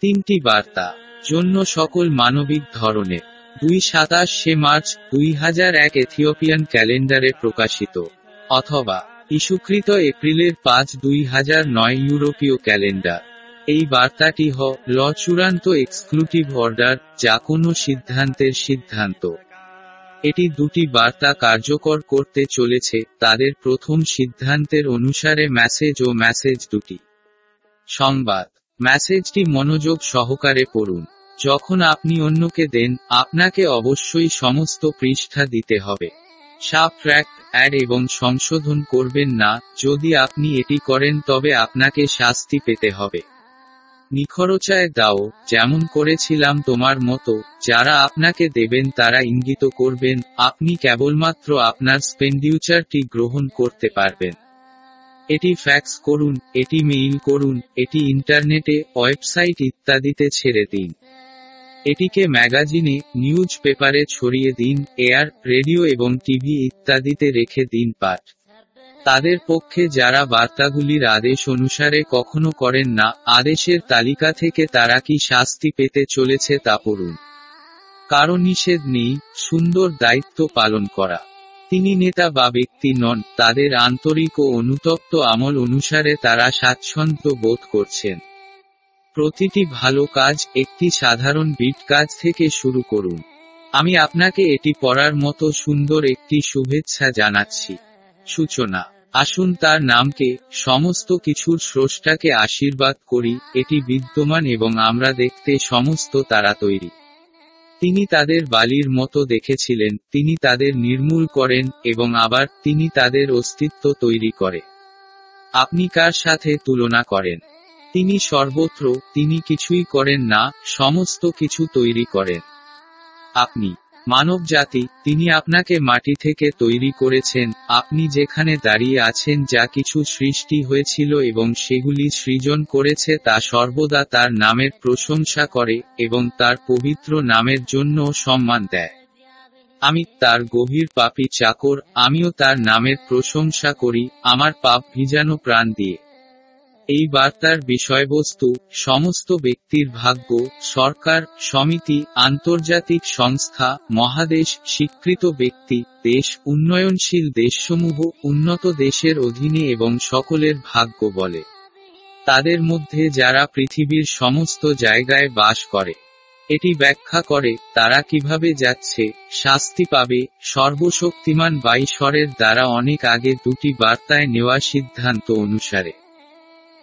তিনটি বার্তা। জন্য সকল মানবিক ধরনের। দুই সাতাশে মার্চ দুই হাজার এক এথিওপিয়ান ক্যালেন্ডারে প্রকাশিত। অথবা, ইস্যুকৃত এপ্রিলের পাঁচ দুই হাজার নয় ইউরোপীয় ক্যালেন্ডার। এই বার্তাটি হ, ল চূড়ান্ত এক্সক্লুটিভ অর্ডার, যা কোনো সিদ্ধান্তের সিদ্ধান্ত। এটি দুটি বার্তা কার্যকর করতে চলেছে, তাদের প্রথম সিদ্ধান্তের অনুসারে মেসেজ ও মেসেজ দুটি। সংবাদ। মেসেজটি মনোযোগ সহকারে পড়ুন। যখন আপনি অন্যকে দেন, আপনাকে অবশ্যই সমস্ত পৃষ্ঠা দিতে হবে। সাব ট্র্যাক্ট অ্যাড এবং সংশোধন করবেন না, যদি আপনি এটি করেন তবে আপনাকে শাস্তি পেতে হবে। নিখরচায় দাও, যেমন করেছিলাম তোমার মতো, যারা আপনাকে দেবেন তারা ইঙ্গিত করবেন, আপনি কেবলমাত্র আপনার স্পেন্ডিউচারটি গ্রহণ করতে পারবেন। এটি ফ্যাক্স করুন, এটি মেইল করুন, এটি ইন্টারনেটে ওয়েবসাইট ইত্যাদিতে ছেড়ে দিন। এটিকে ম্যাগাজিনে নিউজ পেপারে ছড়িয়ে দিন এয়ার রেডিও এবং টিভি ইত্যাদিতে রেখে দিন পাঠ। তাদের পক্ষে যারা বার্তাগুলির আদেশ অনুসারে কখনো করেন না, আদেশের তালিকা থেকে তারা কি শাস্তি পেতে চলেছে তা পড়ুন। কারও নিষেধ নেই, সুন্দর দায়িত্ব পালন করা। তিনি নেতা বা ব্যক্তি নন, তাদের আন্তরিক ও অনুতপ্ত আমল অনুসারে তারা স্বাচ্ছন্দ্য বোধ করছেন। প্রতিটি ভালো কাজ একটি সাধারণ বিট কাজ থেকে শুরু করুন। আমি আপনাকে এটি পড়ার মতো সুন্দর একটি শুভেচ্ছা জানাচ্ছি। সূচনা, আসুন তার নামকে, সমস্ত কিছুর স্রষ্টাকে আশীর্বাদ করি, এটি বিদ্যমান এবং আমরা দেখতে সমস্ত তারা তৈরি। তিনি তাদের বালির মতো দেখেছিলেন, তিনি তাদের নির্মূল করেন, এবং আবার, তিনি তাদের অস্তিত্ব তৈরি করে। আপনি কার সাথে তুলনা করেন? তিনি সর্বত্র, তিনি কিছুই করেন না, সমস্ত কিছু তৈরি করেন। আপনি মানব জাতি তিনি আপনাকে মাটি থেকে তৈরি করেছেন, আপনি যেখানে দাঁড়িয়ে আছেন যা কিছু সৃষ্টি হয়েছিল এবং সেগুলি সৃজন করেছে তা সর্বদা তার নামের প্রশংসা করে এবং তার পবিত্র নামের জন্য সম্মান দেয়। আমি তার গভীর পাপি চাকর, আমিও তার নামের প্রশংসা করি, আমার পাপ ভিজানো প্রাণ দিয়ে। এই বার্তার বিষয়বস্তু, সমস্ত ব্যক্তির ভাগ্য, সরকার, সমিতি, আন্তর্জাতিক সংস্থা, মহাদেশ, স্বীকৃত ব্যক্তি, দেশ, উন্নয়নশীল দেশসমূহ, উন্নত দেশের অধীনে এবং সকলের ভাগ্য বলে। তাদের মধ্যে যারা পৃথিবীর সমস্ত জায়গায় বাস করে, এটি ব্যাখ্যা করে, তারা কীভাবে যাচ্ছে, শাস্তি পাবে, সর্বশক্তিমান বাইশ্বরের দ্বারা অনেক আগে দুটি বার্তায় নেওয়া সিদ্ধান্ত অনুসারে।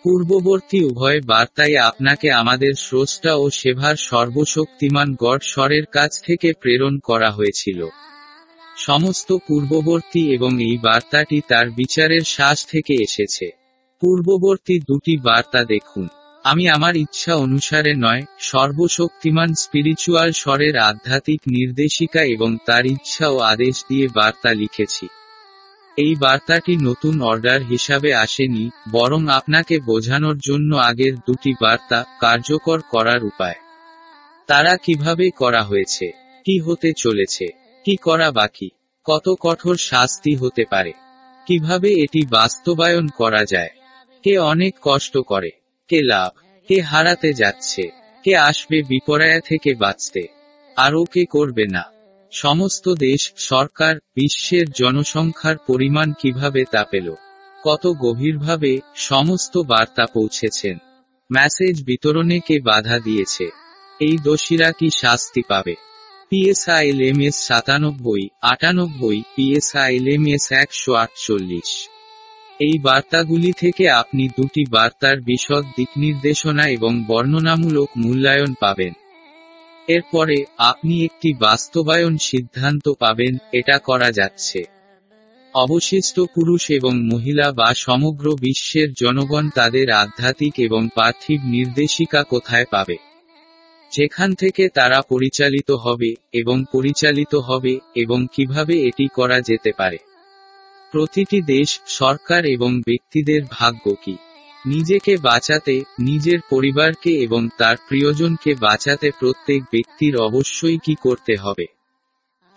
পূর্ববর্তী উভয় বার্তায় আপনাকে আমাদের স্রষ্টা ও সেভার সর্বশক্তিমান গড স্বরের কাছ থেকে প্রেরণ করা হয়েছিল। সমস্ত পূর্ববর্তী এবং এই বার্তাটি তার বিচারের শ্বাস থেকে এসেছে। পূর্ববর্তী দুটি বার্তা দেখুন। আমি আমার ইচ্ছা অনুসারে নয়, সর্বশক্তিমান স্পিরিচুয়াল স্বরের আধ্যাত্মিক নির্দেশিকা এবং তার ইচ্ছা ও আদেশ দিয়ে বার্তা লিখেছি। এই বার্তাটি নতুন অর্ডার হিসাবে আসেনি, বরং আপনাকে বোঝানোর জন্য আগের দুটি বার্তা কার্যকর করার উপায়। তারা কীভাবে করা হয়েছে? কি হতে চলেছে? কি করা বাকি? কত কঠোর শাস্তি হতে পারে? কীভাবে এটি বাস্তবায়ন করা যায়? কে অনেক কষ্ট করে? কে লাভ? কে হারাতে যাচ্ছে? কে আসবে বিপর্যয় থেকে বাঁচতে? আরও কে করবে না? সমস্ত দেশ, সরকার, বিশ্বের জনসংখ্যার পরিমাণ কীভাবে তা পেল? কত গভীরভাবে সমস্ত বার্তা পৌঁছেছেন। মেসেজ বিতরণে কে বাধা দিয়েছে? এই দোষীরা কি শাস্তি পাবে? পিএসআইএল এম এস সাতানব্বই, আটানব্বই পিএসআইএল এম এস একশো আটচল্লিশ। এই বার্তাগুলি থেকে আপনি দুটি বার্তার বিশদ দিকনির্দেশনা এবং বর্ণনামূলক মূল্যায়ন পাবেন। এরপরে, আপনি একটি বাস্তবায়ন সিদ্ধান্ত পাবেন, এটা করা যাচ্ছে। অবশিষ্ট পুরুষ এবং মহিলা বা সমগ্র বিশ্বের জনগণ তাদের আধ্যাত্মিক এবং পার্থিব নির্দেশিকা কোথায় পাবে? যেখান থেকে তারা পরিচালিত হবে, এবং পরিচালিত হবে, এবং কীভাবে এটি করা যেতে পারে? প্রতিটি দেশ, সরকার এবং ব্যক্তিদের ভাগ্য কি? নিজেকে বাঁচাতে, নিজের পরিবারকে এবং তার প্রিয়জনকে বাঁচাতে প্রত্যেক ব্যক্তির অবশ্যই কি করতে হবে?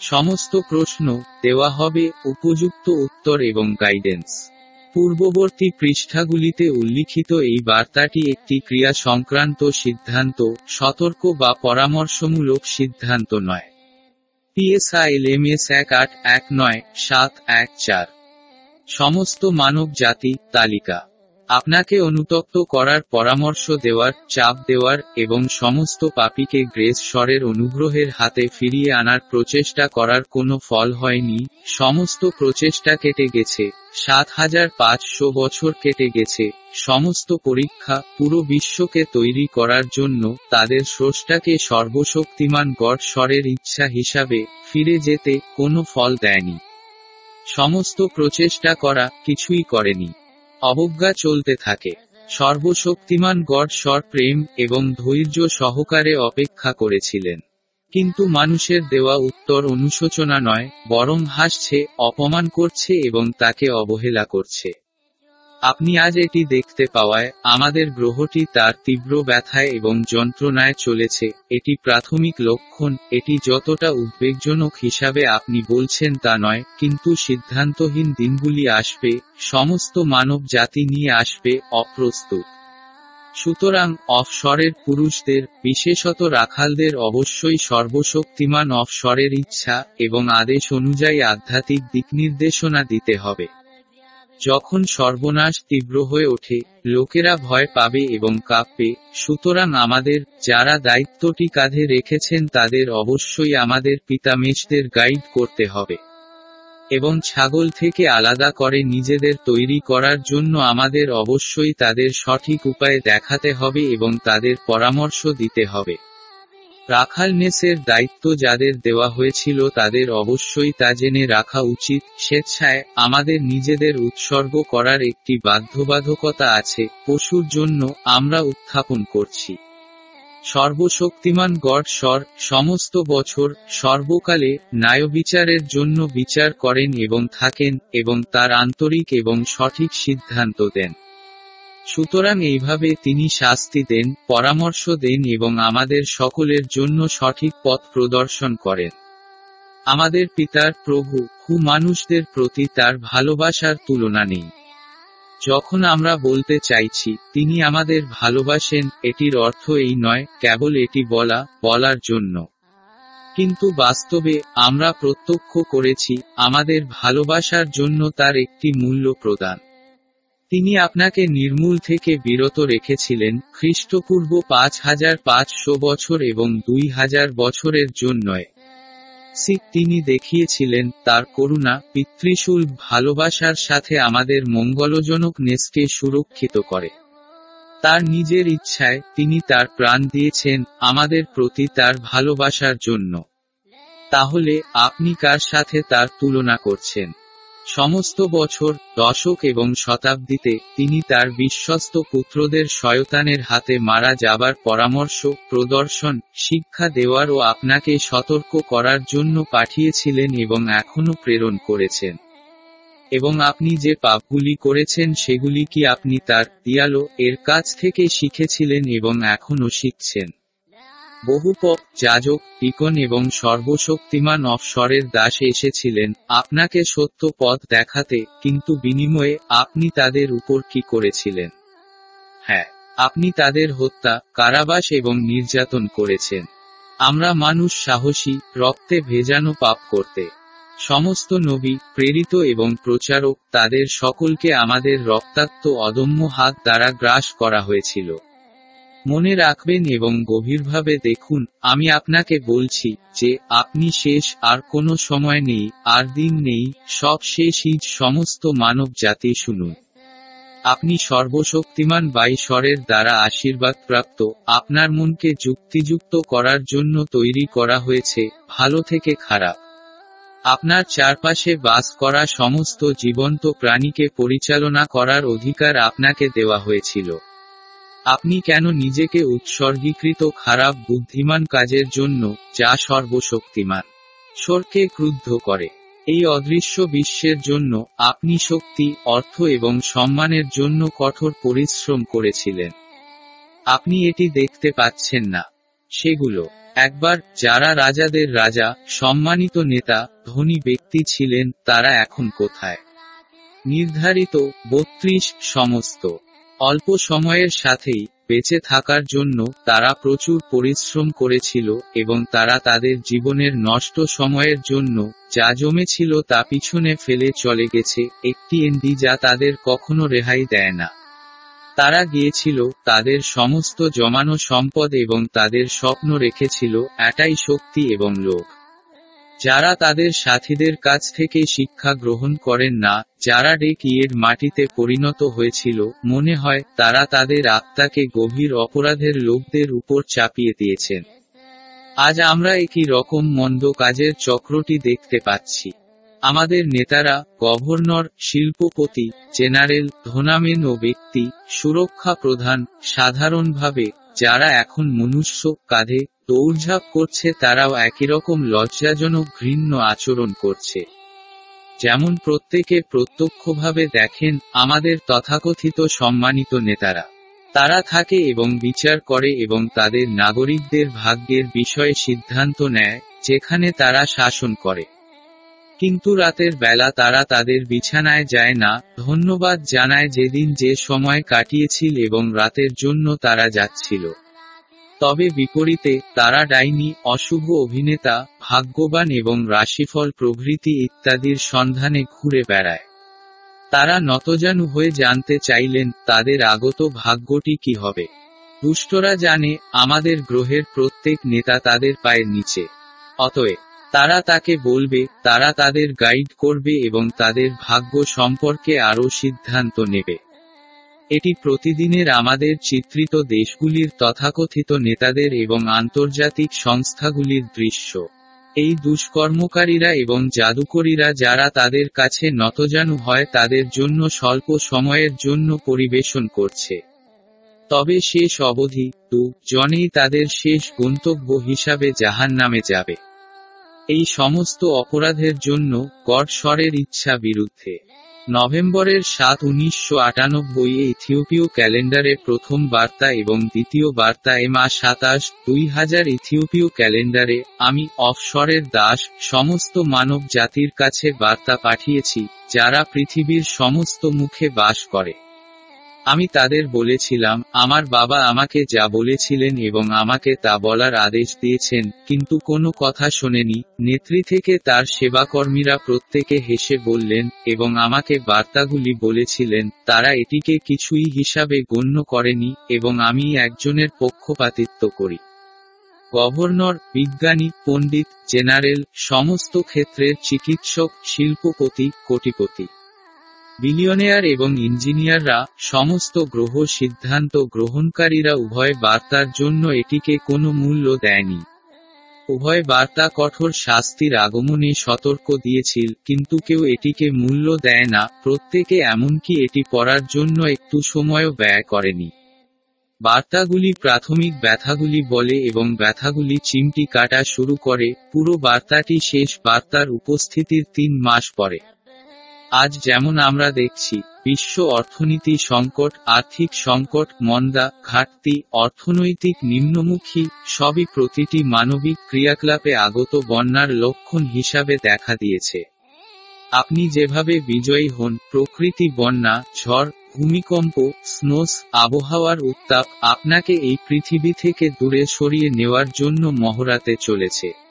সমস্ত প্রশ্ন দেওয়া হবে উপযুক্ত উত্তর এবং গাইডেন্স পূর্ববর্তী পৃষ্ঠাগুলিতে উল্লিখিত এই বার্তাটি একটি ক্রিয়া সংক্রান্ত সিদ্ধান্ত, সতর্ক বা পরামর্শমূলক সিদ্ধান্ত নয়। পিএসআইএলএমএস এক আট এক নয় সাত এক চার। সমস্ত মানব জাতি তালিকা। আপনাকে অনুতপ্ত করার পরামর্শ দেওয়ার, চাপ দেওয়ার এবং সমস্ত পাপীকে গ্রেস স্বরের অনুগ্রহের হাতে ফিরিয়ে আনার প্রচেষ্টা করার কোনো ফল হয়নি। সমস্ত প্রচেষ্টা কেটে গেছে। সাত হাজার পাঁচশো বছর কেটে গেছে। সমস্ত পরীক্ষা পুরো বিশ্বকে তৈরি করার জন্য তাদের স্রষ্টাকে সর্বশক্তিমান গড স্বরের ইচ্ছা হিসাবে ফিরে যেতে কোনো ফল দেয়নি। সমস্ত প্রচেষ্টা করা কিছুই করেনি। অবজ্ঞা চলতে থাকে। সর্বশক্তিমান গড স্বর প্রেম এবং ধৈর্য সহকারে অপেক্ষা করেছিলেন। কিন্তু মানুষের দেওয়া উত্তর অনুশোচনা নয়, বরং হাসছে, অপমান করছে এবং তাকে অবহেলা করছে। আপনি আজ এটি দেখতে পাওয়ায় আমাদের গ্রহটি তার তীব্র ব্যথায় এবং যন্ত্রণায় চলেছে। এটি প্রাথমিক লক্ষণ, এটি যতটা উদ্বেগজনক হিসাবে আপনি বলছেন তা নয়, কিন্তু সিদ্ধান্তহীন দিনগুলি আসবে, সমস্ত মানব জাতি নিয়ে আসবে, অপ্রস্তুত। সুতরাং অফশরের পুরুষদের, বিশেষত রাখালদের অবশ্যই সর্বশক্তিমান অফশরের ইচ্ছা এবং আদেশ অনুযায়ী আধ্যাত্মিক দিকনির্দেশনা দিতে হবে। যখন সর্বনাশ তীব্র হয়ে ওঠে, লোকেরা ভয় পাবে এবং কাঁপবে, সুতরাং আমাদের, যারা দায়িত্বটি কাঁধে রেখেছেন তাদের অবশ্যই আমাদের পিতামেশদের গাইড করতে হবে। এবং ছাগল থেকে আলাদা করে নিজেদের তৈরি করার জন্য আমাদের অবশ্যই তাদের সঠিক উপায়ে দেখাতে হবে এবং তাদের পরামর্শ দিতে হবে। রাখালনেসের দায়িত্ব যাদের দেওয়া হয়েছিল তাদের অবশ্যই তা জেনে রাখা উচিত। স্বেচ্ছায় আমাদের নিজেদের উৎসর্গ করার একটি বাধ্যবাধকতা আছে। পশুর জন্য আমরা উত্থাপন করছি। সর্বশক্তিমান গড স্বর, সমস্ত বছর সর্বকালে ন্যায়বিচারের জন্য বিচার করেন এবং থাকেন এবং তার আন্তরিক এবং সঠিক সিদ্ধান্ত দেন। সুতরাং এইভাবে তিনি শাস্তি দেন, পরামর্শ দেন এবং আমাদের সকলের জন্য সঠিক পথ প্রদর্শন করেন। আমাদের পিতার প্রভু, হু মানুষদের প্রতি তার ভালোবাসার তুলনা নেই। যখন আমরা বলতে চাইছি, তিনি আমাদের ভালোবাসেন, এটির অর্থ এই নয়, কেবল এটি বলা, বলার জন্য। কিন্তু বাস্তবে, আমরা প্রত্যক্ষ করেছি, আমাদের ভালোবাসার জন্য তার একটি মূল্য প্রদান। তিনি আপনাকে নির্মূল থেকে বিরত রেখেছিলেন, খ্রিস্টপূর্ব পাঁচ হাজার পাঁচশো বছর এবং দুই হাজার বছরের জন্যয় সিক তিনি দেখিয়েছিলেন, তার করুণা, পিতৃশুল ভালোবাসার সাথে আমাদের মঙ্গলজনক নেসকে সুরক্ষিত করে। তার নিজের ইচ্ছায় তিনি তার প্রাণ দিয়েছেন, আমাদের প্রতি তার ভালোবাসার জন্য। তাহলে আপনি কার সাথে তার তুলনা করছেন? সমস্ত বছর, দশক এবং শতাব্দীতে, তিনি তার বিশ্বস্ত পুত্রদের শয়তানের হাতে মারা যাবার পরামর্শ, প্রদর্শন, শিক্ষা দেওয়ার ও আপনাকে সতর্ক করার জন্য পাঠিয়েছিলেন এবং এখনও প্রেরণ করেছেন। এবং আপনি যে পাপগুলি করেছেন সেগুলি কি আপনি তার দিয়ালো এর কাছ থেকে শিখেছিলেন এবং এখনও শিখছেন? বহুপক যাজক টিকন এবং সর্বশক্তিমান অফশরের দাস এসেছিলেন। আপনাকে সত্য পথ দেখাতে, কিন্তু বিনিময়ে আপনি তাদের উপর কি করেছিলেন? হ্যাঁ আপনি তাদের হত্যা, কারাবাস এবং নির্যাতন করেছেন। আমরা মানুষ সাহসী, রক্তে ভেজানো পাপ করতে। সমস্ত নবী, প্রেরিত এবং প্রচারক, তাদের সকলকে আমাদের রক্তাক্ত অদম্য হাত দ্বারা গ্রাস করা হয়েছিল। মনে রাখবেন এবং গভীরভাবে দেখুন, আমি আপনাকে বলছি যে আপনি শেষ আর কোনো সময় নেই, আর দিন নেই, সব শেষ ইজ সমস্ত মানব জাতি শুনুন। আপনি সর্বশক্তিমান বাইশ্বরের দ্বারা আশীর্বাদপ্রাপ্ত, আপনার মনকে যুক্তিযুক্ত করার জন্য তৈরি করা হয়েছে, ভালো থেকে খারাপ। আপনার চারপাশে বাস করা সমস্ত জীবন্ত প্রাণীকে পরিচালনা করার অধিকার আপনাকে দেওয়া হয়েছিল। আপনি কেন নিজেকে উৎসর্গীকৃত খারাপ বুদ্ধিমান কাজের জন্য যা সর্বশক্তিমান? স্বরকে ক্রুদ্ধ করে। এই অদৃশ্য বিশ্বের জন্য আপনি শক্তি, অর্থ এবং সম্মানের জন্য কঠোর পরিশ্রম করেছিলেন। আপনি এটি দেখতে পাচ্ছেন না। সেগুলো। একবার যারা রাজাদের রাজা, সম্মানিত নেতা, ধনী ব্যক্তি ছিলেন, তারা এখন কোথায়? নির্ধারিত বত্রিশ সমস্ত। অল্প সময়ের সাথেই বেঁচে থাকার জন্য তারা প্রচুর পরিশ্রম করেছিল এবং তারা তাদের জীবনের নষ্ট সময়ের জন্য যা জমেছিল তা পিছনে ফেলে চলে গেছে, একটি এন্ডি যা তাদের কখনো রেহাই দেয় না। তারা গিয়েছিল তাদের সমস্ত জমানো সম্পদ এবং তাদের স্বপ্ন রেখেছিল, এটাই শক্তি এবং লোভ। যারা তাদের সাথীদের কাছ থেকে শিক্ষা গ্রহণ করেন না, যারা ডেকিয়ের মাটিতে পরিণত হয়েছিল, মনে হয়, তারা তাদের আত্মাকে গভীর অপরাধের লোকদের উপর চাপিয়ে দিয়েছেন। আজ আমরা একই রকম মন্দ কাজের চক্রটি দেখতে পাচ্ছি। আমাদের নেতারা, গভর্নর, শিল্পপতি, জেনারেল, ধনামেন ও ব্যক্তি, সুরক্ষা প্রধান, সাধারণভাবে, যারা এখন মনুষ্য কাঁধে দৌড়ঝাঁপ করছে, তারাও একই রকম লজ্জাজনক ঘৃণ্য আচরণ করছে। যেমন প্রত্যেকে প্রত্যক্ষভাবে দেখেন, আমাদের তথাকথিত সম্মানিত নেতারা। তারা থাকে এবং বিচার করে এবং তাদের নাগরিকদের ভাগ্যের বিষয়ে সিদ্ধান্ত নেয়, যেখানে তারা শাসন করে। কিন্তু রাতের বেলা তারা তাদের বিছানায় যায় না, ধন্যবাদ জানায় যেদিন যে সময় কাটিয়েছিল এবং রাতের জন্য তারা যাচ্ছিল। তবে বিপরীতে, তারা ডাইনি, অশুভ অভিনেতা, ভাগ্যবান এবং রাশিফল প্রভৃতি ইত্যাদির সন্ধানে ঘুরে বেড়ায়। তারা নতজানু হয়ে জানতে চাইলেন, তাদের আগত ভাগ্যটি কি হবে। দুষ্টরা জানে, আমাদের গ্রহের প্রত্যেক নেতা তাদের পায়ের নিচে। অতএব, তারা তাকে বলবে, তারা তাদের গাইড করবে এবং তাদের ভাগ্য সম্পর্কে আরও সিদ্ধান্ত নেবে। এটি প্রতিদিনের আমাদের চিত্রিত দেশগুলির তথাকথিত নেতাদের এবং আন্তর্জাতিক সংস্থাগুলির দৃশ্য। এই দুষ্কর্মকারীরা এবং জাদুকরীরা যারা তাদের কাছে নতজানু হয়, তাদের জন্য স্বল্প সময়ের জন্য পরিবেশন করছে। তবে শেষ অবধি দু জনেই তাদের শেষ গন্তব্য হিসাবে জাহান নামে যাবে। এই সমস্ত অপরাধের জন্য গডস্বরের ইচ্ছা বিরুদ্ধে। নভেম্বরের সাত উনিশশো আটানব্বই ইথিওপীয় ক্যালেন্ডারে প্রথম বার্তা এবং দ্বিতীয় বার্তা এ মা সাতাশ, দুই হাজার ইথিওপীয় ক্যালেন্ডারে আমি অফসরের দাস, সমস্ত মানব জাতির কাছে বার্তা পাঠিয়েছি, যারা পৃথিবীর সমস্ত মুখে বাস করে। আমি তাদের বলেছিলাম, আমার বাবা আমাকে যা বলেছিলেন এবং আমাকে তা বলার আদেশ দিয়েছেন, কিন্তু কোনো কথা শোনেনি। নেত্রী থেকে তার সেবাকর্মীরা প্রত্যেকে হেসে বললেন, এবং আমাকে বার্তাগুলি বলেছিলেন, তারা এটিকে কিছুই হিসাবে গণ্য করেনি, এবং আমি একজনের পক্ষপাতিত্ব করি। গভর্নর, বিজ্ঞানী, পণ্ডিত, জেনারেল, সমস্ত ক্ষেত্রের চিকিৎসক, শিল্পপতি, কোটিপতি। বিলিয়নেয়ার এবং ইঞ্জিনিয়াররা সমস্ত গ্রহ সিদ্ধান্ত গ্রহণকারীরা উভয় বার্তার জন্য এটিকে কোনো মূল্য দেয়নি। উভয় বার্তা কঠোর শাস্তির আগমনে সতর্ক দিয়েছিল, কিন্তু কেউ এটিকে মূল্য দেয় না, প্রত্যেকে এমনকি এটি পড়ার জন্য একটু সময়ও ব্যয় করেনি। বার্তাগুলি প্রাথমিক ব্যথাগুলি বলে এবং ব্যথাগুলি চিমটি কাটা শুরু করে, পুরো বার্তাটি শেষ বার্তার উপস্থিতির তিন মাস পরে। আজ যেমন আমরা দেখছি, বিশ্ব অর্থনীতি সংকট, আর্থিক সংকট, মন্দা, ঘাটতি, অর্থনৈতিক নিম্নমুখী, সবই প্রতিটি মানবিক ক্রিয়াকলাপে আগত বন্যার লক্ষণ হিসাবে দেখা দিয়েছে। আপনি যেভাবে বিজয়ী হন, প্রকৃতি বন্যা, ঝড়, ভূমিকম্প, স্নোস, আবহাওয়ার উত্তাপ, আপনাকে এই পৃথিবী থেকে দূরে সরিয়ে নেওয়ার জন্য মহড়াতে চলেছে।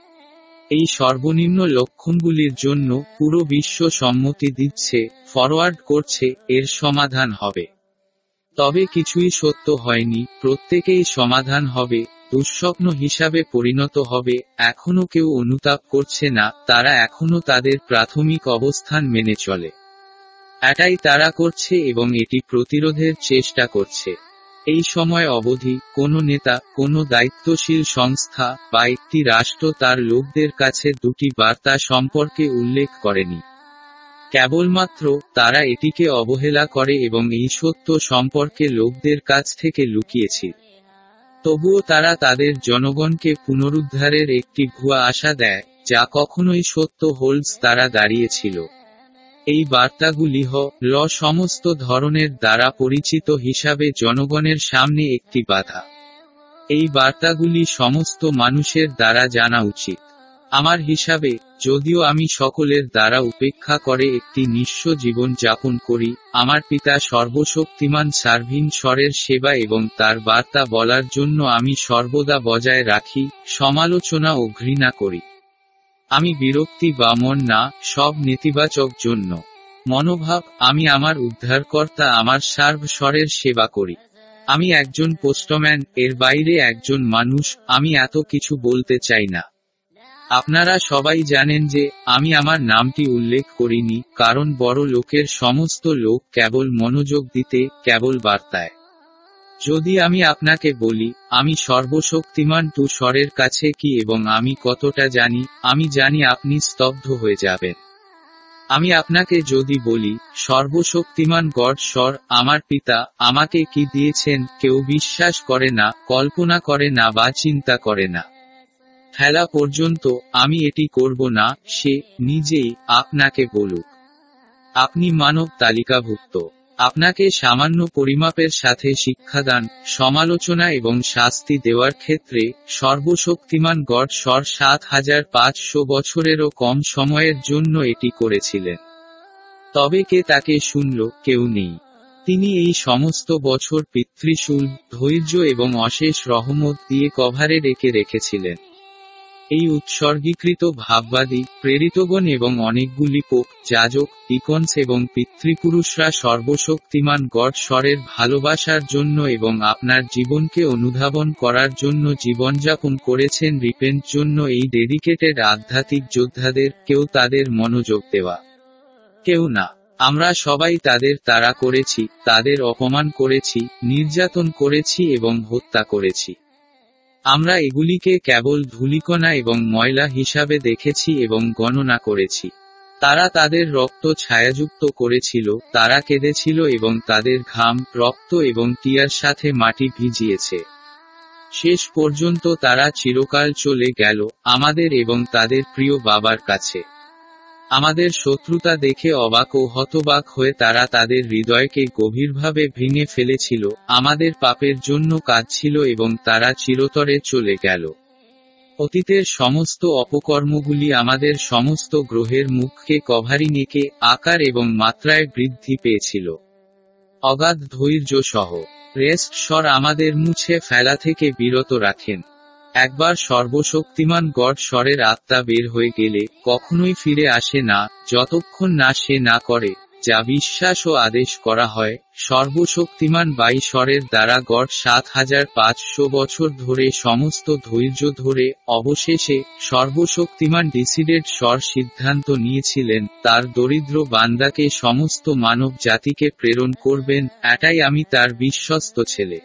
এই সর্বনিম্ন লক্ষণগুলির জন্য পুরো বিশ্ব সম্মতি দিচ্ছে ফরওয়ার্ড করছে, এর সমাধান হবে। তবে কিছুই সত্য হয়নি, প্রত্যেকেই সমাধান হবে, দুঃস্বপ্ন হিসাবে পরিণত হবে এখনও কেউ অনুতাপ করছে না, তারা এখনও তাদের প্রাথমিক অবস্থান মেনে চলে। এটাই তারা করছে এবং এটি প্রতিরোধের চেষ্টা করছে। এই সময় অবধি, কোনো নেতা, কোনো দায়িত্বশীল সংস্থা, বা একটি রাষ্ট্র তার লোকদের কাছে দুটি বার্তা সম্পর্কে উল্লেখ করেনি। কেবলমাত্র, তারা এটিকে অবহেলা করে এবং এই সত্য সম্পর্কে লোকদের কাছ থেকে লুকিয়েছিল তবুও তারা তাদের জনগণকে পুনরুদ্ধারের একটি ভুয়া আশা দেয়, যা কখনোই সত্য হোল্ডস তারা দাঁড়িয়েছিল। এই বার্তাগুলি হ ল সমস্ত ধরনের দ্বারা পরিচিত হিসাবে জনগণের সামনে একটি বাধা। এই বার্তাগুলি সমস্ত মানুষের দ্বারা জানা উচিত। আমার হিসাবে, যদিও আমি সকলের দ্বারা উপেক্ষা করে একটি নিঃস্ব জীবন যাপন করি, আমার পিতা সর্বশক্তিমান সার্ভিন স্বরের সেবা এবং তার বার্তা বলার জন্য আমি সর্বদা বজায় রাখি, সমালোচনা ও ঘৃণা করি। আমি বিরক্তি বা মন না, সব নেতিবাচক জন্য। মনোভাব, আমি আমার উদ্ধারকর্তা, আমার সার্ভ স্বরের সেবা করি। আমি একজন পোস্টম্যান, এর বাইরে একজন মানুষ, আমি এত কিছু বলতে চাই না। আপনারা সবাই জানেন যে, আমি আমার নামটি উল্লেখ করিনি, কারণ বড় লোকের সমস্ত লোক কেবল মনোযোগ দিতে, কেবল বার্তায়। যদি আমি আপনাকে বলি, আমি সর্বশক্তিমান টু স্বরের কাছে কি এবং আমি কতটা জানি, আমি জানি আপনি স্তব্ধ হয়ে যাবেন। আমি আপনাকে যদি বলি, সর্বশক্তিমান গড স্বর, আমার পিতা, আমাকে কি দিয়েছেন, কেউ বিশ্বাস করে না, কল্পনা করে না বা চিন্তা করে না। ফেলা পর্যন্ত, আমি এটি করব না, সে নিজেই আপনাকে বলুক। আপনি মানব তালিকাভুক্ত আপনাকে সামান্য পরিমাপের সাথে শিক্ষাদান, সমালোচনা এবং শাস্তি দেওয়ার ক্ষেত্রে সর্বশক্তিমান গড স্বর সাত হাজার পাঁচশো বছরেরও কম সময়ের জন্য এটি করেছিলেন। তবে কে তাকে শুনল, কেউ নেই। তিনি এই সমস্ত বছর পিতৃশুল, ধৈর্য এবং অশেষ রহমত দিয়ে কভারে রেখে রেখেছিলেন। এই উৎসর্গীকৃত ভাববাদী, প্রেরিতগণ এবং অনেকগুলি পোপ, যাজক, ইকনস এবং পিতৃপুরুষরা সর্বশক্তিমান গড স্বরের ভালোবাসার জন্য এবং আপনার জীবনকে অনুধাবন করার জন্য জীবনযাপন করেছেন রিপেন্ট জন্য এই ডেডিকেটেড আধ্যাত্মিক যোদ্ধাদের, কেউ তাদের মনোযোগ দেওয়া। কেউ না। আমরা সবাই তাদের তাড়া করেছি, তাদের অপমান করেছি, নির্যাতন করেছি এবং হত্যা করেছি। আমরা এগুলিকে কেবল ধূলিকণা এবং ময়লা হিসাবে দেখেছি এবং গণনা করেছি। তারা তাদের রক্ত ছায়াযুক্ত করেছিল, তারা কেঁদেছিল এবং তাদের ঘাম, রক্ত এবং টিয়ার সাথে মাটি ভিজিয়েছে। শেষ পর্যন্ত তারা চিরকাল চলে গেল আমাদের এবং তাদের প্রিয় বাবার কাছে। আমাদের শত্রুতা দেখে অবাক ও হতবাক হয়ে তারা তাদের হৃদয়কে গভীরভাবে ভেঙে ফেলেছিল, আমাদের পাপের জন্য কাঁদছিল এবং তারা চিরতরে চলে গেল। অতীতের সমস্ত অপকর্মগুলি আমাদের সমস্ত গ্রহের মুখকে কভারিং এঁকে আকার এবং মাত্রায় বৃদ্ধি পেয়েছিল। অগাধ ধৈর্য সহ, রেস্ট স্বর আমাদের মুছে ফেলা থেকে বিরত রাখেন। একবার সর্বশক্তিমান গড স্বরের আত্মা বের হয়ে গেলে কখনোই ফিরে আসে না, যতক্ষণ না সে না করে, যা বিশ্বাস ও আদেশ করা হয়, সর্বশক্তিমান বাই স্বরের দ্বারা গড় সাত হাজার পাঁচশো বছর ধরে সমস্ত ধৈর্য ধরে অবশেষে সর্বশক্তিমান ডিসিডেড স্বর সিদ্ধান্ত নিয়েছিলেন, তার দরিদ্র বান্দাকে সমস্ত মানব জাতিকে প্রেরণ করবেন, এটাই আমি তার বিশ্বস্ত ছেলে।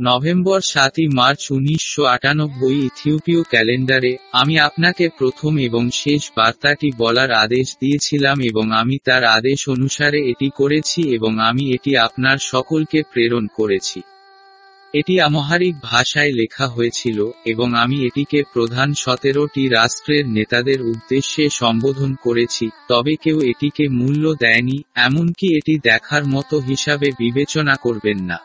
নভেম্বর সাতই মার্চ উনিশশো আটানব্বই ইথিওপীয় ক্যালেন্ডারে আমি আপনাকে প্রথম এবং শেষ বার্তাটি বলার আদেশ দিয়েছিলাম এবং আমি তার আদেশ অনুসারে এটি করেছি এবং আমি এটি আপনার সকলকে প্রেরণ করেছি। এটি আমহারিক ভাষায় লেখা হয়েছিল এবং আমি এটিকে প্রধান সতেরোটি রাষ্ট্রের নেতাদের উদ্দেশ্যে সম্বোধন করেছি, তবে কেউ এটিকে মূল্য দেয়নি, এমনকি এটি দেখার মতো হিসাবে বিবেচনা করবেন না।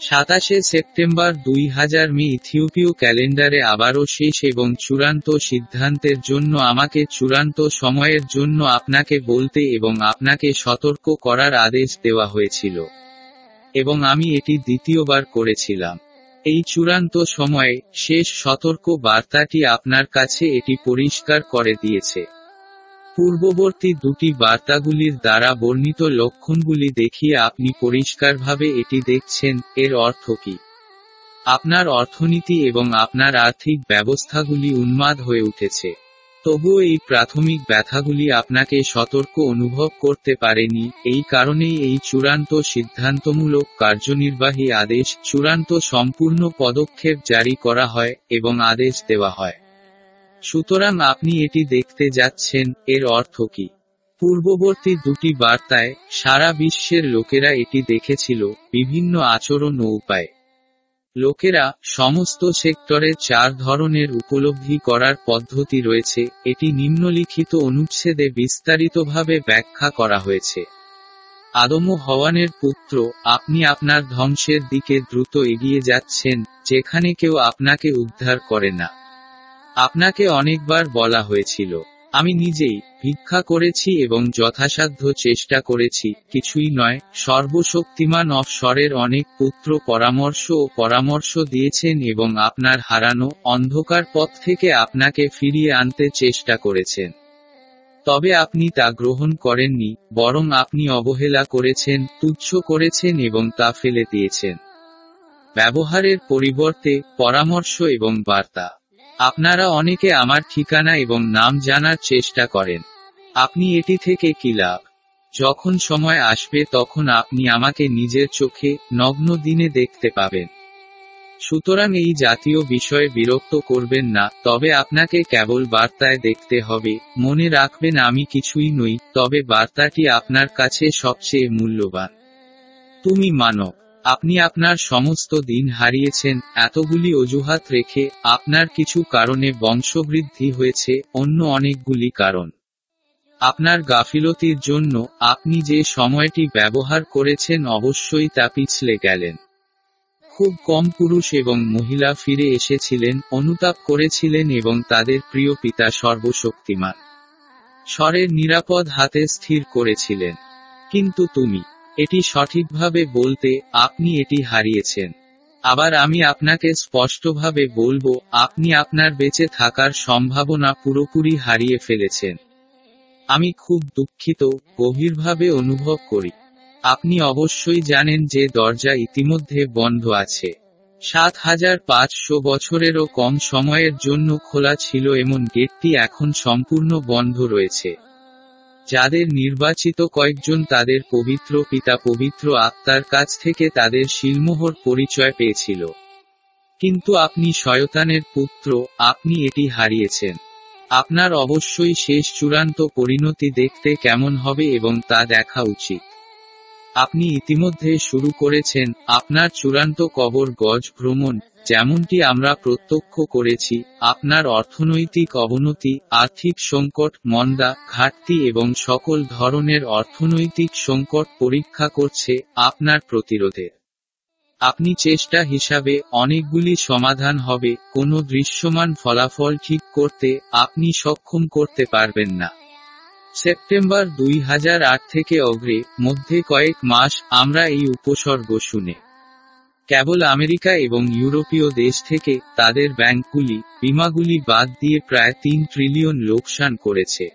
সাতাশে সেপ্টেম্বর দুই হাজার মে ইথিওপীয় ক্যালেন্ডারে আবারও শেষ এবং চূড়ান্ত সিদ্ধান্তের জন্য আমাকে চূড়ান্ত সময়ের জন্য আপনাকে বলতে এবং আপনাকে সতর্ক করার আদেশ দেওয়া হয়েছিল। এবং আমি এটি দ্বিতীয়বার করেছিলাম। এই চূড়ান্ত সময়ে শেষ সতর্ক বার্তাটি আপনার কাছে এটি পরিষ্কার করে দিয়েছে। পূর্ববর্তী দুটি বার্তাগুলির দ্বারা বর্ণিত লক্ষণগুলি দেখিয়ে আপনি পরিষ্কারভাবে এটি দেখছেন, এর অর্থ কি? আপনার অর্থনীতি এবং আপনার আর্থিক ব্যবস্থাগুলি উন্মাদ হয়ে উঠেছে। তবুও এই প্রাথমিক ব্যথাগুলি আপনাকে সতর্ক অনুভব করতে পারেনি, এই কারণেই এই চূড়ান্ত সিদ্ধান্তমূলক কার্যনির্বাহী আদেশ চূড়ান্ত সম্পূর্ণ পদক্ষেপ জারি করা হয় এবং আদেশ দেওয়া হয়। সুতরাং আপনি এটি দেখতে যাচ্ছেন, এর অর্থ কি? পূর্ববর্তী দুটি বার্তায়, সারা বিশ্বের লোকেরা এটি দেখেছিল, বিভিন্ন আচরণ ও উপায়। লোকেরা, সমস্ত সেক্টরে চার ধরনের উপলব্ধি করার পদ্ধতি রয়েছে, এটি নিম্নলিখিত অনুচ্ছেদে বিস্তারিতভাবে ব্যাখ্যা করা হয়েছে। আদম হওয়ানের পুত্র, আপনি আপনার ধ্বংসের দিকে দ্রুত এগিয়ে যাচ্ছেন, যেখানে কেউ আপনাকে উদ্ধার করে না। আপনাকে অনেকবার বলা হয়েছিল। আমি নিজেই ভিক্ষা করেছি এবং যথাসাধ্য চেষ্টা করেছি, কিছুই নয়, সর্বশক্তিমান অফস্বরের অনেক পুত্র পরামর্শ ও পরামর্শ দিয়েছেন এবং আপনার হারানো, অন্ধকার পথ থেকে আপনাকে ফিরিয়ে আনতে চেষ্টা করেছেন। তবে আপনি তা গ্রহণ করেননি, বরং আপনি অবহেলা করেছেন, তুচ্ছ করেছেন এবং তা ফেলে দিয়েছেন। ব্যবহারের পরিবর্তে পরামর্শ এবং বার্তা। আপনারা অনেকে আমার ঠিকানা এবং নাম জানার চেষ্টা করেন। আপনি এটি থেকে কি লাভ? যখন সময় আসবে তখন আপনি আমাকে নিজের চোখে নগ্ন দিনে দেখতে পাবেন। সুতরাং এই জাতীয় বিষয়ে বিরক্ত করবেন না, তবে আপনাকে কেবল বার্তায় দেখতে হবে, মনে রাখবেন আমি কিছুই নই, তবে বার্তাটি আপনার কাছে সবচেয়ে মূল্যবান। তুমি মানব। আপনি আপনার সমস্ত দিন হারিয়েছেন, এতগুলি অজুহাত রেখে আপনার কিছু কারণে বংশবৃদ্ধি হয়েছে, অন্য অনেকগুলি কারণ। আপনার গাফিলতির জন্য আপনি যে সময়টি ব্যবহার করেছেন অবশ্যই তা পিছলে গেলেন। খুব কম পুরুষ এবং মহিলা ফিরে এসেছিলেন, অনুতাপ করেছিলেন এবং তাদের প্রিয় পিতা সর্বশক্তিমান। স্বরের নিরাপদ হাতে স্থির করেছিলেন। কিন্তু তুমি এটি সঠিকভাবে বলতে আপনি এটি হারিয়েছেন। আবার আমি আপনাকে স্পষ্টভাবে বলব, আপনি আপনার বেঁচে থাকার সম্ভাবনা পুরোপুরি হারিয়ে ফেলেছেন। আমি খুব দুঃখিত, গভীরভাবে অনুভব করি। আপনি অবশ্যই জানেন যে দরজা ইতিমধ্যে বন্ধ আছে। সাত হাজার পাঁচশো বছরেরও কম সময়ের জন্য খোলা ছিল এমন গেটটি এখন সম্পূর্ণ বন্ধ রয়েছে। যাদের নির্বাচিত কয়েকজন তাদের পবিত্র পিতা পবিত্র আত্মার কাছ থেকে তাদের শিলমোহর পরিচয় পেয়েছিল। কিন্তু আপনি শয়তানের পুত্র, আপনি এটি হারিয়েছেন। আপনার অবশ্যই শেষ চূড়ান্ত পরিণতি দেখতে কেমন হবে এবং তা দেখা উচিত। আপনি ইতিমধ্যে শুরু করেছেন আপনার চূড়ান্ত কবর গজ ভ্রমণ, যেমনটি আমরা প্রত্যক্ষ করেছি, আপনার অর্থনৈতিক অবনতি, আর্থিক সংকট, মন্দা, ঘাটতি এবং সকল ধরনের অর্থনৈতিক সংকট পরীক্ষা করছে আপনার প্রতিরোধের আপনি চেষ্টা হিসাবে অনেকগুলি সমাধান হবে, কোনো দৃশ্যমান ফলাফল ঠিক করতে আপনি সক্ষম করতে পারবেন না। সেপ্টেম্বর দুই হাজার আট থেকে অগ্রে, মধ্যে কয়েক মাস, আমরা এই উপসর্গ শুনে। কেবল আমেরিকা এবং ইউরোপীয় দেশ থেকে তাদের ব্যাংকগুলি, বিমাগুলি বাদ দিয়ে প্রায় তিন ট্রিলিয়ন লোকসান করেছে।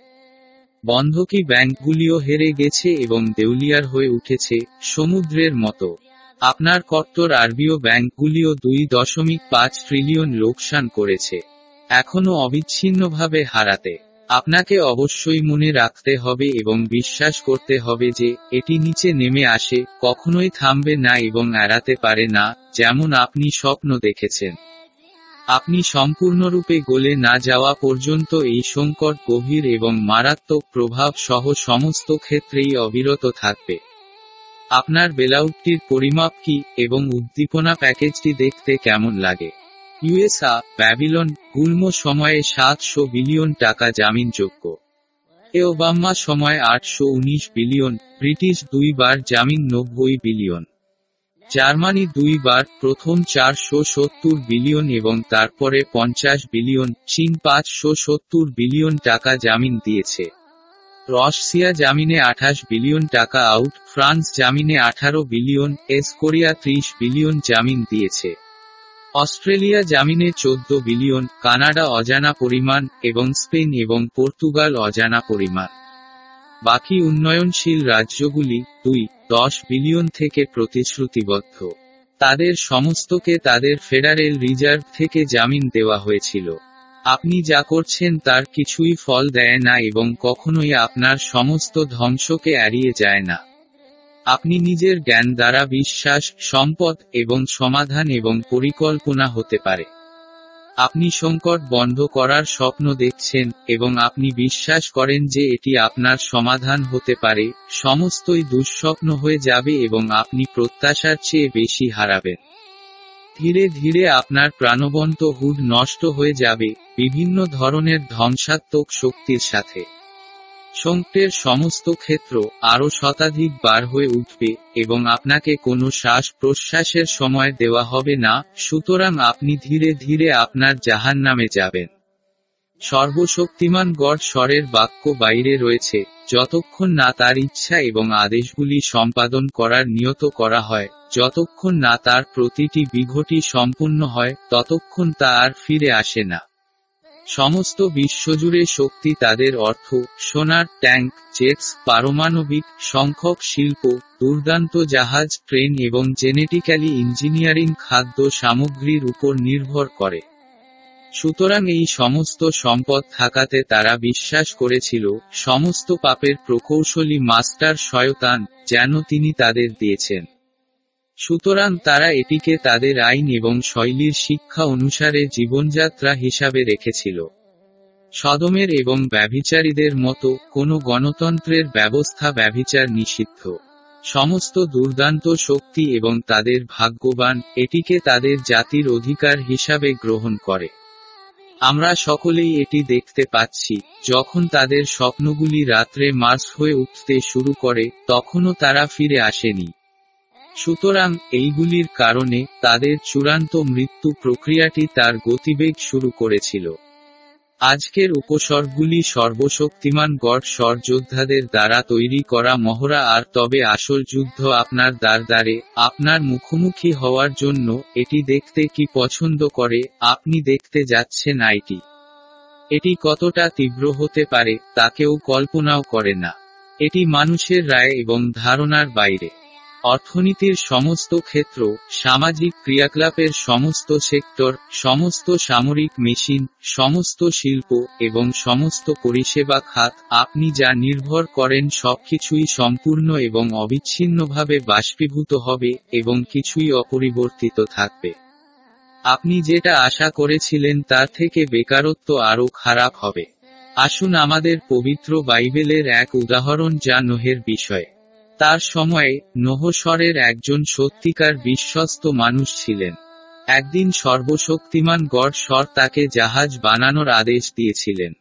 বন্ধকি ব্যাংকগুলিও হেরে গেছে এবং দেউলিয়ার হয়ে উঠেছে, সমুদ্রের মতো। আপনার কট্টর আরবিও ব্যাংকগুলিও দুই দশমিক পাঁচ ট্রিলিয়ন লোকসান করেছে। এখনও অবিচ্ছিন্নভাবে হারাতে। আপনাকে অবশ্যই মনে রাখতে হবে এবং বিশ্বাস করতে হবে যে, এটি নিচে নেমে আসে, কখনোই থামবে না এবং এড়াতে পারে না, যেমন আপনি স্বপ্ন দেখেছেন। আপনি সম্পূর্ণরূপে গলে না যাওয়া পর্যন্ত এই সংকট গভীর এবং মারাত্মক প্রভাব সহ সমস্ত ক্ষেত্রেই অবিরত থাকবে। আপনার বেলাউটটির পরিমাপ কি এবং উদ্দীপনা প্যাকেজটি দেখতে কেমন লাগে? ইউএসআ ব্যাবিলন, গুল্ম সময়ে সাতশো বিলিয়ন টাকা জামিনযোগ্য। এ ওবাম্মা সময় আটশো উনিশ বিলিয়ন, ব্রিটিশ দুইবার জামিন নব্বই বিলিয়ন। জার্মানি দুইবার, প্রথম চারশো সত্তর বিলিয়ন এবং তারপরে পঞ্চাশ বিলিয়ন, চীন পাঁচশো সত্তর বিলিয়ন টাকা জামিন দিয়েছে। রাশিয়া জামিনে আঠাশ বিলিয়ন টাকা আউট, ফ্রান্স জামিনে আঠারো বিলিয়ন, এস কোরিয়া ত্রিশ বিলিয়ন জামিন দিয়েছে। অস্ট্রেলিয়া জামিনে চোদ্দ বিলিয়ন, কানাডা অজানা পরিমাণ, এবং স্পেন এবং পর্তুগাল অজানা পরিমাণ। বাকি উন্নয়নশীল রাজ্যগুলি, দুই, দশ বিলিয়ন থেকে প্রতিশ্রুতিবদ্ধ। তাদের সমস্তকে তাদের ফেডারেল রিজার্ভ থেকে জামিন দেওয়া হয়েছিল। আপনি যা করছেন তার কিছুই ফল দেয় না এবং কখনোই আপনার সমস্ত ধ্বংসকে এড়িয়ে যায় না। আপনি নিজের জ্ঞান দ্বারা বিশ্বাস, সম্পদ এবং সমাধান এবং পরিকল্পনা হতে পারে। আপনি সংকট বন্ধ করার স্বপ্ন দেখছেন এবং আপনি বিশ্বাস করেন যে এটি আপনার সমাধান হতে পারে, সমস্তই দুঃস্বপ্ন হয়ে যাবে এবং আপনি প্রত্যাশার চেয়ে বেশি হারাবেন। ধীরে ধীরে আপনার প্রাণবন্ত হুড নষ্ট হয়ে যাবে, বিভিন্ন ধরনের ধ্বংসাত্মক শক্তির সাথে। সংকটের সমস্ত ক্ষেত্র আরও শতাধিক বার হয়ে উঠবে এবং আপনাকে কোনো শ্বাস প্রশ্বাসের সময় দেওয়া হবে না, সুতরাং আপনি ধীরে ধীরে আপনার জাহান নামে যাবেন। সর্বশক্তিমান গড স্বরের বাক্য বাইরে রয়েছে, যতক্ষণ না তার ইচ্ছা এবং আদেশগুলি সম্পাদন করার নিয়ত করা হয়, যতক্ষণ না তার প্রতিটি বিঘটি সম্পূর্ণ হয়, ততক্ষণ তা আর ফিরে আসে না। সমস্ত বিশ্বজুড়ে শক্তি তাদের অর্থ, সোনার, ট্যাঙ্ক, জেটস, পারমাণবিক, সংখ্যক শিল্প, দুর্দান্ত জাহাজ ট্রেন এবং জেনেটিক্যালি ইঞ্জিনিয়ারিং খাদ্য সামগ্রীর উপর নির্ভর করে। সুতরাং এই সমস্ত সম্পদ থাকাতে তারা বিশ্বাস করেছিল, সমস্ত পাপের প্রকৌশলী মাস্টার শয়তান যেন তিনি তাদের দিয়েছেন। সুতরাং তারা এটিকে তাদের আইন এবং শৈলীর শিক্ষা অনুসারে জীবনযাত্রা হিসাবে রেখেছিল। সদমের এবং ব্যভিচারীদের মতো কোনো গণতন্ত্রের ব্যবস্থা ব্যভিচার নিষিদ্ধ। সমস্ত দুর্দান্ত শক্তি এবং তাদের ভাগ্যবান এটিকে তাদের জাতির অধিকার হিসাবে গ্রহণ করে। আমরা সকলেই এটি দেখতে পাচ্ছি, যখন তাদের স্বপ্নগুলি রাত্রে মার্স হয়ে উঠতে শুরু করে, তখনও তারা ফিরে আসেনি। সুতরাং এইগুলির কারণে তাদের চূড়ান্ত মৃত্যু প্রক্রিয়াটি তার গতিবেগ শুরু করেছিল। আজকের উপসর্গগুলি সর্বশক্তিমান গড স্বর যোদ্ধাদের দ্বারা তৈরি করা মহড়া আর তবে আসল যুদ্ধ আপনার দ্বার দ্বারে আপনার মুখোমুখি হওয়ার জন্য এটি দেখতে কি পছন্দ করে, আপনি দেখতে যাচ্ছেন আইটি। এটি কতটা তীব্র হতে পারে তা কেউ কল্পনাও করে না। এটি মানুষের রায় এবং ধারণার বাইরে। অর্থনীতির সমস্ত ক্ষেত্র, সামাজিক ক্রিয়াকলাপের সমস্ত সেক্টর, সমস্ত সামরিক মেশিন, সমস্ত শিল্প এবং সমস্ত পরিষেবা খাত, আপনি যা নির্ভর করেন সবকিছুই সম্পূর্ণ এবং অবিচ্ছিন্নভাবে বাষ্পীভূত হবে এবং কিছুই অপরিবর্তিত থাকবে। আপনি যেটা আশা করেছিলেন তার থেকে বেকারত্ব আরও খারাপ হবে। আসুন আমাদের পবিত্র বাইবেলের এক উদাহরণ যা নোহের বিষয়। তার সময়ে নহস্বরের একজন সত্যিকার বিশ্বস্ত মানুষ ছিলেন। একদিন সর্বশক্তিমান গড স্বর তাকে জাহাজ বানানোর আদেশ দিয়েছিলেন।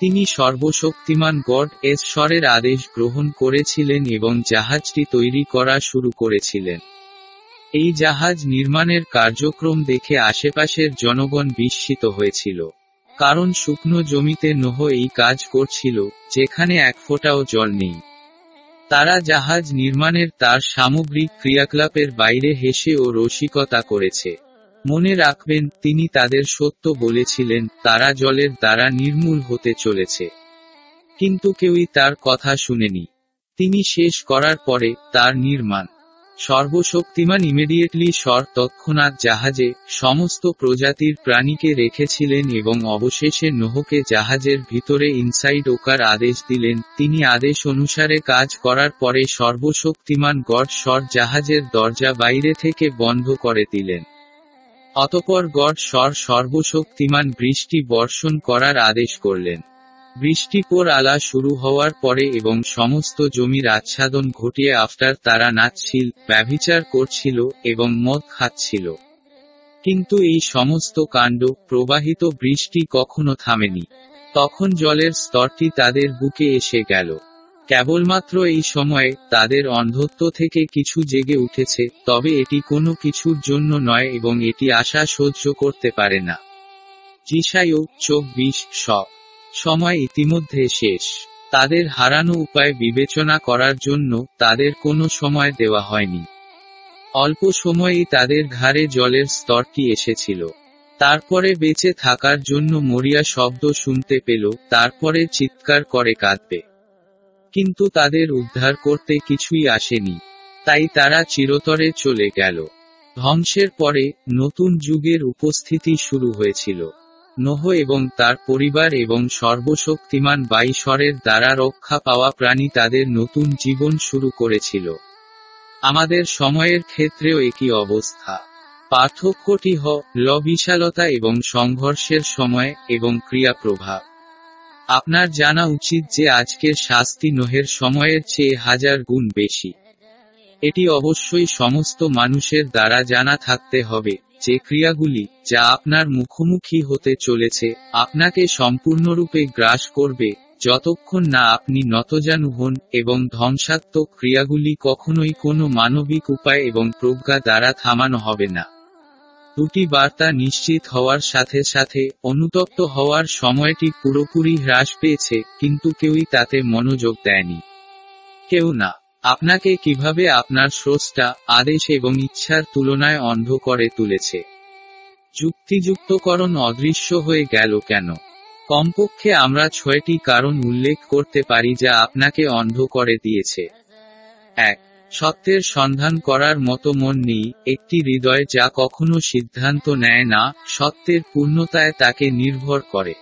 তিনি সর্বশক্তিমান গড এস স্বরের আদেশ গ্রহণ করেছিলেন এবং জাহাজটি তৈরি করা শুরু করেছিলেন। এই জাহাজ নির্মাণের কার্যক্রম দেখে আশেপাশের জনগণ বিস্মিত হয়েছিল। কারণ শুকনো জমিতে নোহ এই কাজ করছিল, যেখানে এক ফোঁটাও জল নেই। তারা জাহাজ নির্মাণের তার সামগ্রিক ক্রিয়াকলাপের বাইরে হেসে ও রসিকতা করেছে। মনে রাখবেন, তিনি তাদের সত্য বলেছিলেন, তারা জলের দ্বারা নির্মূল হতে চলেছে। কিন্তু কেউই তার কথা শুনেনি। তিনি শেষ করার পরে তার নির্মাণ সর্বশক্তিমান ইমিডিয়েটলি স্বর তৎক্ষণাৎ জাহাজে সমস্ত প্রজাতির প্রাণীকে রেখেছিলেন এবং অবশেষে নোহকে জাহাজের ভিতরে ইনসাইড ওকার আদেশ দিলেন। তিনি আদেশ অনুসারে কাজ করার পরে সর্বশক্তিমান গড স্বর জাহাজের দরজা বাইরে থেকে বন্ধ করে দিলেন। অতপর গড স্বর সর্বশক্তিমান বৃষ্টি বর্ষণ করার আদেশ করলেন। বৃষ্টিপোর আলা শুরু হওয়ার পরে এবং সমস্ত জমির আচ্ছাদন ঘটিয়ে আফটার তারা নাচছিল, ব্যভিচার করছিল এবং মদ খাচ্ছিল। কিন্তু এই সমস্ত কাণ্ড, প্রবাহিত বৃষ্টি কখনো থামেনি। তখন জলের স্তরটি তাদের বুকে এসে গেল। কেবলমাত্র এই সময়ে তাদের অন্ধত্ব থেকে কিছু জেগে উঠেছে, তবে এটি কোনো কিছুর জন্য নয় এবং এটি আশা সহ্য করতে পারে না। জিসায়ু চব্বিশ, সব সময় ইতিমধ্যে শেষ। তাদের হারানো উপায় বিবেচনা করার জন্য তাদের কোনো সময় দেওয়া হয়নি। অল্প সময়েই তাদের ঘাড়ে জলের স্তরটি এসেছিল। তারপরে বেঁচে থাকার জন্য মরিয়া শব্দ শুনতে পেল, তারপরে চিৎকার করে কাঁদবে। কিন্তু তাদের উদ্ধার করতে কিছুই আসেনি। তাই তারা চিরতরে চলে গেল। ধ্বংসের পরে নতুন যুগের উপস্থিতি শুরু হয়েছিল। নোহ এবং তার পরিবার এবং সর্বশক্তিমান বাইশ্বরের দ্বারা রক্ষা পাওয়া প্রাণী তাদের নতুন জীবন শুরু করেছিল। আমাদের সময়ের ক্ষেত্রেও একই অবস্থা। পার্থক্যটি হ, ল বিশালতা এবং সংঘর্ষের সময় এবং ক্রিয়া প্রভাব আপনার জানা উচিত যে আজকের শাস্তি নোহের সময়ের চেয়ে হাজার গুণ বেশি। এটি অবশ্যই সমস্ত মানুষের দ্বারা জানা থাকতে হবে। যে ক্রিয়াগুলি যা আপনার মুখোমুখি হতে চলেছে, আপনাকে সম্পূর্ণরূপে গ্রাস করবে, যতক্ষণ না আপনি নতজানু হন এবং ধ্বংসাত্মক ক্রিয়াগুলি কখনোই কোনো মানবিক উপায় এবং প্রজ্ঞা দ্বারা থামানো হবে না। দুটি বার্তা নিশ্চিত হওয়ার সাথে সাথে, অনুতপ্ত হওয়ার সময়টি পুরোপুরি হ্রাস পেয়েছে, কিন্তু কেউই তাতে মনোযোগ দেয়নি। কেউ না। আপনাকে কীভাবে আপনার স্রষ্টা, আদেশ এবং ইচ্ছার তুলনায় অন্ধ করে তুলেছে? যুক্তিযুক্তকরণ অদৃশ্য হয়ে গেল কেন? কমপক্ষে আমরা ছয়টি কারণ উল্লেখ করতে পারি যা আপনাকে অন্ধ করে দিয়েছে। এক, সত্যের সন্ধান করার মতো মন নেই, একটি হৃদয় যা কখনো সিদ্ধান্ত নেয় না, সত্যের পূর্ণতায় তাকে নির্ভর করে।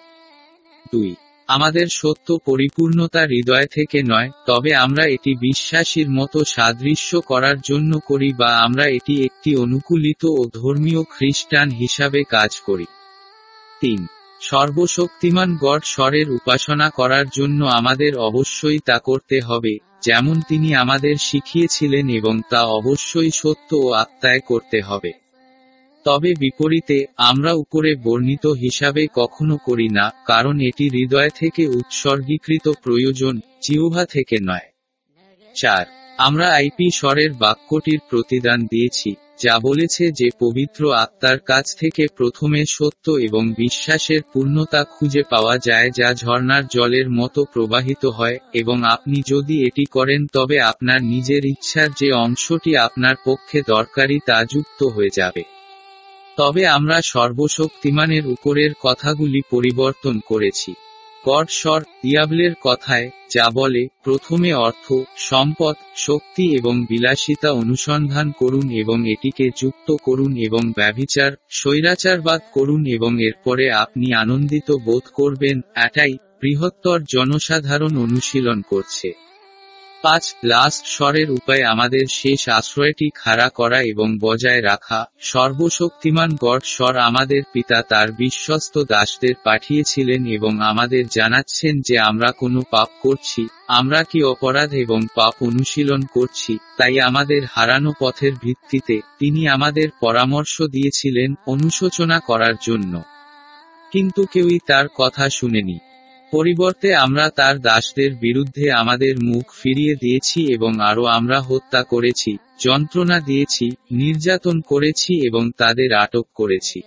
দুই আমাদের সত্য পরিপূর্ণতা হৃদয় থেকে নয়, তবে আমরা এটি বিশ্বাসীর মতো সাদৃশ্য করার জন্য করি বা আমরা এটি একটি অনুকূলিত ও ধর্মীয় খ্রিস্টান হিসাবে কাজ করি। তিন, সর্বশক্তিমান গড স্বরের উপাসনা করার জন্য আমাদের অবশ্যই তা করতে হবে, যেমন তিনি আমাদের শিখিয়েছিলেন এবং তা অবশ্যই সত্য ও আত্মায় করতে হবে। তবে বিপরীতে, আমরা উপরে বর্ণিত হিসাবে কখনো করি না, কারণ এটি হৃদয় থেকে উৎসর্গীকৃত প্রয়োজন, জিহ্বা থেকে নয়। চার, আমরা আইপি স্বরের বাক্যটির প্রতিদান দিয়েছি, যা বলেছে যে পবিত্র আত্মার কাছ থেকে প্রথমে সত্য এবং বিশ্বাসের পূর্ণতা খুঁজে পাওয়া যায় যা ঝর্ণার জলের মতো প্রবাহিত হয়, এবং আপনি যদি এটি করেন তবে আপনার নিজের ইচ্ছার যে অংশটি আপনার পক্ষে দরকারি তা যুক্ত হয়ে যাবে। তবে আমরা সর্বশক্তিমানের উপরের কথাগুলি পরিবর্তন করেছি। গড স্বর, দিয়াবলের কথায়, যা বলে, প্রথমে অর্থ, সম্পদ, শক্তি এবং বিলাসিতা অনুসন্ধান করুন এবং এটিকে যুক্ত করুন এবং ব্যভিচার, স্বৈরাচারবাদ করুন এবং এরপরে আপনি আনন্দিত বোধ করবেন, এটাই বৃহত্তর জনসাধারণ অনুশীলন করছে। পাঁচ লাস্ট স্বরের উপায় আমাদের শেষ আশ্রয়টি খাড়া করা এবং বজায় রাখা, সর্বশক্তিমান গড স্বর আমাদের পিতা তার বিশ্বস্ত দাসদের পাঠিয়েছিলেন এবং আমাদের জানাচ্ছেন যে আমরা কোনো পাপ করছি, আমরা কি অপরাধ এবং পাপ অনুশীলন করছি, তাই আমাদের হারানো পথের ভিত্তিতে তিনি আমাদের পরামর্শ দিয়েছিলেন অনুশোচনা করার জন্য। কিন্তু কেউই তার কথা শুনেনি। পরিবর্তে আমরা তার দাসদের বিরুদ্ধে আমাদের মুখ ফিরিয়ে দিয়েছি এবং আরও আমরা হত্যা করেছি, যন্ত্রণা দিয়েছি, নির্যাতন করেছি এবং তাদের আটক করেছি।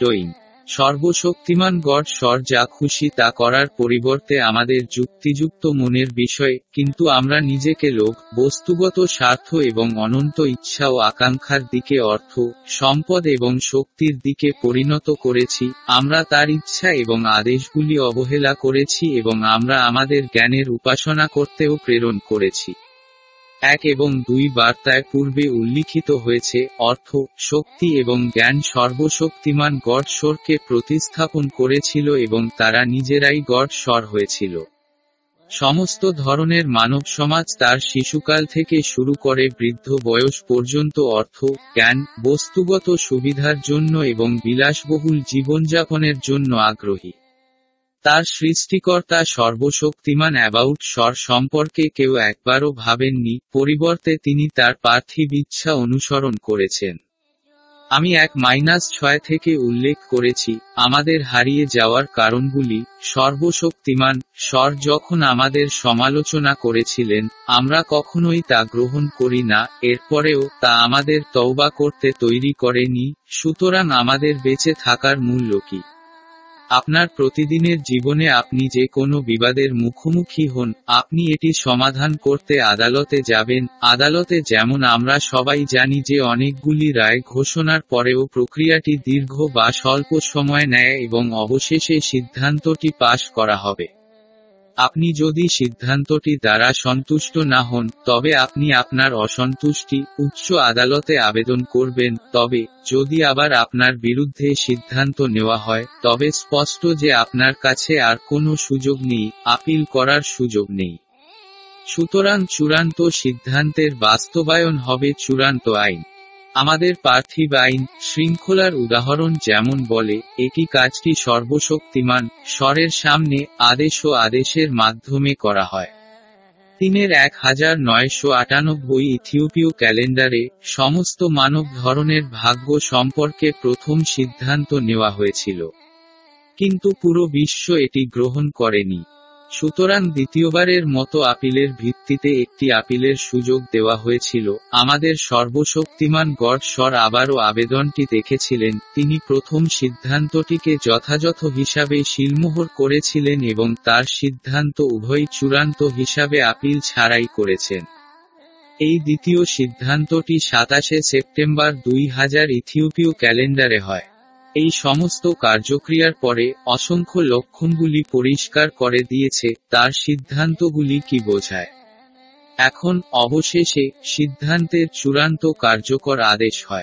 টইন সর্বশক্তিমান গড স্বর যা খুশি তা করার পরিবর্তে আমাদের যুক্তিযুক্ত মনের বিষয়, কিন্তু আমরা নিজেকে লোক, বস্তুগত স্বার্থ এবং অনন্ত ইচ্ছা ও আকাঙ্ক্ষার দিকে অর্থ, সম্পদ এবং শক্তির দিকে পরিণত করেছি, আমরা তার ইচ্ছা এবং আদেশগুলি অবহেলা করেছি এবং আমরা আমাদের জ্ঞানের উপাসনা করতেও প্রেরণ করেছি। এক এবং দুই বার্তায় পূর্বে উল্লিখিত হয়েছে, অর্থ, শক্তি এবং জ্ঞান সর্বশক্তিমান গড স্বরকে প্রতিস্থাপন করেছিল এবং তারা নিজেরাই গড স্বর হয়েছিল। সমস্ত ধরনের মানব সমাজ তার শিশুকাল থেকে শুরু করে বৃদ্ধ বয়স পর্যন্ত অর্থ, জ্ঞান, বস্তুগত সুবিধার জন্য এবং বিলাসবহুল জীবনযাপনের জন্য আগ্রহী। তার সৃষ্টিকর্তা সর্বশক্তিমান অ্যাবাউট স্বর সম্পর্কে কেউ একবারও ভাবেননি, পরিবর্তে তিনি তার পার্থিব ইচ্ছা অনুসরণ করেছেন। আমি এক মাইনাস ছয় থেকে উল্লেখ করেছি, আমাদের হারিয়ে যাওয়ার কারণগুলি, সর্বশক্তিমান স্বর যখন আমাদের সমালোচনা করেছিলেন, আমরা কখনোই তা গ্রহণ করি না, এরপরেও তা আমাদের তওবা করতে তৈরি করেনি, সুতরাং আমাদের বেঁচে থাকার মূল্য কি? আপনার প্রতিদিনের জীবনে আপনি যে কোনো বিবাদের মুখোমুখি হন, আপনি এটি সমাধান করতে আদালতে যাবেন। আদালতে যেমন আমরা সবাই জানি যে অনেকগুলি রায় ঘোষণার পরেও প্রক্রিয়াটি দীর্ঘ বা স্বল্প সময় নেয় এবং অবশেষে সিদ্ধান্তটি পাশ করা হবে। আপনি যদি সিদ্ধান্তটি দ্বারা সন্তুষ্ট না হন, তবে আপনি আপনার অসন্তুষ্টি উচ্চ আদালতে আবেদন করবেন। তবে, যদি আবার আপনার বিরুদ্ধে সিদ্ধান্ত নেওয়া হয়, তবে স্পষ্ট যে আপনার কাছে আর কোনো সুযোগ নেই, আপিল করার সুযোগ নেই। সুতরাং চূড়ান্ত সিদ্ধান্তের বাস্তবায়ন হবে চূড়ান্ত আইন। আমাদের পার্থিব আইন শৃঙ্খলার উদাহরণ যেমন বলে এটি কাজটি সর্বশক্তিমান, স্বরের সামনে আদেশ ও আদেশের মাধ্যমে করা হয়। তিনের এক হাজার নয়শো আটানব্বই ইথিওপীয় ক্যালেন্ডারে সমস্ত মানব ধরনের ভাগ্য সম্পর্কে প্রথম সিদ্ধান্ত নেওয়া হয়েছিল। কিন্তু পুরো বিশ্ব এটি গ্রহণ করেনি। সুতরাং দ্বিতীয়বারের মতো আপিলের ভিত্তিতে একটি আপিলের সুযোগ দেওয়া হয়েছিল। আমাদের সর্বশক্তিমান গড স্বর আবারও আবেদনটি দেখেছিলেন। তিনি প্রথম সিদ্ধান্তটিকে যথাযথ হিসাবে শিলমোহর করেছিলেন এবং তার সিদ্ধান্ত উভয় চূড়ান্ত হিসাবে আপিল ছাড়াই করেছেন। এই দ্বিতীয় সিদ্ধান্তটি সাতাশে সেপ্টেম্বর দুই হাজার ইথিওপীয় ক্যালেন্ডারে হয়। এই সমস্ত কার্যক্রিয়ার পরে অসংখ্য লক্ষণগুলি পরিষ্কার করে দিয়েছে, তার সিদ্ধান্তগুলি কি বোঝায়? এখন অবশেষে সিদ্ধান্তের চূড়ান্ত কার্যকর আদেশ হয়।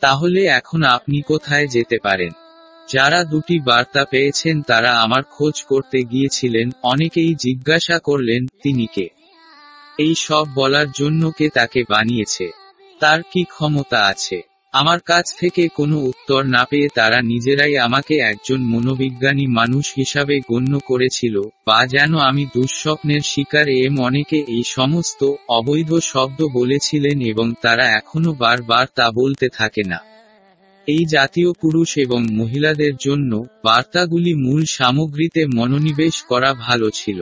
তাহলে এখন আপনি কোথায় যেতে পারেন? যারা দুটি বার্তা পেয়েছেন তারা আমার খোঁজ করতে গিয়েছিলেন, অনেকেই জিজ্ঞাসা করলেন, তিনি কে? এই সব বলার জন্য কে তাকে বানিয়েছে? তার কি ক্ষমতা আছে? আমার কাছ থেকে কোনো উত্তর না পেয়ে তারা নিজেরাই আমাকে একজন মনোবিজ্ঞানী মানুষ হিসাবে গণ্য করেছিল, বা যেন আমি দুঃস্বপ্নের শিকার এম অনেকে এই সমস্ত অবৈধ শব্দ বলেছিলেন এবং তারা এখনও বারবার তা বলতে থাকে না। এই জাতীয় পুরুষ এবং মহিলাদের জন্য বার্তাগুলি মূল সামগ্রীতে মনোনিবেশ করা ভালো ছিল।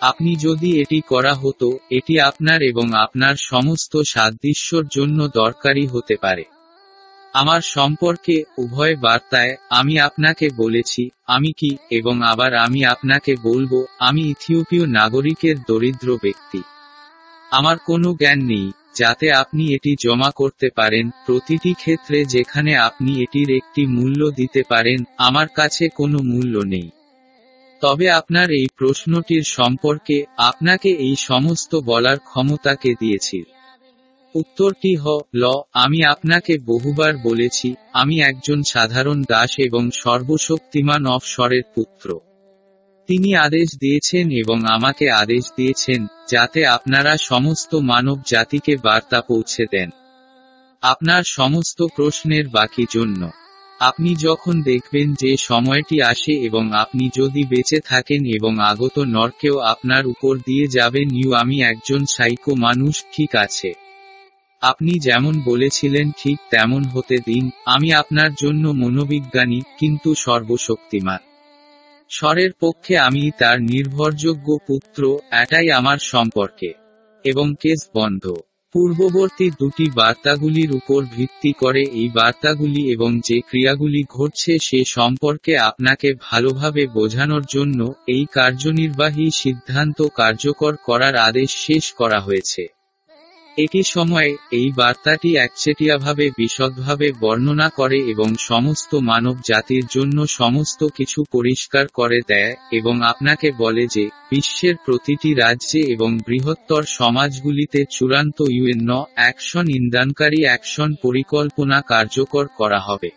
আপনি যদি এটি করা হতো, এটি আপনার এবং আপনার সমস্ত সাদৃশ্যর জন্য দরকারি হতে পারে। আমার সম্পর্কে উভয় বার্তায় আমি আপনাকে বলেছি, আমি কি এবং আবার আমি আপনাকে বলব, আমি ইথিওপীয় নাগরিকের দরিদ্র ব্যক্তি। আমার কোনো জ্ঞান নেই, যাতে আপনি এটি জমা করতে পারেন, প্রতিটি ক্ষেত্রে যেখানে আপনি এটির একটি মূল্য দিতে পারেন, আমার কাছে কোনো মূল্য নেই। তবে আপনার এই প্রশ্নটির সম্পর্কে আপনাকে এই সমস্ত বলার ক্ষমতাকে দিয়েছি। উত্তরটি হ, ল, আমি আপনাকে বহুবার বলেছি, আমি একজন সাধারণ দাস এবং সর্বশক্তিমান অফস্বরের পুত্র। তিনি আদেশ দিয়েছেন এবং আমাকে আদেশ দিয়েছেন, যাতে আপনারা সমস্ত মানব জাতিকে বার্তা পৌঁছে দেন। আপনার সমস্ত প্রশ্নের বাকি জন্য। আপনি যখন দেখবেন যে সময়টি আসে এবং আপনি যদি বেঁচে থাকেন এবং আগত নরকেও আপনার উপর দিয়ে যাবেন ইউ আমি একজন সাইকো মানুষ, ঠিক আছে। আপনি যেমন বলেছিলেন, ঠিক তেমন হতে দিন, আমি আপনার জন্য মনোবিজ্ঞানী, কিন্তু সর্বশক্তিমান। স্বরের পক্ষে আমি তার নির্ভরযোগ্য পুত্র, এটাই আমার সম্পর্কে। এবং কেস বন্ধ। পূর্ববর্তী দুটি বার্তাগুলির উপর ভিত্তি করে এই বার্তাগুলি এবং যে ক্রিয়াগুলি ঘটছে সে সম্পর্কে আপনাকে ভালোভাবে বোঝানোর জন্য এই কার্যনির্বাহী সিদ্ধান্ত কার্যকর করার আদেশ শেষ করা হয়েছে। একই সময়ে, এই বার্তাটি একচেটিয়াভাবে, বিশদভাবে বর্ণনা করে এবং সমস্ত মানব জাতির জন্য সমস্ত কিছু পরিষ্কার করে দেয় এবং আপনাকে বলে যে, বিশ্বের প্রতিটি রাজ্যে এবং বৃহত্তর সমাজগুলিতে চূড়ান্ত ইউএন অ্যাকশন ইন্দানকারী অ্যাকশন পরিকল্পনা কার্যকর করা হবে।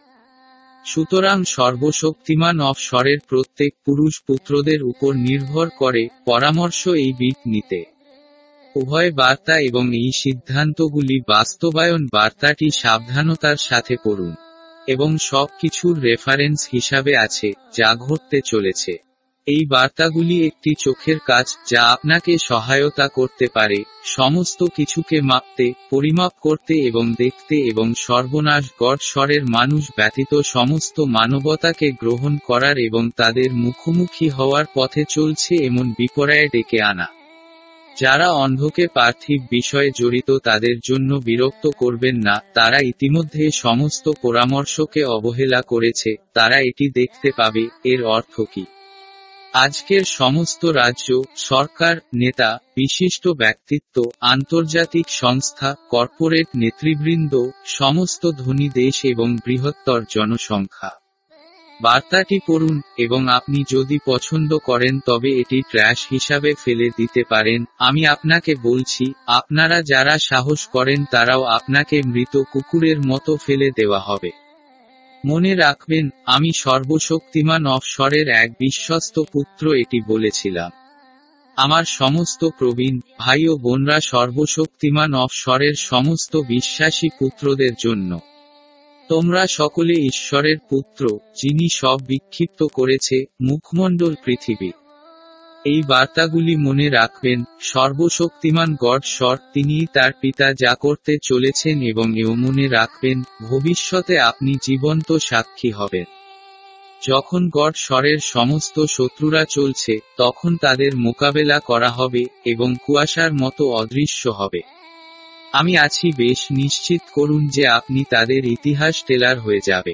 সুতরাং সর্বশক্তিমান অফস্বরের প্রত্যেক পুরুষ পুত্রদের উপর নির্ভর করে পরামর্শ এই বিট নিতে। উভয় বার্তা এবং এই সিদ্ধান্তগুলি বাস্তবায়ন বার্তাটি সাবধানতার সাথে করুন এবং সব কিছুর রেফারেন্স হিসাবে আছে, যা ঘটতে চলেছে। এই বার্তাগুলি একটি চোখের কাজ, যা আপনাকে সহায়তা করতে পারে, সমস্ত কিছুকে মাপতে, পরিমাপ করতে এবং দেখতে এবং সর্বনাশ স্বরের মানুষ ব্যতীত সমস্ত মানবতাকে গ্রহণ করার এবং তাদের মুখোমুখি হওয়ার পথে চলছে এমন বিপর্যয় ডেকে আনা। যারা অন্ধকে পার্থিব বিষয়ে জড়িত তাদের জন্য বিরক্ত করবেন না, তারা ইতিমধ্যে সমস্ত পরামর্শকে অবহেলা করেছে, তারা এটি দেখতে পাবে, এর অর্থ কি? আজকের সমস্ত রাজ্য, সরকার, নেতা, বিশিষ্ট ব্যক্তিত্ব, আন্তর্জাতিক সংস্থা, কর্পোরেট নেতৃবৃন্দ, সমস্ত ধনী দেশ এবং বৃহত্তর জনসংখ্যা। বার্তাটি পড়ুন, এবং আপনি যদি পছন্দ করেন তবে এটি ট্র্যাশ হিসাবে ফেলে দিতে পারেন। আমি আপনাকে বলছি, আপনারা যারা সাহস করেন তারাও আপনাকে মৃত কুকুরের মতো ফেলে দেওয়া হবে। মনে রাখবেন, আমি সর্বশক্তিমান অফস্বরের এক বিশ্বস্ত পুত্র এটি বলেছিলাম। আমার সমস্ত প্রবীণ, ভাই ও বোনরা সর্বশক্তিমান অফস্বরের সমস্ত বিশ্বাসী পুত্রদের জন্য। তোমরা সকলে ঈশ্বরের পুত্র, যিনি সব বিক্ষিপ্ত করেছে মুখমণ্ডল পৃথিবী। এই বার্তাগুলি মনে রাখবেন, সর্বশক্তিমান গড স্বর, তিনি তার পিতা যা করতে চলেছেন এবং এও মনে রাখবেন, ভবিষ্যতে আপনি জীবন্ত সাক্ষী হবেন। যখন গড স্বরের সমস্ত শত্রুরা চলছে, তখন তাদের মোকাবেলা করা হবে এবং কুয়াশার মতো অদৃশ্য হবে। আমি আছি বেশ নিশ্চিত করুন যে আপনি তাদের ইতিহাস টেলার হয়ে যাবে।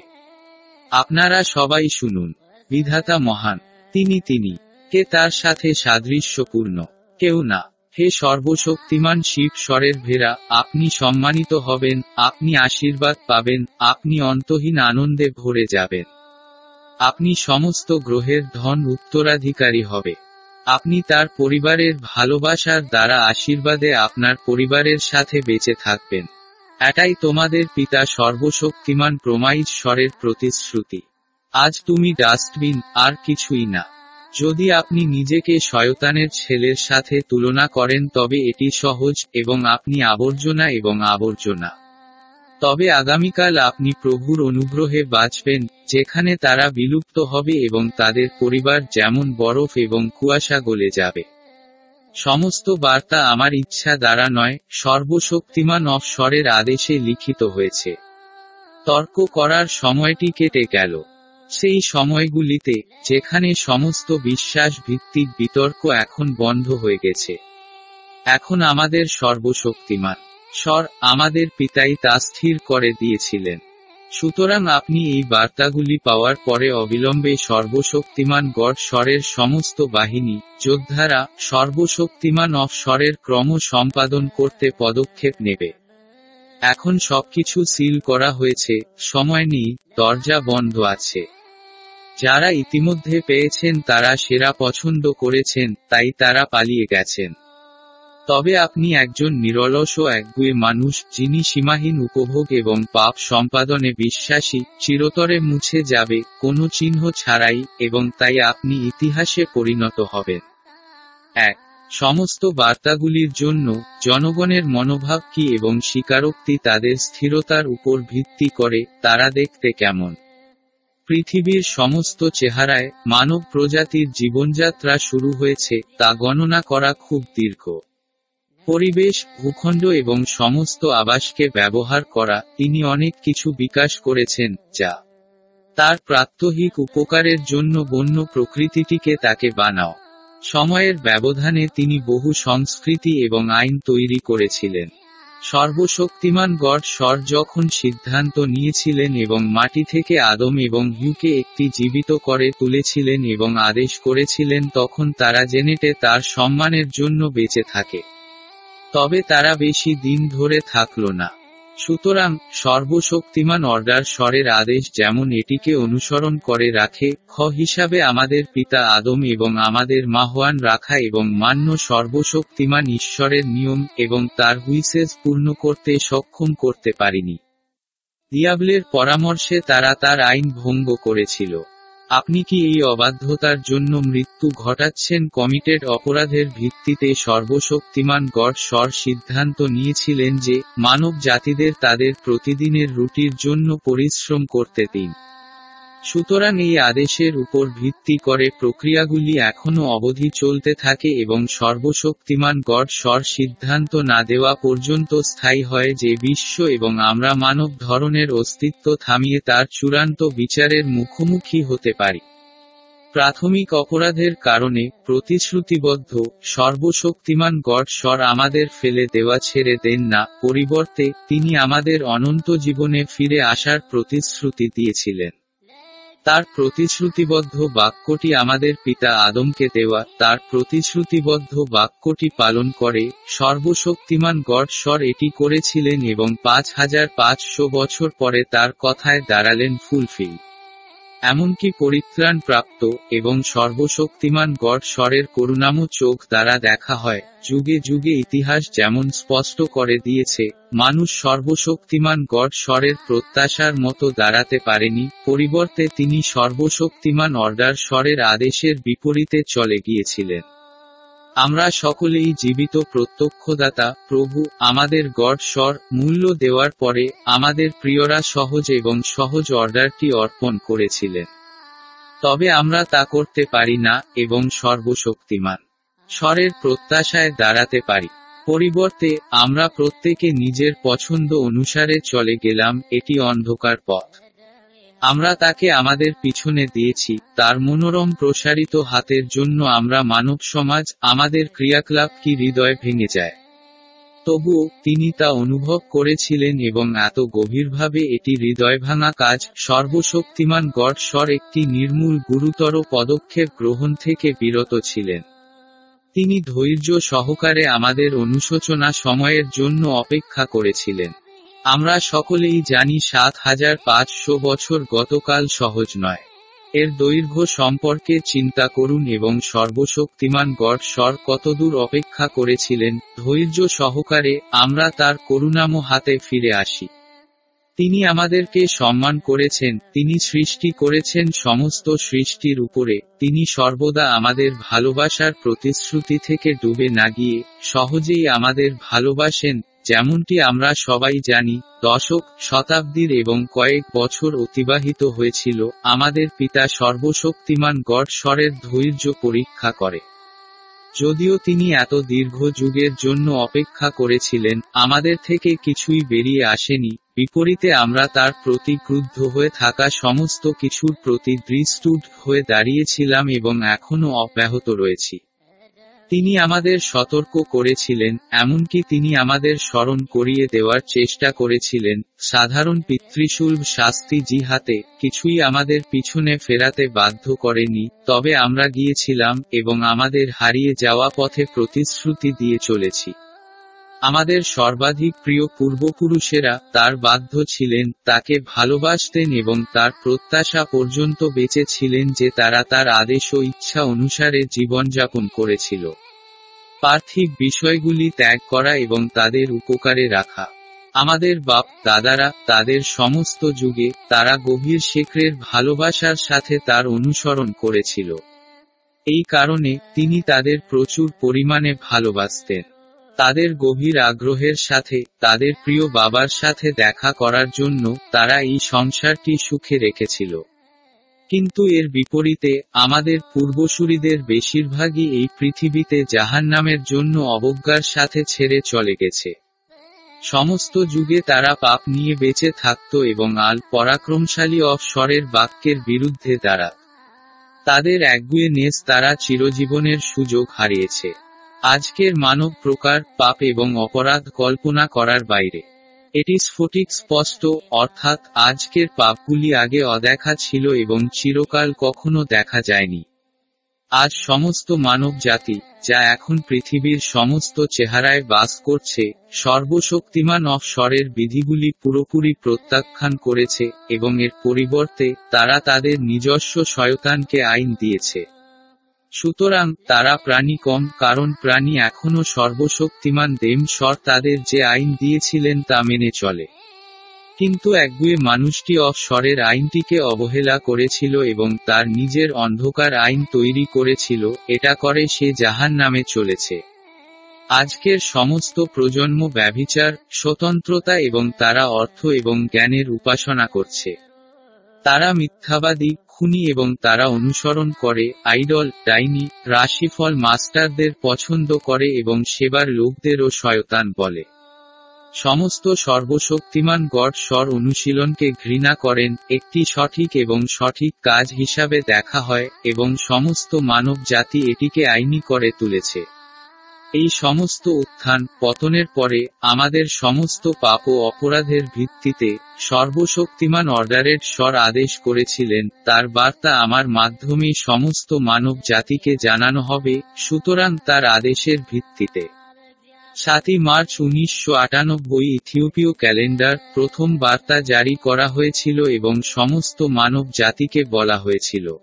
আপনারা সবাই শুনুন, বিধাতা মহান, তিনি তিনি, কে তার সাথে সাদৃশ্যপূর্ণ, কেউ না, হে সর্বশক্তিমান শিব স্বরের ভেরা আপনি সম্মানিত হবেন, আপনি আশীর্বাদ পাবেন, আপনি অন্তহীন আনন্দে ভরে যাবেন। আপনি সমস্ত গ্রহের ধন উত্তরাধিকারী হবে। আপনি তার পরিবারের ভালোবাসার দ্বারা আশীর্বাদে আপনার পরিবারের সাথে বেঁচে থাকবেন। এটাই তোমাদের পিতা সর্বশক্তিমান প্রমাইজ স্বরের প্রতিশ্রুতি। আজ তুমি ডাস্টবিন, আর কিছুই না। যদি আপনি নিজেকে শয়তানের ছেলের সাথে তুলনা করেন, তবে এটি সহজ, এবং আপনি আবর্জনা এবং আবর্জনা। তবে আগামীকাল আপনি প্রভুর অনুগ্রহে বাঁচবেন, যেখানে তারা বিলুপ্ত হবে এবং তাদের পরিবার যেমন বরফ এবং কুয়াশা গলে যাবে। সমস্ত বার্তা আমার ইচ্ছা দ্বারা নয়, সর্বশক্তিমান অফস্বরের আদেশে লিখিত হয়েছে। তর্ক করার সময়টি কেটে গেল। সেই সময়গুলিতে, যেখানে সমস্ত বিশ্বাস ভিত্তিক বিতর্ক এখন বন্ধ হয়ে গেছে। এখন আমাদের সর্বশক্তিমান। স্বর আমাদের পিতাই তা স্থির করে দিয়েছিলেন। সুতরাং আপনি এই বার্তাগুলি পাওয়ার পরে অবিলম্বে সর্বশক্তিমান গড় স্বরের সমস্ত বাহিনী, যোদ্ধারা সর্বশক্তিমান অফ স্বরের ক্রম সম্পাদন করতে পদক্ষেপ নেবে। এখন সবকিছু সিল করা হয়েছে, সময় নেই, দরজা বন্ধ আছে। যারা ইতিমধ্যে পেয়েছেন তারা সেরা পছন্দ করেছেন, তাই তারা পালিয়ে গেছেন। তবে আপনি একজন নিরলস ও একগুয়ে মানুষ, যিনি সীমাহীন উপভোগ এবং পাপ সম্পাদনে বিশ্বাসী, চিরতরে মুছে যাবে, কোনো চিহ্ন ছাড়াই, এবং তাই আপনি ইতিহাসে পরিণত হবেন। এক, সমস্ত বার্তাগুলির জন্য, জনগণের মনোভাব কি এবং স্বীকারোক্তি তাদের স্থিরতার উপর ভিত্তি করে, তারা দেখতে কেমন? পৃথিবীর সমস্ত চেহারায়, মানব প্রজাতির জীবনযাত্রা শুরু হয়েছে, তা গণনা করা খুব দীর্ঘ। পরিবেশ, ভূখণ্ড এবং সমস্ত আবাসকে ব্যবহার করা, তিনি অনেক কিছু বিকাশ করেছেন, যা তার প্রাত্যহিক উপকারের জন্য বন্য প্রকৃতিটিকে তাকে বানাও। সময়ের ব্যবধানে তিনি বহু সংস্কৃতি এবং আইন তৈরি করেছিলেন। সর্বশক্তিমান গড স্বর যখন সিদ্ধান্ত নিয়েছিলেন এবং মাটি থেকে আদম এবং হিউকে একটি জীবিত করে তুলেছিলেন এবং আদেশ করেছিলেন, তখন তারা জেনেটে তার সম্মানের জন্য বেঁচে থাকে। তবে তারা বেশি দিন ধরে থাকল না। সুতরাং সর্বশক্তিমান অর্ডার স্বরের আদেশ যেমন এটিকে অনুসরণ করে রাখে, খ হিসাবে আমাদের পিতা আদম এবং আমাদের মাহওয়ান রাখা এবং মান্য সর্বশক্তিমান ঈশ্বরের নিয়ম এবং তার হুইসেস পূর্ণ করতে সক্ষম করতে পারিনি। দিয়াবলের পরামর্শে তারা তার আইন ভঙ্গ করেছিল। আপনি কি এই অবাধ্যতার জন্য মৃত্যু ঘটাচ্ছেন? কমিটেড অপরাধের ভিত্তিতে সর্বশক্তিমান গড স্বর সিদ্ধান্ত নিয়েছিলেন যে মানব জাতিদের তাদের প্রতিদিনের রুটির জন্য পরিশ্রম করতে দিন। সুতরাং এই আদেশের উপর ভিত্তি করে প্রক্রিয়াগুলি এখনও অবধি চলতে থাকে এবং সর্বশক্তিমান গড স্বর সিদ্ধান্ত না দেওয়া পর্যন্ত স্থায়ী হয় যে বিশ্ব এবং আমরা মানব ধরনের অস্তিত্ব থামিয়ে তার চূড়ান্ত বিচারের মুখোমুখি হতে পারি। প্রাথমিক অপরাধের কারণে প্রতিশ্রুতিবদ্ধ, সর্বশক্তিমান গড স্বর আমাদের ফেলে দেওয়া ছেড়ে দেন না, পরিবর্তে তিনি আমাদের অনন্ত জীবনে ফিরে আসার প্রতিশ্রুতি দিয়েছিলেন। তার প্রতিশ্রুতিবদ্ধ বাক্যটি আমাদের পিতা আদমকে দেওয়া, তার প্রতিশ্রুতিবদ্ধ বাক্যটি পালন করে, সর্বশক্তিমান গডস্বর এটি করেছিলেন এবং পাঁচ হাজার পাঁচশো বছর পরে তার কথায় দাঁড়ালেন ফুলফিল। এমনকি পরিত্রাণ প্রাপ্ত এবং সর্বশক্তিমান গড স্বরের করুণাম চোখ দ্বারা দেখা হয়। যুগে যুগে ইতিহাস যেমন স্পষ্ট করে দিয়েছে, মানুষ সর্বশক্তিমান গড স্বরের প্রত্যাশার মতো দাঁড়াতে পারেনি, পরিবর্তে তিনি সর্বশক্তিমান অর্ডার স্বরের আদেশের বিপরীতে চলে গিয়েছিলেন। আমরা সকলেই জীবিত প্রত্যক্ষদাতা, প্রভু, আমাদের গড, স্বর, মূল্য দেওয়ার পরে আমাদের প্রিয়রা সহজ এবং সহজ অর্ডারটি অর্পণ করেছিলেন। তবে আমরা তা করতে পারি না এবং সর্বশক্তিমান। স্বরের প্রত্যাশায় দাঁড়াতে পারি। পরিবর্তে, আমরা প্রত্যেকে নিজের পছন্দ অনুসারে চলে গেলাম, এটি অন্ধকার পথ। আমরা তাকে আমাদের পিছনে দিয়েছি, তার মনোরম প্রসারিত হাতের জন্য আমরা মানব সমাজ, আমাদের ক্রিয়াকলাপ কি হৃদয় ভেঙে যায়। তবুও, তিনি তা অনুভব করেছিলেন এবং এত গভীরভাবে এটি হৃদয়ভাঙা কাজ, সর্বশক্তিমান গডস্বর একটি নির্মূল গুরুতর পদক্ষেপ গ্রহণ থেকে বিরত ছিলেন। তিনি ধৈর্য সহকারে আমাদের অনুশোচনা সময়ের জন্য অপেক্ষা করেছিলেন। আমরা সকলেই জানি সাত হাজার পাঁচশো বছর গতকাল সহজ নয়। এর দৈর্ঘ্য সম্পর্কে চিন্তা করুন এবং সর্বশক্তিমান গড স্বর কতদূর অপেক্ষা করেছিলেন, ধৈর্য সহকারে আমরা তার করুণাম হাতে ফিরে আসি। তিনি আমাদেরকে সম্মান করেছেন, তিনি সৃষ্টি করেছেন সমস্ত সৃষ্টির উপরে, তিনি সর্বদা আমাদের ভালোবাসার প্রতিশ্রুতি থেকে ডুবে না গিয়ে সহজেই আমাদের ভালোবাসেন যেমনটি আমরা সবাই জানি, দশক, শতাব্দীর এবং কয়েক বছর অতিবাহিত হয়েছিল, আমাদের পিতা সর্বশক্তিমান গড স্বরের ধৈর্য পরীক্ষা করে। যদিও তিনি এত দীর্ঘ যুগের জন্য অপেক্ষা করেছিলেন, আমাদের থেকে কিছুই বেরিয়ে আসেনি, বিপরীতে আমরা তার প্রতি ক্রুদ্ধ হয়ে থাকা সমস্ত কিছুর প্রতি দৃষ্টুট হয়ে দাঁড়িয়েছিলাম এবং এখনও অব্যাহত রয়েছি। তিনি আমাদের সতর্ক করেছিলেন, এমনকি তিনি আমাদের স্মরণ করিয়ে দেওয়ার চেষ্টা করেছিলেন, সাধারণ পিতৃসুলভ শাস্তি জিহাতে, কিছুই আমাদের পিছনে ফেরাতে বাধ্য করেনি, তবে আমরা গিয়েছিলাম এবং আমাদের হারিয়ে যাওয়া পথে প্রতিশ্রুতি দিয়ে চলেছি। আমাদের সর্বাধিক প্রিয় পূর্বপুরুষেরা তার বাধ্য ছিলেন, তাকে ভালোবাসতেন এবং তার প্রত্যাশা পর্যন্ত বেঁচে ছিলেন যে তারা তার আদেশ ও ইচ্ছা অনুসারে জীবনযাপন করেছিল। পার্থিব বিষয়গুলি ত্যাগ করা এবং তাদের উপকারে রাখা। আমাদের বাপ, দাদারা, তাদের সমস্ত যুগে তারা গভীর শেখরের ভালোবাসার সাথে তার অনুসরণ করেছিল। এই কারণে তিনি তাদের প্রচুর পরিমাণে ভালোবাসতেন। তাদের গভীর আগ্রহের সাথে, তাদের প্রিয় বাবার সাথে দেখা করার জন্য তারা এই সংসারটি সুখে রেখেছিল। কিন্তু এর বিপরীতে, আমাদের পূর্বসূরিদের বেশিরভাগই এই পৃথিবীতে জাহান্নামের জন্য অবজ্ঞার সাথে ছেড়ে চলে গেছে। সমস্ত যুগে তারা পাপ নিয়ে বেঁচে থাকত এবং আল পরাক্রমশালী অফস্বরের বাক্যের বিরুদ্ধে দাঁড়া তাদের একগুয়ে নেস তারা চিরজীবনের সুযোগ হারিয়েছে। আজকের মানব প্রকার, পাপ এবং অপরাধ কল্পনা করার বাইরে। এটি স্ফটিক, স্পষ্ট, অর্থাৎ আজকের পাপগুলি আগে অদেখা ছিল এবং চিরকাল কখনো দেখা যায়নি। আজ সমস্ত মানব জাতি, যা এখন পৃথিবীর সমস্ত চেহারায় বাস করছে, সর্বশক্তিমান অফস্বরের বিধিগুলি পুরোপুরি প্রত্যাখ্যান করেছে এবং এর পরিবর্তে তারা তাদের নিজস্ব শয়তানকে আইন দিয়েছে। সুতরাং তারা প্রাণী কম, কারণ প্রাণী এখনও সর্বশক্তিমান, দেম স্বর তাদের যে আইন দিয়েছিলেন তা মেনে চলে। কিন্তু একগুয়ে মানুষটি অস্বরের আইনটিকে অবহেলা করেছিল এবং তার নিজের অন্ধকার আইন তৈরি করেছিল, এটা করে সে জাহান নামে চলেছে। আজকের সমস্ত প্রজন্ম ব্যভিচার, স্বতন্ত্রতা এবং তারা অর্থ এবং জ্ঞানের উপাসনা করছে। তারা মিথ্যাবাদী খুনি এবং তারা অনুসরণ করে, আইডল, ডাইনি, রাশিফল মাস্টারদের পছন্দ করে এবং সেবার লোকদেরও শয়তান বলে। সমস্ত সর্বশক্তিমান গড স্বর অনুশীলনকে ঘৃণা করেন, একটি সঠিক এবং সঠিক কাজ হিসাবে দেখা হয়, এবং সমস্ত মানব জাতি এটিকে আইনি করে তুলেছে। এই সমস্ত উত্থান পতনের পরে আমাদের সমস্ত পাপ ও অপরাধের ভিত্তিতে সর্বশক্তিমান অর্ডারের স্বর আদেশ করেছিলেন, তার বার্তা আমার মাধ্যমেই সমস্ত মানব জাতিকে জানানো হবে, সুতরাং তার আদেশের ভিত্তিতে। সাতই মার্চ উনিশশো আটানব্বই ইথিওপীয় ক্যালেন্ডার প্রথম বার্তা জারি করা হয়েছিল এবং সমস্ত মানব জাতিকে বলা হয়েছিল।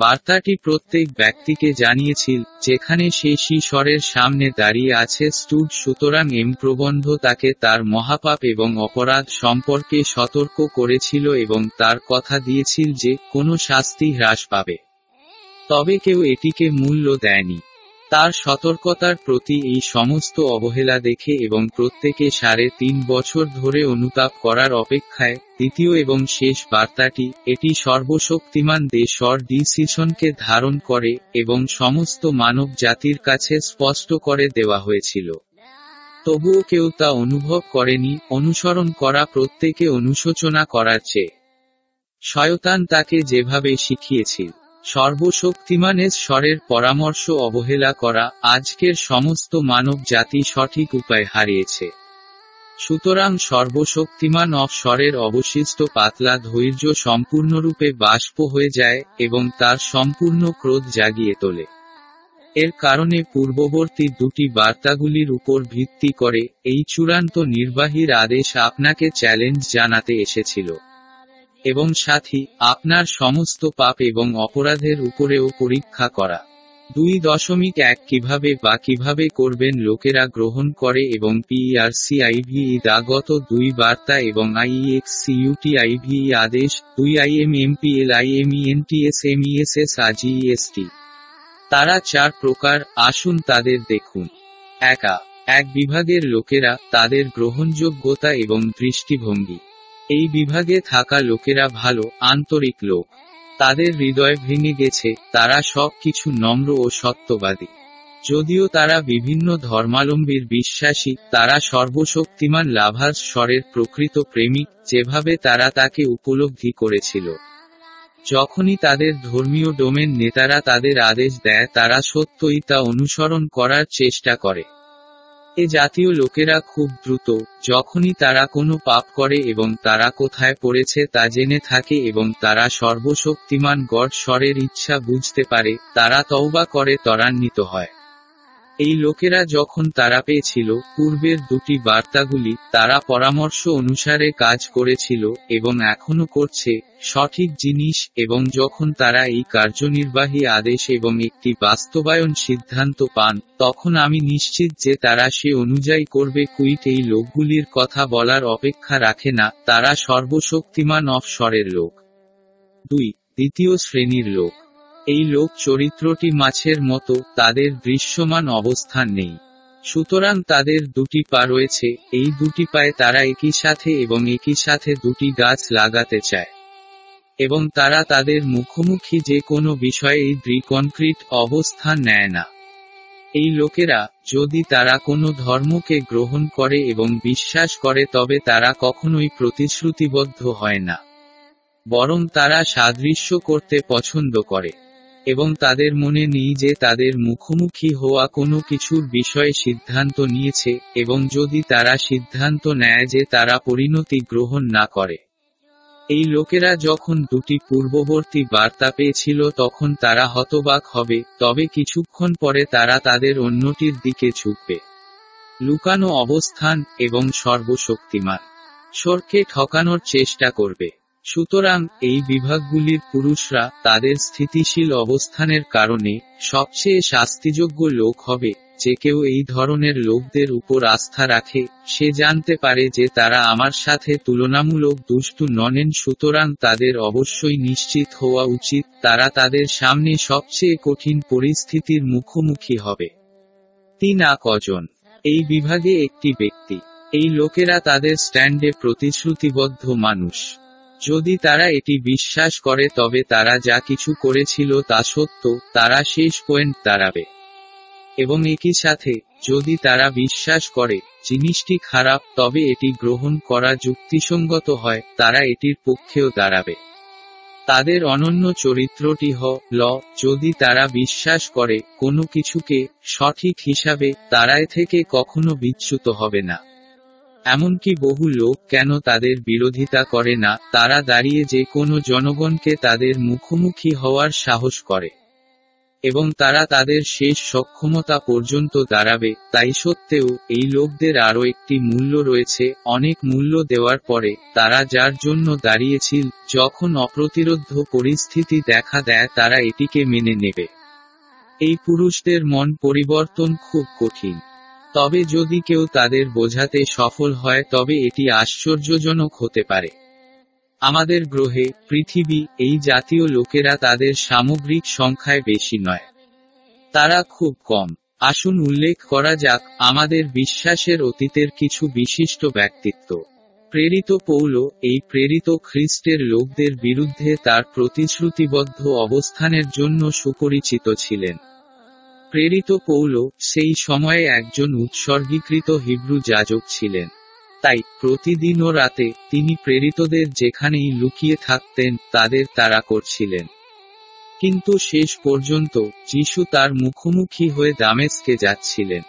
বার্তাটি প্রত্যেক ব্যক্তিকে জানিয়েছিল, যেখানে সে শিশরের সামনে দাঁড়িয়ে আছে স্টুড সুতরাং এম প্রবন্ধ তাকে তার মহাপাপ এবং অপরাধ সম্পর্কে সতর্ক করেছিল এবং তার কথা দিয়েছিল যে, কোনো শাস্তি হ্রাস পাবে। তবে কেউ এটিকে মূল্য দেয়নি। তার সতর্কতার প্রতি এই সমস্ত অবহেলা দেখে এবং প্রত্যেকে সাড়ে তিন বছর ধরে অনুতাপ করার অপেক্ষায়, দ্বিতীয় এবং শেষ বার্তাটি, এটি সর্বশক্তিমান দেশর ডিসিশনকে ধারণ করে এবং সমস্ত মানব জাতির কাছে স্পষ্ট করে দেওয়া হয়েছিল। তবুও কেউ তা অনুভব করেনি, অনুসরণ করা প্রত্যেকে অনুশোচনা করার চেয়ে। শয়তান তাকে যেভাবে শিখিয়েছিল। সর্বশক্তিমানের স্বরের পরামর্শ অবহেলা করা আজকের সমস্ত মানব জাতি সঠিক উপায় হারিয়েছে। সুতরাং সর্বশক্তিমান অফস্বরের অবশিষ্ট পাতলা ধৈর্য সম্পূর্ণরূপে বাষ্প হয়ে যায় এবং তার সম্পূর্ণ ক্রোধ জাগিয়ে তোলে। এর কারণে পূর্ববর্তী দুটি বার্তাগুলির উপর ভিত্তি করে এই চূড়ান্ত নির্বাহীর আদেশ আপনাকে চ্যালেঞ্জ জানাতে এসেছিল। এবং সাথী, আপনার সমস্ত পাপ এবং অপরাধের উপরেও পরীক্ষা করা। দুই দশমিক এক কীভাবে বা কীভাবে করবেন লোকেরা গ্রহণ করে এবং পিআরসিআইভি দাগত দুই বার্তা এবং আইএক্সিউটিআইভি আদেশ, দুই আইএমএমপিএল আইএমইএনটিএস এমইএসএস আজিএসটি তারা চার প্রকার, আসুন তাদের দেখুন। একা, এক বিভাগের লোকেরা তাদের গ্রহণযোগ্যতা এবং দৃষ্টিভঙ্গি। এই বিভাগে থাকা লোকেরা ভালো, আন্তরিক লোক। তাদের হৃদয় ভেঙে গেছে, তারা সব কিছু নম্র ও সত্যবাদী। যদিও তারা বিভিন্ন ধর্মালম্বীর বিশ্বাসী, তারা সর্বশক্তিমান লাভার স্বরের প্রকৃত প্রেমিক, যেভাবে তারা তাকে উপলব্ধি করেছিল। যখনই তাদের ধর্মীয় ডোমেন নেতারা তাদের আদেশ দেয়, তারা সত্যই তা অনুসরণ করার চেষ্টা করে। এ জাতীয় লোকেরা খুব দ্রুত, যখনই তারা কোনো পাপ করে এবং তারা কোথায় পড়েছে তা জেনে থাকে এবং তারা সর্বশক্তিমান গড স্বরের ইচ্ছা বুঝতে পারে, তারা তওবা করে ত্বরান্বিত হয়। এই লোকেরা যখন তারা পেয়েছিল, পূর্বের দুটি বার্তাগুলি তারা পরামর্শ অনুসারে কাজ করেছিল এবং এখনও করছে, সঠিক জিনিস এবং যখন তারা এই কার্যনির্বাহী আদেশ এবং একটি বাস্তবায়ন সিদ্ধান্ত পান, তখন আমি নিশ্চিত যে তারা সে অনুযায়ী করবে। কুইট এই লোকগুলির কথা বলার অপেক্ষা রাখে না, তারা সর্বশক্তিমান অফস্বরের লোক। দুই, দ্বিতীয় শ্রেণির লোক। এই লোক চরিত্রটি মাছের মতো, তাদের দৃশ্যমান অবস্থান নেই। সুতরাং তাদের দুটি পা রয়েছে, এই দুটি পায়ে তারা একই সাথে এবং একই সাথে দুটি গাছ লাগাতে চায়। এবং তারা তাদের মুখোমুখি যে কোনো বিষয়ে এই দ্রিকনক্রিট অবস্থান নেয় না। এই লোকেরা, যদি তারা কোনো ধর্মকে গ্রহণ করে এবং বিশ্বাস করে তবে তারা কখনোই প্রতিশ্রুতিবদ্ধ হয় না। বরং তারা সাদৃশ্য করতে পছন্দ করে। এবং তাদের মনে নেই যে তাদের মুখোমুখি হওয়া কোনো কিছুর বিষয়ে সিদ্ধান্ত নিয়েছে, এবং যদি তারা সিদ্ধান্ত নেয় যে তারা পরিণতি গ্রহণ না করে। এই লোকেরা যখন দুটি পূর্ববর্তী বার্তা পেয়েছিল তখন তারা হতবাক হবে, তবে কিছুক্ষণ পরে তারা তাদের অন্যটির দিকে ঝুঁকবে। লুকানো অবস্থান এবং সর্বশক্তিমান। সরকে ঠকানোর চেষ্টা করবে। সুতরাং, এই বিভাগগুলির পুরুষরা তাদের স্থিতিশীল অবস্থানের কারণে সবচেয়ে শাস্তিযোগ্য লোক হবে, যে কেউ এই ধরনের লোকদের উপর আস্থা রাখে, সে জানতে পারে যে তারা আমার সাথে তুলনামূলক দুষ্টু ননেন সুতরাং তাদের অবশ্যই নিশ্চিত হওয়া উচিত, তারা তাদের সামনে সবচেয়ে কঠিন পরিস্থিতির মুখোমুখি হবে। তিন কজন। এই বিভাগে একটি ব্যক্তি। এই লোকেরা তাদের স্ট্যান্ডে প্রতিশ্রুতিবদ্ধ মানুষ। যদি তারা এটি বিশ্বাস করে, তবে তারা যা কিছু করেছিল তা সত্য, তারা শেষ পয়েন্ট দাঁড়াবে। এবং একই সাথে, যদি তারা বিশ্বাস করে, জিনিসটি খারাপ, তবে এটি গ্রহণ করা যুক্তিসঙ্গত হয়, তারা এটির পক্ষেও দাঁড়াবে। তাদের অনন্য চরিত্রটি হ, ল, যদি তারা বিশ্বাস করে, কোনো কিছুকে সঠিক হিসাবে তারায় থেকে কখনো বিচ্যুত হবে না। এমনকি বহু লোক কেন তাদের বিরোধিতা করে না, তারা দাঁড়িয়ে যে কোনো জনগণকে তাদের মুখোমুখি হওয়ার সাহস করে। এবং তারা তাদের শেষ সক্ষমতা পর্যন্ত দাঁড়াবে, তাই সত্ত্বেও এই লোকদের আরও একটি মূল্য রয়েছে, অনেক মূল্য দেওয়ার পরে, তারা যার জন্য দাঁড়িয়েছিল, যখন অপ্রতিরোধ পরিস্থিতি দেখা দেয়, তারা এটিকে মেনে নেবে। এই পুরুষদের মন পরিবর্তন খুব কঠিন। তবে যদি কেউ তাদের বোঝাতে সফল হয়, তবে এটি আশ্চর্যজনক হতে পারে। আমাদের গ্রহে, পৃথিবী, এই জাতীয় লোকেরা তাদের সামগ্রিক সংখ্যায় বেশি নয়। তারা খুব কম। আসুন উল্লেখ করা যাক, আমাদের বিশ্বাসের অতীতের কিছু বিশিষ্ট ব্যক্তিত্ব। প্রেরিত পৌল, এই প্রেরিত খ্রিস্টের লোকদের বিরুদ্ধে তার প্রতিশ্রুতিবদ্ধ অবস্থানের জন্য সুপরিচিত ছিলেন। প্রেরিত পৌল সেই সময়ে একজন উৎসর্গীকৃত হিব্রু যাজক ছিলেন। তাই প্রতিদিনও রাতে তিনি প্রেরিতদের যেখানেই লুকিয়ে থাকতেন তাদের তারা করছিলেন। কিন্তু শেষ পর্যন্ত যিশু তার মুখোমুখি হয়ে দামেস্কে যাচ্ছিলেন।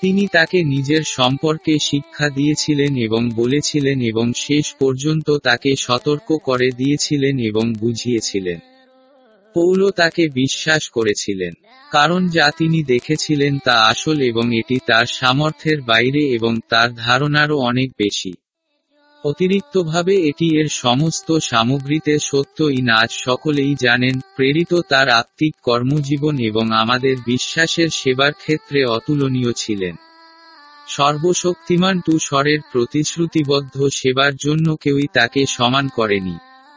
তিনি তাকে নিজের সম্পর্কে শিক্ষা দিয়েছিলেন এবং বলেছিলেন এবং শেষ পর্যন্ত তাকে সতর্ক করে দিয়েছিলেন এবং বুঝিয়েছিলেন। পৌল তাকে বিশ্বাস করেছিলেন, কারণ যা তিনি দেখেছিলেন তা আসল এবং এটি তার সামর্থ্যের বাইরে এবং তার ধারণারও অনেক বেশি। অতিরিক্তভাবে এটি এর সমস্ত সামগ্রীতে সত্য ইন আজ সকলেই জানেন, প্রেরিত তার আত্মিক কর্মজীবন এবং আমাদের বিশ্বাসের সেবার ক্ষেত্রে অতুলনীয় ছিলেন। সর্বশক্তিমান টু স্বরের প্রতিশ্রুতিবদ্ধ সেবার জন্য কেউই তাকে সমান করেনি।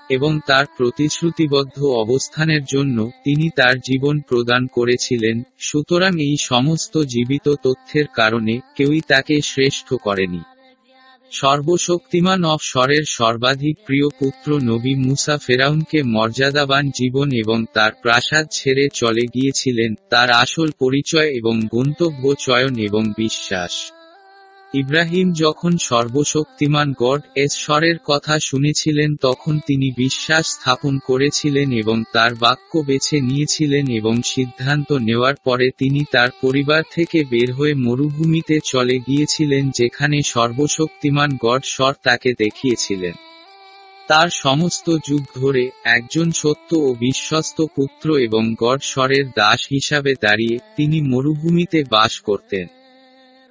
এবং তার প্রতিশ্রুতিবদ্ধ অবস্থানের জন্য তিনি তার জীবন প্রদান করেছিলেন, সুতরাং এই সমস্ত জীবিত তথ্যের কারণে কেউই তাকে শ্রেষ্ঠ করেনি। সর্বশক্তিমান অফ স্বরের সর্বাধিক প্রিয় পুত্র নবী মুসা ফেরাউনকে মর্যাদাবান জীবন এবং তার প্রাসাদ ছেড়ে চলে গিয়েছিলেন, তার আসল পরিচয় এবং গন্তব্য চয়ন এবং বিশ্বাস। ইব্রাহিম যখন সর্বশক্তিমান গড এশ্বরের কথা শুনেছিলেন, তখন তিনি বিশ্বাস স্থাপন করেছিলেন এবং তার বাক্য বেছে নিয়েছিলেন এবং সিদ্ধান্ত নেওয়ার পরে তিনি তার পরিবার থেকে বের হয়ে মরুভূমিতে চলে গিয়েছিলেন, যেখানে সর্বশক্তিমান গড স্বর তাকে দেখিয়েছিলেন। তার সমস্ত যুগ ধরে একজন সত্য ও বিশ্বস্ত পুত্র এবং গড স্বরের দাস হিসাবে দাঁড়িয়ে তিনি মরুভূমিতে বাস করতেন।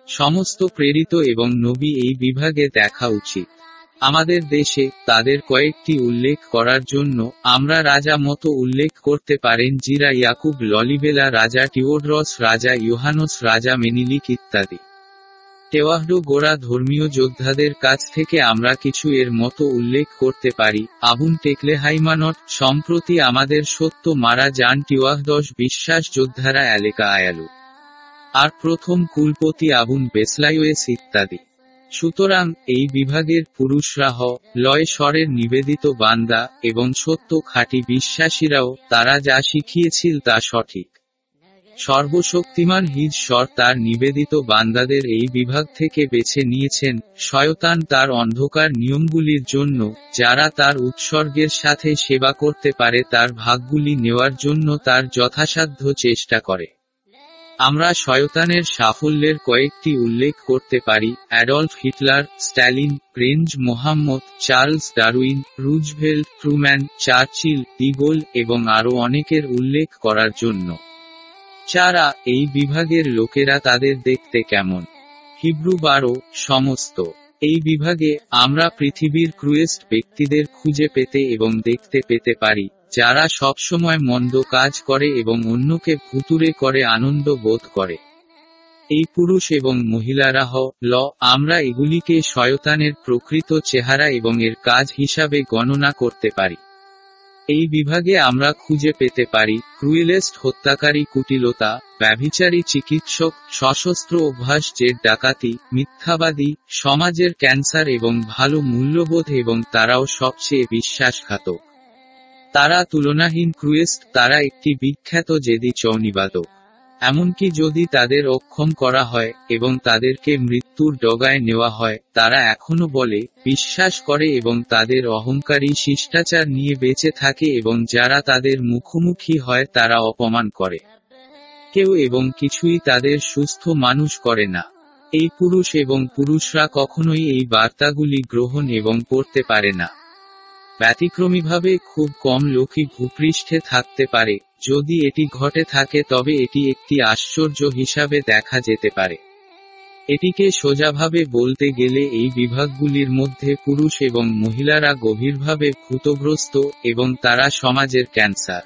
সমস্ত প্রেরিত এবং নবী এই বিভাগে দেখা উচিত। আমাদের দেশে তাদের কয়েকটি উল্লেখ করার জন্য আমরা রাজা মতো উল্লেখ করতে পারেন জিরা ইয়াকুব ললিবেলা রাজা, টিওড্রস রাজা, ইউহানস রাজা, মেনিলিক ইত্যাদি। টেওয়াহডো গোড়া ধর্মীয় যোদ্ধাদের কাছ থেকে আমরা কিছু এর মতো উল্লেখ করতে পারি। আবুন টেকলে হাইমানট সম্প্রতি আমাদের সত্য মারা যান টিওয়াহদশ বিশ্বাস যোদ্ধারা এলাকা আয়ালু। আর প্রথম কুলপতি আবুন বেসলাইওয়েস ইত্যাদি। সুতরাং এই বিভাগের পুরুষরা হ, লয় স্বরের নিবেদিত বান্দা এবং সত্য খাঁটি বিশ্বাসীরাও তারা যা শিখিয়েছিল তা সঠিক। সর্বশক্তিমান হিজ স্বর তার নিবেদিত বান্দাদের এই বিভাগ থেকে বেছে নিয়েছেন শয়তান তার অন্ধকার নিয়মগুলির জন্য, যারা তার উৎসর্গের সাথে সেবা করতে পারে তার ভাগগুলি নেওয়ার জন্য তার যথাসাধ্য চেষ্টা করে। আমরা শয়তানের সাফল্যের কয়েকটি উল্লেখ করতে পারি। অ্যাডলফ হিটলার, স্ট্যালিন প্রেঞ্জ Mohammad, Charles Darwin, Roosevelt, Truman, Churchill, de Gaulle এবং আরও অনেকের উল্লেখ করার জন্য। চারা এই বিভাগের লোকেরা তাদের দেখতে কেমন? হিব্রু বারো, সমস্ত। এই বিভাগে আমরা পৃথিবীর ক্রুয়েস্ট ব্যক্তিদের খুঁজে পেতে এবং দেখতে পেতে পারি, যারা সবসময় মন্দ কাজ করে এবং অন্যকে ভুতুরে করে আনন্দ বোধ করে। এই পুরুষ এবং মহিলারা হ, ল, আমরা এগুলিকে শয়তানের প্রকৃত চেহারা এবং এর কাজ হিসাবে গণনা করতে পারি। এই বিভাগে আমরা খুঁজে পেতে পারি ক্রুয়েলেস্ট হত্যাকারী কুটিলতা, ব্যভিচারী চিকিৎসক, সশস্ত্র অভ্যাস জেট ডাকাতি, মিথ্যাবাদী, সমাজের ক্যান্সার এবং ভালো মূল্যবোধ এবং তারাও সবচেয়ে বিশ্বাসঘাতক। তারা তুলনাহীন ক্রুয়েস্ট, তারা একটি বিখ্যাত জেদি চৌনিবাদক। এমনকি যদি তাদের অক্ষম করা হয় এবং তাদেরকে মৃত্যুর ডগায় নেওয়া হয়, তারা এখনও বলে, বিশ্বাস করে এবং তাদের অহংকারী শিষ্টাচার নিয়ে বেঁচে থাকে এবং যারা তাদের মুখোমুখি হয় তারা অপমান করে। কেউ এবং কিছুই তাদের সুস্থ মানুষ করে না। এই পুরুষ এবং পুরুষরা কখনোই এই বার্তাগুলি গ্রহণ এবং করতে পারে না। ব্যতিক্রমীভাবে খুব কম লোকই ভূপৃষ্ঠে থাকতে পারে। যদি এটি ঘটে থাকে তবে এটি একটি আশ্চর্য হিসাবে দেখা যেতে পারে। এটিকে সোজাভাবে বলতে গেলে এই বিভাগগুলির মধ্যে পুরুষ এবং মহিলারা গভীরভাবে ভূতগ্রস্ত এবং তারা সমাজের ক্যান্সার।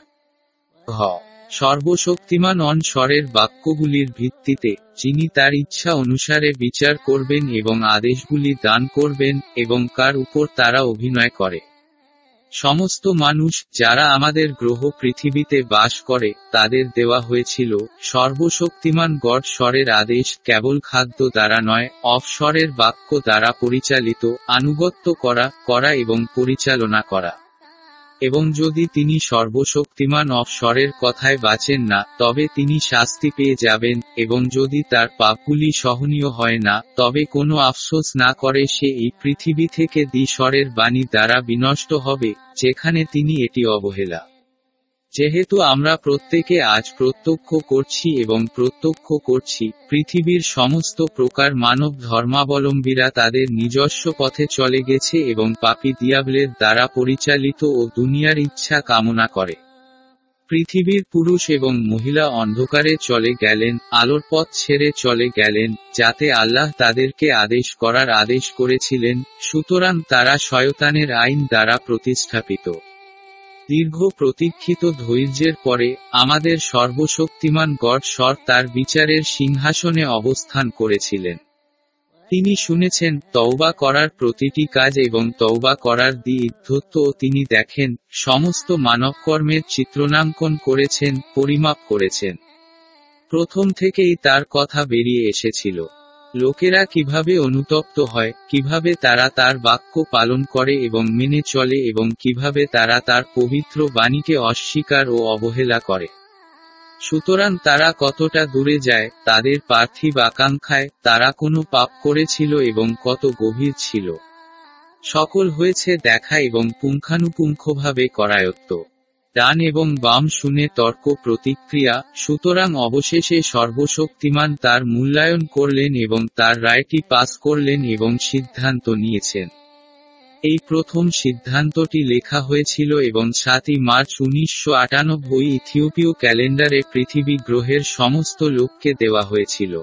ঘ। সর্বশক্তিমান অন স্বরের বাক্যগুলির ভিত্তিতে যিনি তার ইচ্ছা অনুসারে বিচার করবেন এবং আদেশগুলি দান করবেন এবং কার উপর তারা অভিনয় করে। সমস্ত মানুষ যারা আমাদের গ্রহ পৃথিবীতে বাস করে, তাদের দেওয়া হয়েছিল, সর্বশক্তিমান গড স্বরের আদেশ, কেবল খাদ্য দ্বারা নয় অফস্বরের বাক্য দ্বারা পরিচালিত, আনুগত্য করা করা এবং পরিচালনা করা। এবং যদি তিনি সর্বশক্তিমান অফসরের কথায় বাঁচেন না, তবে তিনি শাস্তি পেয়ে যাবেন, এবং যদি তার পাপগুলি সহনীয় হয় না, তবে কোনো আফসোস না করে সে এই পৃথিবী থেকে দ্বিস্বরের বাণী দ্বারা বিনষ্ট হবে, যেখানে তিনি এটি অবহেলা। যেহেতু আমরা প্রত্যেকে আজ প্রত্যক্ষ করছি এবং প্রত্যক্ষ করছি, পৃথিবীর সমস্ত প্রকার মানব ধর্মাবলম্বীরা তাদের নিজস্ব পথে চলে গেছে এবং পাপি দিয়াবলের দ্বারা পরিচালিত ও দুনিয়ার ইচ্ছা কামনা করে। পৃথিবীর পুরুষ এবং মহিলা অন্ধকারে চলে গেলেন, আলোর পথ ছেড়ে চলে গেলেন, যাতে আল্লাহ তাদেরকে আদেশ করার আদেশ করেছিলেন, সুতরাং তারা শয়তানের আইন দ্বারা প্রতিস্থাপিত দীর্ঘ প্রতীক্ষিত ধৈর্যের পরে, আমাদের সর্বশক্তিমান গড স্বর তার বিচারের সিংহাসনে অবস্থান করেছিলেন। তিনি শুনেছেন, তওবা করার প্রতিটি কাজ এবং তওবা করার দি ইদ্ধত্ব তিনি দেখেন, সমস্ত মানবকর্মের চিত্রনাঙ্কন করেছেন, পরিমাপ করেছেন। প্রথম থেকেই তার কথা বেরিয়ে এসেছিল। লোকেরা কীভাবে অনুতপ্ত হয়, কীভাবে তারা তার বাক্য পালন করে এবং মেনে চলে এবং কীভাবে তারা তার পবিত্র বাণীকে অস্বীকার ও অবহেলা করে। সুতরাং তারা কতটা দূরে যায়, তাদের পার্থিব আকাঙ্ক্ষায় তারা কোনো পাপ করেছিল এবং কত গভীর ছিল। সকল হয়েছে দেখা এবং পুঙ্খানুপুঙ্খভাবে করায়ত্ত। ডান এবং বাম শুনে তর্ক প্রতিক্রিয়া, সুতরাং অবশেষে সর্বশক্তিমান তার মূল্যায়ন করলেন এবং তার রায়টি পাস করলেন এবং সিদ্ধান্ত নিয়েছেন। এই প্রথম সিদ্ধান্তটি লেখা হয়েছিল এবং সাতই মার্চ উনিশশো আটানব্বই ইথিওপীয় ক্যালেন্ডারে পৃথিবী গ্রহের সমস্ত লোককে দেওয়া হয়েছিল।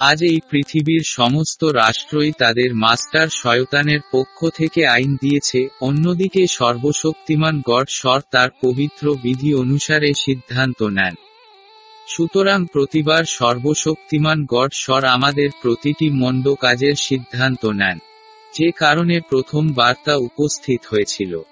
আজ এই পৃথিবীর সমস্ত রাষ্ট্রই তাদের মাস্টার শয়তানের পক্ষ থেকে আইন দিয়েছে, অন্যদিকে সর্বশক্তিমান গড স্বর তার পবিত্র বিধি অনুসারে সিদ্ধান্ত নেন। সুতরাং প্রতিবার সর্বশক্তিমান গড স্বর আমাদের প্রতিটি মন্দ কাজের সিদ্ধান্ত নেন। যে কারণে প্রথম বার্তা উপস্থিত হয়েছিল।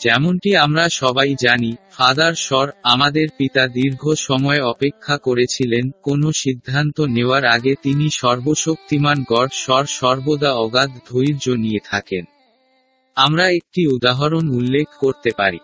যেমনটি আমরা সবাই জানি, ফাদার সর আমাদের পিতা দীর্ঘ সময় অপেক্ষা করেছিলেন, কোনো সিদ্ধান্ত নেওয়ার আগে তিনি সর্বশক্তিমান গড সর সর্বদা অগাধ ধৈর্য নিয়ে থাকেন। আমরা একটি উদাহরণ উল্লেখ করতে পারি।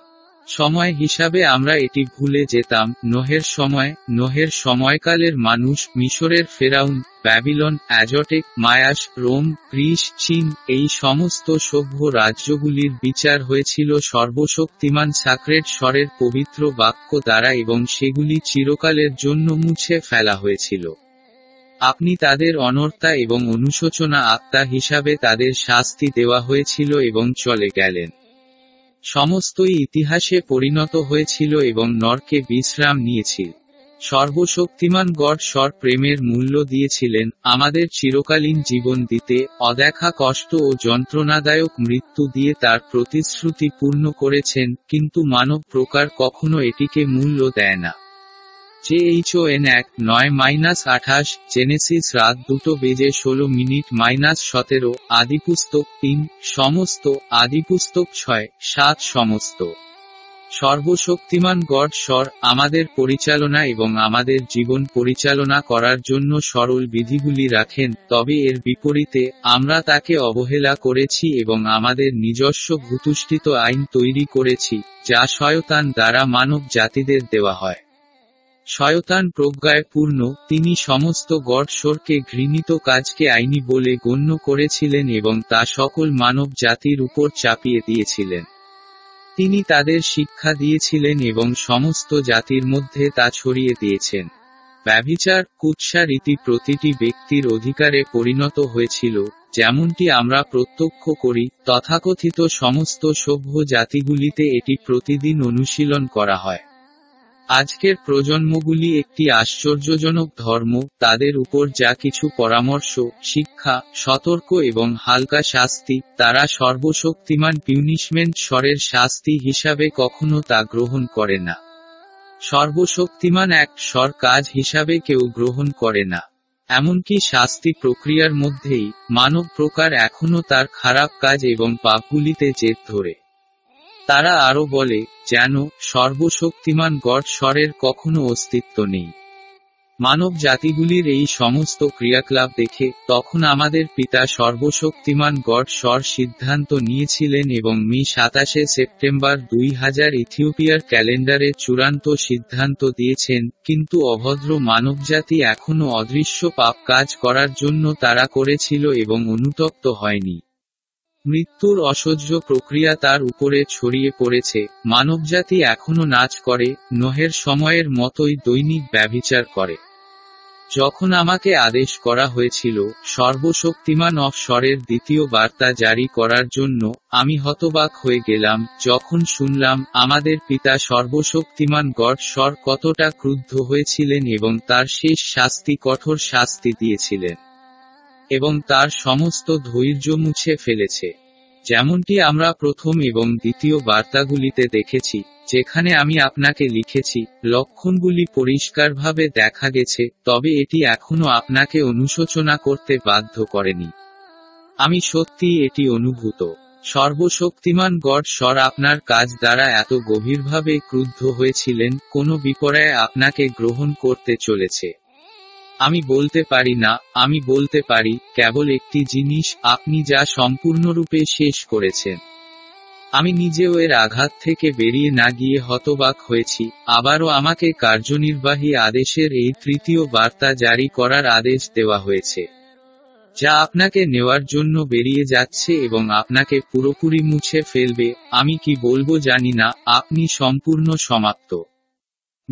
সময় হিসাবে আমরা এটি ভুলে যেতাম। নোহের সময়, নোহের সময়কালের মানুষ, মিশরের ফেরাউন, Babylon, Aztec, Mayas, Rome, Greece, চীন, এই সমস্ত সভ্য রাজ্যগুলির বিচার হয়েছিল সর্বশক্তিমান সাক্রেট স্বরের পবিত্র বাক্য দ্বারা এবং সেগুলি চিরকালের জন্য মুছে ফেলা হয়েছিল। আপনি তাদের অনর্তা এবং অনুশোচনা আত্মা হিসাবে তাদের শাস্তি দেওয়া হয়েছিল এবং চলে গেলেন। সমস্তই ইতিহাসে পরিণত হয়েছিল এবং নরকে বিশ্রাম নিয়েছিল সর্বশক্তিমান গড স্বর প্রেমের মূল্য দিয়েছিলেন আমাদের চিরকালীন জীবন দিতে, অদেখা কষ্ট ও যন্ত্রণাদায়ক মৃত্যু দিয়ে তার প্রতিশ্রুতি পূর্ণ করেছেন, কিন্তু মানব প্রকার কখনো এটিকে মূল্য দেয় না। জে এইচও এন এক, নয় মাইনাস আঠাশ জেনেসিস রাত দুটো বেজে ষোলো মিনিট মাইনাস সতেরো, আদিপুস্তক তিন, সমস্ত, আদিপুস্তক ছয়, সাত সমস্ত। সর্বশক্তিমান গড স্বর, আমাদের পরিচালনা এবং আমাদের জীবন পরিচালনা করার জন্য সরল বিধিগুলি রাখেন, তবে এর বিপরীতে, আমরা তাকে অবহেলা করেছি এবং আমাদের নিজস্ব ভূতুষ্ঠিত আইন তৈরি করেছি, যা শয়তান দ্বারা মানব জাতিদের দেওয়া হয়। শয়তান প্রজ্ঞায় পূর্ণ, তিনি সমস্ত গডস্বরকে ঘৃণিত কাজকে আইনি বলে গণ্য করেছিলেন এবং তা সকল মানব জাতির উপর চাপিয়ে দিয়েছিলেন। তিনি তাদের শিক্ষা দিয়েছিলেন এবং সমস্ত জাতির মধ্যে তা ছড়িয়ে দিয়েছেন। ব্যভিচার কুৎসা রীতি প্রতিটি ব্যক্তির অধিকারে পরিণত হয়েছিল, যেমনটি আমরা প্রত্যক্ষ করি, তথাকথিত সমস্ত সভ্য জাতিগুলিতে এটি প্রতিদিন অনুশীলন করা হয়। আজকের প্রজন্মগুলি একটি আশ্চর্যজনক ধর্ম, তাদের উপর যা কিছু পরামর্শ, শিক্ষা, সতর্ক এবং হালকা শাস্তি, তারা সর্বশক্তিমান পিউনিশমেন্ট স্বরের শাস্তি হিসাবে কখনো তা গ্রহণ করে না। সর্বশক্তিমান এক স্বর কাজ হিসাবে কেউ গ্রহণ করে না। এমনকি শাস্তি প্রক্রিয়ার মধ্যেই মানব প্রকার এখনও তার খারাপ কাজ এবং পাপগুলিতে জেদ ধরে। তারা আরও বলে, যেন সর্বশক্তিমান গড স্বরের কখনো অস্তিত্ব নেই। মানব জাতিগুলির এই সমস্ত ক্রিয়াকলাপ দেখে তখন আমাদের পিতা সর্বশক্তিমান গড স্বর সিদ্ধান্ত নিয়েছিলেন এবং মি সাতাশে সেপ্টেম্বর দুই হাজার ইথিওপিয়ার ক্যালেন্ডারে চূড়ান্ত সিদ্ধান্ত দিয়েছেন, কিন্তু অভদ্র মানবজাতি এখনও অদৃশ্য পাপ কাজ করার জন্য তারা করেছিল এবং অনুতপ্ত হয়নি। মৃত্যুর অসহ্য প্রক্রিয়া তার উপরে ছড়িয়ে পড়েছে। মানবজাতি এখনও নাচ করে, নোহের সময়ের মতোই দৈনিক ব্যভিচার করে। যখন আমাকে আদেশ করা হয়েছিল, সর্বশক্তিমান অফস্বরের দ্বিতীয় বার্তা জারি করার জন্য আমি হতবাক হয়ে গেলাম, যখন শুনলাম আমাদের পিতা সর্বশক্তিমান গড স্বর কতটা ক্রুদ্ধ হয়েছিলেন এবং তার শেষ শাস্তি কঠোর শাস্তি দিয়েছিলেন। এবং তার সমস্ত ধৈর্য মুছে ফেলেছে। যেমনটি আমরা প্রথম এবং দ্বিতীয় বার্তাগুলিতে দেখেছি, যেখানে আমি আপনাকে লিখেছি, লক্ষণগুলি পরিষ্কারভাবে দেখা গেছে, তবে এটি এখনও আপনাকে অনুশোচনা করতে বাধ্য করেনি। আমি সত্যি এটি অনুভূত। সর্বশক্তিমান গড স্বর আপনার কাজ দ্বারা এত গভীরভাবে ক্রুদ্ধ হয়েছিলেন, কোনো বিপর্যয় আপনাকে গ্রহণ করতে চলেছে। আমি বলতে পারি না, আমি বলতে পারি, কেবল একটি জিনিস আপনি যা সম্পূর্ণরূপে শেষ করেছেন। আমি নিজেও এর আঘাত থেকে বেরিয়ে না গিয়ে হতবাক হয়েছি, আবারও আমাকে কার্যনির্বাহী আদেশের এই তৃতীয় বার্তা জারি করার আদেশ দেওয়া হয়েছে। যা আপনাকে নেওয়ার জন্য বেরিয়ে যাচ্ছে এবং আপনাকে পুরোপুরি মুছে ফেলবে, আমি কি বলব জানি না, আপনি সম্পূর্ণ সমাপ্ত।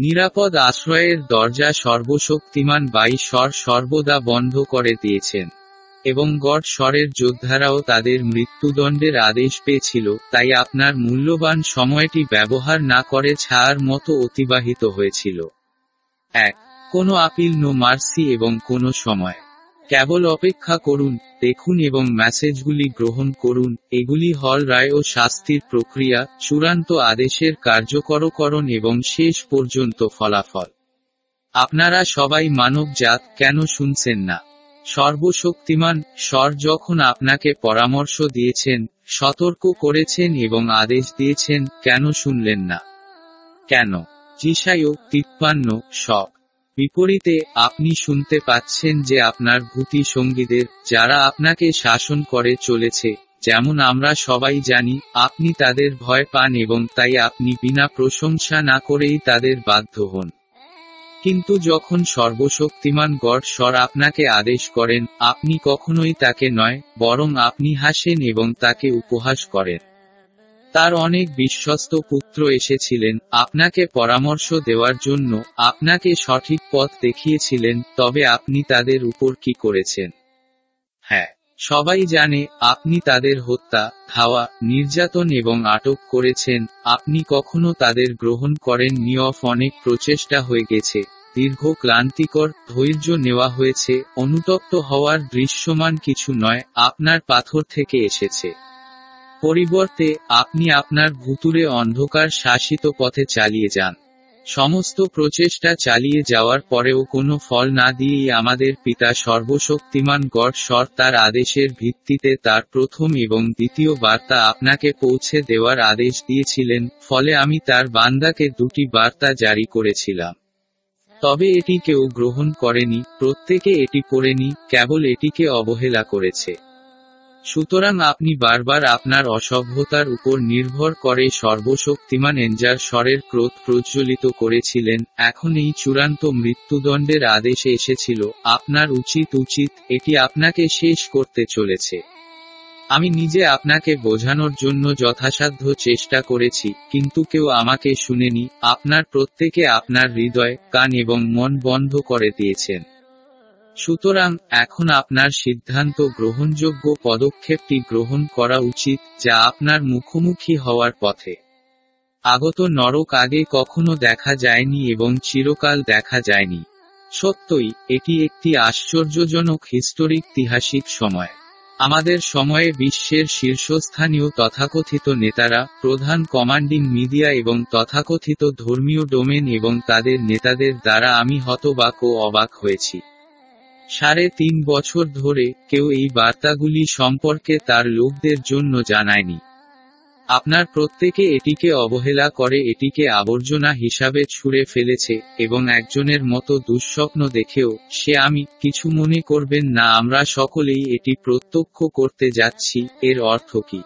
নিরাপদ আশ্রয়ের দরজা সর্বশক্তিমান বাই স্বর সর্বদা বন্ধ করে দিয়েছেন। এবং গড স্বরের যোদ্ধারাও তাদের মৃত্যুদণ্ডের আদেশ পেয়েছিল, তাই আপনার মূল্যবান সময়টি ব্যবহার না করে ছায়ার মতো অতিবাহিত হয়েছিল। এক, কোনো আপিল, নো মার্সি এবং কোনো সময়। কেবল অপেক্ষা করুন, দেখুন এবং মেসেজগুলি গ্রহণ করুন, এগুলি হল রায় ও শাস্তির প্রক্রিয়া, চূড়ান্ত আদেশের কার্যকরকরণ এবং শেষ পর্যন্ত ফলাফল। আপনারা সবাই মানবজাত, কেন শুনছেন না? সর্বশক্তিমান, স্বর যখন আপনাকে পরামর্শ দিয়েছেন, সতর্ক করেছেন এবং আদেশ দিয়েছেন, কেন শুনলেন না? কেন? জিসায়ও তিপ্পান্ন শক বিপরীতে, আপনি শুনতে পাচ্ছেন যে আপনার ভূতি সঙ্গীদের, যারা আপনাকে শাসন করে চলেছে, যেমন আমরা সবাই জানি, আপনি তাদের ভয় পান এবং তাই আপনি বিনা প্রশংসা না করেই তাদের বাধ্য হন। কিন্তু যখন সর্বশক্তিমান গড স্বর আপনাকে আদেশ করেন, আপনি কখনোই তাকে নয়, বরং আপনি হাসেন এবং তাকে উপহাস করেন। তার অনেক বিশ্বস্ত পুত্র এসেছিলেন আপনাকে পরামর্শ দেওয়ার জন্য আপনাকে সঠিক পথ দেখিয়েছিলেন তবে আপনি তাদের উপর কি করেছেন? হ্যাঁ। সবাই জানে আপনি তাদের হত্যা ধাওয়া নির্যাতন এবং আটক করেছেন আপনি কখনো তাদের গ্রহণ করেন নিয়ফ অনেক প্রচেষ্টা হয়ে গেছে দীর্ঘ ক্লান্তিকর ধৈর্য নেওয়া হয়েছে অনুতপ্ত হওয়ার দৃশ্যমান কিছু নয় আপনার পাথর থেকে এসেছে। পরিবর্তে, আপনি আপনার ভুতুরে অন্ধকার শাসিত পথে চালিয়ে যান। সমস্ত প্রচেষ্টা চালিয়ে যাওয়ার পরেও কোনো ফল না দিয়েই আমাদের পিতা সর্বশক্তিমান গড স্বর তার আদেশের ভিত্তিতে তার প্রথম এবং দ্বিতীয় বার্তা আপনাকে পৌঁছে দেওয়ার আদেশ দিয়েছিলেন, ফলে আমি তার বান্দাকে দুটি বার্তা জারি করেছিলাম। তবে এটি কেউ গ্রহণ করেনি, প্রত্যেকে এটি পড়েনি, কেবল এটিকে অবহেলা করেছে। সুতরাং আপনি বারবার আপনার অসভ্যতার উপর নির্ভর করে সর্বশক্তিমান এঞ্জার স্বরের ক্রোধ প্রজ্বলিত করেছিলেন, এখন এই চূড়ান্ত মৃত্যুদণ্ডের আদেশ এসেছিল, আপনার উচিত উচিত, এটি আপনাকে শেষ করতে চলেছে। আমি নিজে আপনাকে বোঝানোর জন্য যথাসাধ্য চেষ্টা করেছি, কিন্তু কেউ আমাকে শুনেনি, আপনার প্রত্যেকে আপনার হৃদয়, কান এবং মন বন্ধ করে দিয়েছেন। সুতরাং এখন আপনার সিদ্ধান্ত গ্রহণযোগ্য পদক্ষেপটি গ্রহণ করা উচিত, যা আপনার মুখোমুখি হওয়ার পথে। আগত নরক আগে কখনো দেখা যায়নি এবং চিরকাল দেখা যায়নি। সত্যই, এটি একটি আশ্চর্যজনক হিস্টোরিক ঐতিহাসিক সময়। আমাদের সময়ে বিশ্বের শীর্ষস্থানীয় তথাকথিত নেতারা, প্রধান কমান্ডিং মিডিয়া এবং তথাকথিত ধর্মীয় ডোমেন এবং তাদের নেতাদের দ্বারা আমি হতবাক ও অবাক হয়েছি। সাড়ে তিন বছর ধরে কেউ এই বার্তাগুলি সম্পর্কে তার লোকদের জন্য জানায়নি। আপনার প্রত্যেকে এটিকে অবহেলা করে এটিকে আবর্জনা হিসাবে ছুঁড়ে ফেলেছে এবং একজনের মতো দুঃস্বপ্ন দেখেও সে আমি কিছু মনে করবেন না, আমরা সকলেই এটি প্রত্যক্ষ করতে যাচ্ছি, এর অর্থ কি?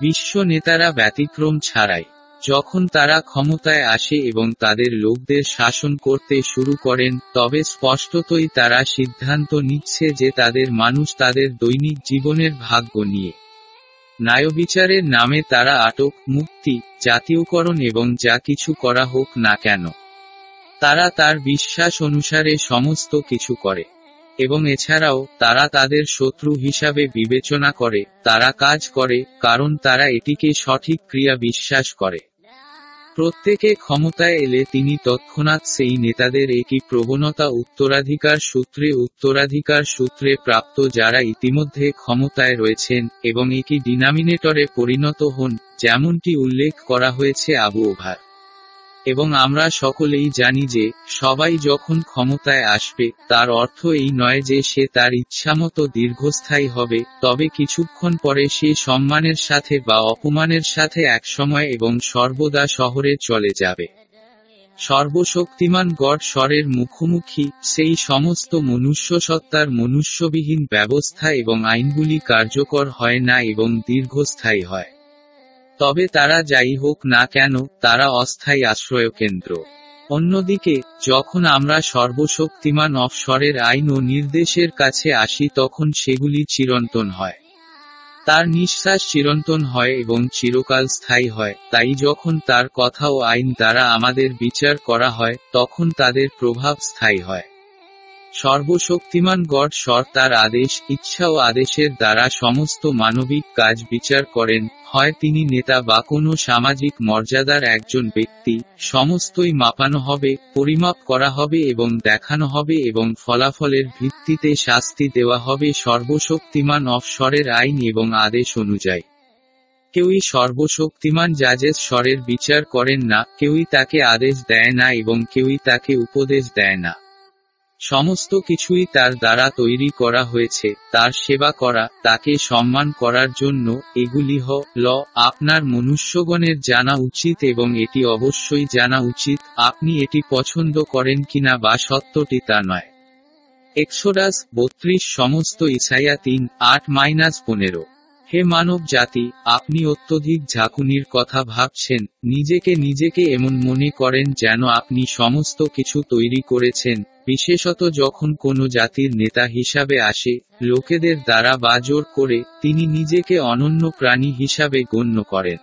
বিশ্ব নেতারা ব্যতিক্রম ছাড়াই। যখন তারা ক্ষমতায় আসে এবং তাদের লোকদের শাসন করতে শুরু করেন, তবে স্পষ্টতই তারা সিদ্ধান্ত নিচ্ছে যে তাদের মানুষ তাদের দৈনিক জীবনের ভাগ্য নিয়ে। ন্যায়বিচারের নামে তারা আটক, মুক্তি, জাতীয়করণ এবং যা কিছু করা হোক না কেন। তারা তার বিশ্বাস অনুসারে সমস্ত কিছু করে। এবং এছাড়াও, তারা তাদের শত্রু হিসাবে বিবেচনা করে, তারা কাজ করে, কারণ তারা এটিকে সঠিক ক্রিয়া বিশ্বাস করে। প্রত্যেকে ক্ষমতায় এলে তিনি তৎক্ষণাৎ সেই নেতাদের একই প্রবণতা উত্তরাধিকার সূত্রে উত্তরাধিকার সূত্রে প্রাপ্ত যারা ইতিমধ্যে ক্ষমতায় রয়েছেন এবং একই ডিনামিনেটরে পরিণত হন, যেমনটি উল্লেখ করা হয়েছে আবু ওভার। এবং আমরা সকলেই জানি যে, সবাই যখন ক্ষমতায় আসবে, তার অর্থ এই নয় যে সে তার ইচ্ছামতো দীর্ঘস্থায়ী হবে, তবে কিছুক্ষণ পরে সে সম্মানের সাথে বা অপমানের সাথে একসময় এবং সর্বদা শহরে চলে যাবে। সর্বশক্তিমান গড স্বরের মুখোমুখি, সেই সমস্ত মনুষ্য সত্তার মনুষ্যবিহীন ব্যবস্থা এবং আইনগুলি কার্যকর হয় না এবং দীর্ঘস্থায়ী হয়। তবে তারা যাই হোক না কেন, তারা অস্থায়ী আশ্রয় কেন্দ্র অন্যদিকে, যখন আমরা সর্বশক্তিমান অফস্বরের আইন ও নির্দেশের কাছে আসি তখন সেগুলি চিরন্তন হয়। তার নিঃশ্বাস চিরন্তন হয় এবং চিরকাল স্থায়ী হয়। তাই যখন তার কথা ও আইন দ্বারা আমাদের বিচার করা হয়, তখন তাদের প্রভাব স্থায়ী হয়। সর্বশক্তিমান গড স্বর তার আদেশ, ইচ্ছা ও আদেশের দ্বারা সমস্ত মানবিক কাজ বিচার করেন, হয় তিনি নেতা বা কোনো সামাজিক মর্যাদার একজন ব্যক্তি, সমস্তই মাপানো হবে, পরিমাপ করা হবে এবং দেখানো হবে এবং ফলাফলের ভিত্তিতে শাস্তি দেওয়া হবে সর্বশক্তিমান অফস্বরের আইন এবং আদেশ অনুযায়ী। কেউই সর্বশক্তিমান জাজেস স্বরের বিচার করেন না, কেউই তাকে আদেশ দেয় না এবং কেউই তাকে উপদেশ দেয় না। সমস্ত কিছুই তার দ্বারা তৈরি করা হয়েছে, তার সেবা করা, তাকে সম্মান করার জন্য, এগুলি হ, ল, আপনার মনুষ্যগণের জানা উচিত এবং এটি অবশ্যই জানা উচিত, আপনি এটি পছন্দ করেন কিনা বা সত্যটি তা নয়। এক্সোডাস বত্রিশ সমস্ত ইসাইয়া তিন, আট মাইনাস পনেরো। হে মানব জাতি, আপনি অত্যধিক ঝাঁকুনির কথা ভাবছেন, নিজেকে নিজেকে এমন মনে করেন যেন আপনি সমস্ত কিছু তৈরি করেছেন, বিশেষত যখন কোনো জাতির নেতা হিসাবে আসে, লোকেদের দ্বারা বা জোর করে, তিনি নিজেকে অনন্য প্রাণী হিসাবে গণ্য করেন।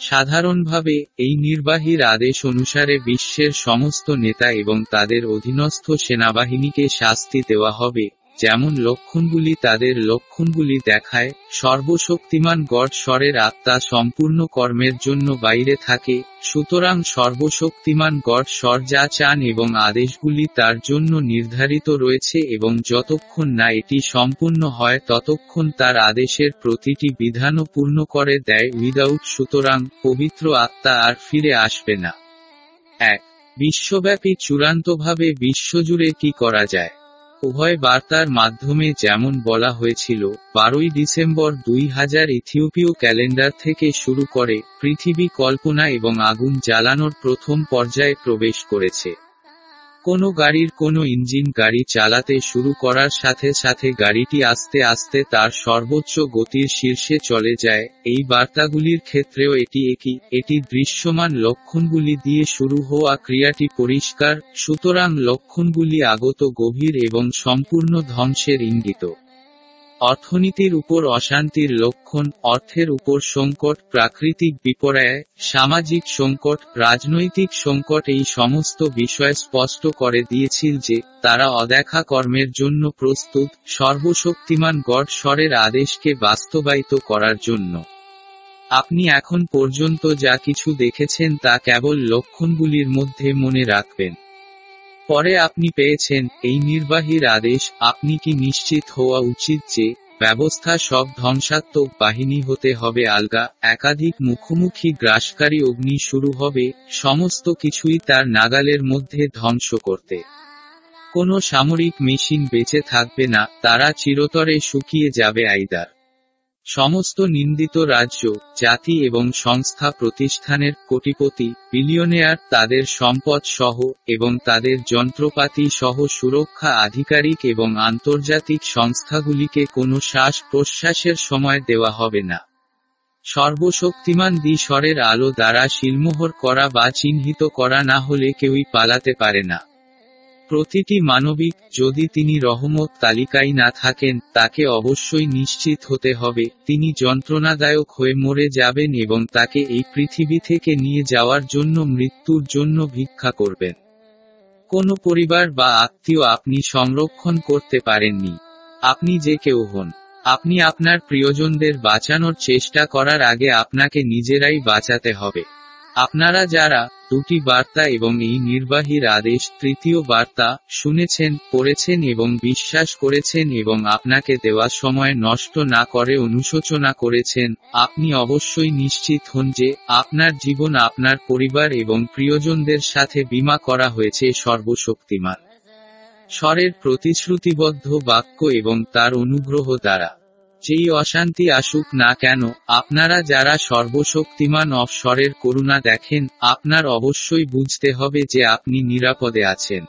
সাধারণভাবে, এই নির্বাহীর আদেশ অনুসারে বিশ্বের সমস্ত নেতা এবং তাদের অধীনস্থ সেনাবাহিনীকে শাস্তি দেওয়া হবে যেমন লক্ষণগুলি তাদের লক্ষণগুলি দেখায়, সর্বশক্তিমান গড স্বরের আত্মা সম্পূর্ণ কর্মের জন্য বাইরে থাকে, সুতরাং সর্বশক্তিমান গড স্বর যা চান এবং আদেশগুলি তার জন্য নির্ধারিত রয়েছে এবং যতক্ষণ না এটি সম্পূর্ণ হয় ততক্ষণ তার আদেশের প্রতিটি বিধানও পূর্ণ করে দেয় উইদাউট সুতরাং পবিত্র আত্মা আর ফিরে আসবে না। এক, বিশ্বব্যাপী চূড়ান্তভাবে বিশ্বজুড়ে কি করা যায়? উভয় বার্তার মাধ্যমে যেমন বলা হয়েছিল, বারোই ডিসেম্বর দুই হাজার ইথিওপীয় ক্যালেন্ডার থেকে শুরু করে পৃথিবী কল্পনা এবং আগুন জ্বালানোর প্রথম পর্যায়ে প্রবেশ করেছে। কোনো গাড়ির কোনো ইঞ্জিন গাড়ি চালাতে শুরু করার সাথে সাথে গাড়িটি আস্তে আস্তে তার সর্বোচ্চ গতির শীর্ষে চলে যায়। এই বার্তাগুলির ক্ষেত্রেও এটি একই, এটি দৃশ্যমান লক্ষণগুলি দিয়ে শুরু হওয়া ক্রিয়াটি পরিষ্কার, সুতরাং লক্ষণগুলি আগত গভীর এবং সম্পূর্ণ ধ্বংসের ইঙ্গিত। অর্থনীতির উপর অশান্তির লক্ষণ, অর্থের উপর সংকট, প্রাকৃতিক বিপর্যয়, সামাজিক সংকট, রাজনৈতিক সংকট এই সমস্ত বিষয় স্পষ্ট করে দিয়েছিল যে, তারা অদেখা কর্মের জন্য প্রস্তুত, সর্বশক্তিমান গড স্বরের আদেশকে বাস্তবায়িত করার জন্য। আপনি এখন পর্যন্ত যা কিছু দেখেছেন তা কেবল লক্ষণগুলির মধ্যে মনে রাখবেন। পরে আপনি পেয়েছেন এই নির্বাহীর আদেশ, আপনি কি নিশ্চিত হওয়া উচিত যে, ব্যবস্থা সব ধ্বংসাত্মক বাহিনী হতে হবে আলগা, একাধিক মুখোমুখি গ্রাসকারী অগ্নি শুরু হবে, সমস্ত কিছুই তার নাগালের মধ্যে ধ্বংস করতে। কোনো সামরিক মেশিন বেঁচে থাকবে না, তারা চিরতরে শুকিয়ে যাবে আইদার। সমস্ত নিন্দিত রাজ্য, জাতি এবং সংস্থা প্রতিষ্ঠানের কোটিপতি, বিলিয়নেয়ার তাদের সম্পদ সহ এবং তাদের যন্ত্রপাতি সহ সুরক্ষা আধিকারিক এবং আন্তর্জাতিক সংস্থাগুলিকে কোনো শ্বাস প্রশ্বাসের সময় দেওয়া হবে না। সর্বশক্তিমান দ্বিস্বরের আলো দ্বারা শিলমোহর করা বা চিহ্নিত করা না হলে কেউই পালাতে পারে না। প্রতিটি মানবিক, যদি তিনি রহমত তালিকায় না থাকেন, তাকে অবশ্যই নিশ্চিত হতে হবে, তিনি যন্ত্রণাদায়ক হয়ে মরে যাবেন এবং তাকে এই পৃথিবী থেকে নিয়ে যাওয়ার জন্য মৃত্যুর জন্য ভিক্ষা করবেন। কোনো পরিবার বা আত্মীয় আপনি সংরক্ষণ করতে পারেননি। আপনি যে কেউ হন। আপনি আপনার প্রিয়জনদের বাঁচানোর চেষ্টা করার আগে আপনাকে নিজেরাই বাঁচাতে হবে। আপনারা যারা দুটি বার্তা এবং এই নির্বাহীর আদেশ তৃতীয় বার্তা শুনেছেন পড়েছেন এবং বিশ্বাস করেছেন এবং আপনাকে দেওয়া সময় নষ্ট না করে অনুশোচনা করেছেন। আপনি অবশ্যই নিশ্চিত হন যে আপনার জীবন আপনার পরিবার এবং প্রিয়জনদের সাথে বিমা করা হয়েছে সর্বশক্তিমান। স্বরের প্রতিশ্রুতিবদ্ধ বাক্য এবং তার অনুগ্রহ দ্বারা। যেই অশান্তি আসুক না কেন, আপনারা যারা সর্বশক্তিমান অফস্বরের করুণা দেখেন, আপনার অবশ্যই বুঝতে হবে যে আপনি নিরাপদে আছেন।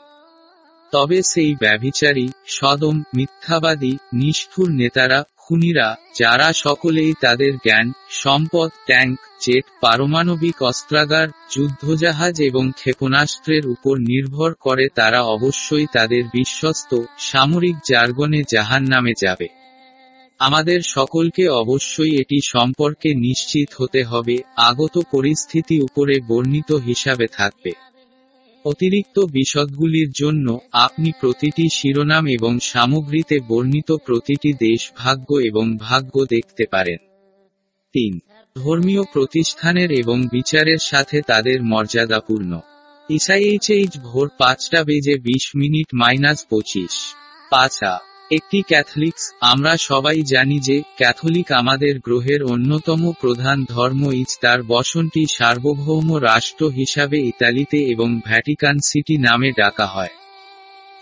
তবে সেই ব্যভিচারী, সদম, মিথ্যাবাদী, নিষ্ঠুর নেতারা, খুনিরা, যারা সকলেই তাদের জ্ঞান, সম্পদ, ট্যাঙ্ক, জেট, পারমাণবিক অস্ত্রাগার, যুদ্ধজাহাজ এবং ক্ষেপণাস্ত্রের উপর নির্ভর করে তারা অবশ্যই তাদের বিশ্বস্ত, সামরিক জার্গনে জাহান নামে যাবে। আমাদের সকলকে অবশ্যই এটি সম্পর্কে নিশ্চিত হতে হবে, আগত পরিস্থিতি উপরে বর্ণিত হিসাবে থাকবে। অতিরিক্ত বিশদগুলির জন্য আপনি প্রতিটি শিরোনাম এবং সামগ্রীতে বর্ণিত প্রতিটি দেশ ভাগ্য এবং ভাগ্য দেখতে পারেন। তিন, ধর্মীয় প্রতিষ্ঠানের এবং বিচারের সাথে তাদের মর্যাদাপূর্ণ। ইসাইএইচএইচ ভোর পাঁচটা বেজে বিশ মিনিট মাইনাস পঁচিশ। পাঁচা একটি ক্যাথলিক্স, আমরা সবাই জানি যে, ক্যাথলিক আমাদের গ্রহের অন্যতম প্রধান ধর্ম ইজ তার বসনটি সার্বভৌম রাষ্ট্র হিসাবে ইতালিতে এবং ভ্যাটিকান সিটি নামে ডাকা হয়।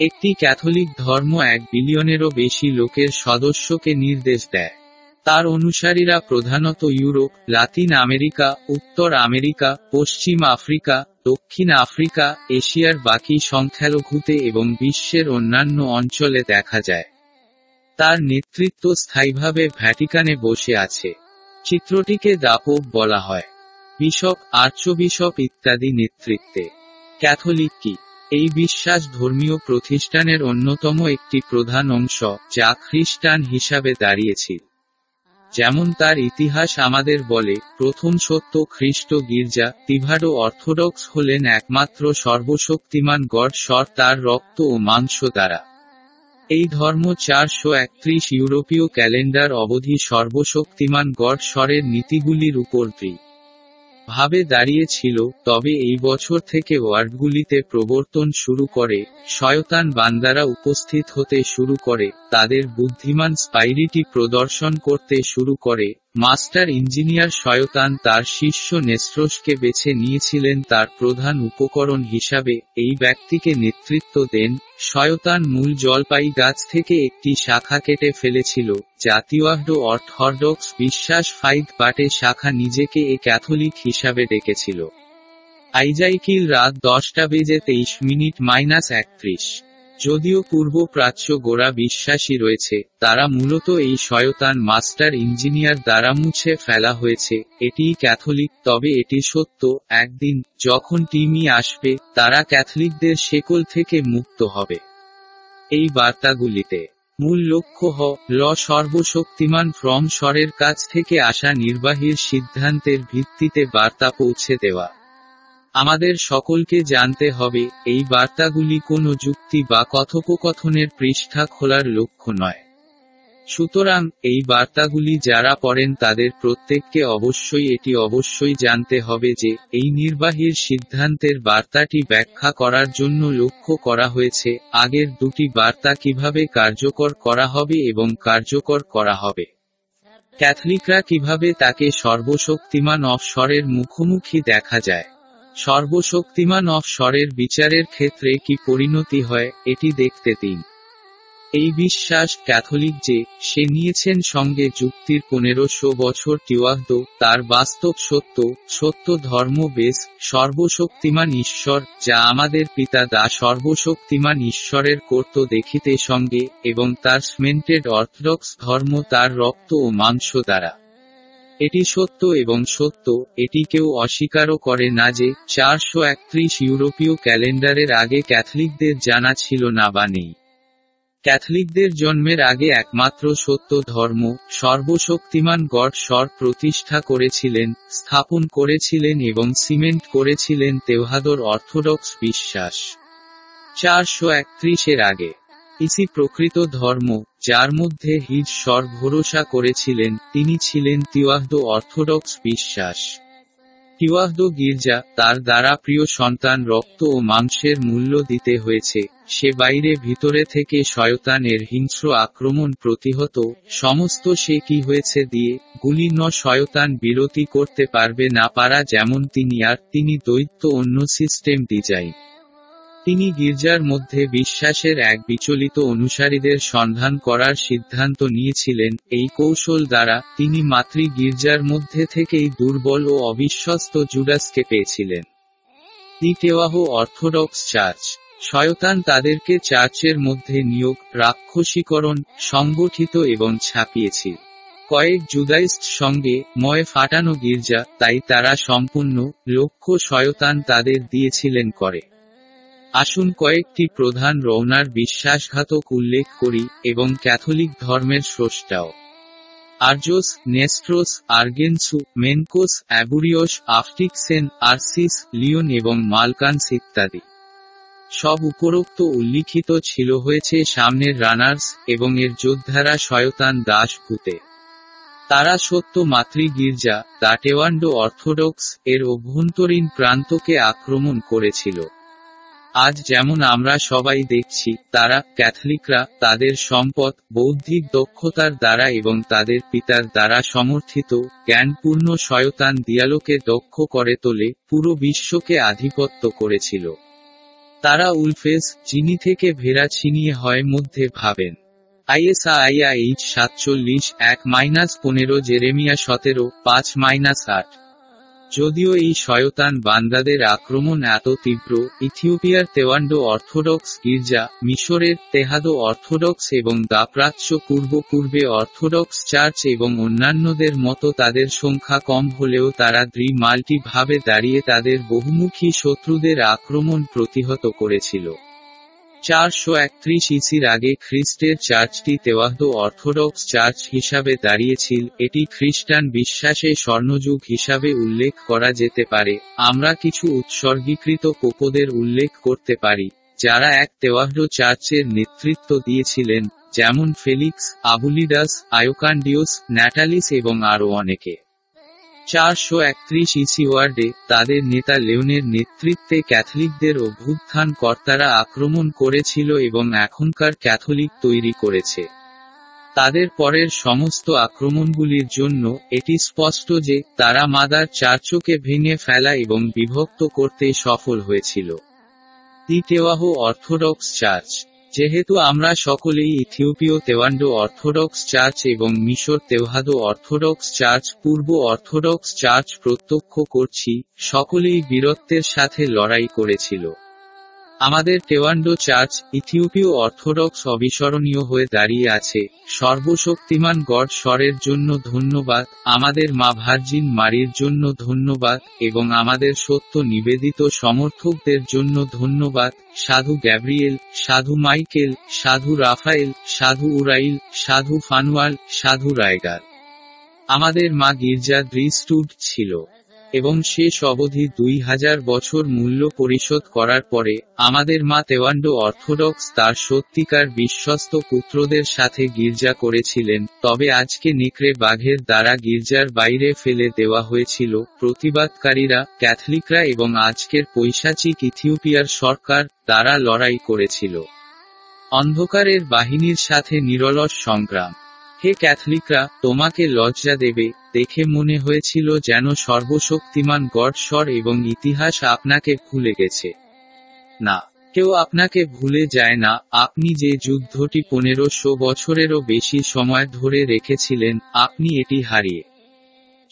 একটি ক্যাথলিক ধর্ম এক বিলিয়নেরও বেশি লোকের সদস্যকে নির্দেশ দেয়। তার অনুসারীরা প্রধানত ইউরোপ, লাতিন আমেরিকা, উত্তর আমেরিকা, পশ্চিম আফ্রিকা, দক্ষিণ আফ্রিকা, এশিয়ার বাকি সংখ্যালঘুতে এবং বিশ্বের অন্যান্য অঞ্চলে দেখা যায়। তার নেতৃত্ব স্থায়ীভাবে ভ্যাটিকানে বসে আছে। চিত্রটিকে দাপক বলা হয়। বিশপ, আর্চবিশপ ইত্যাদি নেতৃত্বে। ক্যাথলিক কি? এই বিশ্বাস ধর্মীয় প্রতিষ্ঠানের অন্যতম একটি প্রধান অংশ, যা খ্রিস্টান হিসাবে দাঁড়িয়েছিল। যেমন তার ইতিহাস আমাদের বলে, প্রথম সত্য খ্রিস্ট গির্জা, তিভাডো অর্থোডক্স হলেন একমাত্র সর্বশক্তিমান গড স্বর তার রক্ত ও মাংস দ্বারা। এই ধর্ম চারশো একত্রিশ ইউরোপীয় ক্যালেন্ডার অবধি সর্বশক্তিমান গড স্বরের নীতিগুলির উপর ভাবে দাঁড়িয়েছিল, তবে এই বছর থেকে ওয়ার্ডগুলিতে প্রবর্তন শুরু করে, শয়তান বান্দারা উপস্থিত হতে শুরু করে, তাদের বুদ্ধিমান স্পাইরিটি প্রদর্শন করতে শুরু করে মাস্টার ইঞ্জিনিয়ার শয়তান তার শিষ্য নেস্ট্রোসকে বেছে নিয়েছিলেন তার প্রধান উপকরণ হিসাবে, এই ব্যক্তিকে নেতৃত্ব দেন, শয়তান মূল জলপাই গাছ থেকে একটি শাখা কেটে ফেলেছিল জাতীয়ড অর্থডক্স বিশ্বাস ফাইদ পাটে শাখা নিজেকে এ ক্যাথলিক হিসাবে ডেকেছিল। আইজাইকিল রাত দশটা বেজে তেইশ মিনিট মাইনাস একত্রিশ। যদিও পূর্ব প্রাচ্য গোড়া বিশ্বাসী রয়েছে, তারা মূলত এই শয়তান মাস্টার ইঞ্জিনিয়ার দ্বারা মুছে ফেলা হয়েছে, এটিই ক্যাথলিক, তবে এটি সত্য, একদিন, যখন টিমি আসবে, তারা ক্যাথলিকদের শেকল থেকে মুক্ত হবে। এই বার্তাগুলিতে, মূল লক্ষ্য হ ল সর্বশক্তিমান ফ্রম স্বরের কাছ থেকে আসা নির্বাহীর সিদ্ধান্তের ভিত্তিতে বার্তা পৌঁছে দেওয়া। আমাদের সকলকে জানতে হবে, এই বার্তাগুলি কোনো যুক্তি বা কথোপকথনের পৃষ্ঠা খোলার লক্ষ্য নয়। সুতরাং, এই বার্তাগুলি যারা পড়েন তাদের প্রত্যেককে অবশ্যই এটি অবশ্যই জানতে হবে যে, এই নির্বাহীর সিদ্ধান্তের বার্তাটি ব্যাখ্যা করার জন্য লক্ষ্য করা হয়েছে, আগের দুটি বার্তা কীভাবে কার্যকর করা হবে এবং কার্যকর করা হবে। ক্যাথলিকরা কীভাবে তাকে সর্বশক্তিমান অফস্বরের মুখোমুখি দেখা যায়? সর্বশক্তিমান অফস্বরের বিচারের ক্ষেত্রে কি পরিণতি হয়, এটি দেখতে দিন এই বিশ্বাস ক্যাথলিক যে, সে নিয়েছেন সঙ্গে যুক্তির পনেরোশো বছর টিওয়াহদ, তার বাস্তব সত্য সত্য ধর্ম বেশ সর্বশক্তিমান ঈশ্বর, যা আমাদের পিতা দা সর্বশক্তিমান ঈশ্বরের কর্ত দেখিতে সঙ্গে, এবং তার স্মেন্টেড অর্থডক্স ধর্ম তার রক্ত ও মাংস দ্বারা। এটি সত্য এবং সত্য, এটি কেউ অস্বীকারও করে না যে চারশো একত্রিশ ইউরোপীয় ক্যালেন্ডারের আগে ক্যাথলিকদের জানা ছিল না বা নেই। ক্যাথলিকদের জন্মের আগে একমাত্র সত্য ধর্ম, সর্বশক্তিমান গড স্বর প্রতিষ্ঠা করেছিলেন, স্থাপন করেছিলেন এবং সিমেন্ট করেছিলেন তেওহাদর অর্থোডক্স বিশ্বাস। চারশো একত্রিশের আগে। ইসি প্রকৃত ধর্ম যার মধ্যে হিজ স্বর ভরসা করেছিলেন, তিনি ছিলেন তিওয়াহদ অর্থোডক্স বিশ্বাস। তিওয়াহদ গির্জা, তার দ্বারা প্রিয় সন্তান রক্ত ও মাংসের মূল্য দিতে হয়েছে, সে বাইরে ভিতরে থেকে শয়তানের হিংস্র আক্রমণ প্রতিহত, সমস্ত সে কি হয়েছে দিয়ে গুলি ন শয়তান বিরতি করতে পারবে না পারা যেমন তিনি আর, তিনি দৈত্য অন্য সিস্টেম ডিজাইন তিনি গির্জার মধ্যে বিশ্বাসের এক বিচলিত অনুসারীদের সন্ধান করার সিদ্ধান্ত নিয়েছিলেন, এই কৌশল দ্বারা তিনি মাতৃ গির্জার মধ্যে থেকেই দুর্বল ও অবিশ্বস্ত জুডাসকে পেয়েছিলেন। দ্বিতীয়াহ অর্থোডক্স চার্চ। শয়তান তাদেরকে চার্চের মধ্যে নিয়োগ, রাক্ষসীকরণ, সংগঠিত এবং ছাপিয়েছিল। কয়েক জুদাইস্ট সঙ্গে ময় ফাটানো গির্জা, তাই তারা সম্পূর্ণ লক্ষ্য শয়তান তাদের দিয়েছিলেন করে। আসুন কয়েকটি প্রধান রওনার বিশ্বাসঘাতক উল্লেখ করি এবং ক্যাথলিক ধর্মের স্রষ্টাও। আর্জোস, নেস্ট্রোস, আর্গেনসু, মেনকোস, অ্যাবুরিয়স, আফটিকসেন, আরসিস, লিওন এবং মালকানস ইত্যাদি। সব উপরোক্ত উল্লিখিত ছিল হয়েছে সামনের রানার্স এবং এর যোদ্ধারা শয়তান দাস ভূতে তারা সত্য মাতৃ গির্জা দাটেওয়ান্ডো অর্থোডক্স, এর অভ্যন্তরীণ প্রান্তকে আক্রমণ করেছিল। আজ যেমন আমরা সবাই দেখছি, তারা ক্যাথলিকরা, তাদের সম্পদ, বৌদ্ধিক দক্ষতার দ্বারা এবং তাদের পিতার দ্বারা সমর্থিত, জ্ঞানপূর্ণ শয়তান দিয়ালোকে দক্ষ করে তোলে, পুরো বিশ্বকে আধিপত্য করেছিল। তারা উলফেস যিনি থেকে ভেড়া ছিনিয়ে হয় মধ্যে ভাবেন। আইএসআইআ এইচ সাতচল্লিশ এক মাইনাস পনেরো জেরেমিয়া সতেরো পাঁচ মাইনাস আট। যদিও এই শয়তান বান্দাদের আক্রমণ এত তীব্র, ইথিওপিয়ার তেওয়ান্ডো অর্থোডক্স গির্জা, মিশরের তেহাদো অর্থোডক্স এবং দাপ্রাচ্য পূর্ব পূর্বে অর্থোডক্স চার্চ এবং অন্যান্যদের মতো তাদের সংখ্যা কম হলেও তারা দ্রি মাল্টি ভাবে দাঁড়িয়ে তাদের বহুমুখী শত্রুদের আক্রমণ প্রতিহত করেছিল। চারশো একত্রিশ ইসির আগে খ্রিস্টের চার্চটি তেওয়াহদ অর্থোডক্স চার্চ হিসাবে দাঁড়িয়েছিল। এটি খ্রিস্টান বিশ্বাসে স্বর্ণযুগ হিসাবে উল্লেখ করা যেতে পারে। আমরা কিছু উৎসর্গীকৃত পোপদের উল্লেখ করতে পারি, যারা এক তেওয়াহদ চার্চের নেতৃত্ব দিয়েছিলেন, যেমন ফেলিক্স, আবুলিডাস, আয়োকান্ডিওস, ন্যাটালিস এবং আরও অনেকে। চারশো একত্রিশ ইসি ওয়ার্ডে তাদের নেতা লেওনের নেতৃত্বে ক্যাথলিকদের অভ্যুত্থান কর্তারা আক্রমণ করেছিল এবং এখনকার ক্যাথলিক তৈরি করেছে। তাদের পরের সমস্ত আক্রমণগুলির জন্য এটি স্পষ্ট যে তারা মাদার চার্চকে ভেঙে ফেলা এবং বিভক্ত করতে সফল হয়েছিল। দ্বিতীয়াহ অর্থোডক্স চার্চ যেহেতু আমরা সকলেই ইথিওপীয় তেওয়ান্ডো অর্থোডক্স চার্চ এবং মিশর তেওহাদো অর্থোডক্স চার্চ, পূর্ব অর্থোডক্স চার্চ প্রত্যক্ষ করছি, সকলেই বীরত্বের সাথে লড়াই করেছিল। আমাদের টেওয়ান্ডো চার্চ ইথিওপীয় অর্থোডক্স অবিস্মরণীয় হয়ে দাঁড়িয়ে আছে। সর্বশক্তিমান গড স্বরের জন্য ধন্যবাদ, আমাদের মা ভার্জিন মারির জন্য ধন্যবাদ, এবং আমাদের সত্য নিবেদিত সমর্থকদের জন্য ধন্যবাদ, সাধু গ্যাব্রিয়েল, সাধু মাইকেল, সাধু রাফায়েল, সাধু উরাইল, সাধু ফানুয়াল, সাধু রায়গার। আমাদের মা গির্জা দ্রিস্টুড ছিল। এবং শেষ অবধি দুই হাজার বছর মূল্য পরিশোধ করার পরে, আমাদের মা তেওয়ান্ডো অর্থোডক্স তার সত্যিকার বিশ্বস্ত পুত্রদের সাথে গির্জা করেছিলেন, তবে আজকে নিকড়ে বাঘের দ্বারা গির্জার বাইরে ফেলে দেওয়া হয়েছিল। প্রতিবাদকারীরা, ক্যাথলিকরা এবং আজকের পৈশাচিক ইথিওপিয়ার সরকার, দ্বারা লড়াই করেছিল। অন্ধকারের বাহিনীর সাথে নিরলস সংগ্রাম। হে ক্যাথলিকরা, তোমাকে লজ্জা দেবে, দেখে মনে হয়েছিল যেন সর্বশক্তিমান গডস্বর এবং ইতিহাস আপনাকে ভুলে গেছে। না, কেউ আপনাকে ভুলে যায় না, আপনি যে যুদ্ধটি পনেরোশো বছরেরও বেশি সময় ধরে রেখেছিলেন, আপনি এটি হারিয়ে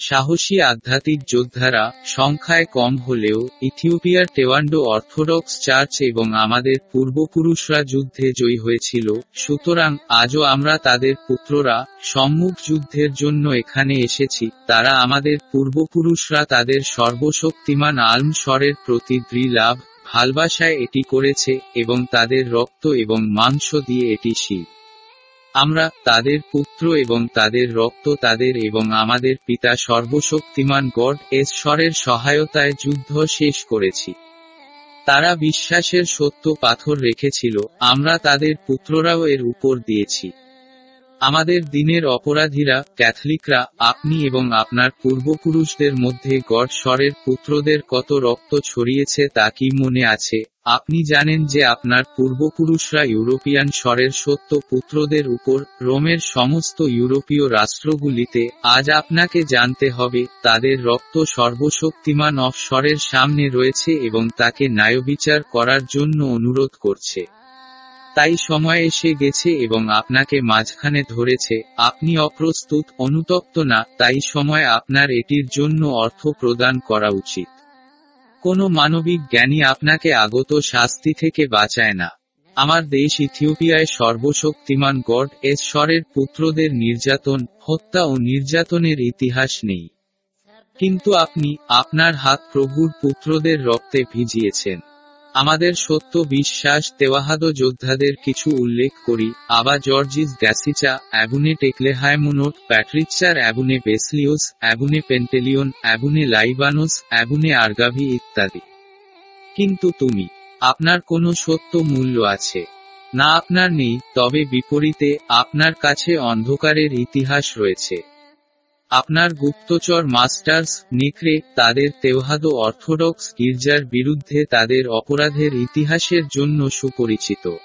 সাহসী আধ্যাত্মিক যোদ্ধারা সংখ্যায় কম হলেও ইথিওপিয়ার টেওয়ান্ডো অর্থোডক্স চার্চ এবং আমাদের পূর্বপুরুষরা যুদ্ধে জয়ী হয়েছিল, সুতরাং আজও আমরা তাদের পুত্ররা সম্মুখ যুদ্ধের জন্য এখানে এসেছি, তারা আমাদের পূর্বপুরুষরা তাদের সর্বশক্তিমান আলম স্বরের প্রতি দৃলাভ ভালবাসায় এটি করেছে এবং তাদের রক্ত এবং মাংস দিয়ে এটি শিব আমরা তাদের পুত্র এবং তাদের রক্ত তাদের এবং আমাদের পিতা সর্বশক্তিমান গড ঈশ্বরের সহায়তায় যুদ্ধ শেষ করেছি। তারা বিশ্বাসের সত্য পাথর রেখেছিল, আমরা তাদের পুত্ররাও এর উপর দিয়েছি। আমাদের দিনের অপরাধীরা, ক্যাথলিকরা, আপনি এবং আপনার পূর্বপুরুষদের মধ্যে গড স্বরের পুত্রদের কত রক্ত ছড়িয়েছে তা কি মনে আছে? আপনি জানেন যে আপনার পূর্বপুরুষরা ইউরোপিয়ান স্বরের সত্য পুত্রদের উপর, রোমের সমস্ত ইউরোপীয় রাষ্ট্রগুলিতে, আজ আপনাকে জানতে হবে, তাদের রক্ত সর্বশক্তিমান অফ স্বরের সামনে রয়েছে এবং তাকে ন্যায়বিচার করার জন্য অনুরোধ করছে। তাই সময় এসে গেছে এবং আপনাকে মাঝখানে ধরেছে, আপনি অপ্রস্তুত, অনুতপ্ত না, তাই সময় আপনার এটির জন্য অর্থ প্রদান করা উচিত। কোনো মানবিক জ্ঞানী আপনাকে আগত শাস্তি থেকে বাঁচায় না। আমার দেশ ইথিওপিয়ায় সর্বশক্তিমান গড ঈশ্বরের পুত্রদের নির্যাতন, হত্যা ও নির্যাতনের ইতিহাস নেই। কিন্তু আপনি, আপনার হাত প্রভুর পুত্রদের রক্তে ভিজিয়েছেন। আমাদের সত্য বিশ্বাস তেওয়াহাদ যোদ্ধাদের কিছু উল্লেখ করি। আবা জর্জিস গ্যাসিচা, অ্যাবুনে টেকলেহায়মোনোট, প্যাট্রিচার, অ্যাবুনে বেসলিওস, অ্যাবুনে পেন্টেলিয়ন, অ্যাবুনে লাইবানোস, অ্যাবুনে আর্গাভি ইত্যাদি। কিন্তু তুমি, আপনার কোনো সত্য মূল্য আছে? না আপনার নেই, তবে বিপরীতে, আপনার কাছে অন্ধকারের ইতিহাস রয়েছে। আপনার গুপ্তচর মাস্টার্স, নেকড়ে, তাদের তেওহাদ অর্থোডক্স গির্জার বিরুদ্ধে তাদের অপরাধের ইতিহাসের জন্য সুপরিচিত।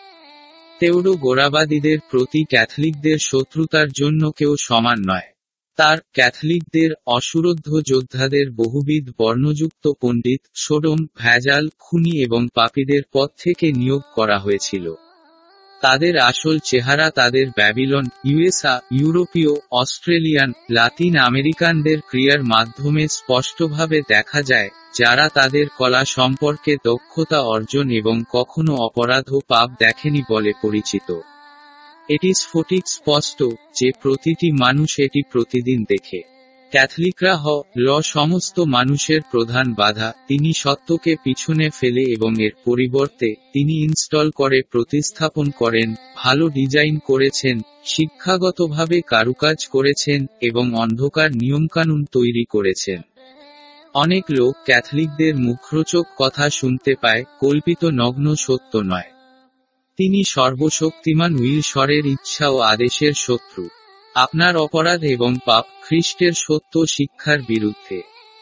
তেউডো গোড়াবাদীদের প্রতি ক্যাথলিকদের শত্রুতার জন্য কেউ সমান নয়। তার ক্যাথলিকদের অশুরদ্ধ যোদ্ধাদের বহুবিধ বর্ণযুক্ত পণ্ডিত সোডম, ভ্যাজাল, খুনি এবং পাপীদের পথ থেকে নিয়োগ করা হয়েছিল। তাদের আসল চেহারা তাদের ব্যাবিলন ইউএসআ ইউরোপীয়, অস্ট্রেলিয়ান, লাতিন আমেরিকানদের ক্রিয়ার মাধ্যমে স্পষ্টভাবে দেখা যায়, যারা তাদের কলা সম্পর্কে দক্ষতা অর্জন এবং কখনো অপরাধ ও পাপ দেখেনি বলে পরিচিত। এটি স্ফটিক স্পষ্ট, যে প্রতিটি মানুষ এটি প্রতিদিন দেখে। ক্যাথলিকরা হ ল সমস্ত মানুষের প্রধান বাধা, তিনি সত্যকে পিছনে ফেলে এবং এর পরিবর্তে, তিনি ইনস্টল করে, প্রতিস্থাপন করেন, ভালো ডিজাইন করেছেন, শিক্ষাগতভাবে কারুকাজ করেছেন, এবং অন্ধকার নিয়মকানুন তৈরি করেছেন। অনেক লোক ক্যাথলিকদের মুখরোচক কথা শুনতে পায়, কল্পিত নগ্ন সত্য নয়। তিনি সর্বশক্তিমান উইলস্বরের ইচ্ছা ও আদেশের শত্রু। আপনার অপরাধ এবং পাপ খ্রিস্টের সত্য শিক্ষার বিরুদ্ধে।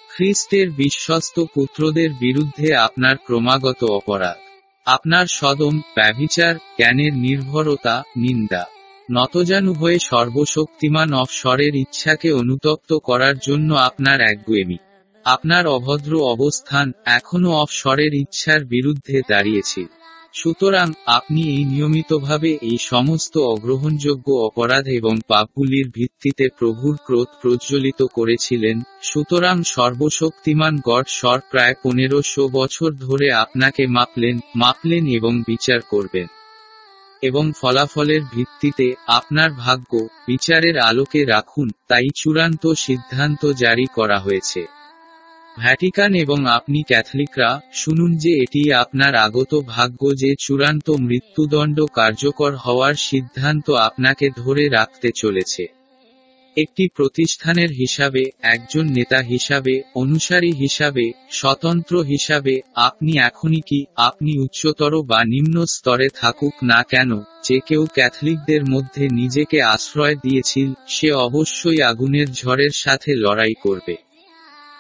খ্রিস্টের বিশ্বস্ত পুত্রদের বিরুদ্ধে আপনার ক্রমাগত অপরাধ। আপনার সদম, ব্যভিচার, জ্ঞানের নির্ভরতা, নিন্দা, নতজানু হয়ে সর্বশক্তিমান অফস্বরের ইচ্ছাকে অনুতপ্ত করার জন্য আপনার একগুয়েমি। আপনার অভদ্র অবস্থান এখনও অফস্বরের ইচ্ছার বিরুদ্ধে দাঁড়িয়েছে। সুতরাং, আপনি এই নিয়মিতভাবে এই সমস্ত অগ্রহণযোগ্য অপরাধ এবং পাপগুলির ভিত্তিতে প্রভুর ক্রোধ প্রজ্বলিত করেছিলেন, সুতরাং সর্বশক্তিমান গড স্বর প্রায় পনেরোশো বছর ধরে আপনাকে মাপলেন মাপলেন এবং বিচার করবেন। এবং ফলাফলের ভিত্তিতে আপনার ভাগ্য, বিচারের আলোকে রাখুন, তাই চূড়ান্ত সিদ্ধান্ত জারি করা হয়েছে। ভ্যাটিকান এবং আপনি ক্যাথলিকরা, শুনুন যে এটি আপনার আগত ভাগ্য যে চূড়ান্ত মৃত্যুদণ্ড কার্যকর হওয়ার সিদ্ধান্ত আপনাকে ধরে রাখতে চলেছে। একটি প্রতিষ্ঠানের হিসাবে, একজন নেতা হিসাবে, অনুসারী হিসাবে, স্বতন্ত্র হিসাবে, আপনি এখনই কি, আপনি উচ্চতর বা নিম্ন স্তরে থাকুক না কেন, যে কেউ ক্যাথলিকদের মধ্যে নিজেকে আশ্রয় দিয়েছিল, সে অবশ্যই আগুনের ঝড়ের সাথে লড়াই করবে।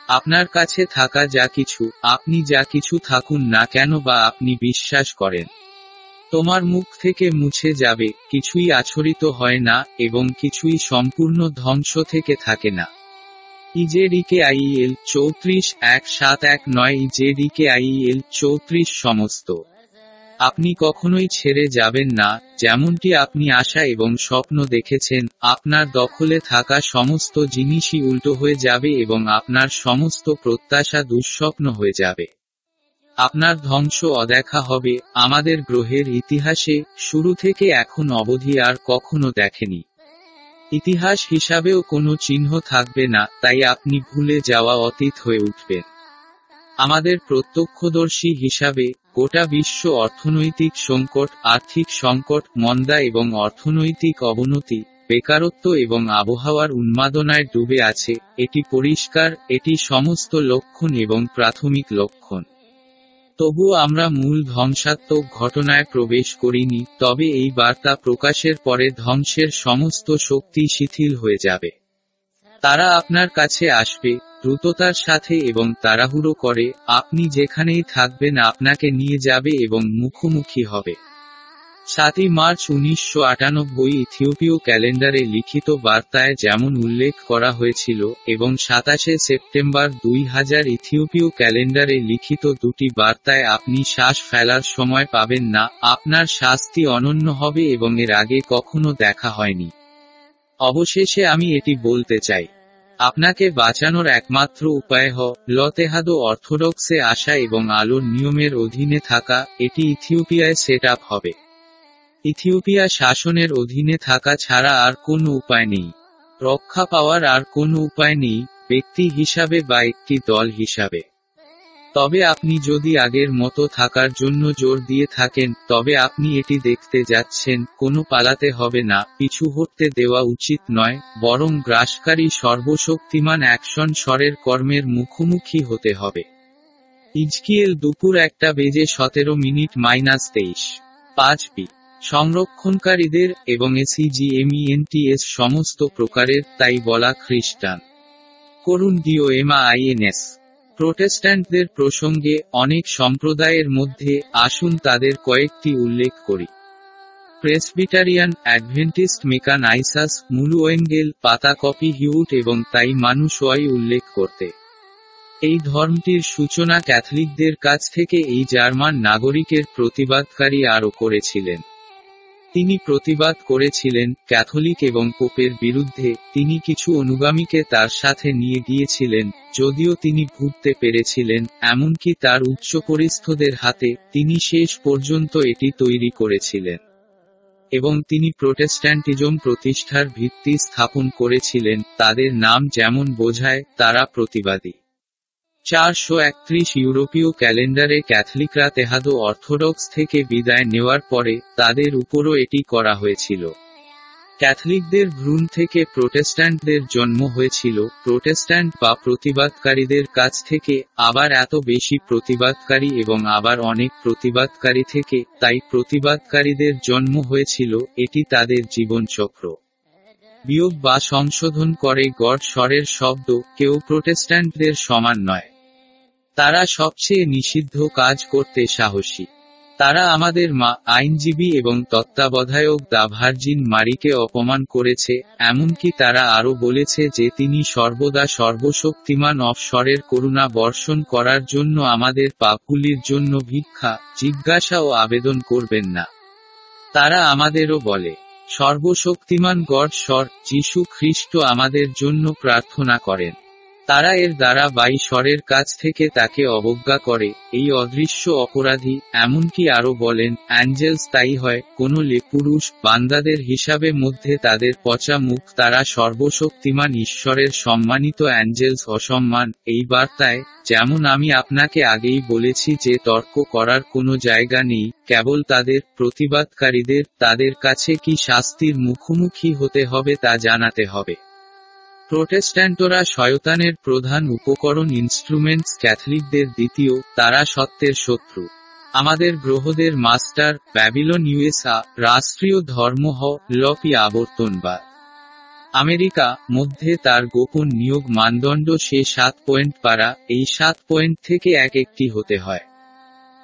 আপনার কাছে থাকা যা কিছু, আপনি যা কিছু থাকুন না কেন বা আপনি বিশ্বাস করেন। তোমার মুখ থেকে মুছে যাবে, কিছুই আছরিত হয় না এবং কিছুই সম্পূর্ণ ধ্বংস থেকে থাকে না। ইজেডিকে আইএল চৌত্রিশ, এক সাত এক নয়, ইজেডিকে আইএল চৌত্রিশ সমস্ত। আপনি কখনোই ছেড়ে যাবেন না, যেমনটি আপনি আশা এবং স্বপ্ন দেখেছেন, আপনার দখলে থাকা সমস্ত জিনিসই উল্টো হয়ে যাবে এবং আপনার সমস্ত প্রত্যাশা দুঃস্বপ্ন হয়ে যাবে। আপনার ধ্বংস অদেখা হবে, আমাদের গ্রহের ইতিহাসে, শুরু থেকে এখন অবধি আর কখনো দেখেনি। ইতিহাস হিসাবেও কোনো চিহ্ন থাকবে না, তাই আপনি ভুলে যাওয়া অতীত হয়ে উঠবেন। আমাদের প্রত্যক্ষদর্শী হিসাবে গোটা বিশ্ব অর্থনৈতিক সংকট, আর্থিক সংকট, মন্দা এবং অর্থনৈতিক অবনতি, বেকারত্ব এবং আবহাওয়ার উন্মাদনায় ডুবে আছে, এটি পরিষ্কার, এটি সমস্ত লক্ষণ এবং প্রাথমিক লক্ষণ। তবুও আমরা মূল ধ্বংসাত্মক ঘটনায় প্রবেশ করিনি, তবে এই বার্তা প্রকাশের পরে ধ্বংসের সমস্ত শক্তি শিথিল হয়ে যাবে। তারা আপনার কাছে আসবে দ্রুততার সাথে এবং তাড়াহুড়ো করে, আপনি যেখানেই থাকবেন আপনাকে নিয়ে যাবে এবং মুখোমুখি হবে। সাতই মার্চ উনিশশো আটানব্বই ইথিওপীয় ক্যালেন্ডারে লিখিত বার্তায় যেমন উল্লেখ করা হয়েছিল এবং সাতাশে সেপ্টেম্বর দুই হাজার ইথিওপীয় ক্যালেন্ডারে লিখিত দুটি বার্তায় আপনি শ্বাস ফেলার সময় পাবেন না, আপনার শাস্তি অনন্য হবে এবং এর আগে কখনো দেখা হয়নি। অবশেষে আমি এটি বলতে চাই। আপনাকে বাঁচানোর একমাত্র উপায় হ। লতেহাদো অর্থোডক্সে আসা এবং আলোর নিয়মের অধীনে থাকা, এটি ইথিওপিয়ায় সেট আপ হবে। ইথিওপিয়া শাসনের অধীনে থাকা ছাড়া আর কোনো উপায় নেই। রক্ষা পাওয়ার আর কোনো উপায় নেই, ব্যক্তি হিসাবে বা একটি দল হিসাবে। তবে আপনি যদি আগের মতো থাকার জন্য জোর দিয়ে থাকেন, তবে আপনি এটি দেখতে যাচ্ছেন, কোনো পালাতে হবে না, পিছু হটতে দেওয়া উচিত নয়, বরং গ্রাসকারী সর্বশক্তিমান অ্যাকশন স্বরের কর্মের মুখোমুখি হতে হবে। ইজকিয়েল দুপুর একটা বেজে সতেরো মিনিট মাইনাস তেইশ। পাঁচ বি সংরক্ষণকারীদের এবং এসিজিএমইএনটিএস সমস্ত প্রকারের, তাই বলা খ্রিস্টান। করুন ডিও এমা আইএনএস প্রোটেস্ট্যান্টদের প্রসঙ্গে অনেক সম্প্রদায়ের মধ্যে আসুন তাদের কয়েকটি উল্লেখ করি। প্রেসবিটারিয়ান অ্যাডভেন্টিস্ট মেকান আইসাস মুলুয়েঙ্গেল পাতা কপি হিউট এবং তাই মানুষ ওয়াই উল্লেখ করতে। এই ধর্মটির সূচনা ক্যাথলিকদের কাছ থেকে এই জার্মান নাগরিকের প্রতিবাদকারী আরও করেছিলেন। তিনি প্রতিবাদ করেছিলেন ক্যাথলিক এবং পোপের বিরুদ্ধে, তিনি কিছু অনুগামীকে তার সাথে নিয়ে গিয়েছিলেন, যদিও তিনি ভুগতে পেরেছিলেন, এমনকি তার উচ্চপরিস্থদের হাতে, তিনি শেষ পর্যন্ত এটি তৈরি করেছিলেন। এবং তিনি প্রোটেস্ট্যান্টিজম প্রতিষ্ঠার ভিত্তি স্থাপন করেছিলেন, তাদের নাম যেমন বোঝায়, তারা প্রতিবাদী। চারশো একত্রিশ ইউরোপীয় ক্যালেন্ডারে ক্যাথলিকরা তেহাদো অর্থোডক্স থেকে বিদায় নেওয়ার পরে তাদের উপরও এটি করা হয়েছিল। ক্যাথলিকদের ভ্রূণ থেকে প্রোটেস্ট্যান্টদের জন্ম হয়েছিল। প্রোটেস্ট্যান্ট বা প্রতিবাদকারীদের কাছ থেকে আবার এত বেশি প্রতিবাদকারী এবং আবার অনেক প্রতিবাদকারী থেকে তাই প্রতিবাদকারীদের জন্ম হয়েছিল, এটি তাদের জীবনচক্র। বিয়োগ বা সংশোধন করে গড স্বরের শব্দ কেউ প্রোটেস্ট্যান্টদের সমান নয়। তারা সবচেয়ে নিষিদ্ধ কাজ করতে সাহসী। তারা আমাদের মা, আইনজীবী এবং তত্ত্বাবধায়ক দা ভার্জিন মারিকে অপমান করেছে, এমনকি তারা আরও বলেছে যে তিনি সর্বদা সর্বশক্তিমান অফস্বরের করুণা বর্ষণ করার জন্য আমাদের পাপগুলির জন্য ভিক্ষা, জিজ্ঞাসা ও আবেদন করবেন না। তারা আমাদেরও বলে, সর্বশক্তিমান গড স্বর, যিশু খ্রিস্ট আমাদের জন্য প্রার্থনা করেন। তারা এর দ্বারা বা ঈশ্বরের কাছ থেকে তাকে অবজ্ঞা করে। এই অদৃশ্য অপরাধী, এমনকি আরও বলেন, অ্যাঞ্জেলস তাই হয়, কোনো লেপুরুষ, বান্দাদের হিসাবে মধ্যে তাদের পচা মুখ, তারা সর্বশক্তিমান ঈশ্বরের সম্মানিত অ্যাঞ্জেলস অসম্মান। এই বার্তায়, যেমন আমি আপনাকে আগেই বলেছি যে তর্ক করার কোনো জায়গা নেই, কেবল তাদের প্রতিবাদকারীদের, তাদের কাছে কি শাস্তির মুখোমুখি হতে হবে তা জানাতে হবে। প্রোটেস্ট্যান্টরা শয়তানের প্রধান উপকরণ ইনস্ট্রুমেন্টস ক্যাথলিকদের দ্বিতীয়, তারা সত্যের শত্রু। আমাদের গ্রহদের মাস্টার, ব্যাবিলন ইউএসআ রাষ্ট্রীয় ধর্ম হ লপি আবর্তনবাদ আমেরিকা, মধ্যে তার গোপন নিয়োগ মানদণ্ড সে সাত পয়েন্ট পারা, এই সাত পয়েন্ট থেকে এক একটি হতে হয়।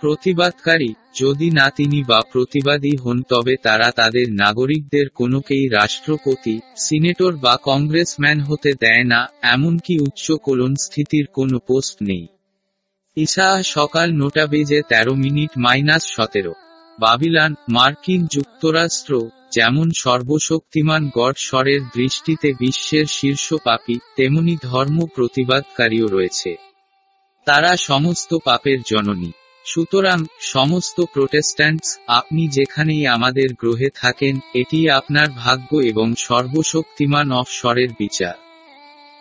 প্রতিবাদকারী, যদি না তিনি বা প্রতিবাদী হন তবে তারা তাদের নাগরিকদের কোনোকেই রাষ্ট্রপতি, সিনেটর বা কংগ্রেসম্যান হতে দেয় না, এমনকি উচ্চ কোলন স্থিতির কোনো পোস্ট নেই। ইসা সকাল নোটা বেজে তেরো মিনিট মাইনাস সতেরো। বাবিলান, মার্কিন যুক্তরাষ্ট্র, যেমন সর্বশক্তিমান গড স্বরের দৃষ্টিতে বিশ্বের শীর্ষ পাপী, তেমনি ধর্ম প্রতিবাদকারীও রয়েছে। তারা সমস্ত পাপের জননী। সুতরাং, সমস্ত প্রোটেস্ট্যান্টস, আপনি যেখানেই আমাদের গ্রহে থাকেন, এটি আপনার ভাগ্য এবং সর্বশক্তিমান অফস্বরের বিচার।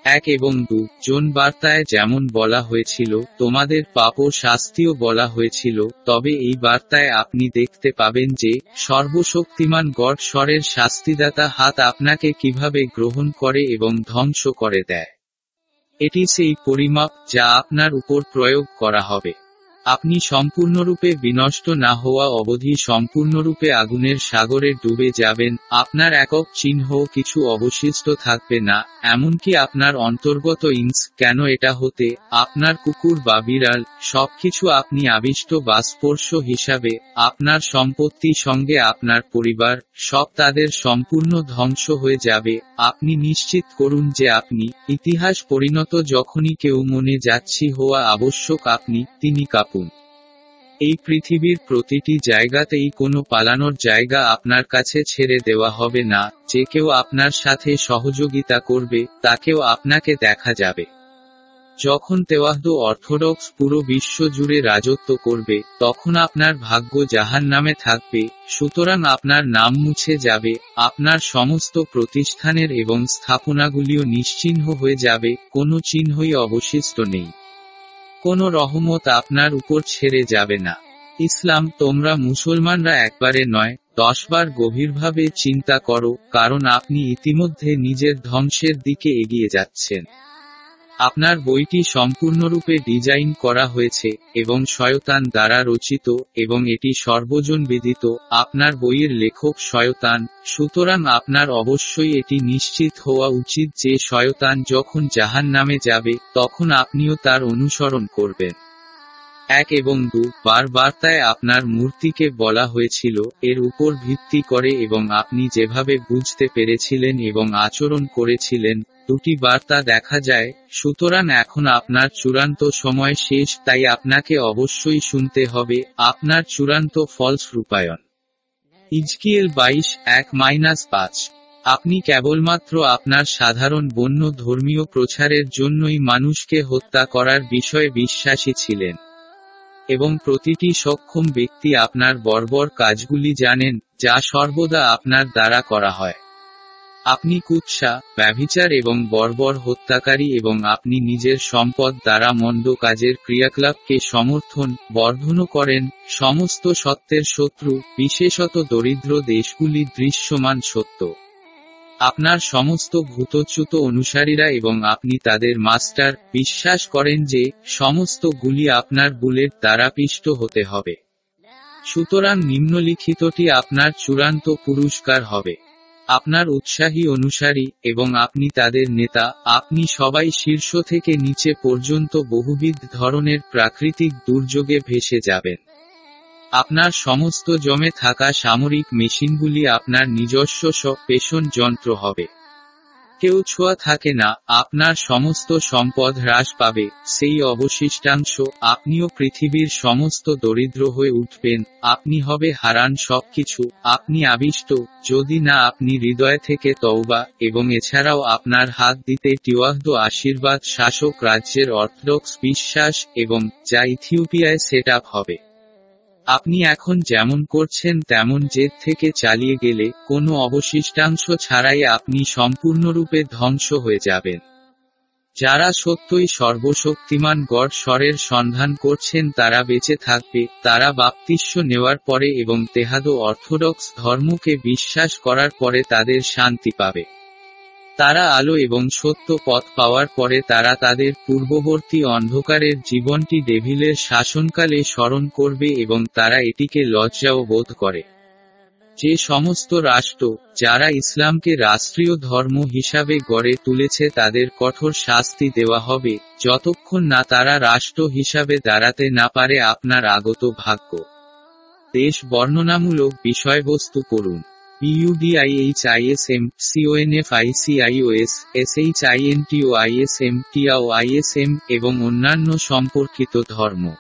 এক এবং দু, জন বার্তায় যেমন বলা হয়েছিল, তোমাদের পাপ ও শাস্তিও বলা হয়েছিল, তবে এই বার্তায় আপনি দেখতে পাবেন যে, সর্বশক্তিমান গড স্বরের শাস্তিদাতা হাত আপনাকে কীভাবে গ্রহণ করে এবং ধ্বংস করে দেয়। এটি সেই পরিমাপ যা আপনার উপর প্রয়োগ করা হবে। আপনি সম্পূর্ণরূপে বিনষ্ট না হওয়া অবধি সম্পূর্ণরূপে আগুনের সাগরে ডুবে যাবেন, আপনার একক চিহ্ন কিছু অবশিষ্ট থাকবে না, এমনকি আপনার অন্তর্গত ইন্স কেন এটা হতে, আপনার কুকুর বা বিড়াল, সবকিছু আপনি আবিষ্ট বা স্পর্শ হিসাবে, আপনার সম্পত্তি সঙ্গে আপনার পরিবার, সব তাদের সম্পূর্ণ ধ্বংস হয়ে যাবে, আপনি নিশ্চিত করুন যে আপনি, ইতিহাস পরিণত যখনই কেউ মনে যাচ্ছি হওয়া আবশ্যক আপনি, তিনি কাপুন এই পৃথিবীর প্রতিটি জায়গাতেই কোনো পালানোর জায়গা আপনার কাছে ছেড়ে দেওয়া হবে না, যে কেউ আপনার সাথে সহযোগিতা করবে তাকেও আপনাকে দেখা যাবে। যখন তেওয়াহদ অর্থোডক্স পুরো বিশ্ব জুড়ে রাজত্ব করবে, তখন আপনার ভাগ্য জাহান নামে থাকবে, সুতরাং আপনার নাম মুছে যাবে, আপনার সমস্ত প্রতিষ্ঠানের এবং স্থাপনাগুলিও নিশ্চিহ্ন হয়ে যাবে, কোনো চিহ্নই অবশিষ্ট নেই। কোনো রহমত আপনার উপর ছেড়ে যাবে না। ইসলাম, তোমরা মুসলমানরা একবারে নয়, দশবার গভীরভাবে চিন্তা করো, কারণ আপনি ইতিমধ্যে নিজের ধ্বংসের দিকে এগিয়ে যাচ্ছেন। আপনার বইটি সম্পূর্ণরূপে ডিজাইন করা হয়েছে, এবং শয়তান দ্বারা রচিত, এবং এটি সর্বজন বিদিত, আপনার বইয়ের লেখক শয়তান, সুতরাং আপনার অবশ্যই এটি নিশ্চিত হওয়া উচিত যে শয়তান যখন জাহান নামে যাবে, তখন আপনিও তার অনুসরণ করবেন। এক এবং দু বার বার্তায় আপনার মূর্তিকে বলা হয়েছিল, এর উপর ভিত্তি করে এবং আপনি যেভাবে বুঝতে পেরেছিলেন এবং আচরণ করেছিলেন, দুটি বার্তা দেখা যায়, সুতরাং এখন আপনার চূড়ান্ত সময় শেষ, তাই আপনাকে অবশ্যই শুনতে হবে, আপনার চূড়ান্ত ফলস রূপায়ণ। ইজকিয়েল বাইশ, এক মাইনাস পাঁচ। আপনি কেবলমাত্র আপনার সাধারণ বন্য ধর্মীয় প্রচারের জন্যই মানুষকে হত্যা করার বিষয়ে বিশ্বাসী ছিলেন। এবং প্রতিটি সক্ষম ব্যক্তি আপনার বর্বর কাজগুলি জানেন, যা সর্বদা আপনার দ্বারা করা হয়। আপনি কুৎসা, ব্যভিচার এবং বর্বর হত্যাকারী এবং আপনি নিজের সম্পদ দ্বারা মন্দ কাজের ক্রিয়াকলাপকে সমর্থন, বর্ধনও করেন, সমস্ত সত্যের শত্রু, বিশেষত দরিদ্র দেশগুলি দৃশ্যমান সত্য। আপনার সমস্ত ভূতচ্যুত অনুসারীরা এবং আপনি তাদের মাস্টার, বিশ্বাস করেন যে, সমস্ত গুলি আপনার বুলেট দ্বারা পিষ্ট হতে হবে। সুতরাং নিম্নলিখিতটি আপনার চূড়ান্ত পুরস্কার হবে। আপনার উৎসাহী অনুসারী এবং আপনি তাদের নেতা, আপনি সবাই শীর্ষ থেকে নিচে পর্যন্ত বহুবিধ ধরনের প্রাকৃতিক দুর্যোগে ভেসে যাবেন। আপনার সমস্ত জমে থাকা সামরিক মেশিনগুলি আপনার নিজস্ব সব পেশন যন্ত্র হবে। কেউ ছোঁয়া থাকে না, আপনার সমস্ত সম্পদ হ্রাস পাবে। সেই অবশিষ্টাংশ, আপনিও পৃথিবীর সমস্ত দরিদ্র হয়ে উঠবেন। আপনি হবে হারান সবকিছু। আপনি আবিষ্ট। যদি না, আপনি হৃদয় থেকে তওবা, এবং এছাড়াও আপনার হাত দিতে টিওয়াহদ আশীর্বাদ শাসক রাজ্যের অর্থোডক্স বিশ্বাস, এবং যা ইথিওপিয়ায় সেট হবে। আপনি এখন যেমন করছেন তেমন জেদ থেকে চালিয়ে গেলে কোনো অবশিষ্টাংশ ছাড়াই আপনি সম্পূর্ণরূপে ধ্বংস হয়ে যাবেন। যারা সত্যই সর্বশক্তিমান গড় স্বরের সন্ধান করছেন তারা বেঁচে থাকবে, তারা বাপ্তিস্য নেওয়ার পরে এবং তেহাদো অর্থোডক্স ধর্মকে বিশ্বাস করার পরে তাদের শান্তি পাবে। তারা আলো এবং সত্য পথ পাওয়ার পরে তারা তাদের পূর্ববর্তী অন্ধকারের জীবনটি ডেভিলের শাসনকালে স্মরণ করবে এবং তারা এটিকে লজ্জাও বোধ করে। যে সমস্ত রাষ্ট্র, যারা ইসলামকে রাষ্ট্রীয় ধর্ম হিসাবে গড়ে তুলেছে তাদের কঠোর শাস্তি দেওয়া হবে, যতক্ষণ না তারা রাষ্ট্র হিসাবে দাঁড়াতে না পারে আপনার আগত ভাগ্য। দেশ বর্ণনামূলক বিষয়বস্তু করুন PUDIHISM, CONFICIOS, SHINTOISM, TIOISM, এবং অন্যান্য সম্পর্কিত ধর্ম।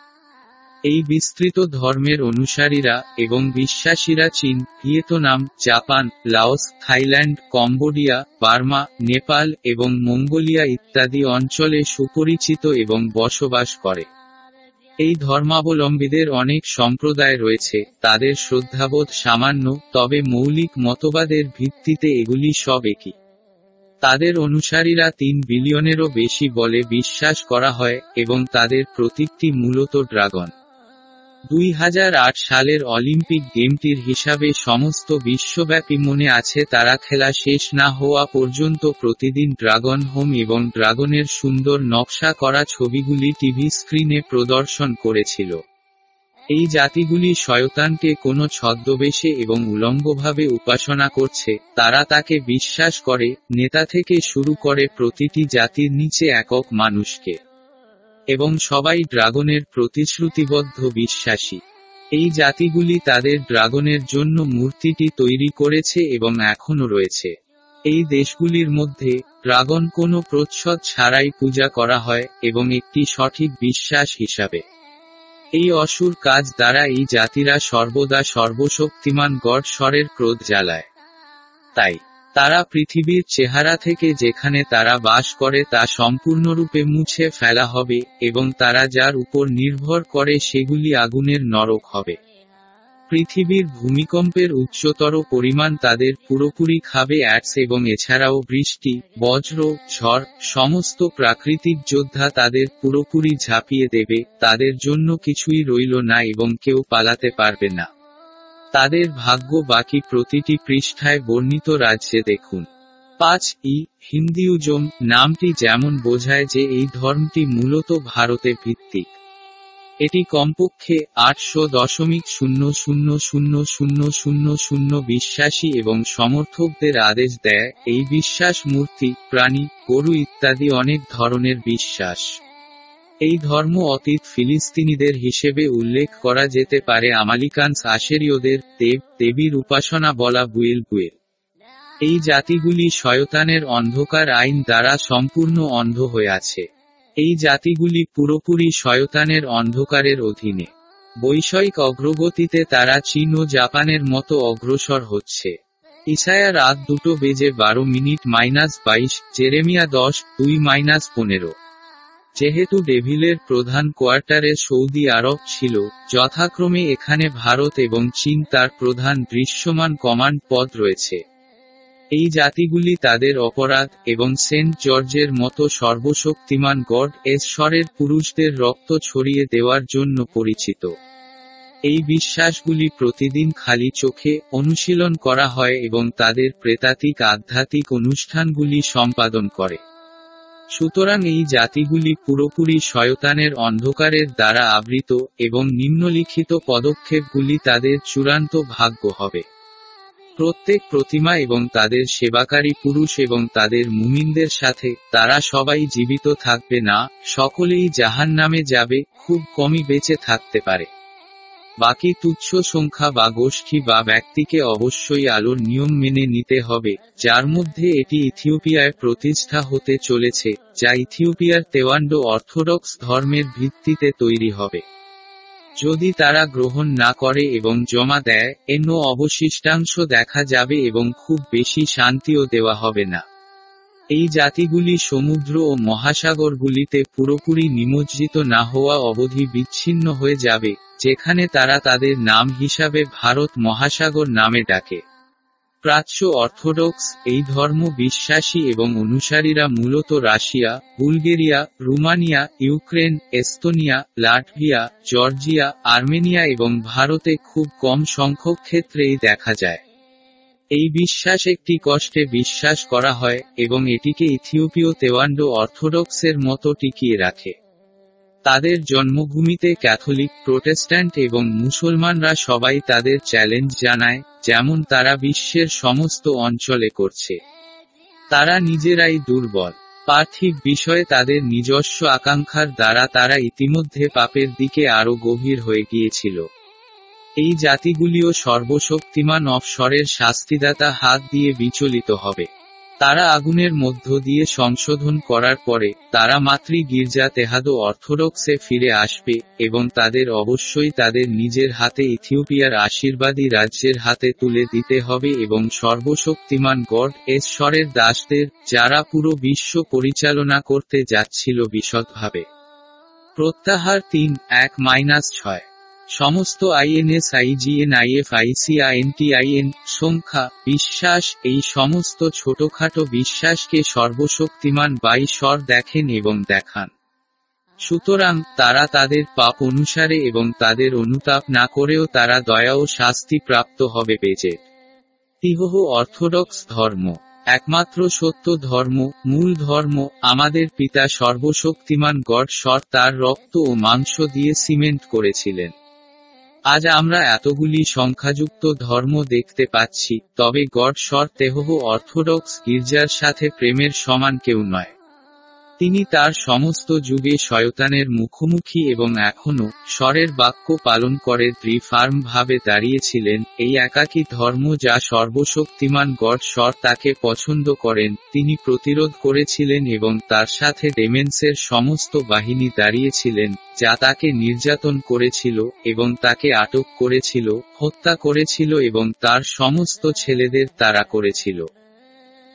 এই বিস্তৃত ধর্মের অনুসারীরা এবং বিশ্বাসীরা চীন Vietnam Japan Laos Thailand Cambodia Burma Nepal এবং মঙ্গোলিয়া ইত্যাদি অঞ্চলে সুপরিচিত এবং বসবাস করে। এই ধর্মাবলম্বীদের অনেক সম্প্রদায় রয়েছে, তাদের শ্রদ্ধাবোধ সামান্য, তবে মৌলিক মতবাদের ভিত্তিতে এগুলি সব একই। তাদের অনুসারীরা তিন বিলিয়নেরও বেশি বলে বিশ্বাস করা হয়, এবং তাদের প্রতীকটি মূলত ড্রাগন। দুই হাজার আট সালের অলিম্পিক গেমটির হিসাবে সমস্ত বিশ্বব্যাপী মনে আছে তারা খেলা শেষ না হওয়া পর্যন্ত প্রতিদিন ড্রাগন হোম এবং ড্রাগনের সুন্দর নকশা করা ছবিগুলি টিভি স্ক্রিনে প্রদর্শন করেছিল। এই জাতিগুলি শয়তানকে কোনো ছদ্মবেশে এবং উলঙ্গভাবে উপাসনা করছে, তারা তাকে বিশ্বাস করে, নেতা থেকে শুরু করে প্রতিটি জাতির নিচে একক মানুষকে। এবং সবাই ড্রাগনের প্রতিশ্রুতিবদ্ধ বিশ্বাসী। এই জাতিগুলি তাদের ড্রাগনের জন্য মূর্তিটি তৈরি করেছে এবং এখনও রয়েছে। এই দেশগুলির মধ্যে ড্রাগন কোনো প্রচ্ছদ ছাড়াই পূজা করা হয় এবং একটি সঠিক বিশ্বাস হিসাবে। এই অসুর কাজ দ্বারা এই জাতিরা সর্বদা সর্বশক্তিমান গড স্বরের ক্রোধ জ্বালায়। তাই তারা পৃথিবীর চেহারা থেকে যেখানে তারা বাস করে তা সম্পূর্ণরূপে মুছে ফেলা হবে, এবং তারা যার উপর নির্ভর করে সেগুলি আগুনের নরক হবে। পৃথিবীর ভূমিকম্পের উচ্চতর পরিমাণ তাদের পুরোপুরি খাবে অ্যাটস এবং এছাড়াও বৃষ্টি, বজ্র, ঝড়, সমস্ত প্রাকৃতিক যোদ্ধা তাদের পুরোপুরি ঝাঁপিয়ে দেবে, তাদের জন্য কিছুই রইল না এবং কেউ পালাতে পারবে না। তাদের ভাগ্য বাকি প্রতিটি পৃষ্ঠায় বর্ণিত রাজ্যে দেখুন। পাঁচ ই হিন্দিউজম নামটি যেমন বোঝায় যে এই ধর্মটি মূলত ভারতে ভিত্তিক। এটি কমপক্ষে আটশো দশমিক শূন্য শূন্য শূন্য শূন্য শূন্য শূন্য বিশ্বাসী এবং সমর্থকদের আদেশ দেয়, এই বিশ্বাস, মূর্তি, প্রাণী, গরু ইত্যাদি অনেক ধরনের বিশ্বাস। এই ধর্ম অতীত ফিলিস্তিনিদের হিসেবে উল্লেখ করা যেতে পারে আমালিকান্স আশেরীয়দের দেব, দেবীর উপাসনা বলা বুয়েল বুয়েল এই জাতিগুলি শয়তানের অন্ধকার আইন দ্বারা সম্পূর্ণ অন্ধ হয়ে আছে। এই জাতিগুলি পুরোপুরি শয়তানের অন্ধকারের অধীনে। বৈষয়িক অগ্রগতিতে তারা চীন ও জাপানের মতো অগ্রসর হচ্ছে। ইসায়া রাত দুটো বেজে বারো মিনিট মাইনাস বাইশ, জেরেমিয়া দশ, দুই মাইনাস পনেরো। যেহেতু ডেভিলের প্রধান কোয়ার্টারে সৌদি আরব ছিল, যথাক্রমে এখানে ভারত এবং চীন তার প্রধান দৃশ্যমান কমান্ড পদ রয়েছে। এই জাতিগুলি তাদের অপরাধ এবং সেন্ট জর্জের মতো সর্বশক্তিমান গড এশ্বরের পুরুষদের রক্ত ছড়িয়ে দেওয়ার জন্য পরিচিত। এই বিশ্বাসগুলি প্রতিদিন খালি চোখে অনুশীলন করা হয় এবং তাদের প্রেতাত্মিক আধ্যাত্মিক অনুষ্ঠানগুলি সম্পাদন করে। সুতরাং এই জাতিগুলি পুরোপুরি শয়তানের অন্ধকারের দ্বারা আবৃত এবং নিম্নলিখিত পদক্ষেপগুলি তাদের চূড়ান্ত ভাগ্য হবে। প্রত্যেক প্রতিমা এবং তাদের সেবাকারী পুরুষ এবং তাদের মুমিনদের সাথে তারা সবাই জীবিত থাকবে না, সকলেই জাহান নামে যাবে, খুব কমই বেঁচে থাকতে পারে। বাকি তুচ্ছ সংখ্যা বা গোষ্ঠী বা ব্যক্তিকে অবশ্যই আলোর নিয়ম মেনে নিতে হবে, যার মধ্যে এটি ইথিওপিয়ায় প্রতিষ্ঠা হতে চলেছে, যা ইথিওপিয়ার তেওয়ান্ডো অর্থোডক্স ধর্মের ভিত্তিতে তৈরি হবে। যদি তারা গ্রহণ না করে এবং জমা দেয় এন অবশিষ্টাংশ দেখা যাবে এবং খুব বেশি শান্তিও দেওয়া হবে না। এই জাতিগুলি সমুদ্র ও মহাসাগরগুলিতে পুরোপুরি নিমজ্জিত না হওয়া অবধি বিচ্ছিন্ন হয়ে যাবে, যেখানে তারা তাদের নাম হিসাবে ভারত মহাসাগর নামে ডাকে। প্রাচ্য অর্থোডক্স, এই ধর্ম বিশ্বাসী এবং অনুসারীরা মূলত Russia, Bulgaria, Rumania, Ukraine, Estonia, Latvia, Georgia, Armenia এবং ভারতে খুব কম সংখ্যক ক্ষেত্রেই দেখা যায়। এই বিশ্বাস একটি কষ্টে বিশ্বাস করা হয় এবং এটিকে ইথিওপীয় তেওয়ান্ডো অর্থোডক্সের মতো টিকিয়ে রাখে। তাদের জন্মভূমিতে ক্যাথলিক, প্রোটেস্ট্যান্ট এবং মুসলমানরা সবাই তাদের চ্যালেঞ্জ জানায়, যেমন তারা বিশ্বের সমস্ত অঞ্চলে করছে। তারা নিজেরাই দুর্বল। পার্থিব বিষয়ে তাদের নিজস্ব আকাঙ্ক্ষার দ্বারা তারা ইতিমধ্যে পাপের দিকে আরও গভীর হয়ে গিয়েছিল। এই জাতিগুলিও সর্বশক্তিমান অফস্বরের শাস্তিদাতা হাত দিয়ে বিচলিত হবে। তারা আগুনের মধ্য দিয়ে সংশোধন করার পরে, তারা মাতৃ গির্জা তেহাদো অর্থোডক্সে ফিরে আসবে এবং তাদের অবশ্যই তাদের নিজের হাতে ইথিওপিয়ার আশীর্বাদী রাজ্যের হাতে তুলে দিতে হবে এবং সর্বশক্তিমান গড এশ্বরের দাসদের, যারা পুরো বিশ্ব পরিচালনা করতে যাচ্ছিল বিশদভাবে। প্রত্যাহার তিন, এক মাইনাস ছয়। সমস্ত আইএনএস আইজিএন আইএফ আইসিআইএনটিআইএন সংখ্যা, বিশ্বাস, এই সমস্ত ছোটখাটো বিশ্বাসকে সর্বশক্তিমান বাই স্বর দেখেন এবং দেখান। সুতরাং, তারা তাদের পাপ অনুসারে এবং তাদের অনুতাপ না করেও তারা দয়া ও শাস্তি প্রাপ্ত হবে বেজে। তিহহ অর্থোডক্স ধর্ম। একমাত্র সত্য ধর্ম, মূল ধর্ম, আমাদের পিতা সর্বশক্তিমান গড স্বর তার রক্ত ও মাংস দিয়ে সিমেন্ট করেছিলেন। আজ আমরা এতগুলি সংখ্যাযুক্ত ধর্ম দেখতে পাচ্ছি, তবে গড সর তেহহ অর্থোডক্স গির্জার সাথে প্রেমের সমান কেউ নয়। তিনি তার সমস্ত যুগে শয়তানের মুখোমুখি এবং এখনও স্বরের বাক্য পালন করে দ্রিফার্ম ভাবে দাঁড়িয়েছিলেন। এই একাকী ধর্ম যা সর্বশক্তিমান গড স্বর তাকে পছন্দ করেন, তিনি প্রতিরোধ করেছিলেন এবং তার সাথে ডেমেন্সের সমস্ত বাহিনী দাঁড়িয়েছিলেন, যা তাকে নির্যাতন করেছিল এবং তাকে আটক করেছিল, হত্যা করেছিল এবং তার সমস্ত ছেলেদের তারা করেছিল।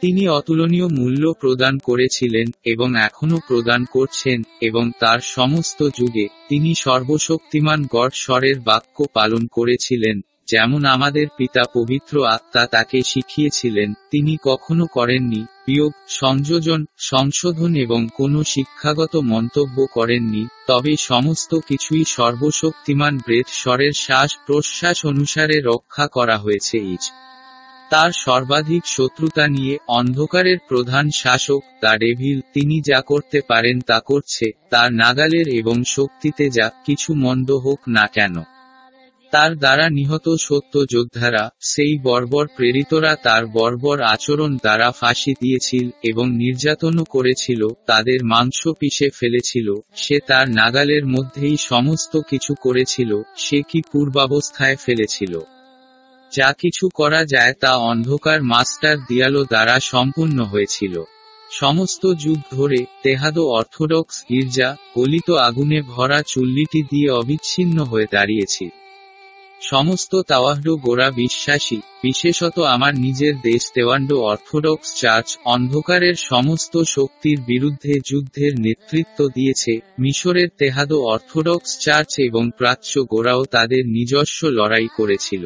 তিনি অতুলনীয় মূল্য প্রদান করেছিলেন এবং এখনও প্রদান করছেন এবং তার সমস্ত যুগে তিনি সর্বশক্তিমান গড স্বরের বাক্য পালন করেছিলেন, যেমন আমাদের পিতা পবিত্র আত্মা তাকে শিখিয়েছিলেন, তিনি কখনো করেননি, বিয়োগ, সংযোজন, সংশোধন এবং কোনো শিক্ষাগত মন্তব্য করেননি, তবে সমস্ত কিছুই সর্বশক্তিমান ব্রেথ স্বরের শ্বাস প্রশ্বাস অনুসারে রক্ষা করা হয়েছে। ইজ তার সর্বাধিক শত্রুতা নিয়ে অন্ধকারের প্রধান শাসক তা ডেভিল তিনি যা করতে পারেন তা করছে তার নাগালের এবং শক্তিতে যা কিছু মন্দ হোক না কেন। তার দ্বারা নিহত সত্য যোদ্ধারা, সেই বর্বর প্রেরিতরা তার বর্বর আচরণ দ্বারা ফাঁসি দিয়েছিল এবং নির্যাতনও করেছিল, তাদের মাংস পিষে ফেলেছিল, সে তার নাগালের মধ্যেই সমস্ত কিছু করেছিল, সে কি পূর্বাবস্থায় ফেলেছিল। যা কিছু করা যায় তা অন্ধকার মাস্টার দিয়ালো দ্বারা সম্পূর্ণ হয়েছিল। সমস্ত যুগ ধরে তেহাদো অর্থোডক্স গির্জা, গলিত আগুনে ভরা চুল্লিটি দিয়ে অবিচ্ছিন্ন হয়ে দাঁড়িয়েছিল সমস্ত তাওয়াহ্ড গোড়া বিশ্বাসী, বিশেষত আমার নিজের দেশ তেওয়ান্ডো অর্থোডক্স চার্চ, অন্ধকারের সমস্ত শক্তির বিরুদ্ধে যুদ্ধের নেতৃত্ব দিয়েছে, মিশরের তেহাদো অর্থোডক্স চার্চ এবং প্রাচ্য গোড়াও তাদের নিজস্ব লড়াই করেছিল।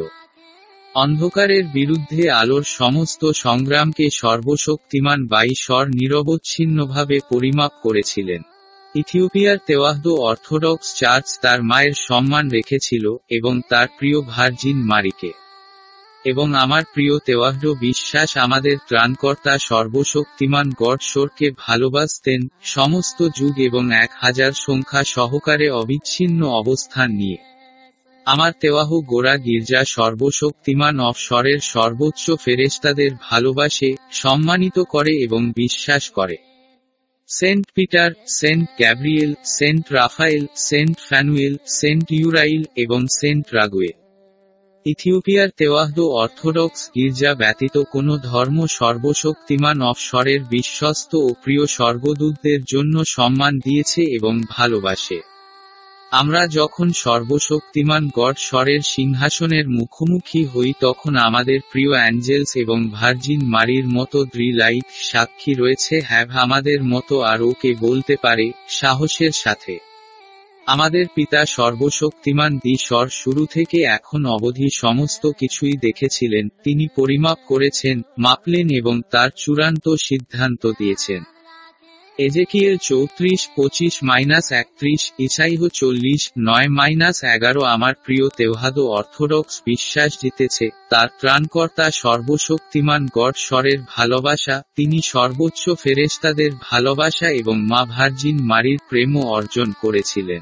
অন্ধকারের বিরুদ্ধে আলোর সমস্ত সংগ্রামকে সর্বশক্তিমান বাই স্বর নিরবচ্ছিন্নভাবে পরিমাপ করেছিলেন। ইথিওপিয়ার তেওয়াহদ অর্থোডক্স চার্চ তার মায়ের সম্মান রেখেছিল এবং তার প্রিয় ভার্জিন মারিকে। এবং আমার প্রিয় তেওয়াহড বিশ্বাস আমাদের ত্রাণকর্তা সর্বশক্তিমান গড শোরকে ভালোবাসতেন, সমস্ত যুগ এবং এক হাজার সংখ্যা সহকারে অবিচ্ছিন্ন অবস্থান নিয়ে। আমার তেওয়াহু গোড়া গির্জা সর্বশক্তিমান অফস্বরের সর্বোচ্চ ফেরেস্তাদের ভালোবাসে, সম্মানিত করে এবং বিশ্বাস করে। Saint Peter, Saint Gabriel, Saint Raphael, Saint Phanuel, Saint Uriel এবং সেন্ট রাগুয়েল। ইথিওপিয়ার তেওয়াহদ অর্থোডক্স গির্জা ব্যতীত কোন ধর্ম সর্বশক্তিমান অফস্বরের বিশ্বস্ত ও প্রিয় স্বর্গদূতদের জন্য সম্মান দিয়েছে এবং ভালোবাসে। আমরা যখন সর্বশক্তিমান গড স্বরের সিংহাসনের মুখোমুখি হই তখন আমাদের প্রিয় অ্যাঞ্জেলস এবং ভার্জিন মারির মতো লাইট সাক্ষী রয়েছে হ্যাভ আমাদের মতো আর ওকে বলতে পারে সাহসের সাথে। আমাদের পিতা সর্বশক্তিমান স্বর শুরু থেকে এখন অবধি সমস্ত কিছুই দেখেছিলেন, তিনি পরিমাপ করেছেন, মাপলেন এবং তার চূড়ান্ত সিদ্ধান্ত দিয়েছেন। এজেকিয়েল চৌত্রিশ, পঁচিশ মাইনাস একত্রিশ, ইসাইহ চল্লিশ, নয় মাইনাস এগারো আমার প্রিয় তেহাদ অর্থোডক্স বিশ্বাস জিতেছে, তার ত্রাণকর্তা সর্বশক্তিমান গড স্বরের ভালোবাসা, তিনি সর্বোচ্চ ফেরেস্তাদের ভালোবাসা এবং মা ভার্জিন মারির প্রেমও অর্জন করেছিলেন।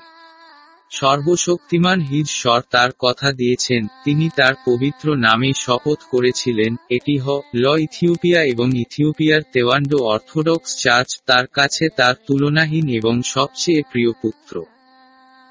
সর্বশক্তিমান ঈশ্বর তার কথা দিয়েছেন, তিনি তার পবিত্র নামে শপথ করেছিলেন, এটি হ, ল ইথিওপিয়া এবং ইথিওপিয়ার তেওয়ান্ডো অর্থোডক্স চার্চ তার কাছে তার তুলনাহীন এবং সবচেয়ে প্রিয় পুত্র।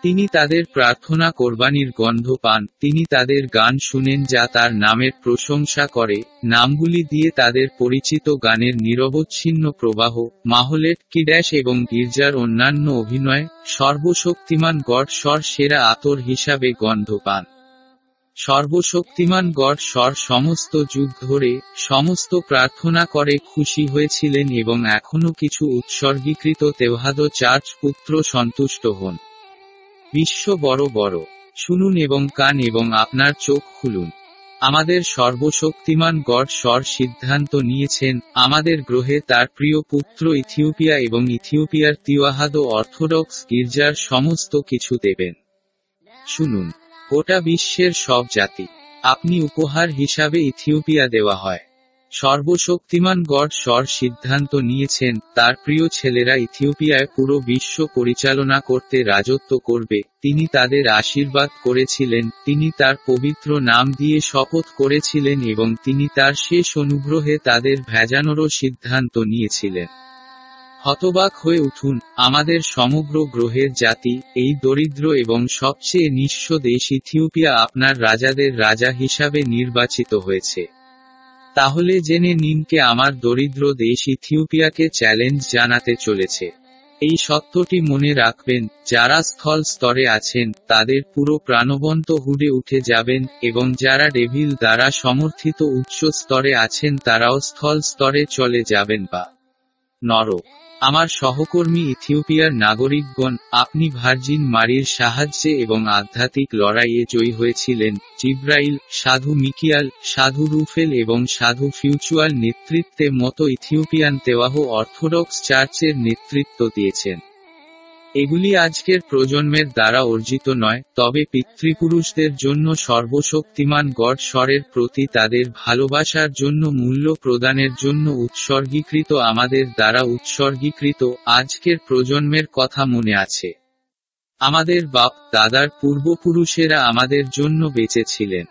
তিনি তাদের প্রার্থনা কোরবানির গন্ধ পান, তিনি তাদের গান শুনেন যা তার নামের প্রশংসা করে, নামগুলি দিয়ে তাদের পরিচিত গানের নিরবচ্ছিন্ন প্রবাহ মাহলেট কিড্যাশ এবং গির্জার অন্যান্য অভিনয়, সর্বশক্তিমান গড স্বর সেরা আতর হিসাবে গন্ধ পান। সর্বশক্তিমান গড স্বর সমস্ত যুগ ধরে, সমস্ত প্রার্থনা করে খুশি হয়েছিলেন এবং এখনও কিছু উৎসর্গীকৃত তেওহাদ চার্চ পুত্র সন্তুষ্ট হন। বিশ্ব বড় বড়, শুনুন এবং কান এবং আপনার চোখ খুলুন। আমাদের সর্বশক্তিমান গড স্বর সিদ্ধান্ত নিয়েছেন, আমাদের গ্রহে তার প্রিয় পুত্র ইথিওপিয়া এবং ইথিওপিয়ার তিওয়াহাদ অর্থোডক্স গির্জার সমস্ত কিছু দেবেন। শুনুন, গোটা বিশ্বের সব জাতি, আপনি উপহার হিসাবে ইথিওপিয়া দেওয়া হয়। সর্বশক্তিমান গড স্বর সিদ্ধান্ত নিয়েছেন, তার প্রিয় ছেলেরা ইথিওপিয়ায় পুরো বিশ্ব পরিচালনা করতে রাজত্ব করবে, তিনি তাদের আশীর্বাদ করেছিলেন, তিনি তার পবিত্র নাম দিয়ে শপথ করেছিলেন এবং তিনি তার শেষ অনুগ্রহে তাদের ভেজানোরও সিদ্ধান্ত নিয়েছিলেন। হতবাক হয়ে উঠুন, আমাদের সমগ্র গ্রহের জাতি, এই দরিদ্র এবং সবচেয়ে নিঃস্ব দেশ ইথিওপিয়া আপনার রাজাদের রাজা হিসাবে নির্বাচিত হয়েছে। তাহলে জেনে নিনকে আমার দরিদ্র দেশ ইথিওপিয়াকে চ্যালেঞ্জ জানাতে চলেছে। এই সত্যটি মনে রাখবেন, যারা স্থল স্তরে আছেন, তাদের পুরো প্রাণবন্ত হুডে উঠে যাবেন, এবং যারা ডেভিল দ্বারা সমর্থিত উচ্চ স্তরে আছেন, তারাও স্থল স্তরে চলে যাবেন বা নরক। আমার সহকর্মী ইথিওপিয়ার নাগরিকগণ, আপনি ভার্জিন মারির সাহায্যে এবং আধ্যাত্মিক লড়াইয়ে জয়ী হয়েছিলেন, জিব্রাইল, সাধু মিকিয়াল, সাধু রুফেল এবং সাধু ফিউচুয়াল নেতৃত্বে মতো ইথিওপিয়ান তেওয়াহ অর্থোডক্স চার্চের নেতৃত্ব দিয়েছেন। এগুলি আজকের প্রজন্মের দ্বারা অর্জিত নয়, তবে পিতৃপুরুষদের জন্য সর্বশক্তিমান গড স্বরের প্রতি তাদের ভালোবাসার জন্য, মূল্য প্রদানের জন্য উৎসর্গীকৃত, আমাদের দ্বারা উৎসর্গীকৃত আজকের প্রজন্মের কথা মনে আছে। আমাদের বাপ দাদার পূর্বপুরুষেরা আমাদের জন্য বেঁচেছিলেন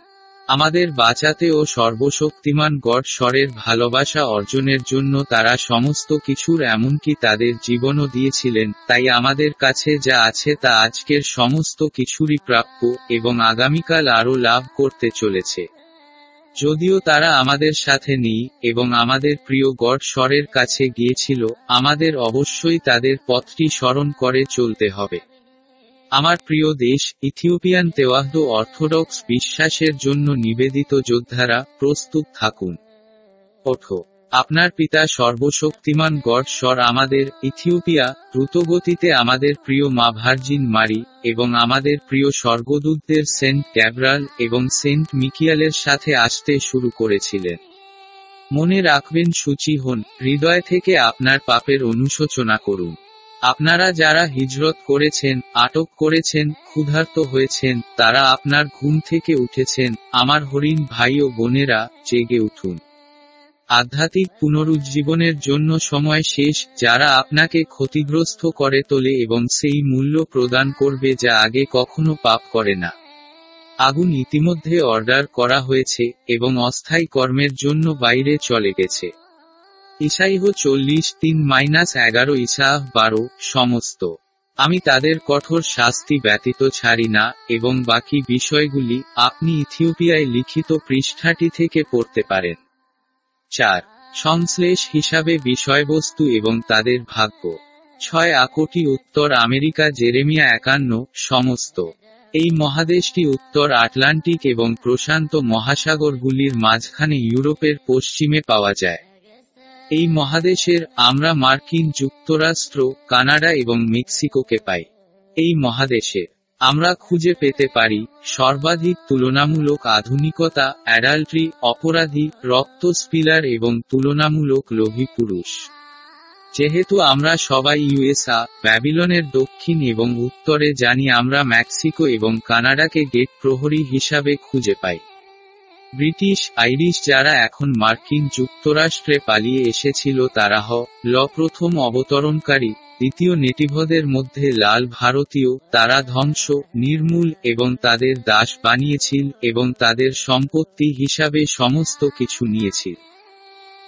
আমাদের বাঁচাতে ও সর্বশক্তিমান গড স্বরের ভালোবাসা অর্জনের জন্য তারা সমস্ত কিছুর এমনকি তাদের জীবনও দিয়েছিলেন, তাই আমাদের কাছে যা আছে তা আজকের সমস্ত কিছুরই প্রাপ্য এবং আগামীকাল আরও লাভ করতে চলেছে। যদিও তারা আমাদের সাথে নেই এবং আমাদের প্রিয় গড স্বরের কাছে গিয়েছিল, আমাদের অবশ্যই তাদের পথটি স্মরণ করে চলতে হবে। আমার প্রিয় দেশ, ইথিওপিয়ান তেওয়াহদ অর্থোডক্স বিশ্বাসের জন্য নিবেদিত যোদ্ধারা, প্রস্তুত থাকুন। ওঠো। আপনার পিতা সর্বশক্তিমান গড স্বর আমাদের, ইথিওপিয়া, দ্রুতগতিতে আমাদের প্রিয় মা ভার্জিন মারি, এবং আমাদের প্রিয় স্বর্গদূতদের সেন্ট ক্যাব্রাল এবং সেন্ট মিকিয়ালের সাথে আসতে শুরু করেছিলেন। মনে রাখবেন, সূচি হন, হৃদয় থেকে আপনার পাপের অনুশোচনা করুন। আপনারা যারা হিজরত করেছেন, আটক করেছেন, ক্ষুধার্ত হয়েছেন, তারা আপনার ঘুম থেকে উঠেছেন। আমার হরিণ ভাই ও বোনেরা, জেগে উঠুন। আধ্যাত্মিক পুনরুজ্জীবনের জন্য সময় শেষ। যারা আপনাকে ক্ষতিগ্রস্ত করে তোলে এবং সেই মূল্য প্রদান করবে যা আগে কখনো পাপ করে না। আগুন ইতিমধ্যে অর্ডার করা হয়েছে এবং অস্থায়ী কর্মের জন্য বাইরে চলে গেছে। ইসাইহ চল্লিশ তিন মাইনাস এগারো ইসাহ বারো, সমস্ত। আমি তাদের কঠোর শাস্তি ব্যতীত ছাড়ি না, এবং বাকি বিষয়গুলি আপনি ইথিওপিয়ায় লিখিত পৃষ্ঠাটি থেকে পড়তে পারেন। চার। সংশ্লেষ হিসাবে বিষয়বস্তু এবং তাদের ভাগ্য। ছয় আকোটি উত্তর আমেরিকা জেরেমিয়া একান্ন, সমস্ত। এই মহাদেশটি উত্তর আটলান্টিক এবং প্রশান্ত মহাসাগরগুলির মাঝখানে ইউরোপের পশ্চিমে পাওয়া যায়। এই মহাদেশের আমরা মার্কিন যুক্তরাষ্ট্র, কানাডা এবং মেক্সিকোকে পাই। এই মহাদেশের আমরা খুঁজে পেতে পারি সর্বাধিক তুলনামূলক আধুনিকতা, অ্যাডাল্ট্রি, অপরাধী রক্ত স্পিলার এবং তুলনামূলক লোভী পুরুষ। যেহেতু আমরা সবাই ইউএসআ ব্যাবিলনের দক্ষিণ এবং উত্তরে জানি আমরা মেক্সিকো এবং কানাডাকে গেট প্রহরী হিসাবে খুঁজে পাই। ব্রিটিশ আইরিশ যারা এখন মার্কিন যুক্তরাষ্ট্রে পালিয়ে এসেছিল তারা হ, ল প্রথম অবতরণকারী, দ্বিতীয় নেটিভদের মধ্যে লাল ভারতীয়, তারা ধ্বংস, নির্মূল এবং তাদের দাস বানিয়েছিল এবং তাদের সম্পত্তি হিসাবে সমস্ত কিছু নিয়েছিল।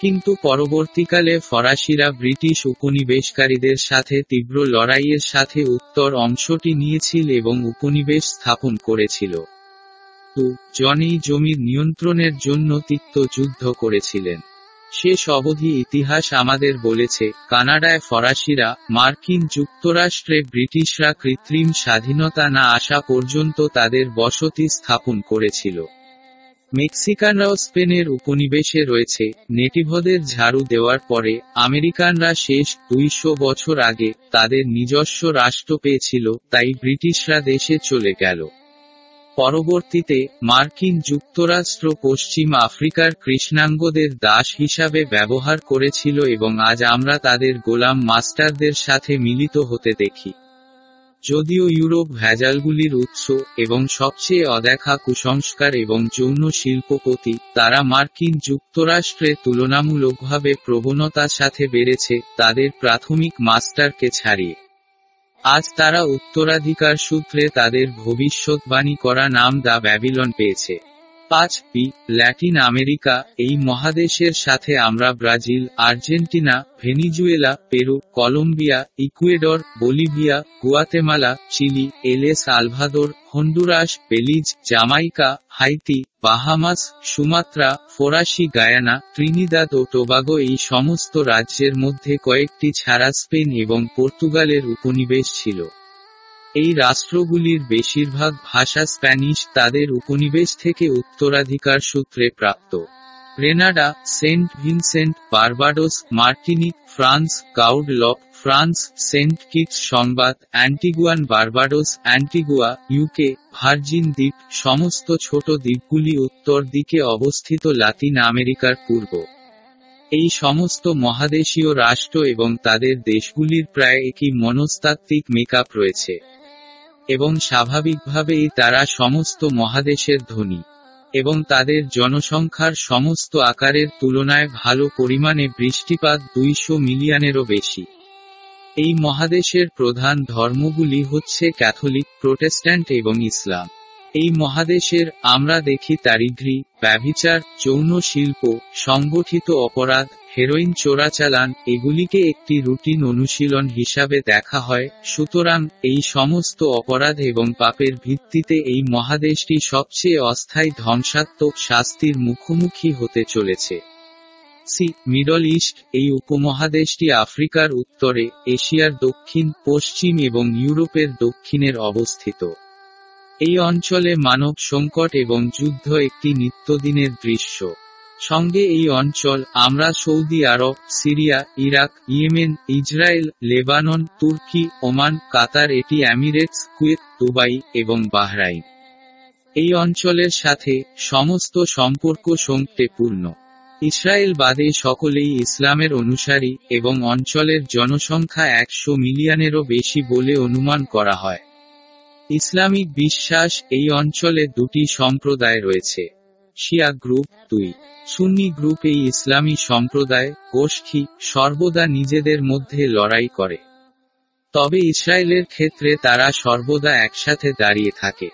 কিন্তু পরবর্তীকালে ফরাসিরা ব্রিটিশ উপনিবেশকারীদের সাথে তীব্র লড়াইয়ের সাথে উত্তর অংশটি নিয়েছিল এবং উপনিবেশ স্থাপন করেছিল। টু জন জমির নিয়ন্ত্রণের জন্য তিক্ত যুদ্ধ করেছিলেন। শেষ অবধি ইতিহাস আমাদের বলেছে, কানাডায় ফরাসিরা, মার্কিন যুক্তরাষ্ট্রে ব্রিটিশরা কৃত্রিম স্বাধীনতা না আসা পর্যন্ত তাদের বসতি স্থাপন করেছিল। মেক্সিকানরাও স্পেনের উপনিবেশে রয়েছে, নেটিভদের ঝাড়ু দেওয়ার পরে আমেরিকানরা শেষ দুইশো বছর আগে তাদের নিজস্ব রাষ্ট্র পেয়েছিল, তাই ব্রিটিশরা দেশে চলে গেল। পরবর্তীতে, মার্কিন যুক্তরাষ্ট্র পশ্চিম আফ্রিকার কৃষ্ণাঙ্গদের দাস হিসাবে ব্যবহার করেছিল এবং আজ আমরা তাদের গোলাম মাস্টারদের সাথে মিলিত হতে দেখি। যদিও ইউরোপ ভেজালগুলির উৎস এবং সবচেয়ে অদেখা কুসংস্কার এবং যৌন শিল্পপতি, তারা মার্কিন যুক্তরাষ্ট্রে তুলনামূলকভাবে প্রবণতার সাথে বেড়েছে, তাদের প্রাথমিক মাস্টারকে ছাড়িয়ে। আজ তারা উত্তরাধিকার সূত্রে তাদের ভবিষ্যৎবাণী করা নাম দা ব্যাবিলন পেয়েছে। পাঁচ পি, ল্যাটিন আমেরিকা, এই মহাদেশের সাথে আমরা Brazil, Argentina, Venezuela, Peru, Colombia, Ecuador, Bolivia, Guatemala, Chile, El Salvador Honduras, Belize Jamaica Haiti, Bahamas, Sumatra, ফরাসি গায়ানা, ত্রিনিদাদ ও টোবাগো এই সমস্ত রাজ্যের মধ্যে কয়েকটি ছাড়া স্পেন এবং পর্তুগালের উপনিবেশ ছিল। এই রাষ্ট্রগুলির বেশিরভাগ ভাষা স্প্যানিশ, তাদের উপনিবেশ থেকে উত্তরাধিকার সূত্রে প্রাপ্ত। Grenada saint Vincent Barbados, Martinique, France Guadeloupe France, saint Kitts সংবাদ, Antiguan Barbados, Antigua, UK, Virgin দ্বীপ, সমস্ত ছোট দ্বীপগুলি উত্তর দিকে অবস্থিত লাতিন আমেরিকার পূর্ব। এই সমস্ত মহাদেশীয় রাষ্ট্র এবং তাদের দেশগুলির প্রায় একই মনস্তাত্ত্বিক মেকআপ রয়েছে। এবং স্বাভাবিকভাবেই তারা সমস্ত মহাদেশের ধনী। এবং তাদের জনসংখ্যার সমস্ত আকারের তুলনায় ভালো পরিমাণে বৃষ্টিপাত দুইশো মিলিয়নেরও বেশি। এই মহাদেশের প্রধান ধর্মগুলি হচ্ছে ক্যাথলিক, প্রোটেস্ট্যান্ট এবং ইসলাম। এই মহাদেশের আমরা দেখি তারিগ্রি ব্যভিচার, যৌন শিল্প, সংগঠিত অপরাধ, হেরোইন চোরাচালান, এগুলিকে একটি রুটিন অনুশীলন হিসাবে দেখা হয়, সুতরাং এই সমস্ত অপরাধ এবং পাপের ভিত্তিতে এই মহাদেশটি সবচেয়ে অস্থায়ী ধ্বংসাত্মক শাস্তির মুখোমুখি হতে চলেছে। সি, মিডল ইস্ট, এই উপমহাদেশটি আফ্রিকার উত্তরে, এশিয়ার দক্ষিণ, পশ্চিম এবং ইউরোপের দক্ষিণের অবস্থিত। এই অঞ্চলে মানব সংকট এবং যুদ্ধ একটি নিত্যদিনের দৃশ্য। সঙ্গে এই অঞ্চল, আমরা Saudi Arab, Syria, Iraq, Yemen Israel Lebanon, তুর্কি, ওমান, কাতার, এটি অ্যামিরেটস কুয়েত, দুবাই এবং বাহরাইন। এই অঞ্চলের সাথে সমস্ত সম্পর্ক সংক্ষেপূর্ণ ইসরায়েল বাদে সকলেই ইসলামের অনুসারী এবং অঞ্চলের জনসংখ্যা একশো মিলিয়নেরও বেশি বলে অনুমান করা হয়। ইসলামিক বিশ্বাস এই অঞ্চলে দুটি সম্প্রদায় রয়েছে। শিয়া গ্রুপ দুই। সুন্নি গ্রুপ এই ইসলামী সম্প্রদায় গোষ্ঠী সর্বদা নিজেদের মধ্যে লড়াই করে। তবে ইসরায়েলের ক্ষেত্রে তারা সর্বদা একসাথে দাঁড়িয়ে থাকে।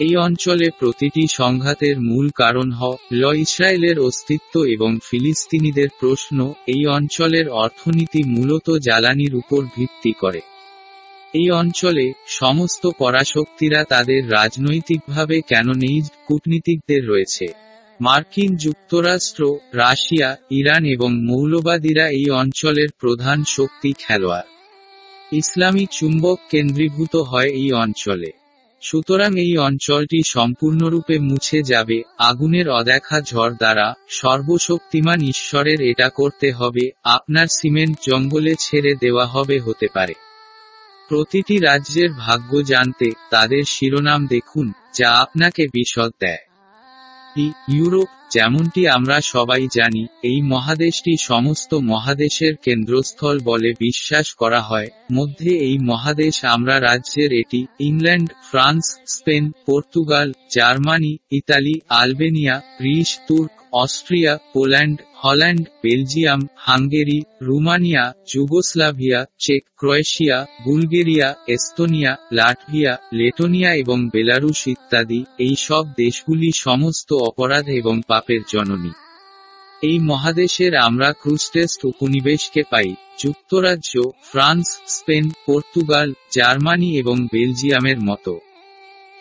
এই অঞ্চলে প্রতিটি সংঘাতের মূল কারণ হ, ল ইসরায়েলের অস্তিত্ব এবং ফিলিস্তিনিদের প্রশ্ন এই অঞ্চলের অর্থনীতি মূলত জ্বালানির উপর ভিত্তি করে। এই অঞ্চলে সমস্ত পরাশক্তিরা তাদের রাজনৈতিকভাবে কেন নেই কূটনীতিকদের রয়েছে? মার্কিন যুক্তরাষ্ট্র, রাশিয়া, ইরান এবং মৌলবাদীরা এই অঞ্চলের প্রধান শক্তি খেলোয়াড়। ইসলামী চুম্বক কেন্দ্রীভূত হয় এই অঞ্চলে। সুতরাং এই অঞ্চলটি সম্পূর্ণরূপে মুছে যাবে, আগুনের অদেখা ঝড় দ্বারা সর্বশক্তিমান ঈশ্বরের এটা করতে হবে, আপনার সিমেন্ট জঙ্গলে ছেড়ে দেওয়া হবে হতে পারে। প্রতিটি রাজ্যের ভাগ্য জানতে তাদের শিরোনাম দেখুন যা আপনাকে বিশদ দেয়। ইউরোপ যেমনটি আমরা সবাই জানি, এই মহাদেশটি সমস্ত মহাদেশের কেন্দ্রস্থল বলে বিশ্বাস করা হয়। মধ্যে এই মহাদেশ আমরা রাজ্যের এটি, England, France, Spain, Portugal, Germany, Italy, Albania, Greece, Turk, Austria, Poland, Holland, Belgium, Hungary, Rumania, Yugoslavia, check, Croatia, Bulgaria, Estonia, Latvia, Letonia এবং বেলারুশ ইত্যাদি। এই সব দেশগুলি সমস্ত অপরাধ এবং পাপের জননী। এই মহাদেশের আমরা ক্রুস্টেস্ট উপনিবেশকে পাই, যুক্তরাজ্য, ফ্রান্স, স্পেন, পর্তুগাল, জার্মানি এবং বেলজিয়ামের মতো।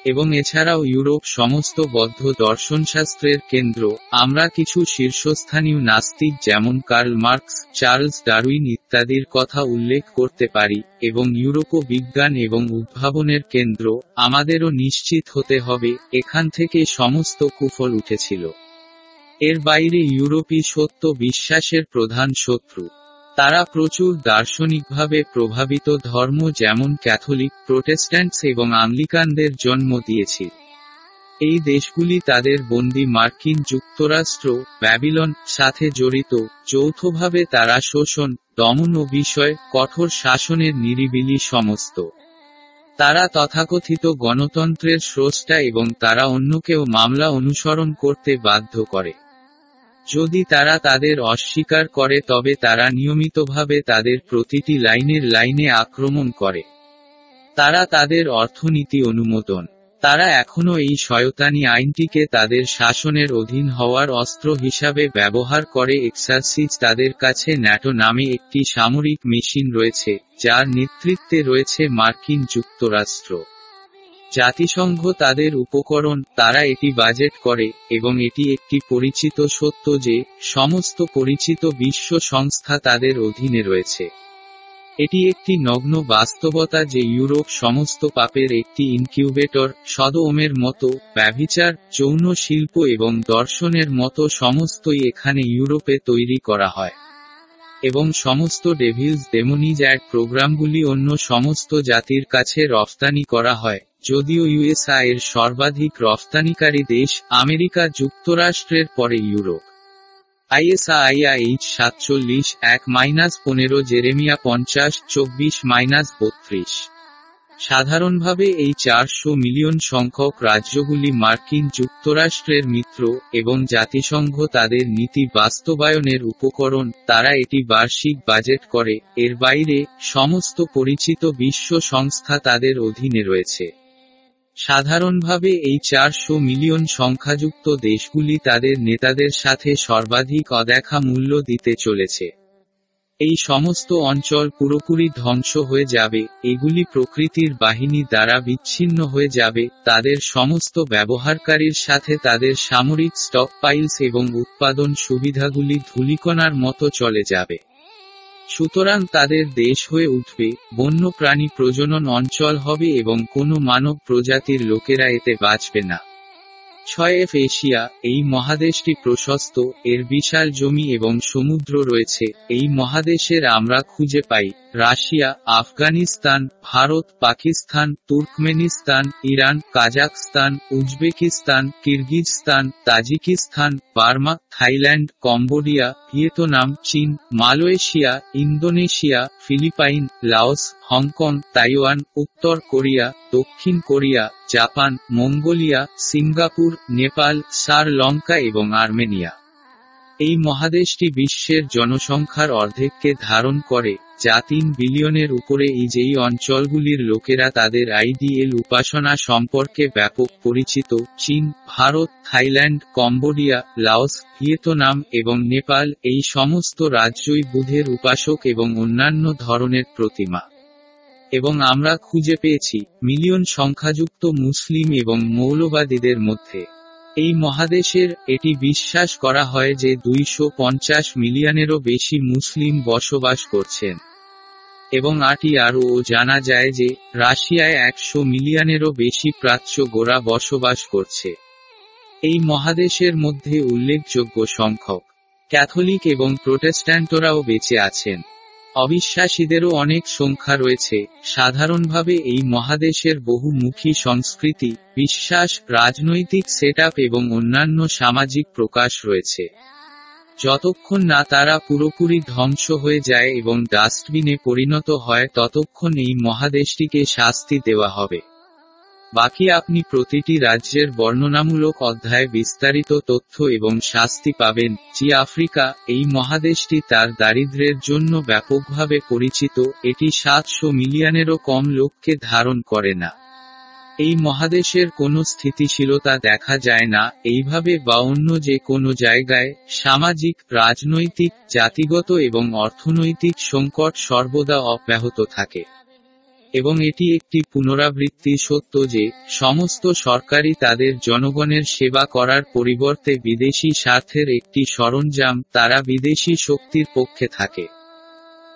এবং এছাড়াও ইউরোপ সমস্ত বদ্ধ দর্শনশাস্ত্রের কেন্দ্র, আমরা কিছু শীর্ষস্থানীয় নাস্তিক যেমন কার্ল মার্কস, চার্লস ডারউইন ইত্যাদির কথা উল্লেখ করতে পারি, এবং ইউরোপও বিজ্ঞান এবং উদ্ভাবনের কেন্দ্র, আমাদেরও নিশ্চিত হতে হবে, এখান থেকে সমস্ত কুফল উঠেছিল। এর বাইরে ইউরোপী সত্য বিশ্বাসের প্রধান শত্রু। তারা প্রচুর দার্শনিকভাবে প্রভাবিত ধর্ম যেমন ক্যাথলিক, প্রোটেস্ট্যান্টস এবং আংলিকানদের জন্ম দিয়েছিল এই দেশগুলি তাদের বন্দি মার্কিন যুক্তরাষ্ট্র, ব্যাবিলন, সাথে জড়িত। যৌথভাবে তারা শোষণ, দমন ও বিষয়, কঠোর শাসনের নিরিবিলি সমস্ত। তারা তথাকথিত গণতন্ত্রের স্রষ্টা এবং তারা অন্যকেও মামলা অনুসরণ করতে বাধ্য করে। যদি তারা তাদের অস্বীকার করে তবে তারা নিয়মিতভাবে তাদের প্রতিটি লাইনের লাইনে আক্রমণ করে। তারা তাদের অর্থনীতি অনুমোদন। তারা এখনও এই শয়তানি আইনটিকে তাদের শাসনের অধীন হওয়ার অস্ত্র হিসাবে ব্যবহার করে। এক্সারসিজ তাদের কাছে ন্যাটো নামে একটি সামরিক মেশিন রয়েছে, যার নেতৃত্বে রয়েছে মার্কিন যুক্তরাষ্ট্র। জাতিসংঘ তাদের উপকরণ, তারা এটি বাজেট করে, এবং এটি একটি পরিচিত সত্য যে, সমস্ত পরিচিত বিশ্ব সংস্থা তাদের অধীনে রয়েছে। এটি একটি নগ্ন বাস্তবতা যে ইউরোপ সমস্ত পাপের একটি ইনকিউবেটর, সদওমের মতো, ব্যভিচার, যৌন শিল্প এবং দর্শনের মতো সমস্তই এখানে ইউরোপে তৈরি করা হয়। এবং সমস্ত ডেভিলস ডেমোনিজ অ্যাড প্রোগ্রামগুলি অন্য সমস্ত জাতির কাছে রফতানি করা হয়। যদিও ইউএসআ এর সর্বাধিক রফতানিকারী দেশ আমেরিকা যুক্তরাষ্ট্রের পরে ইউরোপ। আইএসআইআইএইচ সাতচল্লিশ এক মাইনাস পনেরো, জেরেমিয়া পঞ্চাশ, চব্বিশ মাইনাস বত্রিশ। সাধারণভাবে এই চারশো মিলিয়ন সংখ্যক রাজ্যগুলি মার্কিন যুক্তরাষ্ট্রের মিত্র এবং জাতিসংঘ তাদের নীতি বাস্তবায়নের উপকরণ, তারা এটি বার্ষিক বাজেট করে। এর বাইরে, সমস্ত পরিচিত বিশ্ব সংস্থা তাদের অধীনে রয়েছে। সাধারণভাবে এই চারশো মিলিয়ন সংখ্যাযুক্ত দেশগুলি তাদের নেতাদের সাথে সর্বাধিক অদেখা মূল্য দিতে চলেছে। এই সমস্ত অঞ্চল পুরোপুরি ধ্বংস হয়ে যাবে, এগুলি প্রকৃতির বাহিনী দ্বারা বিচ্ছিন্ন হয়ে যাবে, তাদের সমস্ত ব্যবহারকারীর সাথে তাদের সামরিক স্টকপাইলস এবং উৎপাদন সুবিধাগুলি ধূলিকণার মতো চলে যাবে। সুতরাং তাদের দেশ হয়ে উঠবে বন্য প্রাণী প্রজনন অঞ্চল হবে এবং কোনো মানব প্রজাতির লোকেরা এতে বাঁচবে না। ছয় এফ এশিয়া, এই মহাদেশটি প্রশস্ত, এর বিশাল জমি এবং সমুদ্র রয়েছে, এই মহাদেশের আমরা খুঁজে পাই, Russia, Afghanistan, Bharat, Pakistan, Turkmenistan, Iran Kazakhstan Uzbekistan, Kyrgyzstan, Tajikistan, Burma Thailand, Cambodia, Vietnam, চীন, Malaysia, Indonesia, Philippines, Laos, Hong Kong, Taiwan, উত্তর কোরিয়া, দক্ষিণ Korea, Japan, Mongolia, Singapore, Nepal, Sri Lanka এবং আর্মেনিয়া। এই মহাদেশটি বিশ্বের জনসংখ্যার অর্ধেককে ধারণ করে। যা তিন বিলিয়নের উপরে এই যেই অঞ্চলগুলির লোকেরা তাদের আইডিএল উপাসনা সম্পর্কে ব্যাপক পরিচিত, চীন, Bharat, Thailand, Cambodia, Laos, Vietnam এবং নেপাল, এই সমস্ত রাজ্যই বুধের উপাসক এবং অন্যান্য ধরনের প্রতিমা। এবং আমরা খুঁজে পেয়েছি, মিলিয়ন সংখ্যাযুক্ত মুসলিম এবং মৌলবাদীদের মধ্যে। এই মহাদেশের, এটি বিশ্বাস করা হয় যে দুইশো পঞ্চাশ মিলিয়নেরও বেশি মুসলিম বসবাস করছেন। এবং আরও জানা যায় যে, রাশিয়ায় একশো মিলিয়নেরও বেশি প্রাচ্য গোড়া বসবাস করছে। এই মহাদেশের মধ্যে উল্লেখযোগ্য সংখ্যক ক্যাথলিক এবং প্রোটেস্ট্যান্টরাও বেঁচে আছেন। অবিশ্বাসীদেরও অনেক সংখ্যা রয়েছে। সাধারণভাবে এই মহাদেশের বহুমুখী সংস্কৃতি, বিশ্বাস, রাজনৈতিক সেট এবং অন্যান্য সামাজিক প্রকাশ রয়েছে। যতক্ষণ না তারা পুরোপুরি ধ্বংস হয়ে যায় এবং ডাস্টবিনে পরিণত হয়, ততক্ষণ এই মহাদেশটিকে শাস্তি দেওয়া হবে। বাকি আপনি প্রতিটি রাজ্যের বর্ণনামূলক অধ্যায়ে বিস্তারিত তথ্য এবং শাস্তি পাবেন জি আফ্রিকা এই মহাদেশটি তার দারিদ্র্যের জন্য ব্যাপকভাবে পরিচিত, এটি সাতশো মিলিয়নেরও কম লোককে ধারণ করে না। এই মহাদেশের কোনো স্থিতিশীলতা দেখা যায় না, এইভাবে বা অন্য যে কোনো জায়গায়, সামাজিক, রাজনৈতিক, জাতিগত এবং অর্থনৈতিক সংকট সর্বদা অব্যাহত থাকে। এবং এটি একটি পুনরাবৃত্তি সত্য যে, সমস্ত সরকারই তাদের জনগণের সেবা করার পরিবর্তে বিদেশি স্বার্থের একটি সরঞ্জাম তারা বিদেশি শক্তির পক্ষে থাকে।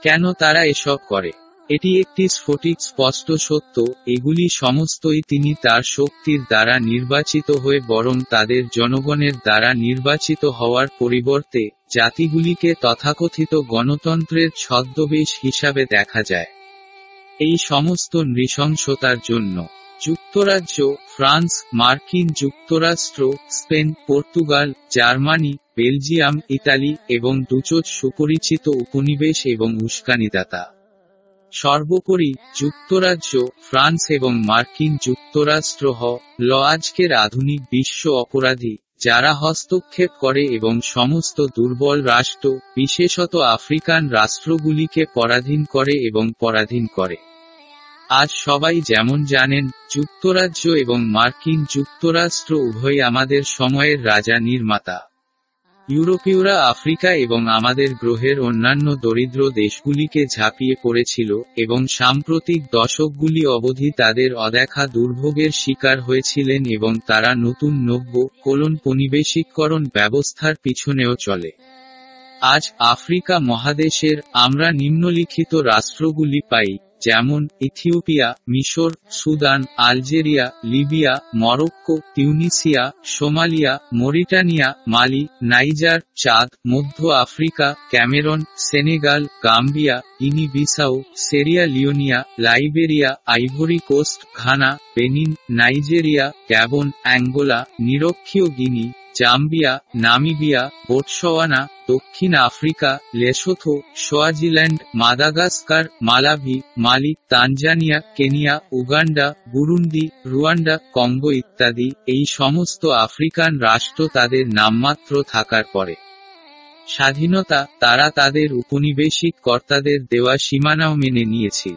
কেন তারা এসব করে? এটি একটি স্ফটিক, স্পষ্ট সত্য, এগুলি সমস্তই তিনি তার শক্তির দ্বারা নির্বাচিত হয়ে বরং তাদের জনগণের দ্বারা নির্বাচিত হওয়ার পরিবর্তে, জাতিগুলিকে তথাকথিত গণতন্ত্রের ছদ্মবেশ হিসাবে দেখা যায়। এই সমস্ত নৃশংসতার জন্য, যুক্তরাজ্য, ফ্রান্স, মার্কিন যুক্তরাষ্ট্র, Spain, Portugal, Germany, Belgium, Italy এবং দুচোট সুপরিচিত উপনিবেশ এবং উস্কানিদাতা। সর্বোপরি যুক্তরাজ্য, ফ্রান্স এবং মার্কিন যুক্তরাষ্ট্র হ, ল আজকের আধুনিক বিশ্ব অপরাধী, যারা হস্তক্ষেপ করে এবং সমস্ত দুর্বল রাষ্ট্র, বিশেষত আফ্রিকান রাষ্ট্রগুলিকে পরাধীন করে এবং পরাধীন করে। আজ সবাই যেমন জানেন, যুক্তরাজ্য এবং মার্কিন যুক্তরাষ্ট্র উভয় আমাদের সময়ের রাজা নির্মাতা। ইউরোপীয়রা আফ্রিকা এবং আমাদের গ্রহের অন্যান্য দরিদ্র দেশগুলিকে ঝাঁপিয়ে পড়েছিল, এবং সাম্প্রতিক দশকগুলি অবধি তাদের অদেখা দুর্ভোগের শিকার হয়েছিলেন এবং তারা নতুন নব্য, কোলন পনিবেশিককরণ ব্যবস্থার পিছনেও চলে। আজ আফ্রিকা মহাদেশের আমরা নিম্নলিখিত রাষ্ট্রগুলি পাই যেমন ইথিওপিয়া, মিশর, Sudan, Algeria, Libya, Morocco, Tunisia, Somalia, Mauritania, Mali, Niger, Chad, মধ্য Africa, Cameroon, Senegal, Gambia Guinea Bissau Sierra Leone, Liberia, Ivory Coast, Ghana, Benin, Nigeria Gabon Angola, নিরক্ষীয় গিনি জাম্বিয়া নামিবিয়া, বোটসওয়ানা, দক্ষিণ Africa, Lesotho, Swaziland, Madagascar, Malawi, Mali, Tanzania, Kenya, Uganda, Burundi, Rwanda, Congo ইত্যাদি। এই সমস্ত African রাষ্ট্র তাদের নামমাত্র থাকার পরে। স্বাধীনতা তারা তাদের উপনিবেশিক কর্তাদের দেওয়া সীমানাও মেনে নিয়েছিল।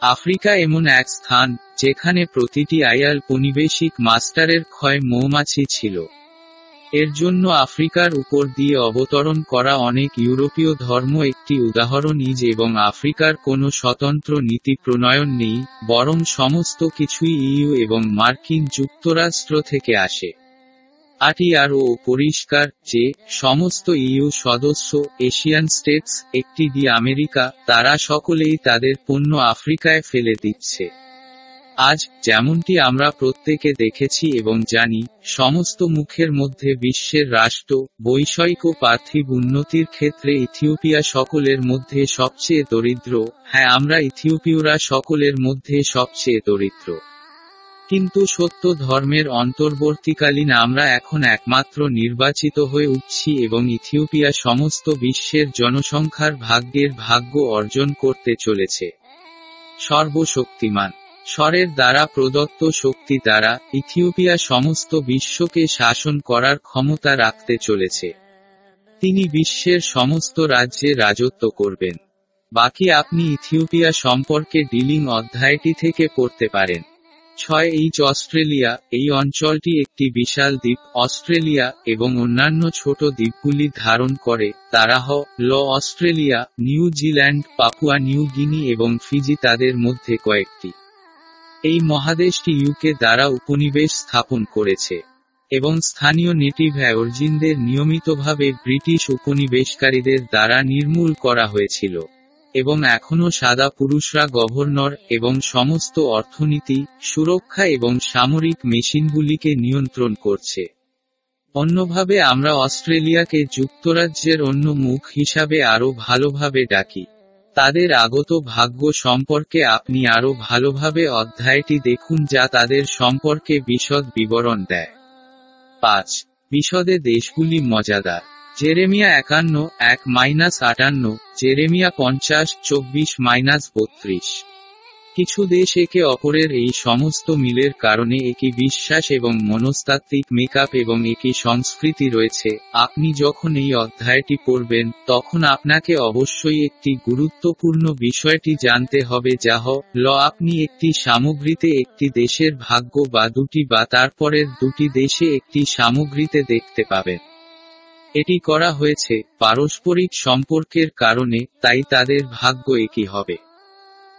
আফ্রিকা এমন এক স্থান, যেখানে প্রতিটি আয়াল পনিবেশিক মাস্টারের ক্ষয় মৌমাছি ছিল। এর জন্য আফ্রিকার উপর দিয়ে অবতরণ করা অনেক ইউরোপীয় ধর্ম একটি উদাহরণ ইজ এবং আফ্রিকার কোনো স্বতন্ত্র নীতি প্রণয়ন নেই, বরং সমস্ত কিছুই ইইউ এবং মার্কিন যুক্তরাষ্ট্র থেকে আসে। আটি আরও পরিষ্কার যে, সমস্ত ইইউ সদস্য, এশিয়ান স্টেটস, একটি দি আমেরিকা, তারা সকলেই তাদের পণ্য আফ্রিকায় ফেলে দিচ্ছে। আজ যেমনটি আমরা প্রত্যেকে দেখেছি এবং জানি, সমস্ত মুখের মধ্যে বিশ্বের রাষ্ট্র, বৈষয়িক পার্থিব উন্নতির ক্ষেত্রে ইথিওপিয়া সকলের মধ্যে সবচেয়ে দরিদ্র হ্যাঁ আমরা ইথিওপিয়রা সকলের মধ্যে সবচেয়ে দরিদ্র। কিন্তু সত্য ধর্মের অন্তর্বর্তীকালীন আমরা এখন একমাত্র নির্বাচিত হয়ে উঠছি এবং ইথিওপিয়া সমস্ত বিশ্বের জনসংখ্যার ভাগ্যের ভাগ্য অর্জন করতে চলেছে। সর্বশক্তিমান। স্বরের দ্বারা প্রদত্ত শক্তি দ্বারা ইথিওপিয়া সমস্ত বিশ্বকে শাসন করার ক্ষমতা রাখতে চলেছে। তিনি বিশ্বের সমস্ত রাজ্যে রাজত্ব করবেন। বাকি আপনি ইথিওপিয়া সম্পর্কে ডিলিং অধ্যায়টি থেকে পড়তে পারেন। ছয়, এইচ, অস্ট্রেলিয়া, এই অঞ্চলটি একটি বিশাল দ্বীপ, অস্ট্রেলিয়া এবং অন্যান্য ছোট দ্বীপগুলি ধারণ করে তারা হ ল, Australia New Zealand Papua New Guinea এবং ফিজি তাদের মধ্যে কয়েকটি। এই মহাদেশটি ইউকে দ্বারা উপনিবেশ স্থাপন করেছে, এবং স্থানীয় নেটিভ অ্যাওরজিনদের নিয়মিতভাবে ব্রিটিশ উপনিবেশকারীদের দ্বারা নির্মূল করা হয়েছিল, এবং এখনও সাদা পুরুষরা গভর্নর এবং সমস্ত অর্থনীতি, সুরক্ষা এবং সামরিক মেশিনগুলিকে নিয়ন্ত্রণ করছে। অন্যভাবে আমরা অস্ট্রেলিয়াকে যুক্তরাজ্যের অন্য মুখ হিসাবে আরও ভালোভাবে ডাকি। তাদের আগত ভাগ্য সম্পর্কে আপনি আরও ভালোভাবে অধ্যায়টি দেখুন যা তাদের সম্পর্কে বিশদ বিবরণ দেয়। পাঁচ, বিশদে দেশগুলি মজাদার। জেরেমিয়া একান্ন, এক মাইনাস আটান্ন, জেরেমিয়া পঞ্চাশ, চব্বিশ মাইনাস বত্রিশ। কিছু দেশ একে অপরের এই সমস্ত মিলের কারণে একই বিশ্বাস এবং মনস্তাত্ত্বিক মেকআপ এবং একই সংস্কৃতি রয়েছে। আপনি যখন এই অধ্যায়টি পড়বেন, তখন আপনাকে অবশ্যই একটি গুরুত্বপূর্ণ বিষয়টি জানতে হবে, যা হ, ল, আপনি একটি সামগ্রীতে একটি দেশের ভাগ্য বা দুটি বা তারপরের দুটি দেশে একটি সামগ্রীতে দেখতে পাবেন। এটি করা হয়েছে পারস্পরিক সম্পর্কের কারণে, তাই তাদের ভাগ্য একই হবে।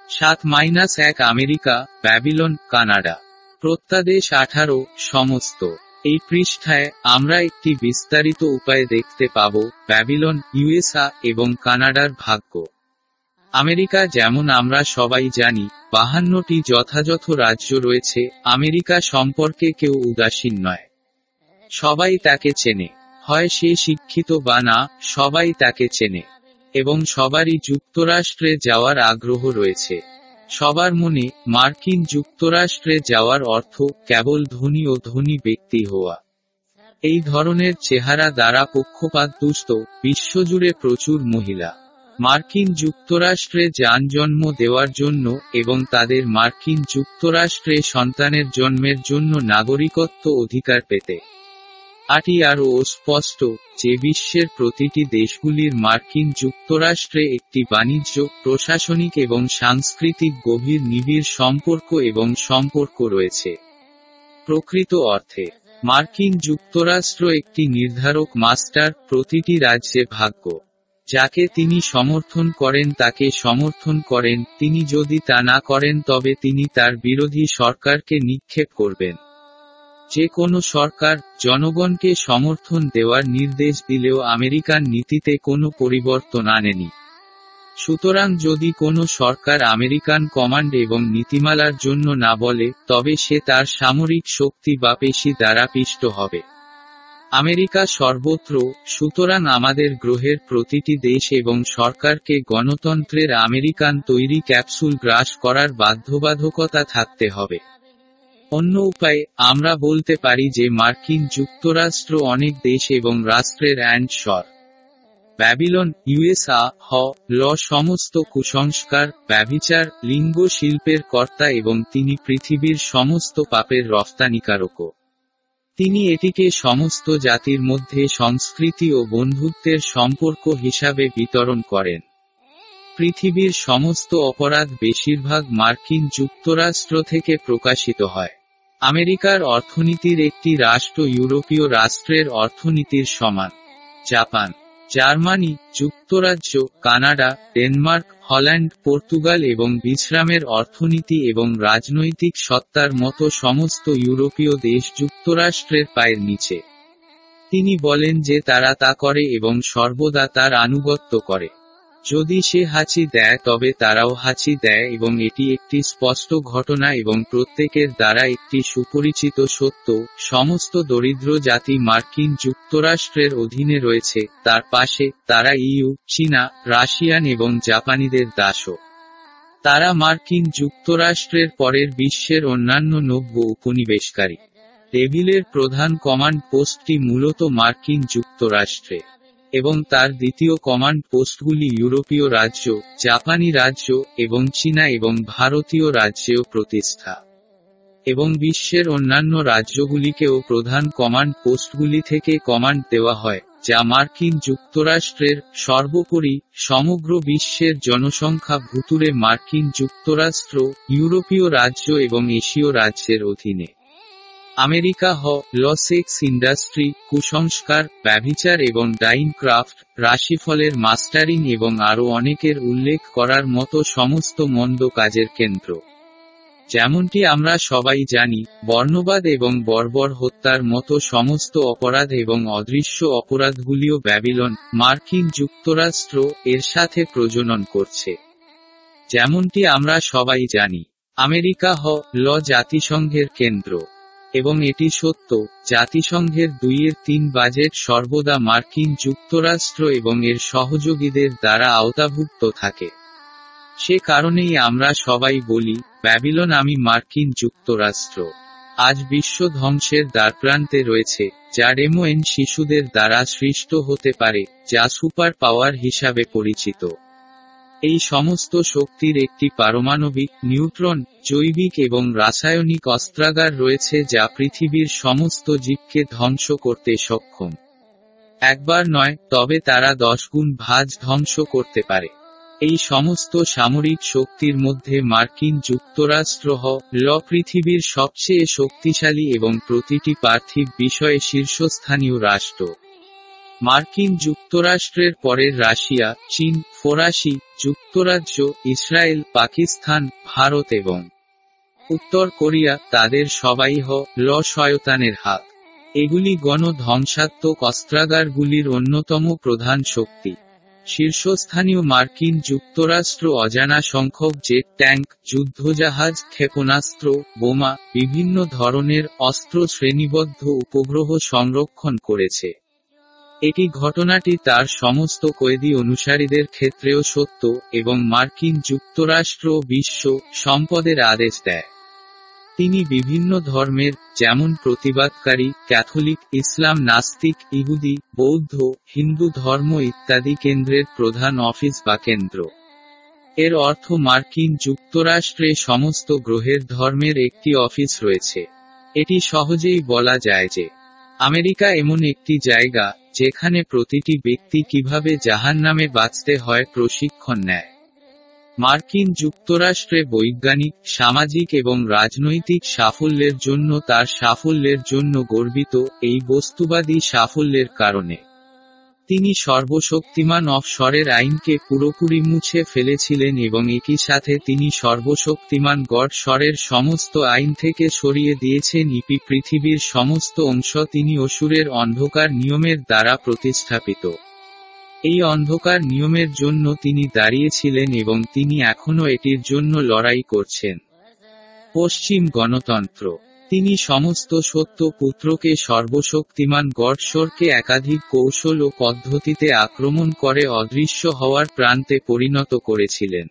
সাত মাইনাস এক আমেরিকা, ব্যাবিলন, কানাডা। প্রত্যাদেশ আঠারো, সমস্ত। এই পৃষ্ঠায় আমরা একটি বিস্তারিত উপায়ে দেখতে পাব, ব্যাবিলন ইউএসআ এবং কানাডার ভাগ্য। আমেরিকা যেমন আমরা সবাই জানি, বাহান্নটি যথাযথ রাজ্য রয়েছে, আমেরিকা সম্পর্কে কেউ উদাসীন নয়। সবাই তাকে চেনে। হয় সে শিক্ষিত বা না, সবাই তাকে চেনে। এবং সবারই যুক্তরাষ্ট্রে যাওয়ার আগ্রহ রয়েছে। সবার মনে, মার্কিন যুক্তরাষ্ট্রে যাওয়ার অর্থ, কেবল ধনী ও ধনী ব্যক্তি হওয়া। এই ধরনের চেহারা দ্বারা পক্ষপাত দুষ্ট, বিশ্বজুড়ে প্রচুর মহিলা। মার্কিন যুক্তরাষ্ট্রে যান জন্ম দেওয়ার জন্য এবং তাদের মার্কিন যুক্তরাষ্ট্রে সন্তানের জন্মের জন্য নাগরিকত্ব অধিকার পেতে। আটি আরও স্পষ্ট যে বিশ্বের প্রতিটি দেশগুলির মার্কিন যুক্তরাষ্ট্রে একটি বাণিজ্য, প্রশাসনিক এবং সাংস্কৃতিক গভীর নিবিড় সম্পর্ক এবং সম্পর্ক রয়েছে। প্রকৃত অর্থে, মার্কিন যুক্তরাষ্ট্র একটি নির্ধারক মাস্টার, প্রতিটি রাজ্যে ভাগ্য। যাকে তিনি সমর্থন করেন তাকে সমর্থন করেন, তিনি যদি তা না করেন তবে তিনি তার বিরোধী সরকারকে নিক্ষেপ করবেন। যে কোনো সরকার, জনগণকে সমর্থন দেওয়ার নির্দেশ দিলেও আমেরিকান নীতিতে কোনো পরিবর্তন আনেনি। সুতরাং যদি কোনো সরকার আমেরিকান কমান্ড এবং নীতিমালার জন্য না বলে, তবে সে তার সামরিক শক্তি বা পেশি দ্বারা পিষ্ট হবে। আমেরিকা সর্বত্র, সুতরাং আমাদের গ্রহের প্রতিটি দেশ এবং সরকারকে গণতন্ত্রের আমেরিকান তৈরি ক্যাপসুল গ্রাস করার বাধ্যবাধকতা থাকতে হবে। অন্য উপায়ে, আমরা বলতে পারি যে মার্কিন যুক্তরাষ্ট্র অনেক দেশ এবং রাষ্ট্রের অ্যান্ড স্বর ব্যাবিলন ইউএসআ হ, ল সমস্ত কুসংস্কার, ব্যভিচার, লিঙ্গ শিল্পের কর্তা এবং তিনি পৃথিবীর সমস্ত পাপের রফতানিকারকও তিনি এটিকে সমস্ত জাতির মধ্যে সংস্কৃতি ও বন্ধুত্বের সম্পর্ক হিসাবে বিতরণ করেন। পৃথিবীর সমস্ত অপরাধ বেশিরভাগ মার্কিন যুক্তরাষ্ট্র থেকে প্রকাশিত হয়। আমেরিকার অর্থনীতির একটি রাষ্ট্র ইউরোপীয় রাষ্ট্রের অর্থনীতির সমান। জাপান, জার্মানি, যুক্তরাজ্য, কানাডা, ডেনমার্ক, হল্যান্ড, পর্তুগাল এবং বিশ্রামের অর্থনীতি এবং রাজনৈতিক সত্তার মতো সমস্ত ইউরোপীয় দেশ যুক্তরাষ্ট্রের পায়ের নিচে। তিনি বলেন যে তারা তা করে এবং সর্বদা তার আনুগত্য করে। যদি সে হাঁচি দেয়, তবে তারাও হাঁচি দেয় এবং এটি একটি স্পষ্ট ঘটনা এবং প্রত্যেকের দ্বারা একটি সুপরিচিত সত্য। সমস্ত দরিদ্র জাতি মার্কিন যুক্তরাষ্ট্রের অধীনে রয়েছে। তার পাশে তারা ইউ, চীনা, রাশিয়ান এবং জাপানিদের দাসও তারা মার্কিন যুক্তরাষ্ট্রের পরের বিশ্বের অন্যান্য নব্য উপনিবেশকারী। টেবিলের প্রধান কমান্ড পোস্টটি মূলত মার্কিন যুক্তরাষ্ট্রে এবং তার দ্বিতীয় কমান্ড পোস্টগুলি ইউরোপীয় রাজ্য, জাপানি রাজ্য এবং চীনা এবং ভারতীয় রাজ্যেও প্রতিষ্ঠা। এবং বিশ্বের অন্যান্য রাজ্যগুলিকেও প্রধান কমান্ড পোস্টগুলি থেকে কমান্ড দেওয়া হয়, যা মার্কিন যুক্তরাষ্ট্রের সর্বোপরি সমগ্র বিশ্বের জনসংখ্যা ভুতুরে মার্কিন যুক্তরাষ্ট্র, ইউরোপীয় রাজ্য এবং এশীয় রাজ্যের অধীনে। আমেরিকা হ লসেক্স ইন্ডাস্ট্রি, কুসংস্কার, ব্যভিচার এবং ডাইন ক্রাফট রাশিফলের মাস্টারিং এবং আরও অনেকের উল্লেখ করার মতো সমস্ত মন্দ কাজের কেন্দ্র। যেমনটি আমরা সবাই জানি, বর্ণবাদ এবং বর্বর হত্যার মতো সমস্ত অপরাধ এবং অদৃশ্য অপরাধগুলিও ব্যাবিলন, মার্কিন যুক্তরাষ্ট্র এর সাথে প্রজনন করছে। যেমনটি আমরা সবাই জানি, আমেরিকা হ, ল জাতিসংঘের কেন্দ্র। এবং এটি সত্য, জাতিসংঘের দুইয়ের তিন বাজেট সর্বদা মার্কিন যুক্তরাষ্ট্র এবং এর সহযোগীদের দ্বারা আওতাভুক্ত থাকে। সে কারণেই আমরা সবাই বলি, ব্যাবিলন আমি মার্কিন যুক্তরাষ্ট্র। আজ বিশ্ব ধ্বংসের দ্বারপ্রান্তে রয়েছে, যা রেমোয়েন শিশুদের দ্বারা সৃষ্ট হতে পারে, যা সুপার পাওয়ার হিসাবে পরিচিত। এই সমস্ত শক্তির একটি পারমাণবিক, নিউট্রন, জৈবিক এবং রাসায়নিক অস্ত্রাগার রয়েছে যা পৃথিবীর সমস্ত জীবকে ধ্বংস করতে সক্ষম। একবার নয়, তবে তারা দশগুণ ভাজ ধ্বংস করতে পারে। এই সমস্ত সামরিক শক্তির মধ্যে মার্কিন যুক্তরাষ্ট্র হ, ল পৃথিবীর সবচেয়ে শক্তিশালী এবং প্রতিটি পার্থিব বিষয়ে শীর্ষস্থানীয় রাষ্ট্র। মার্কিন যুক্তরাষ্ট্রের পরের রাশিয়া, চীন, ফরাসি, যুক্তরাজ্য, ইসরায়েল, পাকিস্তান, ভারত এবং উত্তর কোরিয়া তাদের সবাই হ, ল শয়তানের হাত। এগুলি গণ ধ্বংসাত্মক অস্ত্রাগারগুলির অন্যতম প্রধান শক্তি। শীর্ষস্থানীয় মার্কিন যুক্তরাষ্ট্র অজানা সংখ্যক জেট ট্যাঙ্ক, যুদ্ধজাহাজ, ক্ষেপণাস্ত্র, বোমা, বিভিন্ন ধরনের অস্ত্র শ্রেণীবদ্ধ উপগ্রহ সংরক্ষণ করেছে। এটি ঘটনাটি তার সমস্ত কয়েদি অনুসারীদের ক্ষেত্রেও সত্য এবং মার্কিন যুক্তরাষ্ট্র বিশ্ব সম্পদের আদেশ দেয়। তিনি বিভিন্ন ধর্মের, যেমন প্রতিবাদকারী, ক্যাথলিক, ইসলাম নাস্তিক, ইহুদি, বৌদ্ধ, হিন্দু ধর্ম ইত্যাদি কেন্দ্রের প্রধান অফিস বা কেন্দ্র। এর অর্থ মার্কিন যুক্তরাষ্ট্রে সমস্ত গ্রহের ধর্মের একটি অফিস রয়েছে। এটি সহজেই বলা যায় যে আমেরিকা এমন একটি জায়গা যেখানে প্রতিটি ব্যক্তি কীভাবে জাহান নামে বাঁচতে হয় প্রশিক্ষণ নেয়। মার্কিন যুক্তরাষ্ট্রে বৈজ্ঞানিক, সামাজিক এবং রাজনৈতিক সাফল্যের জন্য তার সাফল্যের জন্য গর্বিত এই বস্তুবাদী সাফল্যের কারণে। তিনি সর্বশক্তিমান অফশরের আইনকে পুরোপুরি মুছে ফেলেছিলেন এবং একই সাথে তিনি সর্বশক্তিমান গড স্বরের সমস্ত আইন থেকে সরিয়ে দিয়েছেন। ইপি পৃথিবীর সমস্ত অংশ তিনি অসুরের অন্ধকার নিয়মের দ্বারা প্রতিস্থাপিত। এই অন্ধকার নিয়মের জন্য তিনি দাঁড়িয়েছিলেন এবং তিনি এখনও এটির জন্য লড়াই করছেন। পশ্চিম গণতন্ত্র তিনি সমস্ত সত্য পুত্রকে সর্বশক্তিমান গডশ্বরকে একাধিক কৌশল ও পদ্ধতিতে আক্রমণ করে অদৃশ্য হওয়ার প্রান্তে পরিণত করেছিলেন।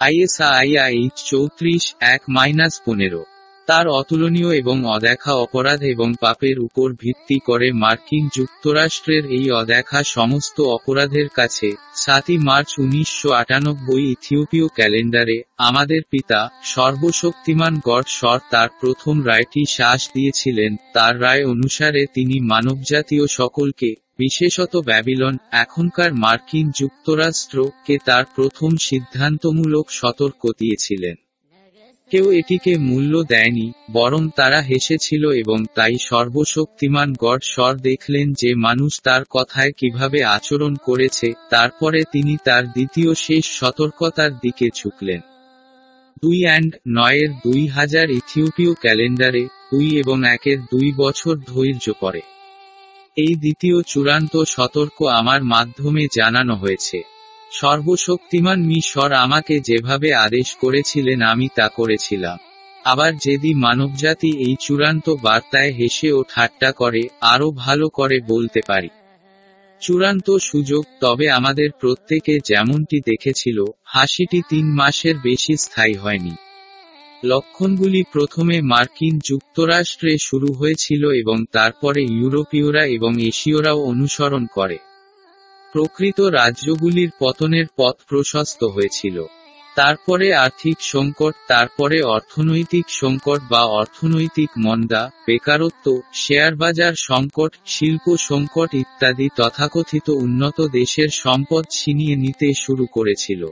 আইএসআইআইচ চৌত্রিশ এক মাইনাস পনেরো। তার অতুলনীয় এবং অদেখা অপরাধ এবং পাপের উপর ভিত্তি করে মার্কিন যুক্তরাষ্ট্রের এই অদেখা সমস্ত অপরাধের কাছে, সাতই মার্চ উনিশশো আটানব্বই ইথিওপীয় ক্যালেন্ডারে, আমাদের পিতা, সর্বশক্তিমান গড সর তার প্রথম রায়টি শ্বাস দিয়েছিলেন, তার রায় অনুসারে তিনি মানবজাতীয় সকলকে, বিশেষত ব্যাবিলন, এখনকার মার্কিন যুক্তরাষ্ট্রকে তার প্রথম সিদ্ধান্তমূলক সতর্ক দিয়েছিলেন। কেউ এটিকে মূল্য দেয়নি, বরং তারা হেসেছিল এবং তাই সর্বশক্তিমান গড স্বর দেখলেন যে মানুষ তার কথায় কীভাবে আচরণ করেছে, তারপরে তিনি তার দ্বিতীয় শেষ সতর্কতার দিকে ঝুঁকলেন। দুই অ্যান্ড নয়ের দুই হাজার ইথিওপীয় ক্যালেন্ডারে, দুই এবং একের দুই বছর ধৈর্য পরে এই দ্বিতীয় চূড়ান্ত সতর্ক আমার মাধ্যমে জানানো হয়েছে। সর্বশক্তিমান মিশর আমাকে যেভাবে আদেশ করেছিলেন, আমি তা করেছিলাম। আবার যেদি মানবজাতি এই চূড়ান্ত বার্তায় হেসে ও ঠাট্টা করে, আরও ভালো করে বলতে পারি। চূড়ান্ত সুযোগ, তবে আমাদের প্রত্যেকে যেমনটি দেখেছিল, হাসিটি তিন মাসের বেশি স্থায়ী হয়নি। লক্ষণগুলি প্রথমে মার্কিন যুক্তরাষ্ট্রে শুরু হয়েছিল এবং তারপরে ইউরোপীয়রা এবং এশীয়রাও অনুসরণ করে। প্রকৃত রাজ্যগুলির পতনের পথ প্রশস্ত হয়েছিল। তারপরে আর্থিক সংকট, তারপরে অর্থনৈতিক সংকট বা অর্থনৈতিক মন্দা, বেকারত্ব শেয়ারবাজার সংকট, শিল্প সংকট ইত্যাদি তথাকথিত উন্নত দেশের সম্পদ ছিনিয়ে নিতে শুরু করেছিল।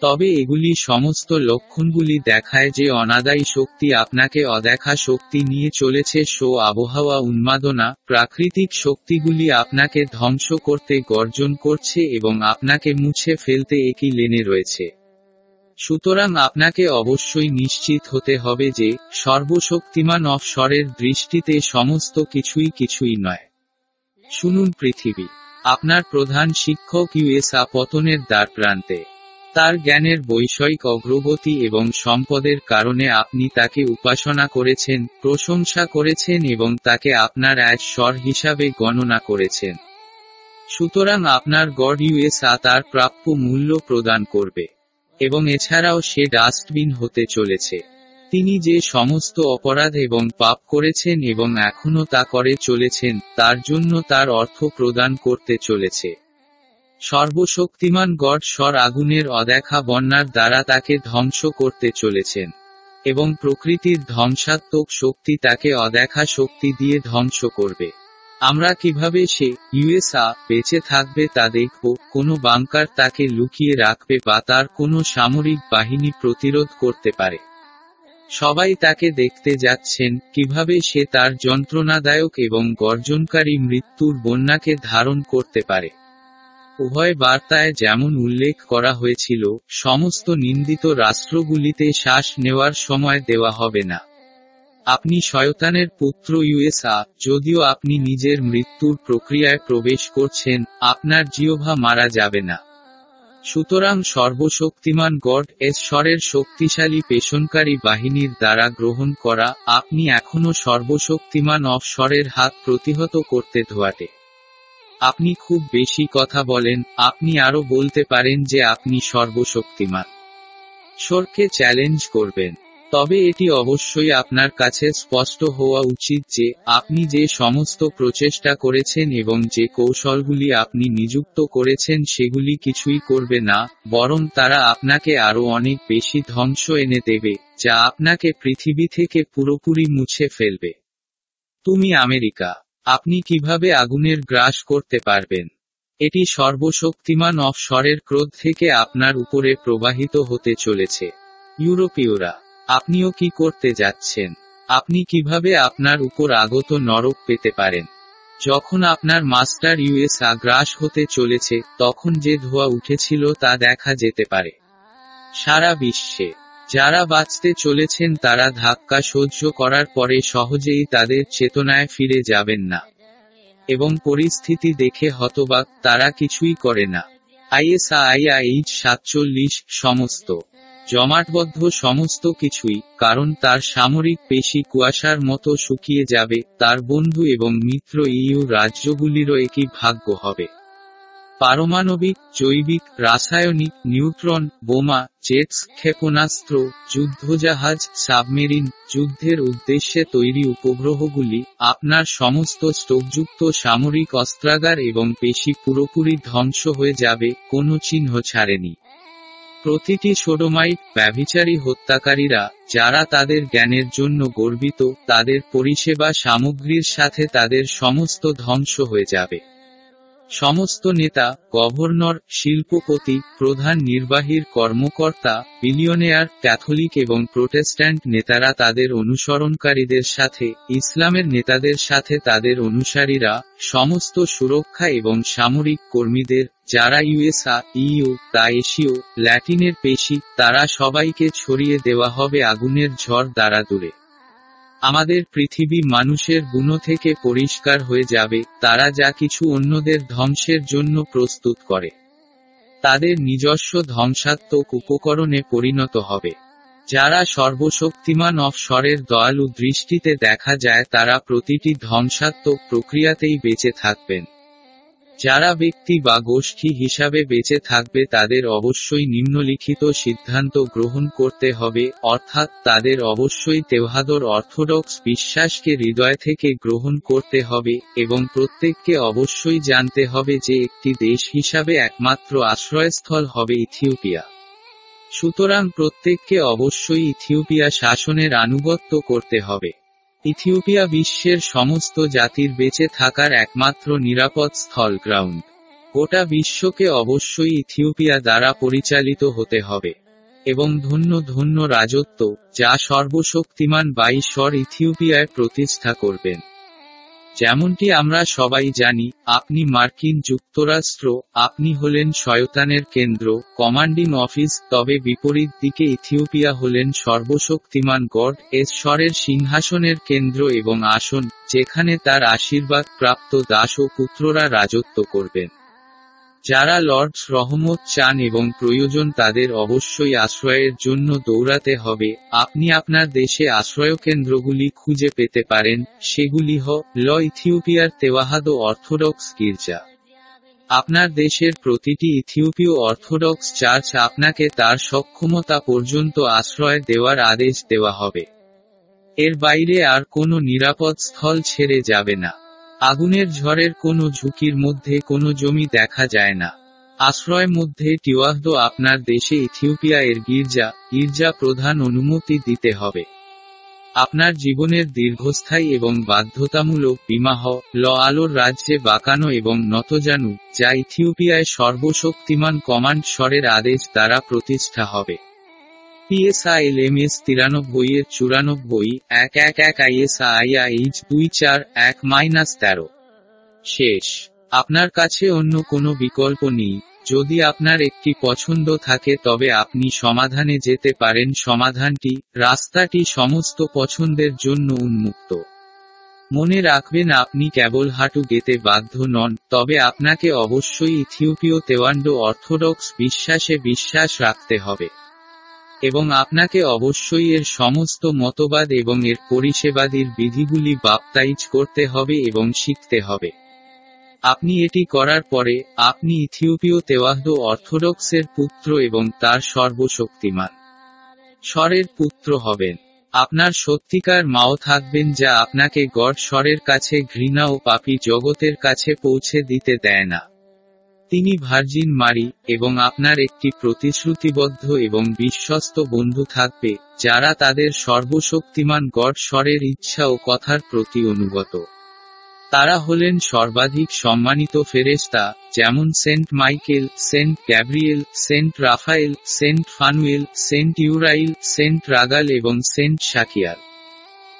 তবে এগুলি সমস্ত লক্ষণগুলি দেখায় যে অনাদায়ী শক্তি আপনাকে অদেখা শক্তি নিয়ে চলেছে। শো আবহাওয়া উন্মাদনা, প্রাকৃতিক শক্তিগুলি আপনাকে ধ্বংস করতে গর্জন করছে এবং আপনাকে মুছে ফেলতে একই লেনে রয়েছে। সুতরাং আপনাকে অবশ্যই নিশ্চিত হতে হবে যে, সর্বশক্তিমান অফশরের দৃষ্টিতে সমস্ত কিছুই কিছুই নয়। শুনুন পৃথিবী। আপনার প্রধান শিক্ষক ইউএসআ পতনের দ্বার প্রান্তে তার জ্ঞানের বৈষয়িক অগ্রগতি এবং সম্পদের কারণে আপনি তাকে উপাসনা করেছেন, প্রশংসা করেছেন এবং তাকে আপনার এক স্বর হিসাবে গণনা করেছেন। সুতরাং আপনার গড ইউএসআ তার প্রাপ্য মূল্য প্রদান করবে। এবং এছাড়াও সে ডাস্টবিন হতে চলেছে। তিনি যে সমস্ত অপরাধ এবং পাপ করেছেন এবং এখনও তা করে চলেছেন, তার জন্য তার অর্থ প্রদান করতে চলেছে। সর্বশক্তিমান গড স্বর আগুনের অদেখা বন্যার দ্বারা তাকে ধ্বংস করতে চলেছেন, এবং প্রকৃতির ধ্বংসাত্মক শক্তি তাকে অদেখা শক্তি দিয়ে ধ্বংস করবে। আমরা কীভাবে সে ইউএসআ বেঁচে থাকবে তা দেখব, কোনো বাংকার তাকে লুকিয়ে রাখবে বা তার কোনো সামরিক বাহিনী প্রতিরোধ করতে পারে। সবাই তাকে দেখতে যাচ্ছেন, কীভাবে সে তার যন্ত্রণাদায়ক এবং গর্জনকারী মৃত্যুর বন্যাকে ধারণ করতে পারে। উভয় বার্তায় যেমন উল্লেখ করা হয়েছিল, সমস্ত নিন্দিত রাষ্ট্রগুলিতে শ্বাস নেওয়ার সময় দেওয়া হবে না। আপনি শয়তানের পুত্র ইউএসআ যদিও আপনি নিজের মৃত্যুর প্রক্রিয়ায় প্রবেশ করছেন, আপনার জিওভা মারা যাবে না। সুতরাং সর্বশক্তিমান গড এশ্বরের শক্তিশালী পেশনকারী বাহিনীর দ্বারা গ্রহণ করা, আপনি এখনও সর্বশক্তিমান অফস্বরের হাত প্রতিহত করতে ধোয়াটে। আপনি খুব বেশি কথা বলেন, আপনি আরও বলতে পারেন যে আপনি সর্বশক্তিমান। স্বরকে চ্যালেঞ্জ করবেন। তবে এটি অবশ্যই আপনার কাছে স্পষ্ট হওয়া উচিত যে, আপনি যে সমস্ত প্রচেষ্টা করেছেন এবং যে কৌশলগুলি আপনি নিযুক্ত করেছেন সেগুলি কিছুই করবে না, বরং তারা আপনাকে আরও অনেক বেশি ধ্বংস এনে দেবে, যা আপনাকে পৃথিবী থেকে পুরোপুরি মুছে ফেলবে। তুমি আমেরিকা। আপনি কীভাবে আগুনের গ্রাস করতে পারবেন? এটি সর্বশক্তিমান অফস্বরের ক্রোধ থেকে আপনার উপরে প্রবাহিত হতে চলেছে। ইউরোপীয়রা, আপনিও কি করতে যাচ্ছেন? আপনি কীভাবে আপনার উপর আগত নরক পেতে পারেন? যখন আপনার মাস্টার ইউএস আগ্রাস হতে চলেছে, তখন যে ধোয়া উঠেছিল তা দেখা যেতে পারে। সারা বিশ্বে যারা বাঁচতে চলেছেন তারা ধাক্কা সহ্য করার পরে সহজেই তাদের চেতনায় ফিরে যাবেন না। এবং পরিস্থিতি দেখে হতবাক, তারা কিছুই করে না। আইএসআইআইচ সাতচল্লিশ, সমস্ত। জমাটবদ্ধ সমস্ত কিছুই, কারণ তার সামরিক পেশি কুয়াশার মতো শুকিয়ে যাবে, তার বন্ধু এবং মিত্র ইউ রাজ্যগুলিরও একই ভাগ্য হবে। পারমাণবিক, জৈবিক, রাসায়নিক, নিউট্রন, বোমা, জেটস, ক্ষেপণাস্ত্র, যুদ্ধজাহাজ, সাবমেরিন, যুদ্ধের উদ্দেশ্যে তৈরি উপগ্রহগুলি, আপনার সমস্ত স্টোভযুক্ত সামরিক অস্ত্রাগার এবং পেশি পুরোপুরি ধ্বংস হয়ে যাবে, কোনো চিহ্ন ছাড়েনি। প্রতিটি সোডোমাইট, ব্যভিচারী হত্যাকারীরা, যারা তাদের জ্ঞানের জন্য গর্বিত, তাদের পরিষেবা সামগ্রীর সাথে তাদের সমস্ত ধ্বংস হয়ে যাবে। সমস্ত নেতা, গভর্নর, শিল্পপতি, প্রধান নির্বাহীর কর্মকর্তা, বিলিয়নেয়ার, ক্যাথলিক এবং প্রোটেস্ট্যান্ট নেতারা তাদের অনুসরণকারীদের সাথে, ইসলামের নেতাদের সাথে তাদের অনুসারীরা, সমস্ত সুরক্ষা এবং সামরিক কর্মীদের, যারা ইউএসআ ইউ তা এশীয় ল্যাটিনের পেশি, তারা সবাইকে ছড়িয়ে দেওয়া হবে আগুনের ঝড় দ্বারা দূরে। আমাদের পৃথিবী মানুষের গুণ থেকে পরিষ্কার হয়ে যাবে, তারা যা কিছু অন্যদের ধ্বংসের জন্য প্রস্তুত করে। তাদের নিজস্ব ধ্বংসাত্মক উপকরণে পরিণত হবে। যারা সর্বশক্তিমান অফসরের দয়ালু দৃষ্টিতে দেখা যায়, তারা প্রতিটি ধ্বংসাত্মক প্রক্রিয়াতেই বেঁচে থাকবেন। যারা ব্যক্তি বা গোষ্ঠী হিসাবে বেঁচে থাকবে তাদের অবশ্যই নিম্নলিখিত সিদ্ধান্ত গ্রহণ করতে হবে, অর্থাৎ তাদের অবশ্যই তেওহাদর অর্থোডক্স বিশ্বাসকে হৃদয় থেকে গ্রহণ করতে হবে এবং প্রত্যেককে অবশ্যই জানতে হবে যে একটি দেশ হিসাবে একমাত্র আশ্রয়স্থল হবে ইথিওপিয়া। সুতরাং প্রত্যেককে অবশ্যই ইথিওপিয়া শাসনের আনুগত্য করতে হবে। ইথিওপিয়া বিশ্বের সমস্ত জাতির বেঁচে থাকার একমাত্র নিরাপদ স্থল গ্রাউন্ড। গোটা বিশ্বকে অবশ্যই ইথিওপিয়া দ্বারা পরিচালিত হতে হবে। এবং ধন্য ধন্য রাজত্ব, যা সর্বশক্তিমান বাইশ্বর ইথিওপিয়ায় প্রতিষ্ঠা করবেন। যেমনটি আমরা সবাই জানি, আপনি মার্কিন যুক্তরাষ্ট্র, আপনি হলেন শয়তানের কেন্দ্র, কমান্ডিং অফিস, তবে বিপরীত দিকে ইথিওপিয়া হলেন সর্বশক্তিমান গড এশ্বরের সিংহাসনের কেন্দ্র এবং আসন, যেখানে তার আশীর্বাদ প্রাপ্ত দাস ও পুত্ররা রাজত্ব করবেন। যারা লর্ডস রহমত চান এবং প্রয়োজন তাদের অবশ্যই আশ্রয়ের জন্য দৌড়াতে হবে। আপনি আপনার দেশে আশ্রয়কেন্দ্রগুলি খুঁজে পেতে পারেন, সেগুলি হ, ল, ইথিওপিয়ার তেওয়াহাদ অর্থোডক্স গির্জা। আপনার দেশের প্রতিটি ইথিওপীয় অর্থোডক্স চার্চ আপনাকে তার সক্ষমতা পর্যন্ত আশ্রয় দেওয়ার আদেশ দেওয়া হবে। এর বাইরে আর কোনো নিরাপদ স্থল ছেড়ে যাবে না। আগুনের ঝড়ের কোনো ঝুঁকির মধ্যে কোনো জমি দেখা যায় না। আশ্রয় মধ্যে টিওয়াহদ আপনার দেশে ইথিওপিয়া এর গির্জা গির্জা প্রধান অনুমতি দিতে হবে। আপনার জীবনের দীর্ঘস্থায়ী এবং বাধ্যতামূলক বিমাহ ল আলোর রাজ্যে বাঁকানো এবং নতজানু, যা ইথিওপিয়ায় সর্বশক্তিমান কমান্ড স্বরের আদেশ দ্বারা প্রতিষ্ঠা হবে। পিএসআইএলএমএস তিরানব্বই এর চুরানব্বই, এক এক এক আইএসআইআইচ দুই, চার, এক, মাইনাস তেরো। শেষ। আপনার কাছে অন্য কোনো বিকল্প নেই। যদি আপনার একটি পছন্দ থাকে, তবে আপনি সমাধানে যেতে পারেন। সমাধানটি, রাস্তাটি সমস্ত পছন্দের জন্য উন্মুক্ত। মনে রাখবেন, আপনি কেবল হাঁটু গেতে বাধ্য নন। তবে আপনাকে অবশ্যই ইথিওপীয় তেওয়ান্ডো অর্থোডক্স বিশ্বাসে বিশ্বাস রাখতে হবে। এবং আপনাকে অবশ্যই এর সমস্ত মতবাদ এবং এর পরিষেবাদির বিধিগুলি বাপ্তাইজ করতে হবে এবং শিখতে হবে। আপনি এটি করার পরে, আপনি ইথিওপীয় তেওয়াহদ অর্থোডক্সের পুত্র এবং তার সর্বশক্তিমান স্বরের পুত্র হবেন। আপনার সত্যিকার মাও থাকবেন যা আপনাকে গড স্বরের কাছে ঘৃণা ও পাপি জগতের কাছে পৌঁছে দিতে দেয় না। তিনি ভার্জিন মারি এবং আপনার একটি প্রতিশ্রুতিবদ্ধ এবং বিশ্বস্ত বন্ধু থাকবে, যারা তাদের সর্বশক্তিমান গড স্বরের ইচ্ছা ও কথার প্রতি অনুগত। তারা হলেন সর্বাধিক সম্মানিত ফেরেস্তা যেমন saint Michael, saint Gabriel, saint Raphael, saint Phanuel, saint Uriel, saint Raguel এবং সেন্ট শাকিয়াল।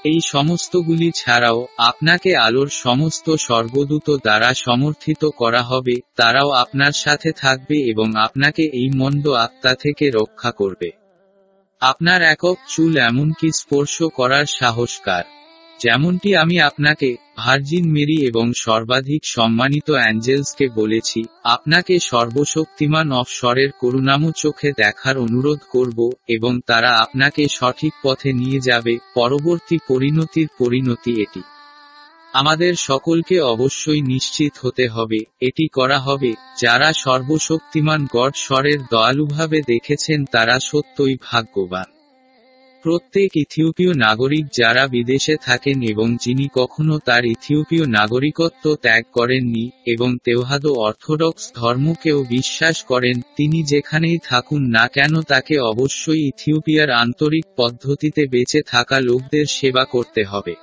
এই সমস্তগুলি ছাড়াও আপনাকে আলোর সমস্ত সর্বদূত দ্বারা সমর্থিত করা হবে, তারাও আপনার সাথে থাকবে এবং আপনাকে এই মন্দ আত্মা থেকে রক্ষা করবে। আপনার একক চুল এমনকি স্পর্শ করার সাহসকার। যেমনটি আমি আপনাকে, ভার্জিন মেরি এবং সর্বাধিক সম্মানিত অ্যাঞ্জেলসকে বলেছি, আপনাকে সর্বশক্তিমান অফস্বরের করুণাম চোখে দেখার অনুরোধ করব এবং তারা আপনাকে সঠিক পথে নিয়ে যাবে, পরবর্তী পরিণতির পরিণতি এটি। আমাদের সকলকে অবশ্যই নিশ্চিত হতে হবে, এটি করা হবে, যারা সর্বশক্তিমান গড স্বরের দয়ালুভাবে দেখেছেন তারা সত্যই ভাগ্যবান। প্রত্যেক ইথিওপীয় নাগরিক যারা বিদেশে থাকেন এবং যিনি কখনো তার ইথিওপীয় নাগরিকত্ব ত্যাগ করেননি এবং তেওহাদ অর্থোডক্স ধর্মকেও বিশ্বাস করেন, তিনি যেখানেই থাকুন না কেন তাকে অবশ্যই ইথিওপিয়ার আন্তরিক পদ্ধতিতে বেঁচে থাকা লোকদের সেবা করতে হবে।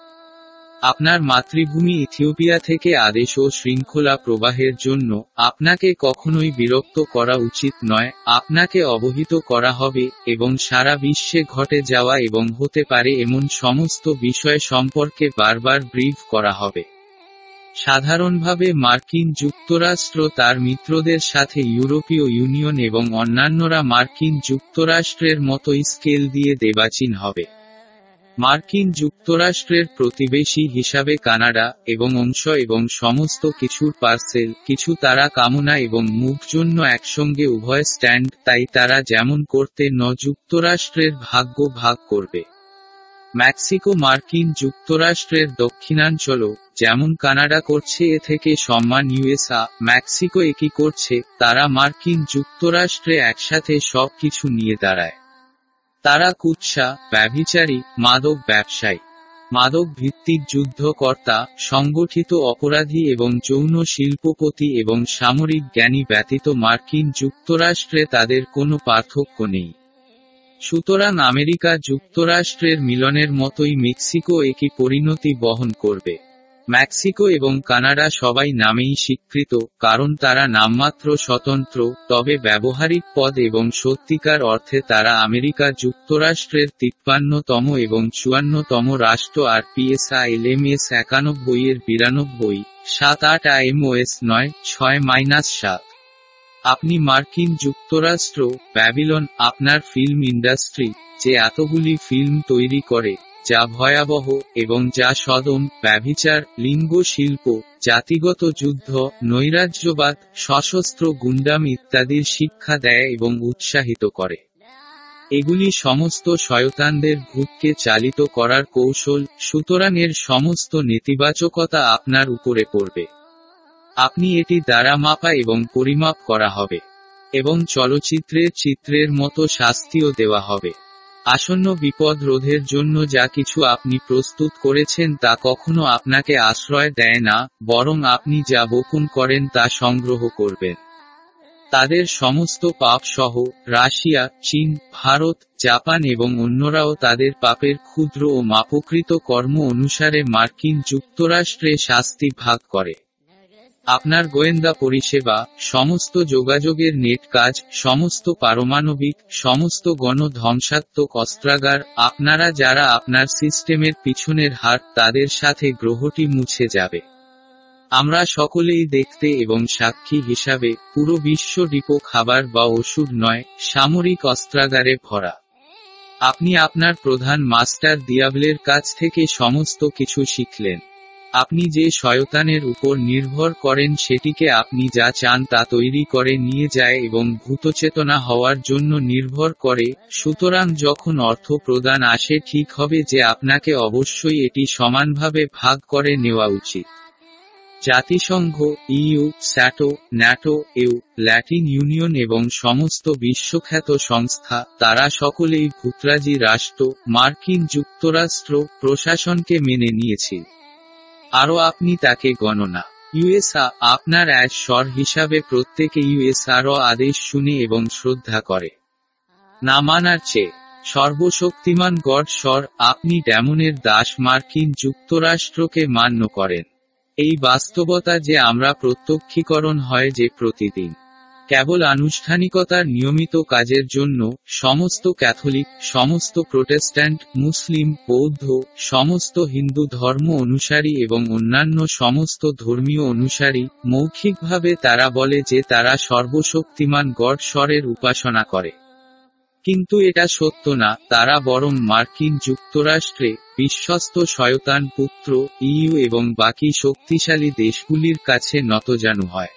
আপনার মাতৃভূমি ইথিওপিয়া থেকে আদেশ ও শৃঙ্খলা প্রবাহের জন্য আপনাকে কখনোই বিরক্ত করা উচিত নয়, আপনাকে অবহিত করা হবে এবং সারা বিশ্বে ঘটে যাওয়া এবং হতে পারে এমন সমস্ত বিষয় সম্পর্কে বারবার ব্রিফ করা হবে। সাধারণভাবে মার্কিন যুক্তরাষ্ট্র তার মিত্রদের সাথে ইউরোপীয় ইউনিয়ন এবং অন্যান্যরা মার্কিন যুক্তরাষ্ট্রের মতোই স্কেল দিয়ে দেবাচীন হবে। মার্কিন যুক্তরাষ্ট্রের প্রতিবেশী হিসাবে কানাডা এবং অংশ এবং সমস্ত কিছুর পার্সেল, কিছু তারা কামনা এবং মুখ জন্য একসঙ্গে উভয় স্ট্যান্ড, তাই তারা যেমন করতে ন যুক্তরাষ্ট্রের ভাগ্য ভাগ করবে। মেক্সিকো মার্কিন যুক্তরাষ্ট্রের দক্ষিণাঞ্চল, যেমন কানাডা করছে, এ থেকে সম্মান ইউএসআ মেক্সিকো একই করছে, তারা মার্কিন যুক্তরাষ্ট্রে একসাথে সব কিছু নিয়ে দাঁড়ায়। তারা কুৎসা, ব্যভিচারী, মাদক ব্যবসায়ী। মাদক ভিত্তিক যুদ্ধকর্তা, সংগঠিত অপরাধী এবং যৌন শিল্পপতি এবং সামরিক জ্ঞানী ব্যতীত মার্কিন যুক্তরাষ্ট্রে তাদের কোনো পার্থক্য নেই। সুতরাং আমেরিকা যুক্তরাষ্ট্রের মিলনের মতোই মেক্সিকো একই পরিণতি বহন করবে। মেক্সিকো এবং কানাডা সবাই নামেই স্বীকৃত, কারণ তারা নামমাত্র স্বতন্ত্র, তবে ব্যবহারিক পদ এবং সত্যিকার অর্থে তারা আমেরিকা যুক্তরাষ্ট্রের তিপ্পান্নতম এবং চুয়ান্নতম রাষ্ট্র আর পিএসআইএল এম এস একানব্বই এর বিরানব্বই, সাত আট আইএমওএস নয়, ছয় মাইনাস সাত। আপনি মার্কিন যুক্তরাষ্ট্র, ব্যাবিলন, আপনার ফিল্ম ইন্ডাস্ট্রি, যে এতগুলি ফিল্ম তৈরি করে যা ভয়াবহ এবং যা সদম ব্যভিচার, লিঙ্গ শিল্প, জাতিগত যুদ্ধ, নৈরাজ্যবাদ, সশস্ত্র গুন্ডাম ইত্যাদির শিক্ষা দেয় এবং উৎসাহিত করে। এগুলি সমস্ত শয়তানদের ভূতকে চালিত করার কৌশল, সুতরাং এর সমস্ত নেতিবাচকতা আপনার উপরে পড়বে। আপনি এটি দ্বারা মাপা এবং পরিমাপ করা হবে, এবং চলচ্চিত্রের চিত্রের মতো শাস্তিও দেওয়া হবে। আসন্ন বিপদ রোধের জন্য যা কিছু আপনি প্রস্তুত করেছেন তা কখনো আপনাকে আশ্রয় দেয় না, বরং আপনি যা বকুন করেন তা সংগ্রহ করবেন। তাদের সমস্ত পাপ সহ, রাশিয়া, চীন, ভারত, জাপান এবং অন্যরাও তাদের পাপের ক্ষুদ্র ও মাপকৃত কর্ম অনুসারে মার্কিন যুক্তরাষ্ট্রে শাস্তি ভাগ করে। আপনার গোয়েন্দা পরিষেবা, সমস্ত যোগাযোগের নেট কাজ, সমস্ত পারমাণবিক, সমস্ত গণ ধ্বংসাত্মক অস্ত্রাগার, আপনারা যারা আপনার সিস্টেমের পিছনের হার তাদের সাথে গ্রহটি মুছে যাবে। আমরা সকলেই দেখতে এবং সাক্ষী হিসাবে, পুরো বিশ্ব ডিপো খাবার বা ওষুধ নয়, সামরিক অস্ত্রাগারে ভরা। আপনি আপনার প্রধান মাস্টার দিয়াবলের কাছ থেকে সমস্ত কিছু শিখলেন। আপনি যে শয়তানের উপর নির্ভর করেন সেটিকে আপনি যা চান তা তৈরি করে নিয়ে যায় এবং ভূতচেতনা হওয়ার জন্য নির্ভর করে, সুতরাং যখন অর্থ প্রদান আসে ঠিক হবে যে আপনাকে অবশ্যই এটি সমানভাবে ভাগ করে নেওয়া উচিত। জাতিসংঘ, EU, SEATO, NATO, EU, Latin union এবং সমস্ত বিশ্বখ্যাত সংস্থা, তারা সকলেই ভূতরাজি রাষ্ট্র, মার্কিন যুক্তরাষ্ট্র প্রশাসনকে মেনে নিয়েছিল আরও আপনি তাকে গণনা ইউএসআ আপনার এক স্বর হিসাবে প্রত্যেকে ইউএসআর আদেশ শুনে এবং শ্রদ্ধা করে। না মানার চেয়ে, সর্বশক্তিমান গড স্বর আপনি ড্যামনের দাস মার্কিন যুক্তরাষ্ট্রকে মান্য করেন। এই বাস্তবতা যে আমরা প্রত্যক্ষীকরণ হয় যে প্রতিদিন। কেবল আনুষ্ঠানিকতার নিয়মিত কাজের জন্য সমস্ত ক্যাথলিক, সমস্ত প্রোটেস্ট্যান্ট, মুসলিম, বৌদ্ধ, সমস্ত হিন্দু ধর্ম অনুসারী এবং অন্যান্য সমস্ত ধর্মীয় অনুসারী মৌখিকভাবে তারা বলে যে তারা সর্বশক্তিমান গড স্বরের উপাসনা করে। কিন্তু এটা সত্য না, তারা বরং মার্কিন যুক্তরাষ্ট্রে বিশ্বস্ত শয়তান পুত্র ইইউ এবং বাকি শক্তিশালী দেশগুলির কাছে নতজানু হয়।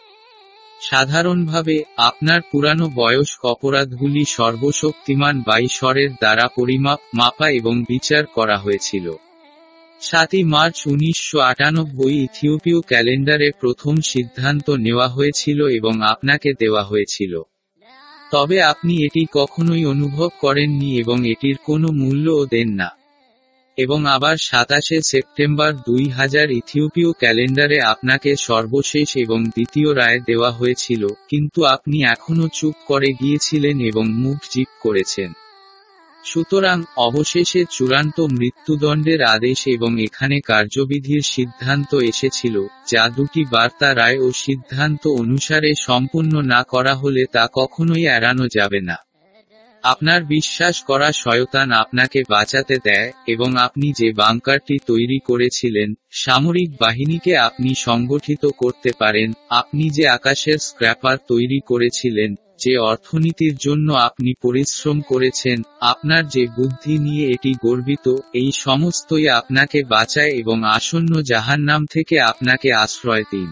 সাধারণভাবে, আপনার পুরানো বয়স্ক অপরাধগুলি সর্বশক্তিমান বাইশরের দ্বারা পরিমাপ, মাপা এবং বিচার করা হয়েছিল। সাতই মার্চ উনিশশো আটানব্বই ইথিওপীয় ক্যালেন্ডারে প্রথম সিদ্ধান্ত নেওয়া হয়েছিল এবং আপনাকে দেওয়া হয়েছিল। তবে আপনি এটি কখনোই অনুভব করেননি এবং এটির কোনো মূল্যও দেন না। এবং আবার সাতাশে সেপ্টেম্বর দুই হাজার ইথিওপীয় ক্যালেন্ডারে আপনাকে সর্বশেষ এবং দ্বিতীয় রায় দেওয়া হয়েছিল, কিন্তু আপনি এখনও চুপ করে গিয়েছিলেন এবং মুখ জিপ করেছেন। সুতরাং, অবশেষে চূড়ান্ত মৃত্যুদণ্ডের আদেশ এবং এখানে কার্যবিধির সিদ্ধান্ত এসেছিল, যা দুটি বার্তা রায় ও সিদ্ধান্ত অনুসারে সম্পূর্ণ না করা হলে তা কখনোই এড়ানো যাবে না। আপনার বিশ্বাস করা শয়তান আপনাকে বাঁচাতে দেয়, এবং আপনি যে বাংকারটি তৈরি করেছিলেন, সামরিক বাহিনীকে আপনি সংগঠিত করতে পারেন, আপনি যে আকাশের স্ক্র্যাপার তৈরি করেছিলেন, যে অর্থনীতির জন্য আপনি পরিশ্রম করেছেন, আপনার যে বুদ্ধি নিয়ে এটি গর্বিত, এই সমস্তই আপনাকে বাঁচায় এবং আসন্ন জাহান্নাম থেকে আপনাকে আশ্রয় দিন।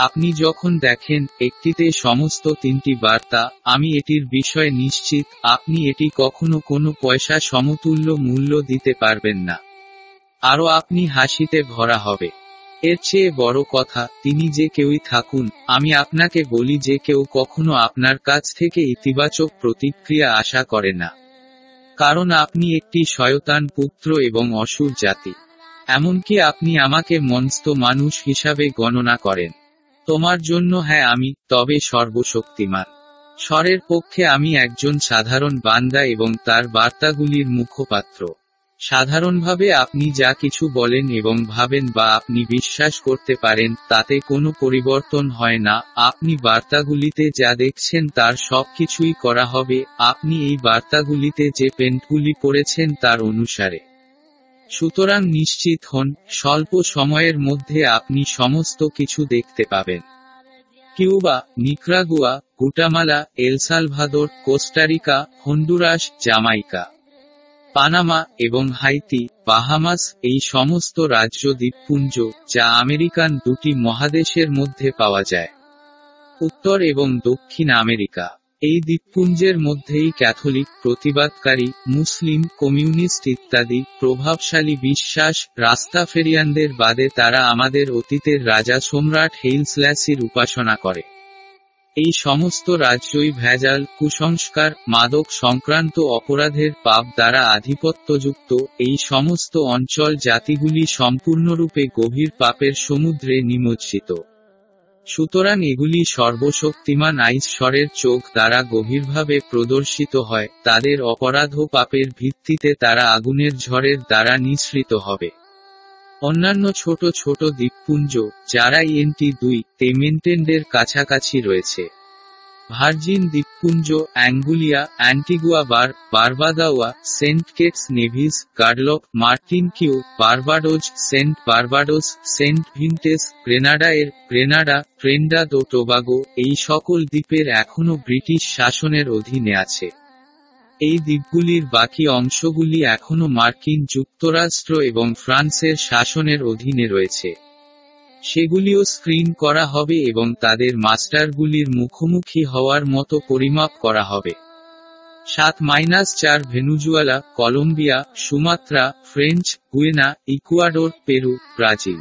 আপনি যখন দেখেন একটিতে সমস্ত তিনটি বার্তা, আমি এটির বিষয়ে নিশ্চিত, আপনি এটি কখনো কোনো পয়সা সমতুল্য মূল্য দিতে পারবেন না। আরও আপনি হাসিতে ভরা হবে। এর চেয়ে বড় কথা, তিনি যে কেউই থাকুন, আমি আপনাকে বলি যে কেউ কখনো আপনার কাছ থেকে ইতিবাচক প্রতিক্রিয়া আশা করে না। কারণ আপনি একটি শয়তান পুত্র এবং অসুর জাতি। এমনকি আপনি আমাকে মনস্ত মানুষ হিসাবে গণনা করেন। তোমার জন্য হ্যাঁ আমি, তবে সর্বশক্তিমান। স্বরের পক্ষে আমি একজন সাধারণ বান্দা এবং তার বার্তাগুলির মুখপাত্র। সাধারণভাবে আপনি যা কিছু বলেন এবং ভাবেন বা আপনি বিশ্বাস করতে পারেন, তাতে কোনো পরিবর্তন হয় না। আপনি বার্তাগুলিতে যা দেখছেন তার সব কিছুই করা হবে। আপনি এই বার্তাগুলিতে যে পেন্টগুলি পড়েছেন তার অনুসারে। সুতরাং নিশ্চিত হন, স্বল্প সময়ের মধ্যে আপনি সমস্ত কিছু দেখতে পাবেন। Cuba, Nicaragua, Guatemala El Salvador Costa Rica, Honduras, Jamaica, Panama এবং হাইতি, বাহামাস এই সমস্ত রাজ্য দ্বীপপুঞ্জ যা আমেরিকান দুটি মহাদেশের মধ্যে পাওয়া যায়। উত্তর এবং দক্ষিণ আমেরিকা। এই দ্বীপপুঞ্জের মধ্যেই ক্যাথলিক, প্রতিবাদকারী, মুসলিম, কমিউনিস্ট ইত্যাদি প্রভাবশালী বিশ্বাস রাস্তাফেরিয়ানদের বাদে তারা আমাদের অতীতের রাজা সম্রাট হেইলস্ল্যাসির উপাসনা করে। এই সমস্ত রাজ্যই ভেজাল, কুসংস্কার, মাদক সংক্রান্ত অপরাধের পাপ দ্বারা আধিপত্যযুক্ত, এই সমস্ত অঞ্চল জাতিগুলি সম্পূর্ণরূপে গভীর পাপের সমুদ্রে নিমজ্জিত। সুতরাং এগুলি সর্বশক্তিমান আইশ্বরের চোখ দ্বারা গভীরভাবে প্রদর্শিত হয়, তাদের অপরাধ ও পাপের ভিত্তিতে তারা আগুনের ঝড়ের দ্বারা নিঃসৃত হবে। অন্যান্য ছোট ছোট দ্বীপপুঞ্জ, যারা এনটি দুই তেমেন্টেন্ডের কাছাকাছি রয়েছে। ভার্জিন দ্বীপপুঞ্জ, অ্যাঙ্গুলিয়া, অ্যান্টিগুয়া, বার, Barbuda, Saint Kitts, Nevis Guadeloupe Martinique, Barbados, Saint Barbados, Saint ভিনটেস, Grenada এর, গ্রেনাডা, ট্রেন্ডা দো টোবাগো, এই সকল দ্বীপের এখনও ব্রিটিশ শাসনের অধীনে আছে। এই দ্বীপগুলির বাকি অংশগুলি এখনও মার্কিন যুক্তরাষ্ট্র এবং ফ্রান্সের শাসনের অধীনে রয়েছে। সেগুলিও স্ক্রিন করা হবে এবং তাদের মাস্টারগুলির মুখোমুখি হওয়ার মতো পরিমাপ করা হবে। সাত মাইনাস চার Venezuela, Colombia, Sumatra, French, Guyana, Ecuador, Peru, Brazil.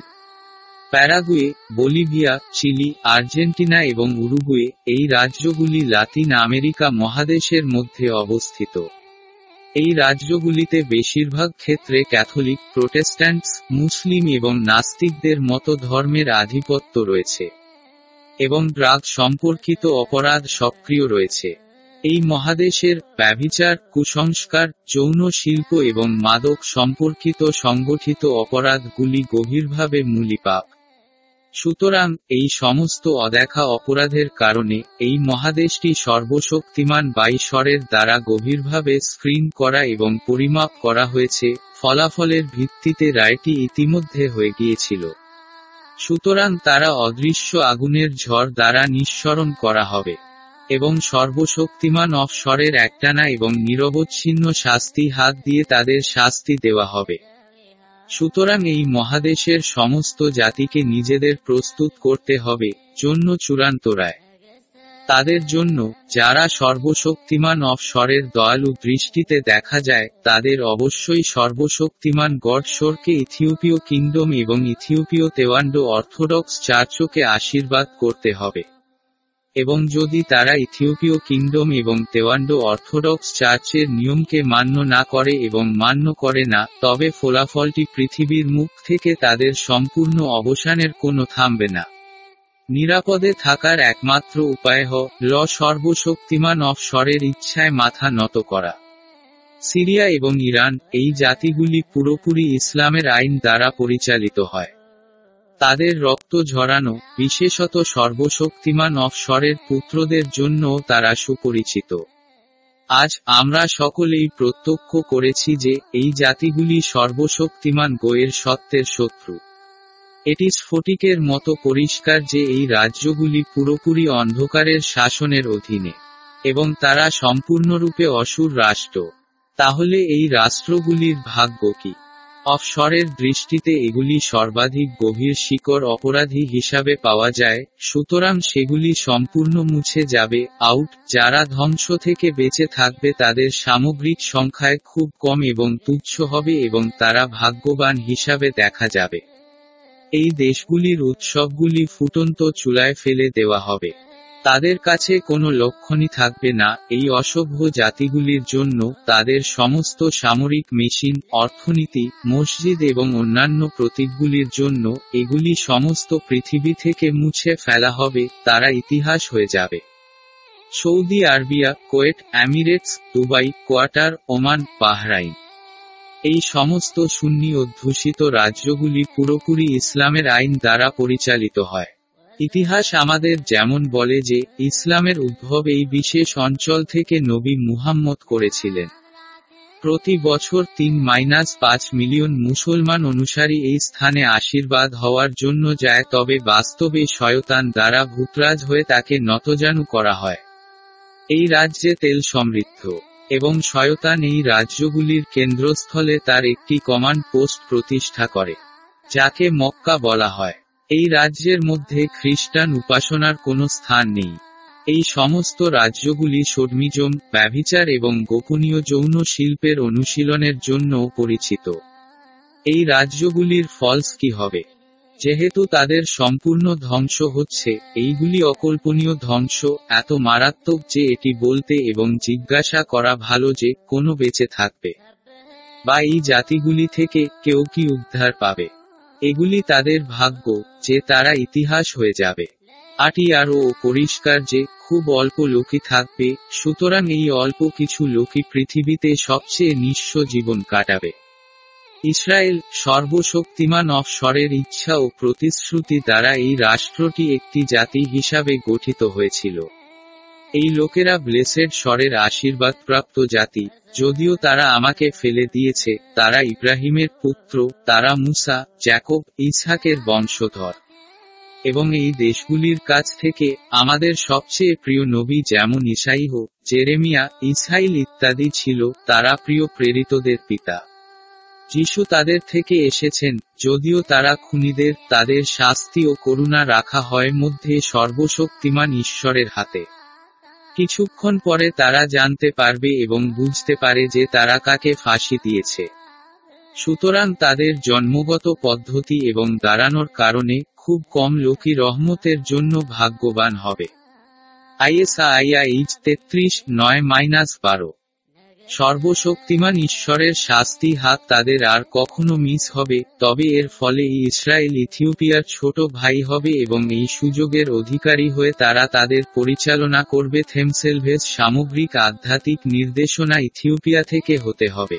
Paraguay, Bolivia, Chile, Argentina এবং উরুগুয়ে এই রাজ্যগুলি লাতিন আমেরিকা মহাদেশের মধ্যে অবস্থিত। এই রাজ্যগুলিতে বেশিরভাগ ক্ষেত্রে ক্যাথলিক, প্রোটেস্ট্যান্টস, মুসলিম এবং নাস্তিকদের মতো ধর্মের আধিপত্য রয়েছে। এবং ড্রাগ সম্পর্কিত অপরাধ সক্রিয় রয়েছে। এই মহাদেশের ব্যভিচার, কুসংস্কার, যৌন শিল্প এবং মাদক সম্পর্কিত সংগঠিত অপরাধগুলি গভীরভাবে মূলিপাপ। সুতরাং, এই সমস্ত অদেখা অপরাধের কারণে, এই মহাদেশটি সর্বশক্তিমান বাইশ্বরের দ্বারা গভীরভাবে স্ক্রিন করা এবং পরিমাপ করা হয়েছে, ফলাফলের ভিত্তিতে রায়টি ইতিমধ্যে হয়ে গিয়েছিল। সুতরাং তারা অদৃশ্য আগুনের ঝড় দ্বারা নিঃসরণ করা হবে। এবং সর্বশক্তিমান অফস্বরের একটানা এবং নিরবচ্ছিন্ন শাস্তি হাত দিয়ে তাদের শাস্তি দেওয়া হবে। সুতরাং এই মহাদেশের সমস্ত জাতিকে নিজেদের প্রস্তুত করতে হবে, জন্য চূড়ান্ত রায়। তাদের জন্য, যারা সর্বশক্তিমান অফস্বরের দয়ালু দৃষ্টিতে দেখা যায়, তাদের অবশ্যই সর্বশক্তিমান গডশোরকে ইথিওপীয় কিংডম এবং ইথিওপীয় তেওয়ান্ডো অর্থোডক্স চার্চকে আশীর্বাদ করতে হবে। এবং যদি তারা ইথিওপীয় কিংডম এবং তেওয়ান্ডো অর্থোডক্স চার্চের নিয়মকে মান্য না করে এবং মান্য করে না, তবে ফলাফলটি পৃথিবীর মুখ থেকে তাদের সম্পূর্ণ অবসানের কোনো থামবে না। নিরাপদে থাকার একমাত্র উপায় হ ল সর্বশক্তিমান অফস্বরের ইচ্ছায় মাথা নত করা। সিরিয়া এবং ইরান, এই জাতিগুলি পুরোপুরি ইসলামের আইন দ্বারা পরিচালিত হয়। তাদের রক্ত ঝরানো, বিশেষত সর্বশক্তিমান অফস্বরের পুত্রদের জন্যও তারা সুপরিচিত। আজ আমরা সকলেই প্রত্যক্ষ করেছি যে এই জাতিগুলি সর্বশক্তিমান গোয়ের সত্যের শত্রু। এটি স্ফটিকের মতো পরিষ্কার যে এই রাজ্যগুলি পুরোপুরি অন্ধকারের শাসনের অধীনে, এবং তারা সম্পূর্ণরূপে অসুর রাষ্ট্র। তাহলে এই রাষ্ট্রগুলির ভাগ্য কি? অফশরের দৃষ্টিতে এগুলি সর্বাধিক গভীর শিকড় অপরাধী হিসাবে পাওয়া যায়, সুতরাং সেগুলি সম্পূর্ণ মুছে যাবে আউট যারা ধ্বংস থেকে বেঁচে থাকবে তাদের সামগ্রিক সংখ্যায় খুব কম এবং তুচ্ছ হবে এবং তারা ভাগ্যবান হিসাবে দেখা যাবে। এই দেশগুলির উৎসবগুলি ফুটন্ত চুলায় ফেলে দেওয়া হবে। তাদের কাছে কোনো লক্ষণই থাকবে না, এই অসভ্য জাতিগুলির জন্য তাদের সমস্ত সামরিক মেশিন, অর্থনীতি, মসজিদ এবং অন্যান্য প্রতীকগুলির জন্য এগুলি সমস্ত পৃথিবী থেকে মুছে ফেলা হবে, তারা ইতিহাস হয়ে যাবে। Saudi Arabia Kuwait Emirates Dubai, Qatar, Oman, Bahrain. এই সমস্ত সুন্নি অধ্যুষিত রাজ্যগুলি পুরোপুরি ইসলামের আইন দ্বারা পরিচালিত হয়। ইতিহাস আমাদের যেমন বলে যে, ইসলামের উদ্ভব এই বিশেষ অঞ্চল থেকে নবী মুহাম্মদ করেছিলেন। প্রতি বছর তিন মাইনাস পাঁচ মিলিয়ন মুসলমান অনুসারী এই স্থানে আশীর্বাদ হওয়ার জন্য যায়, তবে বাস্তবে শয়তান দ্বারা ভূতরাজ হয়ে তাকে নতজানু করা হয়। এই রাজ্যে তেল সমৃদ্ধ, এবং শয়তান এই রাজ্যগুলির কেন্দ্রস্থলে তার একটি কমান্ড পোস্ট প্রতিষ্ঠা করে, যাকে মক্কা বলা হয়। এই রাজ্যের মধ্যে খ্রিস্টান উপাসনার কোনো স্থান নেই। এই সমস্ত রাজ্যগুলি সর্মিজম ব্যভিচার এবং গোপনীয় যৌন শিল্পের অনুশীলনের জন্য পরিচিত। এই রাজ্যগুলির ফলস কি হবে? যেহেতু তাদের সম্পূর্ণ ধ্বংস হচ্ছে, এইগুলি অকল্পনীয় ধ্বংস, এত মারাত্মক যে এটি বলতে এবং জিজ্ঞাসা করা ভালো যে কোনো বেঁচে থাকবে। বা এই জাতিগুলি থেকে কেউ কি উদ্ধার পাবে? এগুলি তাদের ভাগ্য, যে তারা ইতিহাস হয়ে যাবে। আটি আরও পরিষ্কার যে, খুব অল্প লোকই থাকবে, সুতরাং এই অল্প কিছু লোকই পৃথিবীতে সবচেয়ে নিঃস্ব জীবন কাটাবে। ইসরায়েল সর্বশক্তিমান অফশরের ইচ্ছা ও প্রতিশ্রুতি দ্বারা এই রাষ্ট্রটি একটি জাতি হিসাবে গঠিত হয়েছিল। এই লোকেরা ব্লেসেড স্বরের আশীর্বাদপ্রাপ্ত জাতি, যদিও তারা আমাকে ফেলে দিয়েছে, তারা ইব্রাহিমের পুত্র, তারা মুসা জ্যাকব ইসহাকের বংশধর। এবং এই দেশগুলির কাছ থেকে আমাদের সবচেয়ে প্রিয় নবী যেমন ইসাইহ, জেরেমিয়া, ইসহাইল ইত্যাদি ছিল, তারা প্রিয় প্রেরিতদের পিতা। যিশু তাদের থেকে এসেছেন, যদিও তারা খুনিদের, তাদের শাস্তি ও করুণা রাখা হয় মধ্যে সর্বশক্তিমান ঈশ্বরের হাতে। কিছুক্ষণ পরে তারা জানতে পারবে এবং বুঝতে পারে যে তারা কাকে ফাঁসি দিয়েছে। সুতরাং তাদের জন্মগত পদ্ধতি এবং দাঁড়ানোর কারণে খুব কম লোকই রহমতের জন্য ভাগ্যবান হবে। আইএসআইআইচ তেত্রিশ নয় মাইনাস বারো। সর্বশক্তিমান ঈশ্বরের শাস্তি হাত তাদের আর কখনো মিস হবে, তবে এর ফলে ইসরায়েল ইথিওপিয়ার ছোট ভাই হবে এবং এই সুযোগের অধিকারী হয়ে তারা তাদের পরিচালনা করবে থেমসেলভেজ সামগ্রিক আধ্যাত্মিক নির্দেশনা ইথিওপিয়া থেকে হতে হবে।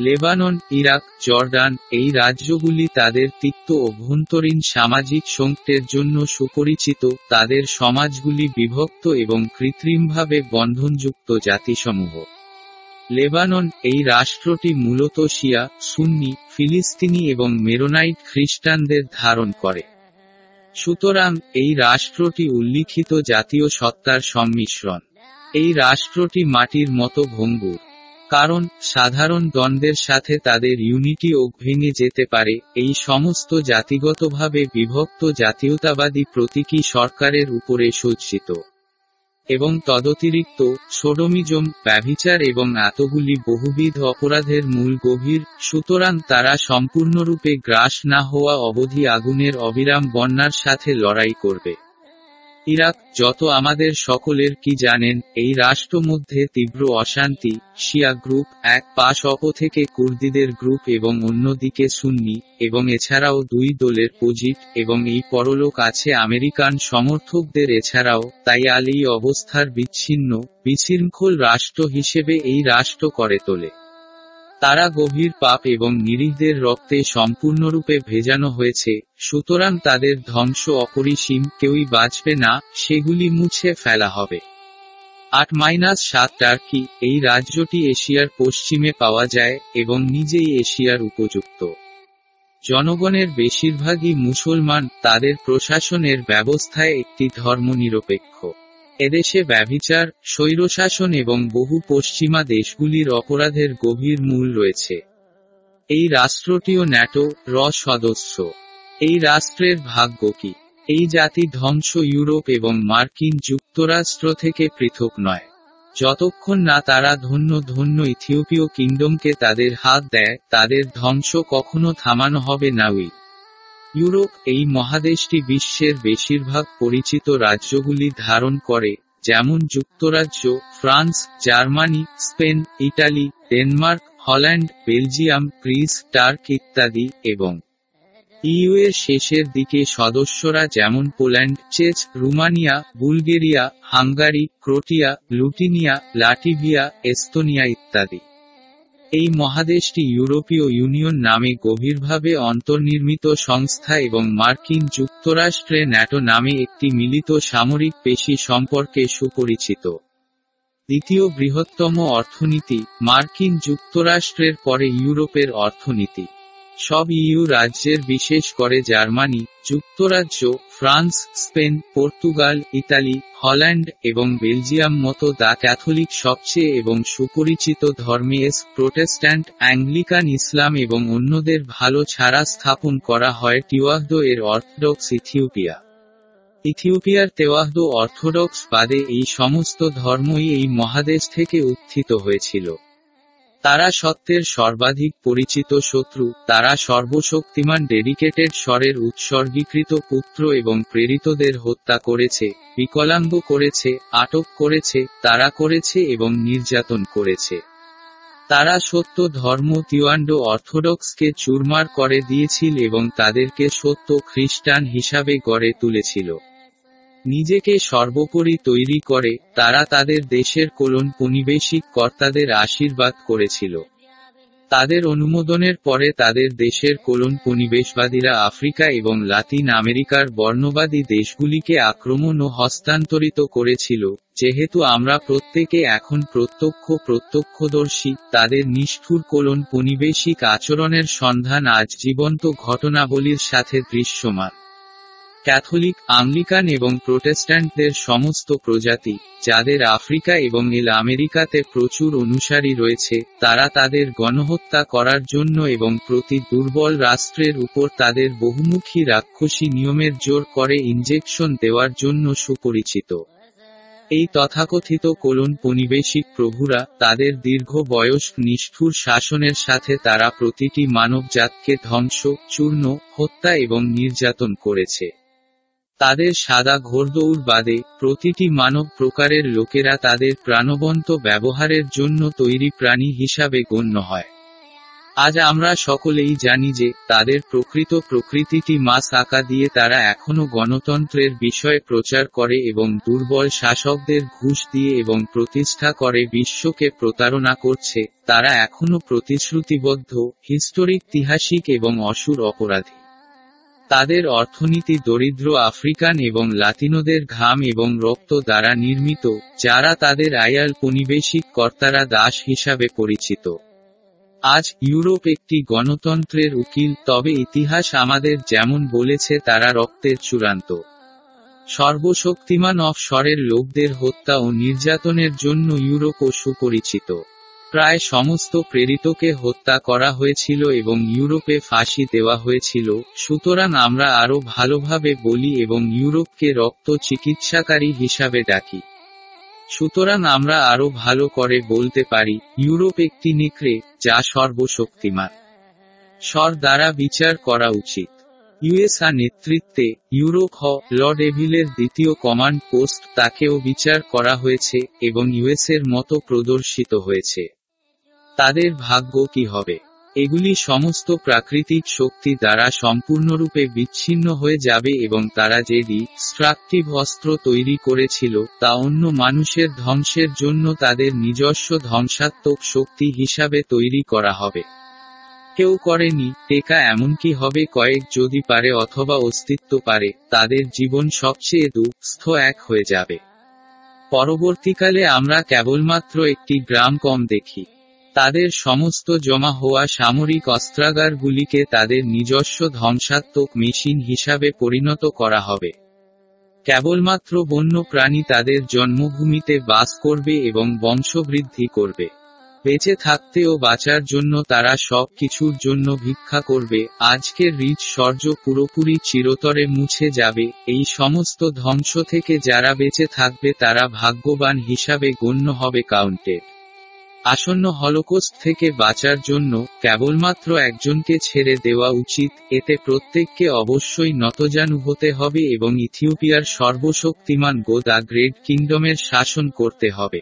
লেবানন, ইরাক জর্ডান এই রাজ্যগুলি তাদের তিক্ত অভ্যন্তরীণ সামাজিক সংকটের জন্য সুপরিচিত, তাদের সমাজগুলি বিভক্ত এবং কৃত্রিমভাবে বন্ধনযুক্ত জাতিসমূহ। লেবানন, এই রাষ্ট্রটি মূলত শিয়া, সুন্নি, ফিলিস্তিনি এবং মেরোনাইট খ্রিস্টানদের ধারণ করে। সুতরাং, এই রাষ্ট্রটি উল্লিখিত জাতীয় সত্তার সম্মিশ্রণ। এই রাষ্ট্রটি মাটির মতো ভঙ্গুর। কারণ, সাধারণ দ্বন্দ্বের সাথে তাদের ইউনিটি ও ভেঙে যেতে পারে, এই সমস্ত জাতিগতভাবে বিভক্ত জাতীয়তাবাদী প্রতীকী সরকারের উপরে সজ্জিত। এবং তদতিরিক্ত সোডোমিজম, ব্যভিচার এবং এতগুলি বহুবিধ অপরাধের মূল গভীর, সুতরাং তারা সম্পূর্ণরূপে গ্রাস না হওয়া অবধি আগুনের অবিরাম বন্যার সাথে লড়াই করবে। ইরাক যত আমাদের সকলের কি জানেন, এই রাষ্ট্র মধ্যে তীব্র অশান্তি, শিয়া গ্রুপ এক পাশ অপ থেকে কুর্দিদের গ্রুপ এবং অন্যদিকে সুন্নি, এবং এছাড়াও দুই দলের পজিট এবং এই পরলোক আছে আমেরিকান সমর্থকদের, এছাড়াও তাই আল অবস্থার বিচ্ছিন্ন, বিশৃঙ্খল রাষ্ট্র হিসেবে এই রাষ্ট্র করে তোলে। তারা গভীর পাপ এবং নিরীহদের রক্তে সম্পূর্ণরূপে ভেজানো হয়েছে, সুতরাং তাদের ধ্বংস অপরিসীম, কেউই বাঁচবে না, সেগুলি মুছে ফেলা হবে। আট মাইনাস সাত টার্কি এই রাজ্যটি এশিয়ার পশ্চিমে পাওয়া যায় এবং নিজেই এশিয়ার উপযুক্ত। জনগণের বেশিরভাগই মুসলমান, তাদের প্রশাসনের ব্যবস্থায় একটি ধর্মনিরপেক্ষ। এদেশে ব্যভিচার, স্বৈরশাসন এবং বহু পশ্চিমা দেশগুলির অপরাধের গভীর মূল রয়েছে। এই রাষ্ট্রটিও ন্যাটো, র সদস্য। এই রাষ্ট্রের ভাগ্য কি? এই জাতি ধ্বংস ইউরোপ এবং মার্কিন যুক্তরাষ্ট্র থেকে পৃথক নয়। যতক্ষণ না তারা ধন্য ধন্য ইথিওপীয় কিংডমকে তাদের হাত দেয়, তাদের ধ্বংস কখনো থামানো হবে না উই। ইউরোপ এই মহাদেশটি বিশ্বের বেশিরভাগ পরিচিত রাজ্যগুলি ধারণ করে, যেমন যুক্তরাজ্য, France, Germany, Spain, Italy, Denmark, Holland, Belgium, Greece, Turk ইত্যাদি এবং ইউ এর শেষের দিকে সদস্যরা যেমন Poland, Czech, Romania, Bulgaria, Hungary, Croatia, Lithuania, Latvia, Estonia ইত্যাদি। এই মহাদেশটি ইউরোপীয় ইউনিয়ন নামে গভীরভাবে অন্তর্নির্মিত সংস্থা এবং মার্কিন যুক্তরাষ্ট্রে ন্যাটো নামে একটি মিলিত সামরিক পেশি সম্পর্কে সুপরিচিত। দ্বিতীয় বৃহত্তম অর্থনীতি, মার্কিন যুক্তরাষ্ট্রের পরে ইউরোপের অর্থনীতি। সব ইউ রাজ্যের, বিশেষ করে জার্মানি, যুক্তরাজ্য, France, Spain, Portugal, Italy, Holland এবং বেলজিয়াম মতো দা ক্যাথলিক সবচেয়ে এবং সুপরিচিত ধর্মে এস প্রোটেস্ট্যান্ট অ্যাংলিকান ইসলাম এবং অন্যদের ভালো ছাড়া স্থাপন করা হয় টিওয়াহদো এর অর্থোডক্স ইথিওপিয়া। ইথিওপিয়ার তেওয়াহদো অর্থোডক্স বাদে এই সমস্ত ধর্মই এই মহাদেশ থেকে উত্থিত হয়েছিল। তারা সত্যের সর্বাধিক পরিচিত শত্রু, তারা সর্বশক্তিমান ডেডিকেটেড স্বরের উৎসর্গীকৃত পুত্র এবং প্রেরিতদের হত্যা করেছে, বিকলাঙ্গ করেছে, আটক করেছে, তারা করেছে এবং নির্যাতন করেছে। তারা সত্য ধর্ম তিওয়ান্ড অর্থোডক্সকে চুরমার করে দিয়েছিল এবং তাদেরকে সত্য খ্রিস্টান হিসাবে গড়ে তুলেছিল। নিজেকে সর্বোপরি তৈরি করে, তারা তাদের দেশের কোলন পনিবেশিক কর্তাদের আশীর্বাদ করেছিল। তাদের অনুমোদনের পরে তাদের দেশের কোলন পনিবেশবাদীরা আফ্রিকা এবং লাতিন আমেরিকার বর্ণবাদী দেশগুলিকে আক্রমণ ও হস্তান্তরিত করেছিল, যেহেতু আমরা প্রত্যেকে এখন প্রত্যক্ষ প্রত্যক্ষদর্শী, তাদের নিষ্ঠুর কোলন পনিবেশিক আচরণের সন্ধান আজ জীবন্ত ঘটনাবলীর সাথে দৃশ্যমান। ক্যাথলিক, আংলিকান এবং প্রোটেস্ট্যান্টদের সমস্ত প্রজাতি, যাদের আফ্রিকা এবং এল আমেরিকাতে প্রচুর অনুসারী রয়েছে, তারা তাদের গণহত্যা করার জন্য এবং প্রতি দুর্বল রাষ্ট্রের উপর তাদের বহুমুখী রাক্ষসী নিয়মের জোর করে ইনজেকশন দেওয়ার জন্য সুপরিচিত। এই তথাকথিত কোলন পনিবেশিক প্রভুরা তাদের দীর্ঘ বয়স নিষ্ঠুর শাসনের সাথে তারা প্রতিটি মানবজাতকে ধ্বংস, চূর্ণ, হত্যা এবং নির্যাতন করেছে। তাদের সাদা ঘোরদৌড় বাদে প্রতিটি মানব প্রকারের লোকেরা তাদের প্রাণবন্ত ব্যবহারের জন্য তৈরি প্রাণী হিসাবে গণ্য হয়। আজ আমরা সকলেই জানি যে তাদের প্রকৃত প্রকৃতিটি মাস আঁকা দিয়ে তারা এখনও গণতন্ত্রের বিষয়ে প্রচার করে এবং দুর্বল শাসকদের ঘুষ দিয়ে এবং প্রতিষ্ঠা করে বিশ্বকে প্রতারণা করছে, তারা এখনও প্রতিশ্রুতিবদ্ধ, হিস্টোরিক তিহাসিক এবং অসুর অপরাধী। তাদের অর্থনীতি দরিদ্র আফ্রিকান এবং লাতিনোদের ঘাম এবং রক্ত দ্বারা নির্মিত, যারা তাদের আয়াল পনিবেশিক কর্তারা দাস হিসাবে পরিচিত। আজ ইউরোপ একটি গণতন্ত্রের উকিল, তবে ইতিহাস আমাদের যেমন বলেছে তারা রক্তের চূড়ান্ত। সর্বশক্তিমান অফশরের লোকদের হত্যা ও নির্যাতনের জন্য ইউরোপও সুপরিচিত। প্রায় সমস্ত প্রেরিতকে হত্যা করা হয়েছিল এবং ইউরোপে ফাঁসি দেওয়া হয়েছিল। সুতরাং আমরা আরও ভালোভাবে বলি এবং ইউরোপকে রক্ত চিকিৎসাকারী হিসাবে ডাকি। সুতরাং আমরা আরও ভালো করে বলতে পারি, ইউরোপ একটি নেকড়ে, যা সর্বশক্তিমান। স্বর দ্বারা বিচার করা উচিত। ইউএসআ নেতৃত্বে ইউরোপ হ, লর্ড এভিলের দ্বিতীয় কমান্ড পোস্ট তাকেও বিচার করা হয়েছে এবং ইউএসের মতো প্রদর্শিত হয়েছে। তাদের ভাগ্য কি হবে? এগুলি সমস্ত প্রাকৃতিক শক্তি দ্বারা সম্পূর্ণরূপে বিচ্ছিন্ন হয়ে যাবে এবং তারা যে ডিস্ট্রাকটিভ অস্ত্র তৈরি করেছিল, তা অন্য মানুষের ধ্বংসের জন্য তাদের নিজস্ব ধ্বংসাত্মক শক্তি হিসাবে তৈরি করা হবে। কেউ করেনি, টেকা এমনকি হবে কয়েক যদি পারে অথবা অস্তিত্ব পারে, তাদের জীবন সবচেয়ে দুঃস্থ এক হয়ে যাবে। পরবর্তীকালে আমরা কেবলমাত্র একটি গ্রাম কম দেখি। তাদের সমস্ত জমা হওয়া সামরিক অস্ত্রাগারগুলিকে তাদের নিজস্ব ধ্বংসাত্মক মেশিন হিসাবে পরিণত করা হবে। কেবলমাত্র বন্য প্রাণী তাদের জন্মভূমিতে বাস করবে এবং বংশবৃদ্ধি করবে। বেঁচে থাকতে ও বাঁচার জন্য তারা সব কিছুর জন্য ভিক্ষা করবে। আজকের রিচ সর্য পুরোপুরি চিরতরে মুছে যাবে। এই সমস্ত ধ্বংস থেকে যারা বেঁচে থাকবে তারা ভাগ্যবান হিসাবে গণ্য হবে কাউন্টেড। আসন্ন হলোকোস্ট থেকে বাঁচার জন্য কেবলমাত্র একজনকে ছেড়ে দেওয়া উচিত, এতে প্রত্যেককে অবশ্যই নতজানু হতে হবে এবং ইথিওপিয়ার সর্বশক্তিমান গো দ্য গ্রেট কিংডমের শাসন করতে হবে।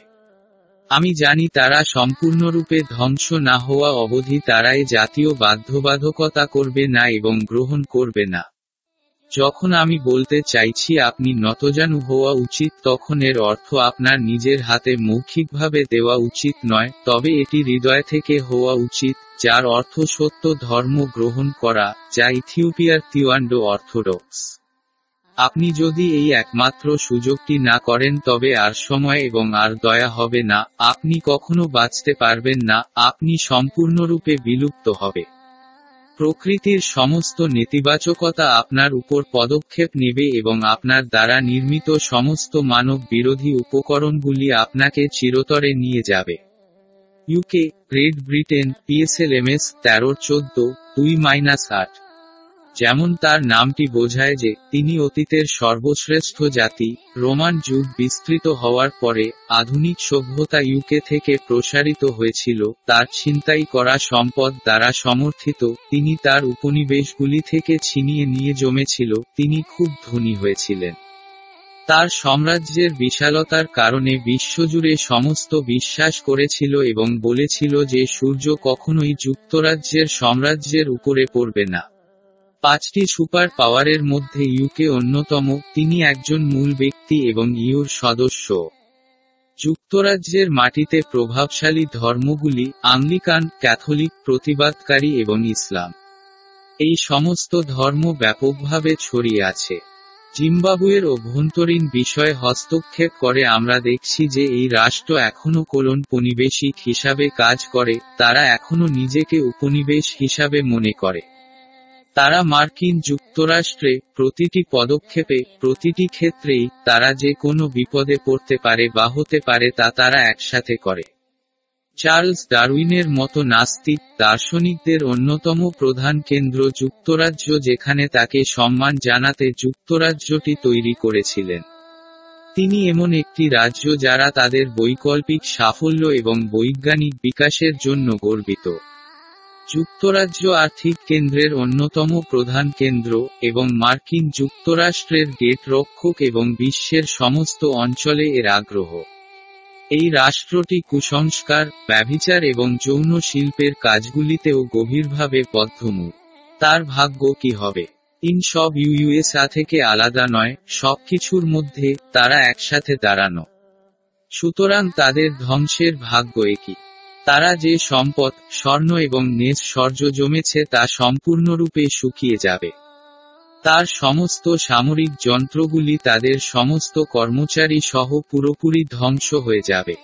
আমি জানি তারা সম্পূর্ণরূপে ধ্বংস না হওয়া অবধি তারাই জাতীয় বাধ্যবাধকতা করবে না এবং গ্রহণ করবে না। যখন আমি বলতে চাইছি আপনি নতজানু হওয়া উচিত, তখন এর অর্থ আপনার নিজের হাতে মৌখিকভাবে দেওয়া উচিত নয়, তবে এটি হৃদয় থেকে হওয়া উচিত, যার অর্থ সত্য ধর্ম গ্রহণ করা, যা ইথিওপিয়ার তিওয়ান্ডো অর্থোডক্স। আপনি যদি এই একমাত্র সুযোগটি না করেন, তবে আর সময় এবং আর দয়া হবে না, আপনি কখনো বাঁচতে পারবেন না, আপনি সম্পূর্ণরূপে বিলুপ্ত হবে। প্রকৃতির সমস্ত নেতিবাচকতা আপনার উপর পদক্ষেপ নেবে এবং আপনার দ্বারা নির্মিত সমস্ত মানব বিরোধী উপকরণগুলি আপনাকে চিরতরে নিয়ে যাবে। ইউকে গ্রেট ব্রিটেন পিএসএলএমএস তেরো, চোদ্দ, দুই মাইনাস আট। যেমন তার নামটি বোঝায় যে, তিনি অতীতের সর্বশ্রেষ্ঠ জাতি, রোমান যুগ বিস্তৃত হওয়ার পরে, আধুনিক সভ্যতা ইউকে থেকে প্রসারিত হয়েছিল, তার ছিনতাই করা সম্পদ দ্বারা সমর্থিত, তিনি তার উপনিবেশগুলি থেকে ছিনিয়ে নিয়ে জমেছিল, তিনি খুব ধনী হয়েছিলেন। তার সাম্রাজ্যের বিশালতার কারণে বিশ্বজুড়ে সমস্ত বিশ্বাস করেছিল এবং বলেছিল যে সূর্য কখনোই যুক্তরাজ্যের সাম্রাজ্যের উপরে পড়বে না। পাঁচটি সুপার পাওয়ারের মধ্যে ইউকে অন্যতম, তিনি একজন মূল ব্যক্তি এবং ইউর সদস্য। যুক্তরাজ্যের মাটিতে প্রভাবশালী ধর্মগুলি, আংলিকান, ক্যাথলিক, প্রতিবাদকারী এবং ইসলাম। এই সমস্ত ধর্ম ব্যাপকভাবে ছড়িয়ে আছে। জিম্বাবুয়ের অভ্যন্তরীণ বিষয়ে হস্তক্ষেপ করে আমরা দেখছি যে এই রাষ্ট্র এখনও কোলন পনিবেশিক হিসাবে কাজ করে, তারা এখনও নিজেকে উপনিবেশ হিসাবে মনে করে। তারা মার্কিন যুক্তরাষ্ট্রে প্রতিটি পদক্ষেপে, প্রতিটি ক্ষেত্রেই তারা যে কোনো বিপদে পড়তে পারে বা হতে পারে তা তারা একসাথে করে। চার্লস ডারউইনের মতো নাস্তিক, দার্শনিকদের অন্যতম প্রধান কেন্দ্র যুক্তরাজ্য যেখানে তাকে সম্মান জানাতে যুক্তরাজ্যটি তৈরি করেছিলেন। তিনি এমন একটি রাজ্য যারা তাদের বৈকল্পিক সাফল্য এবং বৈজ্ঞানিক বিকাশের জন্য গর্বিত। যুক্তরাজ্য আর্থিক কেন্দ্রের অন্যতম প্রধান কেন্দ্র এবং মার্কিন যুক্তরাষ্ট্রের গেট রক্ষক এবং বিশ্বের সমস্ত অঞ্চলে এর আগ্রহ। এই রাষ্ট্রটি কুসংস্কার, ব্যভিচার এবং যৌন শিল্পের কাজগুলিতেও গভীরভাবে বদ্ধমূল তার ভাগ্য কি হবে? ইন সব ইউইউএসআ থেকে আলাদা নয় সবকিছুর মধ্যে তারা একসাথে দাঁড়ানো। সুতরাং তাদের ধ্বংসের ভাগ্য একই। তারা যে সম্পদ, স্বর্ণ এবং নেস স্বর্য জমেছে তা সম্পূর্ণরূপে শুকিয়ে যাবে। তার সমস্ত সামরিক যন্ত্রগুলি তাদের সমস্ত কর্মচারী সহ পুরোপুরি ধ্বংস হয়ে যাবে।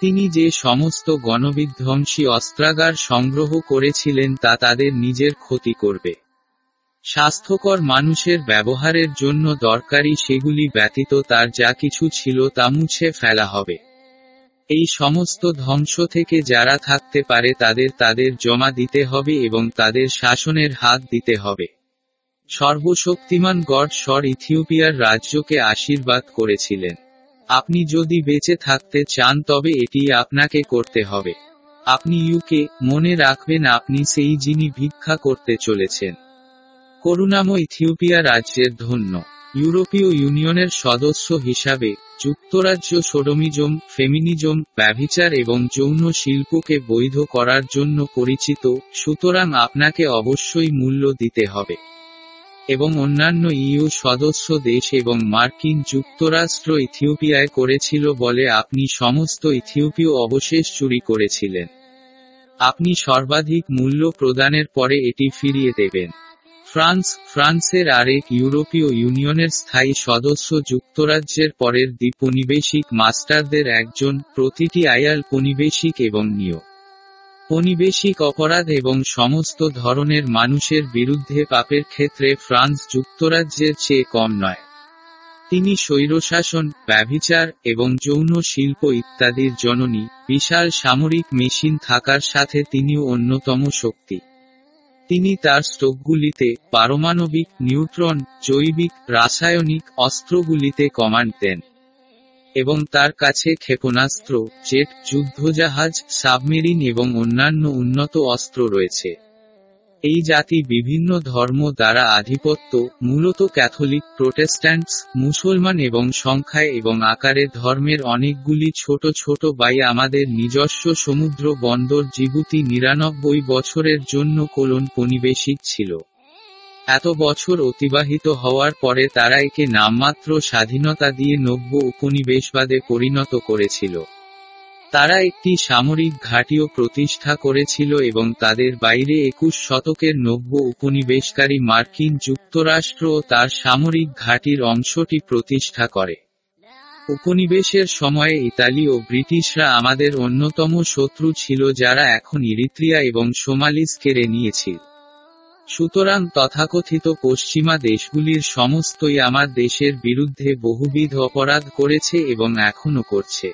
তিনি যে সমস্ত গণবিধ্বংসী অস্ত্রাগার সংগ্রহ করেছিলেন তা তাদের নিজের ক্ষতি করবে। স্বাস্থ্যকর মানুষের ব্যবহারের জন্য দরকারি সেগুলি ব্যতীত তার যা কিছু ছিল তা মুছে ফেলা হবে। এই সমস্ত ধ্বংস থেকে যারা থাকতে পারে তাদের তাদের জমা দিতে হবে এবং তাদের শাসনের হাত দিতে হবে। সর্বশক্তিমান গড স্বর ইথিওপিয়ার রাজ্যকে আশীর্বাদ করেছিলেন। আপনি যদি বেঁচে থাকতে চান তবে এটি আপনাকে করতে হবে। আপনি ইউকে মনে রাখবেন আপনি সেই যিনি ভিক্ষা করতে চলেছেন। করুণাময় ইথিওপিয়া রাজ্যের ধন্য। ইউরোপীয় ইউনিয়নের সদস্য হিসাবে, যুক্তরাজ্য সোডোমিজম, ফেমিনিজম, ব্যভিচার এবং যৌন শিল্পকে বৈধ করার জন্য পরিচিত, সুতরাং আপনাকে অবশ্যই মূল্য দিতে হবে। এবং অন্যান্য ইউ সদস্য দেশ এবং মার্কিন যুক্তরাষ্ট্র ইথিওপিয়ায় করেছিল বলে আপনি সমস্ত ইথিওপীয় অবশেষ চুরি করেছিলেন। আপনি সর্বাধিক মূল্য প্রদানের পরে এটি ফিরিয়ে দেবেন। ফ্রান্স, ফ্রান্সের আরেক ইউরোপীয় ইউনিয়নের স্থায়ী সদস্য যুক্তরাজ্যের পরের দ্বীপনিবেশিক মাস্টারদের একজন, প্রতিটি আয়াল পনিবেশিক এবং নিয় পনিবেশিক অপরাধ এবং সমস্ত ধরনের মানুষের বিরুদ্ধে পাপের ক্ষেত্রে ফ্রান্স যুক্তরাজ্যের চেয়ে কম নয়। তিনি স্বৈরশাসন, ব্যভিচার এবং যৌন শিল্প ইত্যাদির জননী, বিশাল সামরিক মেশিন থাকার সাথে তিনিও অন্যতম শক্তি। তিনি তার স্টোকগুলিতে পারমাণবিক নিউট্রন, জৈবিক, রাসায়নিক অস্ত্রগুলিতে কমান্ড দেন এবং তার কাছে ক্ষেপণাস্ত্র, জেট, যুদ্ধজাহাজ, সাবমেরিন এবং অন্যান্য উন্নত অস্ত্র রয়েছে। এই জাতি বিভিন্ন ধর্ম দ্বারা আধিপত্য, মূলত ক্যাথলিক, প্রোটেস্ট্যান্টস, মুসলমান এবং সংখ্যায় এবং আকারে ধর্মের অনেকগুলি ছোট ছোট বাই আমাদের নিজস্ব সমুদ্র বন্দর জিবুতি নিরানব্বই বছরের জন্য কোলন পনিবেশিক ছিল। এত বছর অতিবাহিত হওয়ার পরে তারা একে নামমাত্র স্বাধীনতা দিয়ে নব্য উপনিবেশবাদে পরিণত করেছিল। তারা একটি সামরিক ঘাঁটিও প্রতিষ্ঠা করেছিল এবং তাদের বাইরে একুশ শতকের নব্য উপনিবেশকারী মার্কিন যুক্তরাষ্ট্র তার সামরিক ঘাঁটির অংশটি প্রতিষ্ঠা করে। উপনিবেশের সময়ে ইতালি ও ব্রিটিশরা আমাদের অন্যতম শত্রু ছিল যারা এখন ইরিত্রিয়া এবং সোমালিস কেড়ে নিয়েছিল সুতরাং তথাকথিত পশ্চিমা দেশগুলির সমস্তই আমার দেশের বিরুদ্ধে বহুবিধ অপরাধ করেছে এবং এখনও করছে।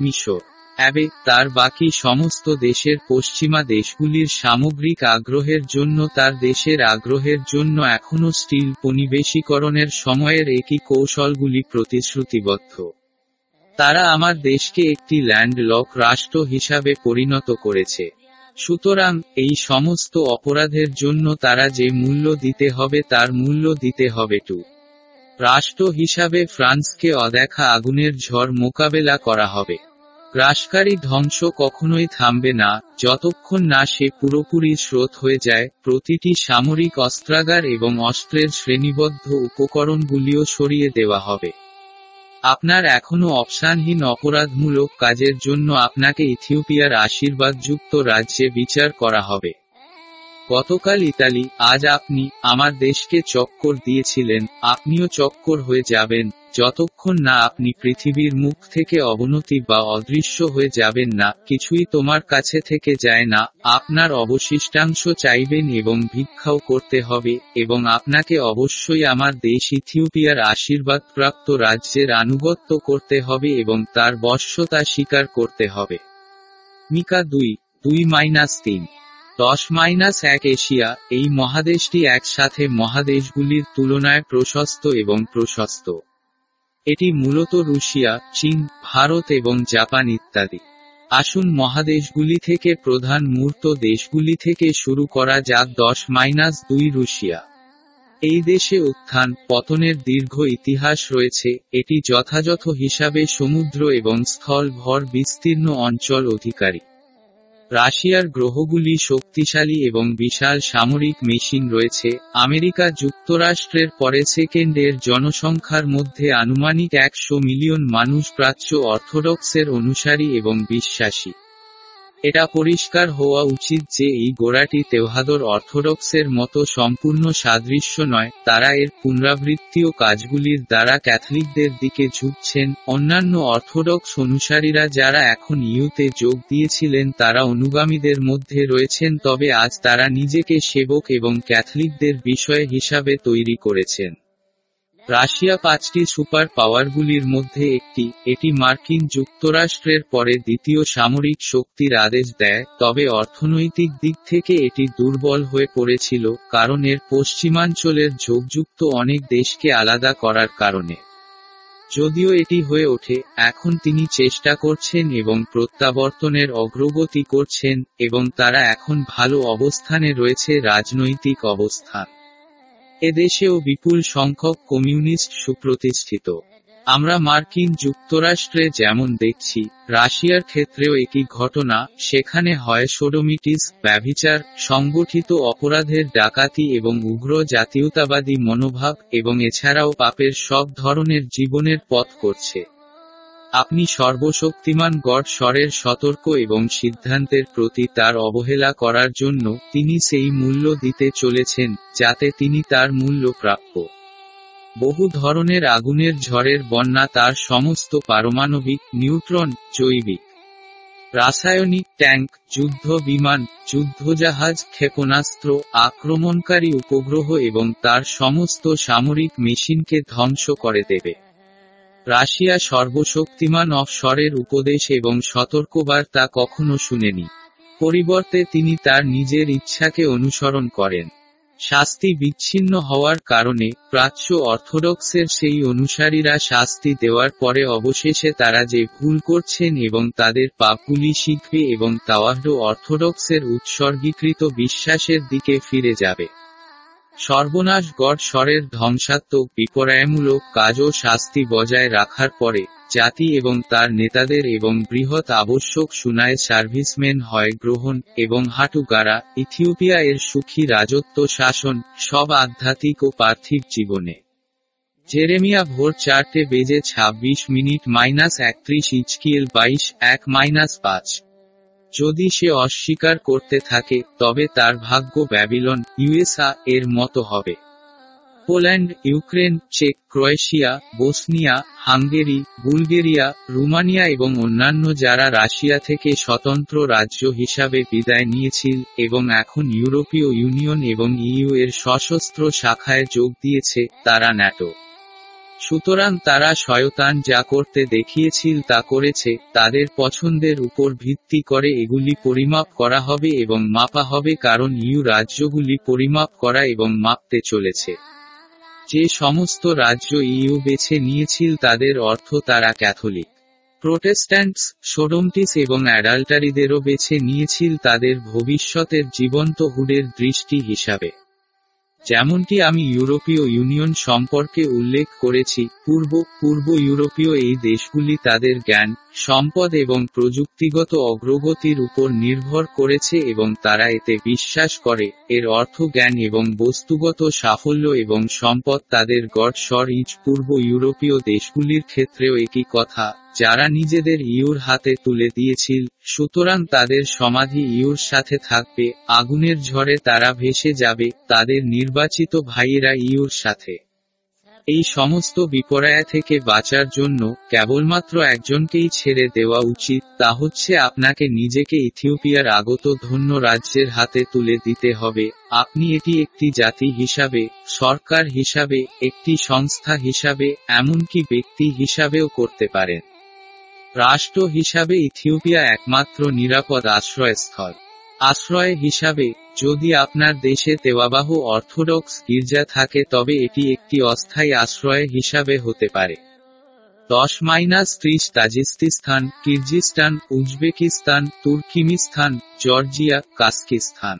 মিশর। অ্যাবে, তার বাকি সমস্ত দেশের পশ্চিমা দেশগুলির সামগ্রিক আগ্রহের জন্য তার দেশের আগ্রহের জন্য এখনও স্টিল পনিবেশীকরণের সময়ের একই কৌশলগুলি প্রতিশ্রুতিবদ্ধ। তারা আমার দেশকে একটি ল্যান্ডলক রাষ্ট্র হিসাবে পরিণত করেছে। সুতরাং, এই সমস্ত অপরাধের জন্য তারা যে মূল্য দিতে হবে তার মূল্য দিতে হবে টু। রাষ্ট্র হিসাবে ফ্রান্সকে অদেখা আগুনের ঝড় মোকাবেলা করা হবে। হ্রাসকারী ধ্বংস কখনোই থামবে না, যতক্ষণ না সে পুরোপুরি স্রোত হয়ে যায়, প্রতিটি সামরিক অস্ত্রাগার এবং অস্ত্রের শ্রেণীবদ্ধ উপকরণগুলিও সরিয়ে দেওয়া হবে। আপনার এখনও অপশানহীন অপরাধমূলক কাজের জন্য আপনাকে ইথিওপিয়ার আশীর্বাদযুক্ত রাজ্যে বিচার করা হবে। গতকাল ইতালি, আজ আপনি আমার দেশকে চক্কর দিয়েছিলেন, আপনিও চক্কর হয়ে যাবেন, যতক্ষণ না আপনি পৃথিবীর মুখ থেকে অবনতি বা অদৃশ্য হয়ে যাবেন না, কিছুই তোমার কাছে থেকে যায় না, আপনার অবশিষ্টাংশ চাইবেন এবং ভিক্ষাও করতে হবে, এবং আপনাকে অবশ্যই আমার দেশ ইথিওপিয়ার আশীর্বাদপ্রাপ্ত রাজ্যের আনুগত্য করতে হবে এবং তার বশ্যতা স্বীকার করতে হবে। মিকা দুই দুই মাইনাস তিন। দশ মাইনাস এক এশিয়া, এই মহাদেশটি একসাথে মহাদেশগুলির তুলনায় প্রশস্ত এবং প্রশস্ত। এটি মূলত রুশিয়া, চীন, ভারত এবং জাপান ইত্যাদি। আসুন মহাদেশগুলি থেকে প্রধান মূর্ত দেশগুলি থেকে শুরু করা যাক দশ মাইনাস দুই রুশিয়া। এই দেশে উত্থান, পতনের দীর্ঘ ইতিহাস রয়েছে, এটি যথাযথ হিসাবে সমুদ্র এবং স্থল ভর বিস্তীর্ণ অঞ্চল অধিকারী। রাশিয়ার গ্রহগুলি শক্তিশালী এবং বিশাল সামরিক মেশিন রয়েছে। আমেরিকা যুক্তরাষ্ট্রের পরে সেকেন্ডের জনসংখ্যার মধ্যে আনুমানিক একশো মিলিয়ন মানুষ প্রাচ্য অর্থোডক্সের অনুসারী এবং বিশ্বাসী। এটা পরিষ্কার হওয়া উচিত যে এই গোড়াটি তেওহাদর অর্থোডক্সের মতো সম্পূর্ণ সাদৃশ্য নয়, তারা এর পুনরাবৃত্তীয় কাজগুলির দ্বারা ক্যাথলিকদের দিকে ঝুঁকছেন। অন্যান্য অর্থোডক্স অনুসারীরা যারা এখন ইউতে যোগ দিয়েছিলেন, তারা অনুগামীদের মধ্যে রয়েছেন, তবে আজ তারা নিজেকে সেবক এবং ক্যাথলিকদের বিষয় হিসাবে তৈরি করেছেন। রাশিয়া পাঁচটি সুপার পাওয়ারগুলির মধ্যে একটি, এটি মার্কিন যুক্তরাষ্ট্রের পরে দ্বিতীয় সামরিক শক্তির আদেশ দেয়, তবে অর্থনৈতিক দিক থেকে এটি দুর্বল হয়ে পড়েছিল, কারণ এর পশ্চিমাঞ্চলের যোগযুক্ত অনেক দেশকে আলাদা করার কারণে। যদিও এটি হয়ে ওঠে, এখন তিনি চেষ্টা করছেন এবং প্রত্যাবর্তনের অগ্রগতি করছেন, এবং তারা এখন ভালো অবস্থানে রয়েছে রাজনৈতিক অবস্থান। এদেশেও বিপুল সংখ্যক কমিউনিস্ট সুপ্রতিষ্ঠিত। আমরা মার্কিন যুক্তরাষ্ট্রে যেমন দেখছি, রাশিয়ার ক্ষেত্রেও একই ঘটনা, সেখানে হয় সোডোমিটিস, ব্যভিচার, সংগঠিত অপরাধের ডাকাতি এবং উগ্র জাতীয়তাবাদী মনোভাব এবং এছাড়াও পাপের সব ধরনের জীবনের পথ করছে। আপনি সর্বশক্তিমান গড স্বরের সতর্ক এবং সিদ্ধান্তের প্রতি তার অবহেলা করার জন্য তিনি সেই মূল্য দিতে চলেছেন, যাতে তিনি তার মূল্য প্রাপ্য। বহু ধরনের আগুনের ঝড়ের বন্যা তার সমস্ত পারমাণবিক নিউট্রন, জৈবিক, রাসায়নিক ট্যাঙ্ক, যুদ্ধ বিমান, যুদ্ধজাহাজ, ক্ষেপণাস্ত্র, আক্রমণকারী উপগ্রহ এবং তার সমস্ত সামরিক মেশিনকে ধ্বংস করে দেবে। রাশিয়া সর্বশক্তিমান অফশরের উপদেশ এবং সতর্কবার্তা কখনো শুনেনি। পরিবর্তে তিনি তার নিজের ইচ্ছাকে অনুসরণ করেন। শাস্তি বিচ্ছিন্ন হওয়ার কারণে প্রাচ্য অর্থোডক্সের সেই অনুসারীরা শাস্তি দেওয়ার পরে অবশেষে তারা যে ভুল করছেন এবং তাদের পাপগুলি শিখবে এবং তাওয়াহ্ড অর্থোডক্সের উৎসর্গীকৃত বিশ্বাসের দিকে ফিরে যাবে। সর্বনাশ গড় স্বরের ধ্বংসাত্মক বিপর্যয়মূলক কাজ ও শাস্তি বজায় রাখার পরে, জাতি এবং তার নেতাদের এবং বৃহৎ আবশ্যক শুনায় সার্ভিসম্যান হয় গ্রহণ এবং হাটুগারা, ইথিওপিয়া এর সুখী রাজত্ব শাসন, সব আধ্যাত্মিক ও পার্থিব জীবনে। জেরেমিয়া ভোর চারটে বেজে ছাব্বিশ মিনিট মাইনাস একত্রিশ ইচকিয়েল বাইশ, এক মাইনাস পাঁচ। যদি সে অস্বীকার করতে থাকে, তবে তার ভাগ্য ব্যাবিলন ইউএসআ এর মতো হবে। Poland, Ukraine, check, Croatia, Bosnia, Hungary, Bulgaria, Rumania এবং অন্যান্য যারা রাশিয়া থেকে স্বতন্ত্র রাজ্য হিসাবে বিদায় নিয়েছিল এবং এখন ইউরোপীয় ইউনিয়ন এবং ইইউ এর সশস্ত্র শাখায় যোগ দিয়েছে, তারা ন্যাটো। সুতরাং তারা শয়তান যা করতে দেখিয়েছিল তা করেছে, তাদের পছন্দের উপর ভিত্তি করে এগুলি পরিমাপ করা হবে এবং মাপা হবে কারণ ইউ রাজ্যগুলি পরিমাপ করা এবং মাপতে চলেছে। যে সমস্ত রাজ্য ইউ বেছে নিয়েছিল তাদের অর্থ তারা ক্যাথলিক। প্রোটেস্ট্যান্টস, সোডমটিস এবং অ্যাডাল্টারিদেরও বেছে নিয়েছিল তাদের ভবিষ্যতের জীবন্ত হুডের দৃষ্টি হিসাবে। যেমনটি আমি ইউরোপীয় ইউনিয়ন সম্পর্কে উল্লেখ করেছি পূর্ব পূর্ব ইউরোপীয় এই দেশগুলি তাদের জ্ঞান সম্পদ এবং প্রযুক্তিগত অগ্রগতির উপর নির্ভর করেছে এবং তারা এতে বিশ্বাস করে। এর অর্থ জ্ঞান এবং বস্তুগত সাফল্য এবং সম্পদ তাদের গড় স্বর ইচ পূর্ব ইউরোপীয় দেশগুলির ক্ষেত্রেও একই কথা। যারা নিজেদের ইউর হাতে তুলে দিয়েছিল, সুতরাং তাদের সমাধি ইউর সাথে থাকবে। আগুনের ঝড়ে তারা ভেসে যাবে, তাদের নির্বাচিত ভাইয়েরা ইউর সাথে। এই সমস্ত বিপর্যয় থেকে বাঁচার জন্য কেবলমাত্র একজনকেই ছেড়ে দেওয়া উচিত, তা হচ্ছে আপনাকে নিজেকে ইথিওপিয়ার আগত ধন্য রাজ্যের হাতে তুলে দিতে হবে। আপনি এটি একটি জাতি হিসাবে, সরকার হিসাবে, একটি সংস্থা হিসাবে, এমনকি ব্যক্তি হিসাবেও করতে পারেন। রাষ্ট্র হিসাবে ইথিওপিয়া একমাত্র নিরাপদ আশ্রয়স্থল। আশ্রয় হিসাবে, যদি আপনার দেশে তেওয়াবাহ অর্থোডক্স গির্জা থাকে তবে এটি একটি অস্থায়ী আশ্রয় হিসাবে হতে পারে। দশ মাইনাস ত্রিশ তাজিস্তিস্তান কিরজিস্তান উজবেকিস্তান, তুর্কিমিস্তান, জর্জিয়া কাস্কিস্তান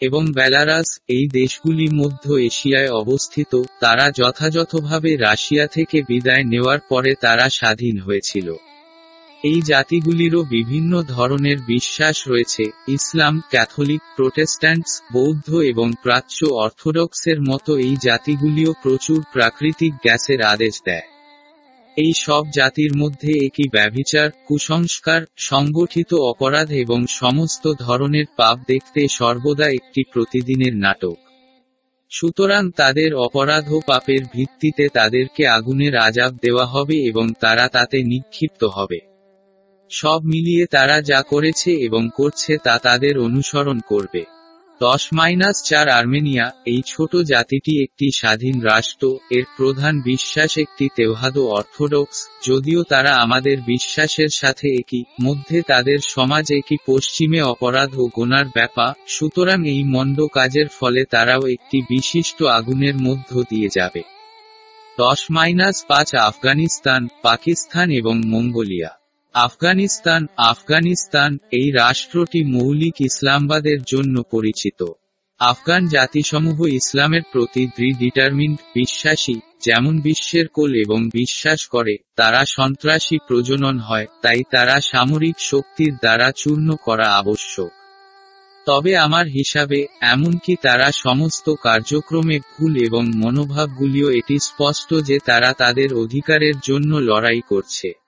এবং বেলারাস, এই দেশগুলি মধ্য এশিয়ায় অবস্থিত, তারা যথাযথভাবে রাশিয়া থেকে বিদায় নেওয়ার পরে তারা স্বাধীন হয়েছিল। এই জাতিগুলিরও বিভিন্ন ধরনের বিশ্বাস রয়েছে, ইসলাম, ক্যাথলিক, প্রোটেস্ট্যান্টস, বৌদ্ধ এবং প্রাচ্য অর্থোডক্সের মতো এই জাতিগুলিও প্রচুর প্রাকৃতিক গ্যাসের আদেশ দেয়। এই সব জাতির মধ্যে একই ব্যভিচার, কুসংস্কার, সংগঠিত অপরাধ এবং সমস্ত ধরনের পাপ দেখতে সর্বদা একটি প্রতিদিনের নাটক। সুতরাং তাদের অপরাধ ও পাপের ভিত্তিতে তাদেরকে আগুনের আজাব দেওয়া হবে এবং তারা তাতে নিক্ষিপ্ত হবে। সব মিলিয়ে তারা যা করেছে এবং করছে তা তাদের অনুসরণ করবে। দশ মাইনাস চার আর্মেনিয়া, এই ছোট জাতিটি একটি স্বাধীন রাষ্ট্র, এর প্রধান বিশ্বাস একটি তেওহাদো অর্থোডক্স, যদিও তারা আমাদের বিশ্বাসের সাথে একই, মধ্যে তাদের সমাজ একই পশ্চিমে অপরাধ ও গোনার ব্যাপা, সুতরাং এই মন্দ কাজের ফলে তারাও একটি বিশিষ্ট আগুনের মধ্য দিয়ে যাবে। দশ মাইনাস পাঁচ আফগানিস্তান, পাকিস্তান এবং মঙ্গোলিয়া। আফগানিস্তান আফগানিস্তান, এই রাষ্ট্রটি মৌলিক ইসলামবাদের জন্য পরিচিত। আফগান জাতিসমূহ ইসলামের প্রতি ডিটারমিন্ড বিশ্বাসী, যেমন বিশ্বের কোল এবং বিশ্বাস করে, তারা সন্ত্রাসী প্রজনন হয়, তাই তারা সামরিক শক্তির দ্বারা চূর্ণ করা আবশ্যক। তবে আমার হিসাবে, এমনকি তারা সমস্ত কার্যক্রমে ভুল এবং মনোভাবগুলিও এটি স্পষ্ট যে তারা তাদের অধিকারের জন্য লড়াই করছে।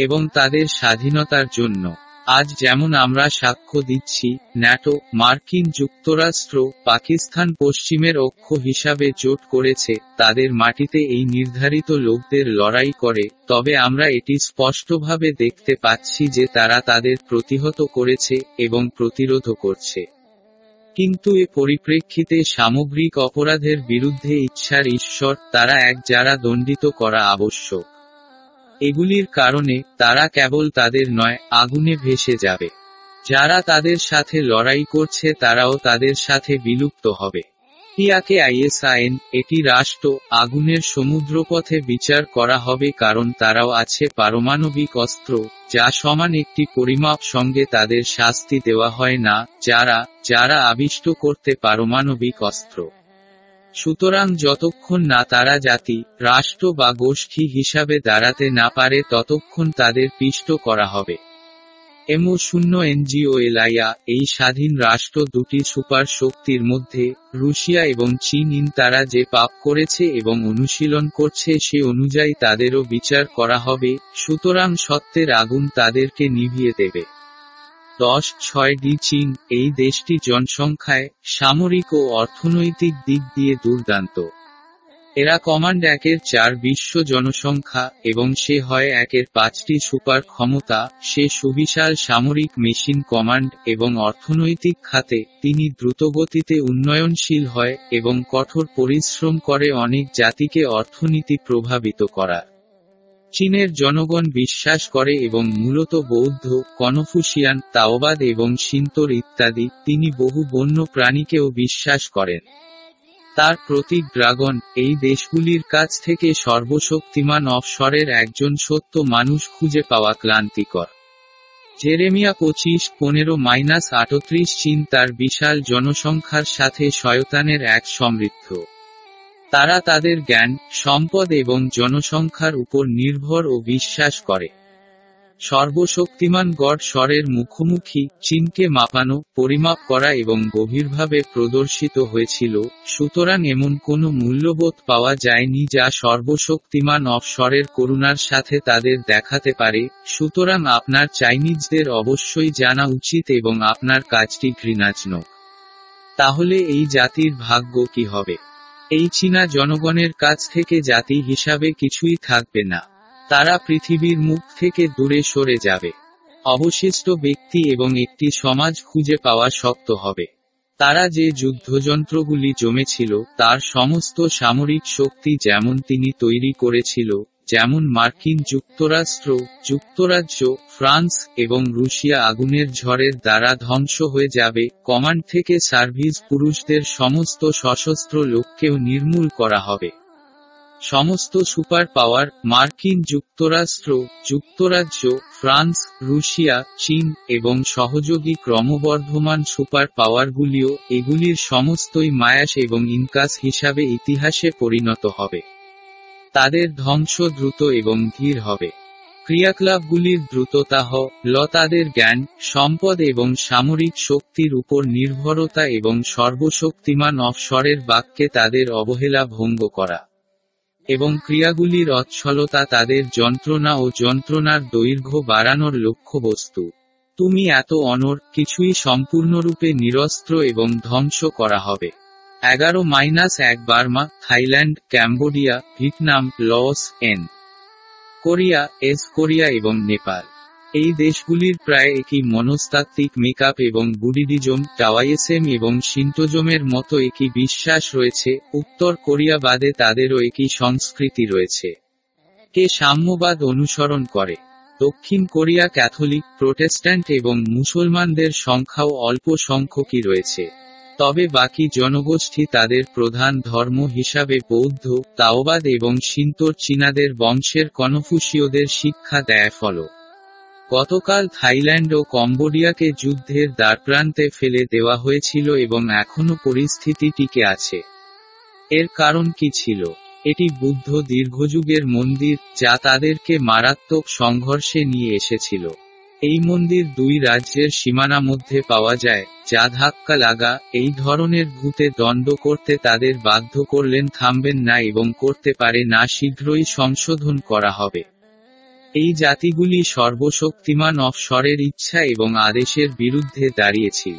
এবং তাদের স্বাধীনতার জন্য। আজ যেমন আমরা সাক্ষ্য দিচ্ছি, ন্যাটো, মার্কিন যুক্তরাষ্ট্র, পাকিস্তান পশ্চিমের অক্ষ হিসাবে জোট করেছে, তাদের মাটিতে এই নির্ধারিত লোকদের লড়াই করে, তবে আমরা এটি স্পষ্টভাবে দেখতে পাচ্ছি যে তারা তাদের প্রতিহত করেছে এবং প্রতিরোধ করছে। কিন্তু এ পরিপ্রেক্ষিতে সামগ্রিক অপরাধের বিরুদ্ধে ইচ্ছার ঈশ্বর, তারা এক যারা দণ্ডিত করা আবশ্যক। এগুলির কারণে তারা কেবল তাদের নয়, আগুনে ভেসে যাবে। যারা তাদের সাথে লড়াই করছে তারাও তাদের সাথে বিলুপ্ত হবে। পিয়াকে আইএসআইএন, এটি রাষ্ট্র, আগুনের সমুদ্রপথে বিচার করা হবে কারণ তারাও আছে পারমাণবিক অস্ত্র, যা সমান একটি পরিমাপ সঙ্গে তাদের শাস্তি দেওয়া হয় না, যারা যারা আবিষ্ট করতে পারমাণবিক অস্ত্র। সুতরাং যতক্ষণ না তারা জাতি, রাষ্ট্র বা গোষ্ঠী হিসাবে দাঁড়াতে না পারে ততক্ষণ তাদের পিষ্ট করা হবে। এমও শূন্য এনজিও এলাইয়া, এই স্বাধীন রাষ্ট্র দুটি সুপার শক্তির মধ্যে, রুশিয়া এবং চীন ইন তারা যে পাপ করেছে এবং অনুশীলন করছে সে অনুযায়ী তাদেরও বিচার করা হবে, সুতরাং সত্যের আগুন তাদেরকে নিভিয়ে দেবে। দশ, ছয় ডি চীন, এই দেশটি জনসংখ্যায় সামরিক ও অর্থনৈতিক দিক দিয়ে দুর্দান্ত। এরা কমান্ড একের চার বিশ্ব জনসংখ্যা এবং সে হয় একের পাঁচটি সুপার ক্ষমতা, সে সুবিশাল সামরিক মেশিন কমান্ড এবং অর্থনৈতিক খাতে তিনি দ্রুতগতিতে উন্নয়নশীল হয় এবং কঠোর পরিশ্রম করে অনেক জাতিকে অর্থনীতি প্রভাবিত করার চীনের জনগণ বিশ্বাস করে এবং মূলত বৌদ্ধ, কনফুসিয়ান, তাওবাদ এবং সিন্তর ইত্যাদি, তিনি বহু বন্য প্রাণীকেও বিশ্বাস করেন। তার প্রতীক ড্রাগন, এই দেশগুলির কাছ থেকে সর্বশক্তিমান অফশরের একজন সত্য মানুষ খুঁজে পাওয়া ক্লান্তিকর। জেরেমিয়া পঁচিশ, পনেরো মাইনাস আটত্রিশ চীন তার বিশাল জনসংখ্যার সাথে শয়তানের এক সমৃদ্ধ। তারা তাদের জ্ঞান, সম্পদ এবং জনসংখ্যার উপর নির্ভর ও বিশ্বাস করে। সর্বশক্তিমান গড স্বরের মুখোমুখি, চীনকে মাপানো, পরিমাপ করা এবং গভীরভাবে প্রদর্শিত হয়েছিল, সুতরাং এমন কোনো মূল্যবোধ পাওয়া যায়নি যা সর্বশক্তিমান অফস্বরের করুণার সাথে তাদের দেখাতে পারে, সুতরাং আপনার চাইনিজদের অবশ্যই জানা উচিত এবং আপনার কাজটি ঘৃণাজনক। তাহলে এই জাতির ভাগ্য কি হবে? এই চীনা জনগণের কাছ থেকে জাতি হিসাবে কিছুই থাকবে না। তারা পৃথিবীর মুখ থেকে দূরে সরে যাবে। অবশিষ্ট ব্যক্তি এবং একটি সমাজ খুঁজে পাওয়া শক্ত হবে। তারা যে যুদ্ধযন্ত্রগুলি জমেছিল, তার সমস্ত সামরিক শক্তি যেমন তিনি তৈরি করেছিল যেমন মার্কিন যুক্তরাষ্ট্র, যুক্তরাজ্য, ফ্রান্স এবং রুশিয়া আগুনের ঝড়ের দ্বারা ধ্বংস হয়ে যাবে, কমান্ড থেকে সার্ভিস পুরুষদের সমস্ত সশস্ত্র লোককেও নির্মূল করা হবে। সমস্ত সুপার পাওয়ার, মার্কিন যুক্তরাষ্ট্র, যুক্তরাজ্য, ফ্রান্স, রুশিয়া, চীন এবং সহযোগী ক্রমবর্ধমান সুপার পাওয়ারগুলিও এগুলির সমস্তই মায়াস এবং ইনকাস হিসাবে ইতিহাসে পরিণত হবে। তাদের ধ্বংস দ্রুত এবং ধীর হবে। ক্রিয়াকলাপগুলির দ্রুততা হ, ল তাদের জ্ঞান, সম্পদ এবং সামরিক শক্তির উপর নির্ভরতা এবং সর্বশক্তিমান অফস্বরের বাক্যে তাদের অবহেলা ভঙ্গ করা। এবং ক্রিয়াগুলির অচ্ছলতা তাদের যন্ত্রণা ও যন্ত্রণার দৈর্ঘ্য বাড়ানোর লক্ষ্যবস্তু। তুমি এত অনর কিছুই সম্পূর্ণরূপে নিরস্ত্র এবং ধ্বংস করা হবে। এগারো মাইনাস এক Burma, Thailand, Cambodia, Vietnam, Laos, N. Korea, S Korea এবং নেপাল। এই দেশগুলির প্রায় একই মনস্তাত্ত্বিক মেকআপ এবং বুডিডিজম টাওয়াইএসএম এবং সিন্টোজমের মতো একই বিশ্বাস রয়েছে। উত্তর কোরিয়া বাদে তাদেরও একই সংস্কৃতি রয়েছে। কে সাম্যবাদ অনুসরণ করে। দক্ষিণ কোরিয়া ক্যাথলিক, প্রোটেস্ট্যান্ট এবং মুসলমানদের সংখ্যাও অল্প সংখ্যকই রয়েছে। তবে বাকি জনগোষ্ঠী তাদের প্রধান ধর্ম হিসাবে বৌদ্ধ, তাওবাদ এবং সিন্তোর চীনাদের বংশের কনফুসীয়দের শিক্ষা দেয় ফলো। গতকাল থাইল্যান্ড ও কম্বোডিয়াকে যুদ্ধের দ্বারপ্রান্তে ফেলে দেওয়া হয়েছিল এবং এখনও পরিস্থিতি টিকে আছে। এর কারণ কি ছিল? এটি বুদ্ধ দীর্ঘযুগের মন্দির যা তাদেরকে মারাত্মক সংঘর্ষে নিয়ে এসেছিল। এই মন্দির দুই রাজ্যের সীমানা মধ্যে পাওয়া যায়, যা ধাক্কা লাগা, এই ধরনের ভূতে দণ্ড করতে তাদের বাধ্য করলেন থামবেন না এবং করতে পারে না শীঘ্রই সংশোধন করা হবে। এই জাতিগুলি সর্বশক্তিমান অফস্বরের ইচ্ছা এবং আদেশের বিরুদ্ধে দাঁড়িয়েছিল।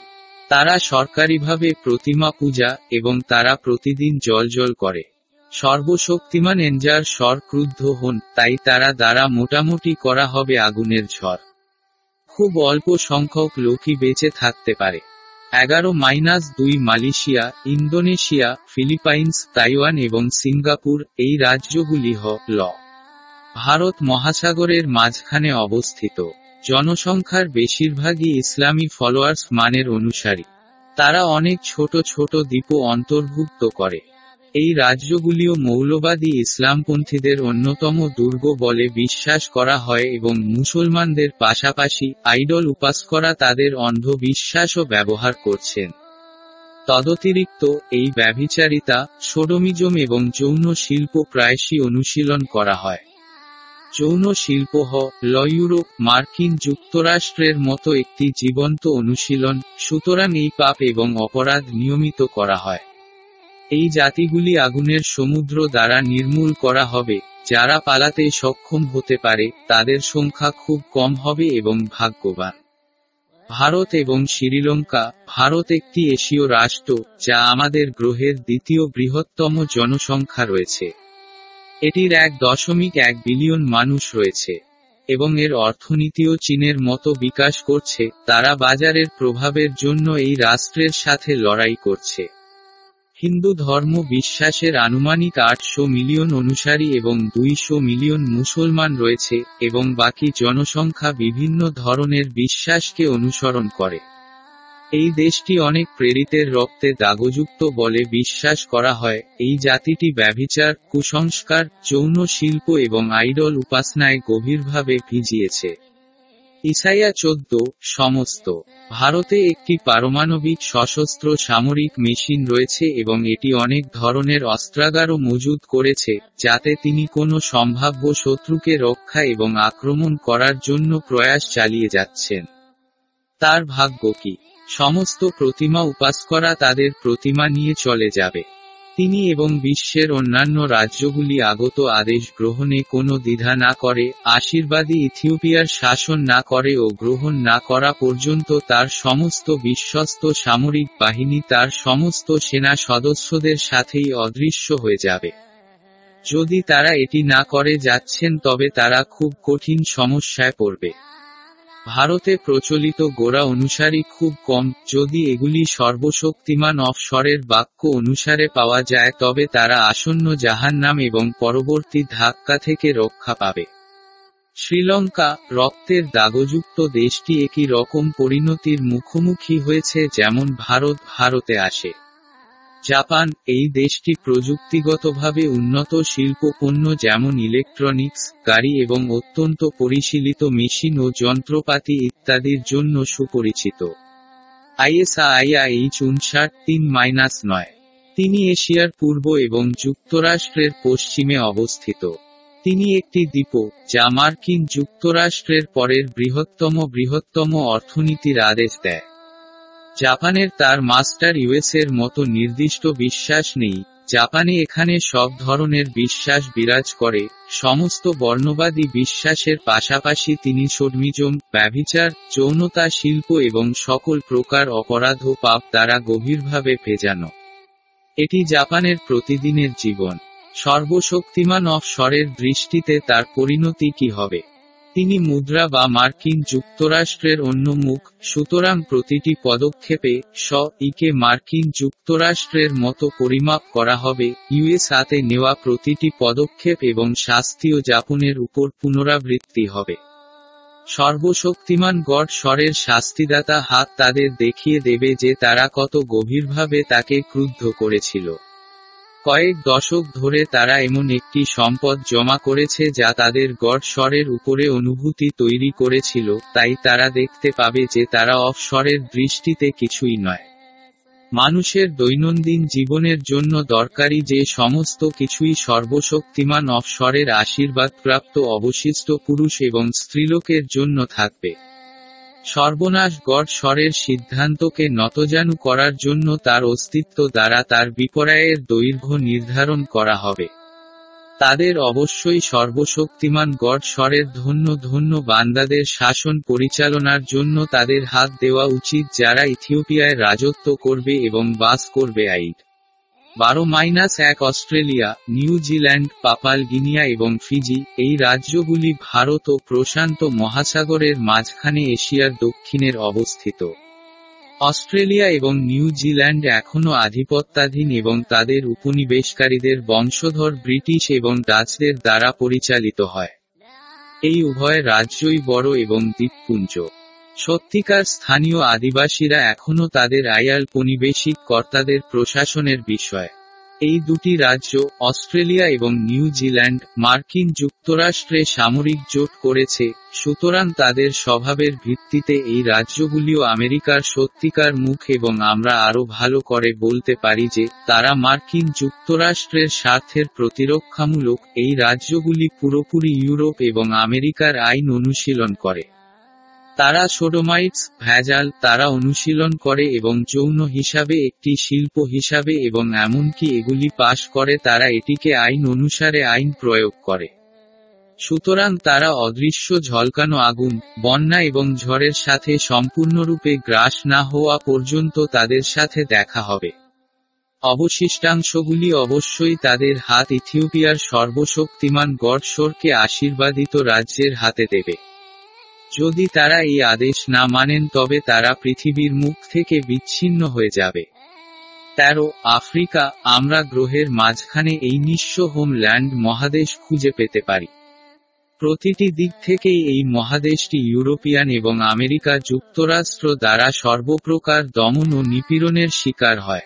তারা সরকারিভাবে প্রতিমা পূজা এবং তারা প্রতিদিন জলজল করে। সর্বশক্তিমান এনজার স্বর ক্রুদ্ধ হন, তাই তারা দ্বারা মোটামুটি করা হবে আগুনের ঝড়। খুব অল্প সংখ্যক লোকই বেঁচে থাকতে পারে। এগারো মাইনাস দুই মালয়েশিয়া, ইন্দোনেশিয়া, ফিলিপাইন্স, তাইওয়ান এবং সিঙ্গাপুর, এই রাজ্যগুলি হ, ল। ভারত মহাসাগরের মাঝখানে অবস্থিত। জনসংখ্যার বেশিরভাগই ইসলামী ফলোয়ার্স মানের অনুসারী। তারা অনেক ছোট ছোট দ্বীপও অন্তর্ভুক্ত করে। এই রাজ্যগুলিও মৌলবাদী ইসলামপন্থীদের অন্যতম দুর্গ বলে বিশ্বাস করা হয় এবং মুসলমানদের পাশাপাশি আইডল উপাস করা তাদের অন্ধবিশ্বাসও ব্যবহার করছেন। তদতিরিক্ত, এই ব্যভিচারিতা, সোডোমিজম এবং যৌন শিল্প প্রায়শই অনুশীলন করা হয়। যৌন শিল্প হ ল ইউরোপ মার্কিন যুক্তরাষ্ট্রের মতো একটি জীবন্ত অনুশীলন, সুতরাং এই পাপ এবং অপরাধ নিয়মিত করা হয়। এই জাতিগুলি আগুনের সমুদ্র দ্বারা নির্মূল করা হবে, যারা পালাতে সক্ষম হতে পারে, তাদের সংখ্যা খুব কম হবে এবং ভাগ্যবান। ভারত এবং শ্রীলঙ্কা, ভারত একটি এশীয় রাষ্ট্র, যা আমাদের গ্রহের দ্বিতীয় বৃহত্তম জনসংখ্যা রয়েছে। এটির এক দশমিক এক বিলিয়ন মানুষ রয়েছে, এবং এর অর্থনীতিও চীনের মতো বিকাশ করছে, তারা বাজারের প্রভাবের জন্য এই রাষ্ট্রের সাথে লড়াই করছে। হিন্দু ধর্ম বিশ্বাসের আনুমানিক আটশো মিলিয়ন অনুসারী এবং দুইশো মিলিয়ন মুসলমান রয়েছে, এবং বাকি জনসংখ্যা বিভিন্ন ধরনের বিশ্বাসকে অনুসরণ করে। এই দেশটি অনেক প্রেরিতের রক্তে দাগযুক্ত বলে বিশ্বাস করা হয়। এই জাতিটি ব্যভিচার, কুসংস্কার, যৌন শিল্প এবং আইডল উপাসনায় গভীরভাবে ভিজিয়েছে। ইসাইয়া চোদ্দ, সমস্ত। ভারতে একটি পারমাণবিক সশস্ত্র সামরিক মেশিন রয়েছে এবং এটি অনেক ধরনের অস্ত্রাগারও মজুদ করেছে, যাতে তিনি কোনো সম্ভাব্য শত্রুকে রক্ষা এবং আক্রমণ করার জন্য প্রয়াস চালিয়ে যাচ্ছেন। তার ভাগ্য কি? সমস্ত প্রতিমা উপাস করা তাদের প্রতিমা নিয়ে চলে যাবে। তিনি এবং বিশ্বের অন্যান্য রাজ্যগুলি আগত আদেশ গ্রহণে কোনো দ্বিধা না করে, আশীর্বাদী ইথিওপিয়ার শাসন না করে ও গ্রহণ না করা পর্যন্ত তার সমস্ত বিশ্বস্ত সামরিক বাহিনী তার সমস্ত সেনা সদস্যদের সাথেই অদৃশ্য হয়ে যাবে। যদি তারা এটি না করে যাচ্ছেন তবে তারা খুব কঠিন সমস্যায় পড়বে। ভারতে প্রচলিত গোড়া অনুসারী খুব কম, যদি এগুলি সর্বশক্তিমান অফশরের বাক্য অনুসারে পাওয়া যায় তবে তারা আসন্ন জাহান্নাম এবং পরবর্তী ধাক্কা থেকে রক্ষা পাবে। শ্রীলঙ্কা, রক্তের দাগযুক্ত দেশটি একই রকম পরিণতির মুখোমুখি হয়েছে যেমন ভারত, ভারতে আসে। জাপান, এই দেশটি প্রযুক্তিগতভাবে উন্নত শিল্প পণ্য যেমন ইলেকট্রনিক্স গাড়ি এবং অত্যন্ত পরিশীলিত মেশিন ও যন্ত্রপাতি ইত্যাদির জন্য সুপরিচিত। আইএসআইআইএইচ উনষাট তিন মাইনাস নয়। তিনি এশিয়ার পূর্ব এবং যুক্তরাষ্ট্রের পশ্চিমে অবস্থিত। তিনি একটি দ্বীপ, যা মার্কিন যুক্তরাষ্ট্রের পরের বৃহত্তম বৃহত্তম অর্থনীতির আদেশ দেয়। জাপানের তার মাস্টার ইউএসের মতো নির্দিষ্ট বিশ্বাস নেই। জাপানে এখানে সব ধরনের বিশ্বাস বিরাজ করে। সমস্ত বর্ণবাদী বিশ্বাসের পাশাপাশি তিনি সর্মিজম ব্যভিচার, যৌনতা শিল্প এবং সকল প্রকার অপরাধ ও পাপ দ্বারা গভীরভাবে ভেজানো। এটি জাপানের প্রতিদিনের জীবন। সর্বশক্তিমান অফশরের দৃষ্টিতে তার পরিণতি কি হবে? তিনি মুদ্রা বা মার্কিন যুক্তরাষ্ট্রের অন্য মুখ, সুতরাং প্রতিটি পদক্ষেপে স ইকে মার্কিন যুক্তরাষ্ট্রের মতো পরিমাপ করা হবে ইউএসআতে নেওয়া প্রতিটি পদক্ষেপ এবং শাস্তিও যাপনের উপর পুনরাবৃত্তি হবে। সর্বশক্তিমান গড স্বরের শাস্তিদাতা হাত তাদের দেখিয়ে দেবে যে তারা কত গভীরভাবে তাকে ক্রুদ্ধ করেছিল। কয়েক দশক ধরে তারা এমন একটি সম্পদ জমা করেছে যা তাদের গড় স্বরের উপরে অনুভূতি তৈরি করেছিল, তাই তারা দেখতে পাবে যে তারা অফস্বরের দৃষ্টিতে কিছুই নয়। মানুষের দৈনন্দিন জীবনের জন্য দরকারি যে সমস্ত কিছুই সর্বশক্তিমান অফস্বরের আশীর্বাদপ্রাপ্ত অবশিষ্ট পুরুষ এবং স্ত্রীলোকের জন্য থাকবে। সর্বনাশ গড় স্বরের সিদ্ধান্তকে নতজানু করার জন্য তার অস্তিত্ব দ্বারা তার বিপরায়ের দৈর্ঘ্য নির্ধারণ করা হবে। তাদের অবশ্যই সর্বশক্তিমান গড় স্বরের ধন্য ধন্য বান্দাদের শাসন পরিচালনার জন্য তাদের হাত দেওয়া উচিত যারা ইথিওপিয়ায় রাজত্ব করবে এবং বাস করবে আইড। বারো মাইনাস এক Australia New Zealand Papua Guinea এবং ফিজি, এই রাজ্যগুলি ভারত ও প্রশান্ত মহাসাগরের মাঝখানে এশিয়ার দক্ষিণের অবস্থিত। অস্ট্রেলিয়া এবং নিউজিল্যান্ড এখনও আধিপত্যাধীন এবং তাদের উপনিবেশকারীদের বংশধর ব্রিটিশ এবং ডাচদের দ্বারা পরিচালিত হয়। এই উভয় রাজ্যই বড় এবং দ্বীপপুঞ্জ। সত্যিকার স্থানীয় আদিবাসীরা এখনও তাদের আয়াল পনিবেশিক কর্তাদের প্রশাসনের বিষয়। এই দুটি রাজ্য, অস্ট্রেলিয়া এবং নিউজিল্যান্ড মার্কিন যুক্তরাষ্ট্রে সামরিক জোট করেছে, সুতরাং তাদের স্বভাবের ভিত্তিতে এই রাজ্যগুলিও আমেরিকার সত্যিকার মুখ এবং আমরা আরও ভালো করে বলতে পারি যে, তারা মার্কিন যুক্তরাষ্ট্রের স্বার্থের প্রতিরক্ষামূলক এই রাজ্যগুলি পুরোপুরি ইউরোপ এবং আমেরিকার আইন অনুশীলন করে। তারা সোডোমাইটস, ভেজাল, তারা অনুশীলন করে এবং যৌন হিসাবে একটি শিল্প হিসাবে এবং এমনকি এগুলি পাশ করে তারা এটিকে আইন অনুসারে আইন প্রয়োগ করে। সুতরাং তারা অদৃশ্য ঝলকানো আগুন, বন্যা এবং ঝড়ের সাথে সম্পূর্ণরূপে গ্রাস না হওয়া পর্যন্ত তাদের সাথে দেখা হবে। অবশিষ্টাংশগুলি অবশ্যই তাদের হাত ইথিওপিয়ার সর্বশক্তিমান গডসরকে আশীর্বাদিত রাজ্যের হাতে দেবে। যদি তারা এই আদেশ না মানেন তবে তারা পৃথিবীর মুখ থেকে বিচ্ছিন্ন হয়ে যাবে। তেরো, আফ্রিকা, আমরা গ্রহের মাঝখানে এই নিঃস্ব হোমল্যান্ড মহাদেশ খুঁজে পেতে পারি। প্রতিটি দিক থেকেই এই মহাদেশটি ইউরোপিয়ান এবং আমেরিকা যুক্তরাষ্ট্র দ্বারা সর্বপ্রকার দমন ও নিপীড়নের শিকার হয়।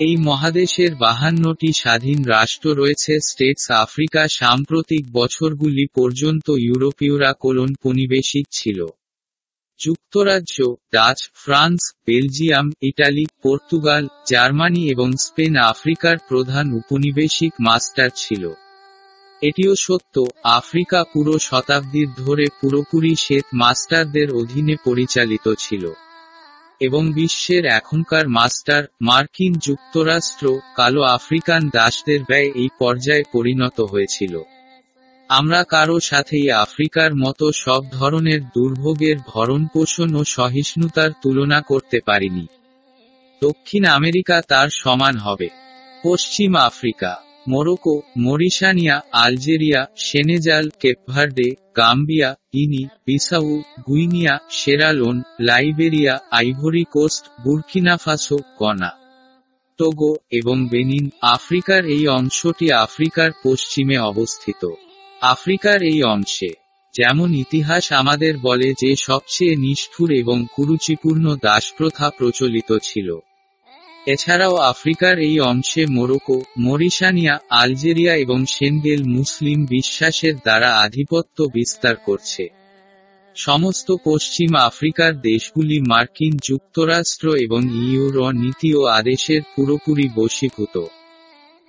এই মহাদেশের বাহান্নটি স্বাধীন রাষ্ট্র রয়েছে, স্টেটস আফ্রিকা সাম্প্রতিক বছরগুলি পর্যন্ত ইউরোপীয়রা কোলন পনিবেশিক ছিল। যুক্তরাজ্য, Dutch, France, Belgium, Italy, Portugal, Germany এবং স্পেন আফ্রিকার প্রধান উপনিবেশিক মাস্টার ছিল। এটিও সত্য, আফ্রিকা পুরো শতাব্দীর ধরে পুরোপুরি শ্বেত মাস্টারদের অধীনে পরিচালিত ছিল। এবং বিশ্বের এখনকার মাস্টার, মার্কিন যুক্তরাষ্ট্র, কালো আফ্রিকান দাসদের ব্যয় এই পর্যায়ে পরিণত হয়েছিল। আমরা কারও সাথেই আফ্রিকার মতো সব ধরনের দুর্ভোগের ভরণ পোষণ ও সহিষ্ণুতার তুলনা করতে পারিনি। দক্ষিণ আমেরিকা তার সমান হবে। পশ্চিম Africa Morocco, Mauritania, Algeria, Senegal Cape Verde Gambia Guinea Bissau, Guinea, Sierra Leone, Liberia, Ivory Coast Burkina Faso Ghana Togo এবং বেনিন আফ্রিকার এই অংশটি আফ্রিকার পশ্চিমে অবস্থিত। আফ্রিকার এই অংশে, যেমন ইতিহাস আমাদের বলে যে সবচেয়ে নিষ্ঠুর এবং কুরুচিপূর্ণ দাসপ্রথা প্রচলিত ছিল। এছাড়াও আফ্রিকার এই অংশে মোরোকো মরিশানিয়া, আলজেরিয়া এবং সেনগেল মুসলিম বিশ্বাসের দ্বারা আধিপত্য বিস্তার করছে। সমস্ত পশ্চিম আফ্রিকার দেশগুলি মার্কিন যুক্তরাষ্ট্র এবং ইউর নীতি ও আদেশের পুরোপুরি বশীভূত।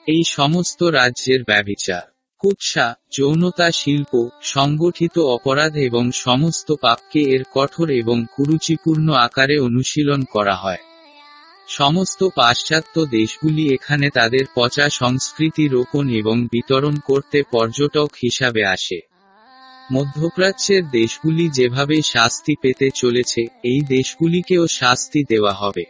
এই সমস্ত রাজ্যের ব্যবিচার, কুৎসা, যৌনতা শিল্প, সংগঠিত অপরাধ এবং সমস্ত পাপকে এর কঠোর এবং কুরুচিপূর্ণ আকারে অনুশীলন করা হয়। সমস্ত পাশ্চাত্য দেশগুলি এখানে তাদের পচা সংস্কৃতি রোপণ এবং বিতরণ করতে পর্যটক হিসাবে আসে। মধ্যপ্রাচ্যের দেশগুলি যেভাবে শাস্তি পেতে চলেছে, এই দেশগুলিকেও শাস্তি দেওয়া হবে।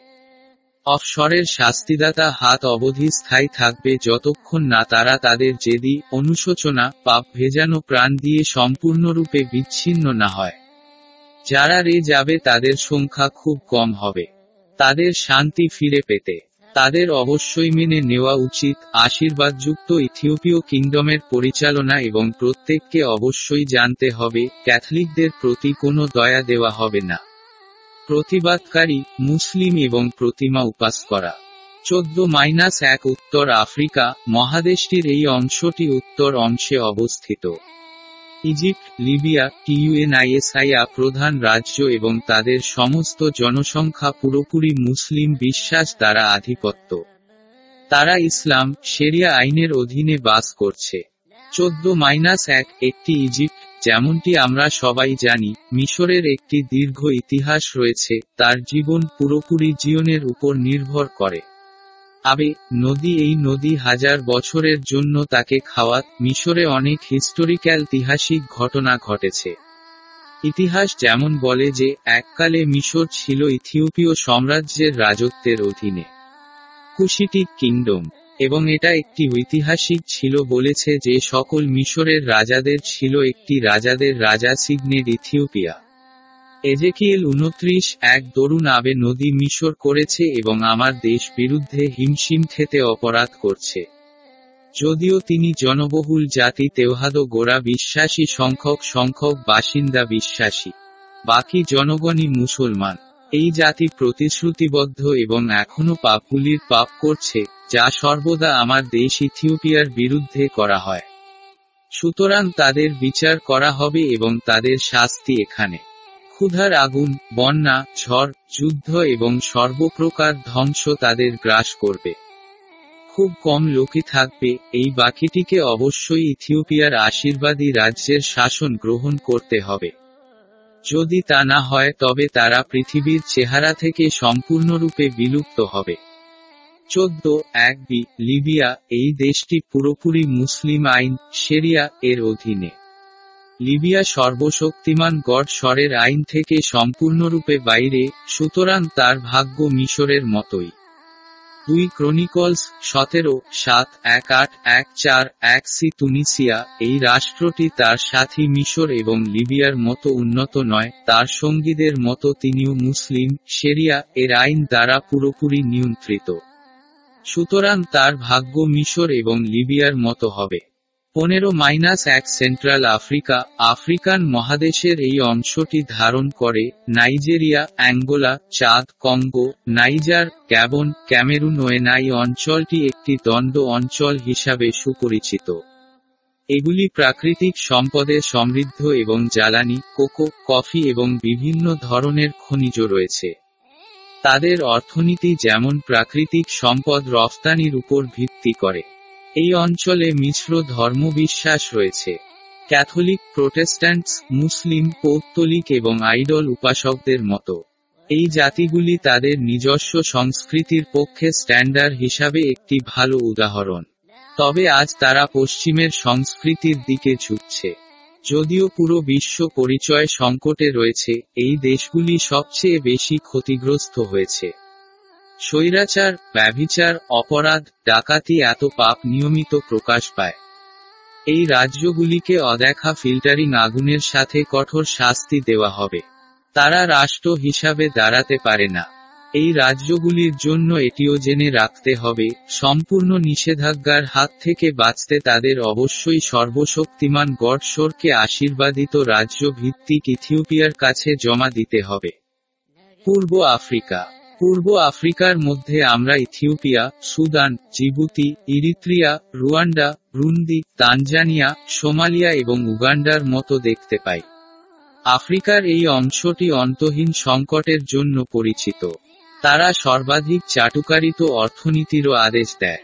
অফশরের শাস্তিদাতা হাত অবধি স্থায়ী থাকবে যতক্ষণ না তারা তাদের জেদি, অনুশোচনা, পাপ ভেজানো প্রাণ দিয়ে সম্পূর্ণরূপে বিচ্ছিন্ন না হয়। যারা রে যাবে তাদের সংখ্যা খুব কম হবে। তাদের শান্তি ফিরে পেতে। তাদের অবশ্যই মেনে নেওয়া উচিত। আশীর্বাদযুক্ত ইথিওপীয় কিংডমের পরিচালনা এবং প্রত্যেককে অবশ্যই জানতে হবে, ক্যাথলিকদের প্রতি কোনো দয়া দেওয়া হবে না। প্রতিবাদকারী, মুসলিম এবং প্রতিমা উপাস করা। চোদ্দ মাইনাস এক উত্তর আফ্রিকা মহাদেশটির এই অংশটি উত্তর অংশে অবস্থিত। ইজিপ্ট, লিবিয়া টিউএনআইএসআইয়া প্রধান রাজ্য এবং তাদের সমস্ত জনসংখ্যা পুরোপুরি মুসলিম বিশ্বাস দ্বারা আধিপত্য। তারা ইসলাম, সেরিয়া আইনের অধীনে বাস করছে। চোদ্দ মাইনাস এক একটি ইজিপ্ট, যেমনটি আমরা সবাই জানি, মিশরের একটি দীর্ঘ ইতিহাস রয়েছে, তার জীবন পুরোপুরি জীবনের উপর নির্ভর করে। আবে, নদী এই নদী হাজার বছরের জন্য তাকে খাওয়াত মিশরে অনেক হিস্টোরিক্যাল ঐতিহাসিক ঘটনা ঘটেছে। ইতিহাস যেমন বলে যে, এককালে মিশর ছিল ইথিওপীয় সাম্রাজ্যের রাজত্বের অধীনে। কুশিটিক কিংডম, এবং এটা একটি ঐতিহাসিক ছিল বলেছে যে, সকল মিশরের রাজাদের ছিল একটি রাজাদের রাজা সিগনেড ইথিওপিয়া। এজেকিয়েল উনত্রিশ এক দরুন আবে নদী মিশর করেছে এবং আমার দেশ বিরুদ্ধে হিমশিম খেতে অপরাধ করছে। যদিও তিনি জনবহুল জাতি তেওহাদ গোড়া বিশ্বাসী সংখ্যক সংখ্যক বাসিন্দা বিশ্বাসী। বাকি জনগণই মুসলমান। এই জাতি প্রতিশ্রুতিবদ্ধ এবং এখনও পাপগুলির পাপ করছে, যা সর্বদা আমার দেশ ইথিওপিয়ার বিরুদ্ধে করা হয়। সুতরাং তাদের বিচার করা হবে এবং তাদের শাস্তি এখানে। ক্ষুধার আগুন, বন্যা, ঝড়, যুদ্ধ এবং সর্বপ্রকার ধ্বংস তাদের গ্রাস করবে। খুব কম লোকই থাকবে, এই বাকিটিকে অবশ্যই ইথিওপিয়ার আশীর্বাদী রাজ্যের শাসন গ্রহণ করতে হবে। যদি তা না হয়, তবে তারা পৃথিবীর চেহারা থেকে সম্পূর্ণরূপে বিলুপ্ত হবে। চোদ্দ, এক বি, লিবিয়া, এই দেশটি পুরোপুরি মুসলিম আইন, সেরিয়া এর অধীনে। লিবিয়া সর্বশক্তিমান গড স্বরের আইন থেকে সম্পূর্ণরূপে বাইরে, সুতরাং তার ভাগ্য মিশরের মতোই। দুই ক্রনিকলস, সতেরো, সাত, এক, আট, এক, চার, এক, সি, তুনিসিয়া, এই রাষ্ট্রটি তার সাথী মিশর এবং লিবিয়ার মতো উন্নত নয়, তার সঙ্গীদের মতো তিনিও মুসলিম, সেরিয়া, এর আইন দ্বারা পুরোপুরি নিয়ন্ত্রিত। সুতরাং তার ভাগ্য মিশর এবং লিবিয়ার মতো হবে। পনেরো মাইনাস এক সেন্ট্রাল আফ্রিকা, আফ্রিকান মহাদেশের এই অংশটি ধারণ করে Nigeria, Angola, Chad, Congo, Niger Gabon Cameroon ওয়েনাই অঞ্চলটি একটি দণ্ড অঞ্চল হিসাবে সুপরিচিত। এগুলি প্রাকৃতিক সম্পদে সমৃদ্ধ এবং জ্বালানি, কোকো, কফি এবং বিভিন্ন ধরনের খনিজ রয়েছে। তাদের অর্থনীতি যেমন প্রাকৃতিক সম্পদ রফতানির উপর ভিত্তি করে। এই অঞ্চলে মিশ্র ধর্মবিশ্বাস রয়েছে। ক্যাথলিক, প্রোটেস্ট্যান্টস, মুসলিম, পৌত্তলিক এবং আইডল উপাসকদের মতো। এই জাতিগুলি তাদের নিজস্ব সংস্কৃতির পক্ষে স্ট্যান্ডার্ড হিসাবে একটি ভালো উদাহরণ। তবে আজ তারা পশ্চিমের সংস্কৃতির দিকে ঝুঁকছে। যদিও পুরো বিশ্ব পরিচয় সংকটে রয়েছে, এই দেশগুলি সবচেয়ে বেশি ক্ষতিগ্রস্ত হয়েছে। স্বৈরাচার, ব্যভিচার, অপরাধ, ডাকাতি এত পাপ নিয়মিত প্রকাশ পায়। এই রাজ্যগুলিকে অদেখা ফিল্টারিং আগুনের সাথে কঠোর শাস্তি দেওয়া হবে। তারা রাষ্ট্র হিসাবে দাঁড়াতে পারে না। এই রাজ্যগুলির জন্য এটিও জেনে রাখতে হবে, সম্পূর্ণ নিষেধাজ্ঞার হাত থেকে বাঁচতে তাদের অবশ্যই সর্বশক্তিমান গডশোরকে আশীর্বাদিত রাজ্য ভিত্তিক ইথিওপিয়ার কাছে জমা দিতে হবে। পূর্ব আফ্রিকা পূর্ব আফ্রিকার মধ্যে আমরা Ethiopia, Sudan, Djibouti, Eritrea, Rwanda Burundi Tanzania, Somalia এবং উগান্ডার মতো দেখতে পাই। আফ্রিকার এই অংশটি অন্তহীন সংকটের জন্য পরিচিত। তারা সর্বাধিক চাটুকারিত অর্থনীতিরও আদেশ দেয়।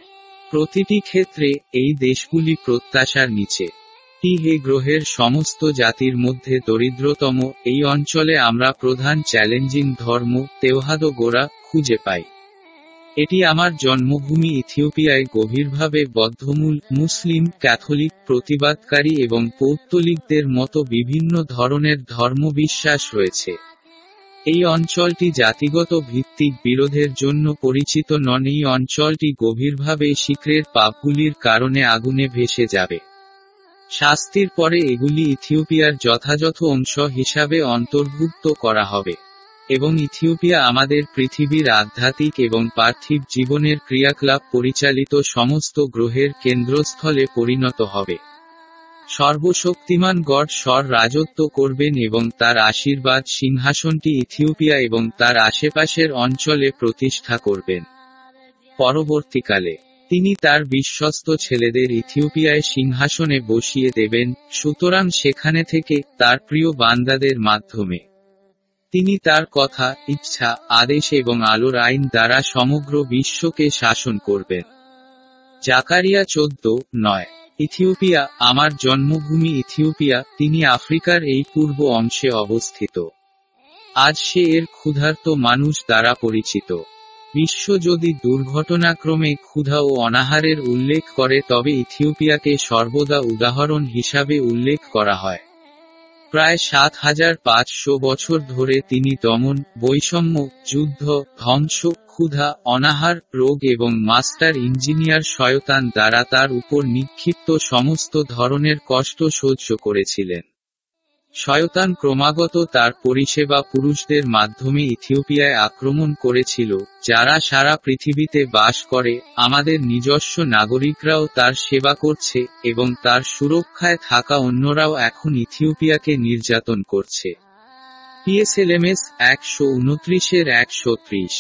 প্রতিটি ক্ষেত্রে এই দেশগুলি প্রত্যাশার নিচে। হে গ্রহের সমস্ত জাতির মধ্যে দরিদ্রতম, এই অঞ্চলে আমরা প্রধান চ্যালেঞ্জিং ধর্ম তেওহাদ গোড়া খুঁজে পাই। এটি আমার জন্মভূমি ইথিওপিয়ায় গভীরভাবে বদ্ধমূল, মুসলিম, ক্যাথলিক, প্রতিবাদকারী এবং পৌত্তলিকদের মতো বিভিন্ন ধরনের ধর্মবিশ্বাস রয়েছে। এই অঞ্চলটি জাতিগত ভিত্তিক বিরোধের জন্য পরিচিত নন, এই অঞ্চলটি গভীরভাবে শিক্রের পাপগুলির কারণে আগুনে ভেসে যাবে। শাস্তির পরে এগুলি ইথিওপিয়ার যথাযথ অংশ হিসাবে অন্তর্ভুক্ত করা হবে, এবং ইথিওপিয়া আমাদের পৃথিবীর আধ্যাত্মিক এবং পার্থিব জীবনের ক্রিয়াকলাপ পরিচালিত সমস্ত গ্রহের কেন্দ্রস্থলে পরিণত হবে। সর্বশক্তিমান গড স্বর রাজত্ব করবেন এবং তার আশীর্বাদ সিংহাসনটি ইথিওপিয়া এবং তার আশেপাশের অঞ্চলে প্রতিষ্ঠা করবেন। পরবর্তীকালে তিনি তার বিশ্বস্ত ছেলেদের ইথিওপিয়ায় সিংহাসনে বসিয়ে দেবেন, সুতরাং সেখানে থেকে তার প্রিয় বান্দাদের মাধ্যমে। তিনি তার কথা, ইচ্ছা, আদেশ এবং আলোর আইন দ্বারা সমগ্র বিশ্বকে শাসন করবেন। জাকারিয়া চোদ্দ, নয়। ইথিওপিয়া, আমার জন্মভূমি ইথিওপিয়া, তিনি আফ্রিকার এই পূর্ব অংশে অবস্থিত। আজ সে এর ক্ষুধার্ত মানুষ দ্বারা পরিচিত। বিশ্ব যদি দুর্ঘটনাক্রমে ক্ষুধা ও অনাহারের উল্লেখ করে, তবে ইথিওপিয়াকে সর্বদা উদাহরণ হিসাবে উল্লেখ করা হয়। প্রায় সাত হাজার পাঁচশো বছর ধরে তিনি দমন, বৈষম্য, যুদ্ধ, ধ্বংস, ক্ষুধা, অনাহার, রোগ এবং মাস্টার ইঞ্জিনিয়ার শয়তান দ্বারা তার উপর নিক্ষিপ্ত সমস্ত ধরনের কষ্ট সহ্য করেছিলেন। শয়তান ক্রমাগত তার পরিষেবা পুরুষদের মাধ্যমে ইথিওপিয়ায় আক্রমণ করেছিল, যারা সারা পৃথিবীতে বাস করে, আমাদের নিজস্ব নাগরিকরাও তার সেবা করছে, এবং তার সুরক্ষায় থাকা অন্যরাও এখন ইথিওপিয়াকে নির্যাতন করছে। পিএসএলএমএস একশো উনত্রিশের একশো ত্রিশ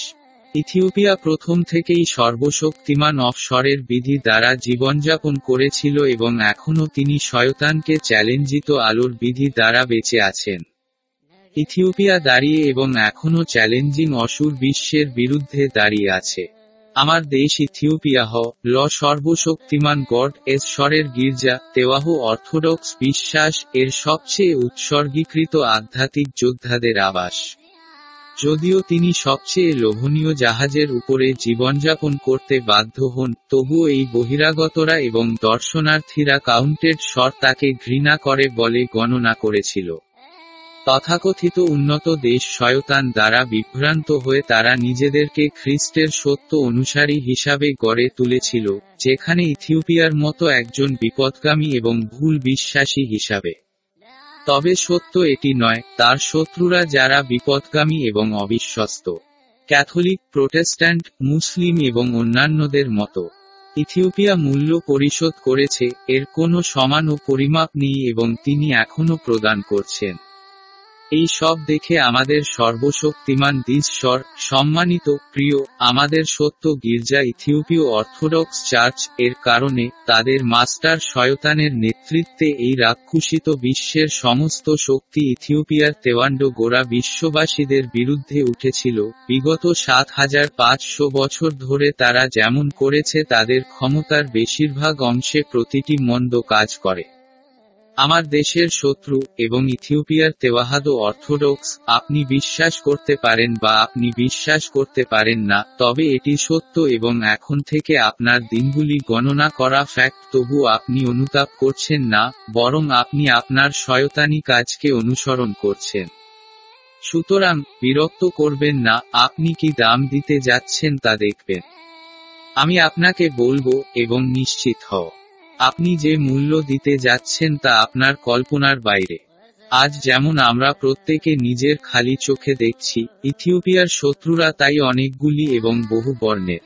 ইথিওপিয়া প্রথম থেকেই সর্বশক্তিমান অফশরের বিধি দ্বারা জীবনযাপন করেছিল এবং এখনও তিনি শয়তানকে চ্যালেঞ্জিত আলোর বিধি দ্বারা বেঁচে আছেন। ইথিওপিয়া দাঁড়িয়ে এবং এখনও চ্যালেঞ্জিং অসুর বিশ্বের বিরুদ্ধে দাঁড়িয়ে আছে। আমার দেশ ইথিওপিয়া হ, ল সর্বশক্তিমান গড এশ্বরের গির্জা, তেওয়াহ অর্থোডক্স বিশ্বাস, এর সবচেয়ে উৎসর্গীকৃত আধ্যাত্মিক যোদ্ধাদের আবাস। যদিও তিনি সবচেয়ে লোভনীয় জাহাজের উপরে জীবনযাপন করতে বাধ্য হন, তবুও এই বহিরাগতরা এবং দর্শনার্থীরা কাউন্টেড স্বর তাকে ঘৃণা করে বলে গণনা করেছিল। তথাকথিত উন্নত দেশ শয়তান দ্বারা বিভ্রান্ত হয়ে তারা নিজেদেরকে খ্রিস্টের সত্য অনুসারী হিসাবে গড়ে তুলেছিল, যেখানে ইথিওপিয়ার মতো একজন বিপদগামী এবং ভুল বিশ্বাসী হিসাবে। তবে সত্য এটি নয়, তার শত্রুরা যারা বিপদগামী এবং অবিশ্বস্ত, ক্যাথলিক, প্রোটেস্ট্যান্ট, মুসলিম এবং অন্যান্যদের মতো। ইথিওপিয়া মূল্য পরিশোধ করেছে, এর কোনো সমান ও পরিমাপ নেই এবং তিনি এখনও প্রদান করছেন। এই সব দেখে আমাদের সর্বশক্তিমান ঈশ্বর সম্মানিত, প্রিয়, আমাদের সত্য গির্জা ইথিওপীয় অর্থোডক্স চার্চের কারণে তাদের মাস্টার শয়তানের নেতৃত্বে এই রাক্ষুষিত বিশ্বের সমস্ত শক্তি ইথিওপিয়ার তেওয়ান্ডো গোড়া বিশ্ববাসীদের বিরুদ্ধে উঠেছিল। বিগত সাত হাজার পাঁচশো বছর ধরে তারা যেমন করেছে তাদের ক্ষমতার বেশিরভাগ অংশে প্রতিটি মন্দ কাজ করে। আমার দেশের শত্রু এবং ইথিওপিয়ার তেওয়াহাদো অর্থোডক্স, আপনি বিশ্বাস করতে পারেন বা আপনি বিশ্বাস করতে পারেন না, তবে এটি সত্য এবং এখন থেকে আপনার দিনগুলি গণনা করা ফ্যাক্ট তবু আপনি অনুতাপ করছেন না, বরং আপনি আপনার শয়তানি কাজকে অনুসরণ করছেন। সুতরাং, বিরক্ত করবেন না, আপনি কি দাম দিতে যাচ্ছেন তা দেখবেন। আমি আপনাকে বলব এবং নিশ্চিত হও। আপনি যে মূল্য দিতে যাচ্ছেন তা আপনার কল্পনার বাইরে। আজ যেমন আমরা প্রত্যেকে নিজের খালি চোখে দেখছি, ইথিওপিয়ার শত্রুরা তাই অনেকগুলি এবং বহু বর্ণের।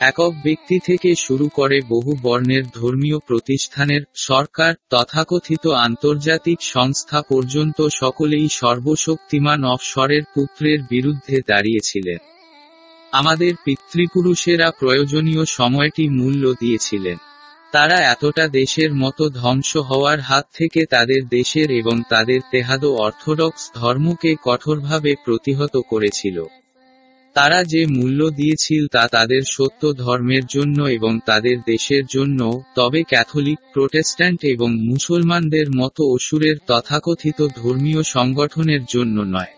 একক ব্যক্তি থেকে শুরু করে বহু বর্ণের ধর্মীয় প্রতিষ্ঠানের সরকার, তথাকথিত আন্তর্জাতিক সংস্থা পর্যন্ত সকলেই সর্বশক্তিমান অফশরের পুত্রের বিরুদ্ধে দাঁড়িয়েছিলেন। আমাদের পিতৃপুরুষেরা প্রয়োজনীয় সময়টি মূল্য দিয়েছিলেন। তারা এতটা দেশের মতো ধ্বংস হওয়ার হাত থেকে তাদের দেশের এবং তাদের তেহাদো অর্থোডক্স ধর্মকে কঠোরভাবে প্রতিহত করেছিল। তারা যে মূল্য দিয়েছিল তা তাদের সত্য ধর্মের জন্য এবং তাদের দেশের জন্য, তবে ক্যাথলিক, প্রোটেস্ট্যান্ট এবং মুসলমানদের মতো অসুরের তথাকথিত ধর্মীয় সংগঠনের জন্য নয়।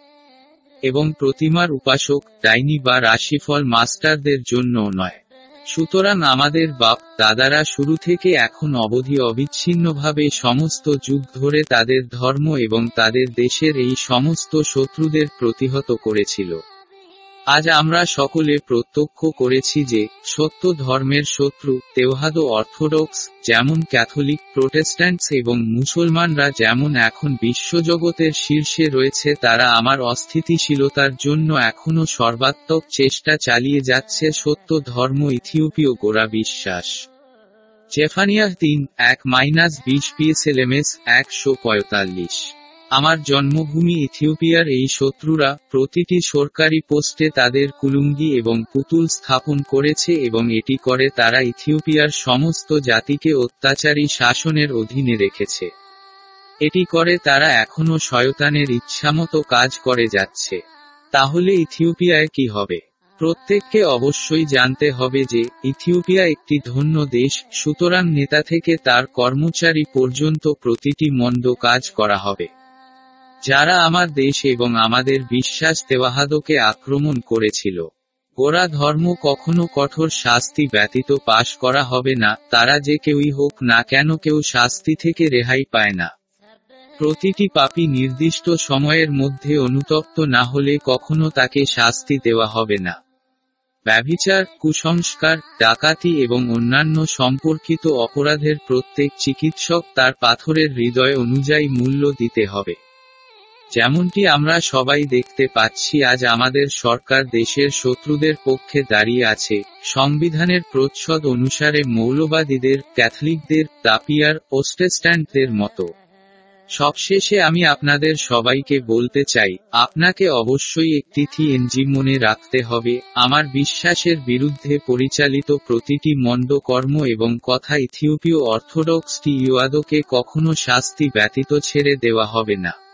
এবং প্রতিমার উপাসক, ডাইনি বা রাশিফল মাস্টারদের জন্যও নয়। সুতরাং আমাদের বাপ, দাদারা শুরু থেকে এখন অবধি অবিচ্ছিন্নভাবে সমস্ত যুগ ধরে তাদের ধর্ম এবং তাদের দেশের এই সমস্ত শত্রুদের প্রতিহত করেছিল। আজ আমরা সকলে প্রত্যক্ষ করেছি যে সত্য ধর্মের শত্রু তেওহাদো অর্থোডক্স, যেমন ক্যাথলিক, প্রোটেস্ট্যান্টস এবং মুসলমানরা যেমন এখন বিশ্বজগতের শীর্ষে রয়েছে, তারা আমার অস্থিতিশীলতার জন্য এখনও সর্বাত্মক চেষ্টা চালিয়ে যাচ্ছে সত্য ধর্ম ইথিওপীয় গোড়া বিশ্বাস। জেফানিয়া তিন, এক মাইনাস বিশ পিএসএলএমএস, একশো পঁয়তাল্লিশ। আমার জন্মভূমি ইথিওপিয়ার এই শত্রুরা প্রতিটি সরকারি পোস্টে তাদের কুলুঙ্গি এবং পুতুল স্থাপন করেছে এবং এটি করে তারা ইথিওপিয়ার সমস্ত জাতিকে অত্যাচারী শাসনের অধীনে রেখেছে। এটি করে তারা এখনও শয়তানের ইচ্ছামতো কাজ করে যাচ্ছে। তাহলে ইথিওপিয়ায় কি হবে? প্রত্যেককে অবশ্যই জানতে হবে যে, ইথিওপিয়া একটি ধন্য দেশ, সুতরাং নেতা থেকে তার কর্মচারী পর্যন্ত প্রতিটি মন্দ কাজ করা হবে। যারা আমার দেশ এবং আমাদের বিশ্বাস দেওয়াহাদকে আক্রমণ করেছিল। গোড়া ধর্ম কখনো কঠোর শাস্তি ব্যতীত পাশ করা হবে না, তারা যে কেউই হোক না কেন কেউ শাস্তি থেকে রেহাই পায় না। প্রতিটি পাপি নির্দিষ্ট সময়ের মধ্যে অনুতপ্ত না হলে কখনো তাকে শাস্তি দেওয়া হবে না। ব্যভিচার, কুসংস্কার, ডাকাতি এবং অন্যান্য সম্পর্কিত অপরাধের প্রত্যেক চিকিৎসক তার পাথরের হৃদয় অনুযায়ী মূল্য দিতে হবে। যেমনটি আমরা সবাই দেখতে পাচ্ছি, আজ আমাদের সরকার দেশের শত্রুদের পক্ষে দাঁড়িয়ে আছে। সংবিধানের প্রচ্ছদ অনুসারে মৌলবাদীদের, ক্যাথলিকদের, তাপিয়ার ওস্টেস্ট্যান্টদের মতো। সবশেষে আমি আপনাদের সবাইকে বলতে চাই, আপনাকে অবশ্যই একটি থিএনজি মনে রাখতে হবে। আমার বিশ্বাসের বিরুদ্ধে পরিচালিত প্রতিটি মন্দ কর্ম এবং কথা ইথিওপীয় অর্থোডক্স টিওয়াদোকে কখনো শাস্তি ব্যতীত ছেড়ে দেওয়া হবে না।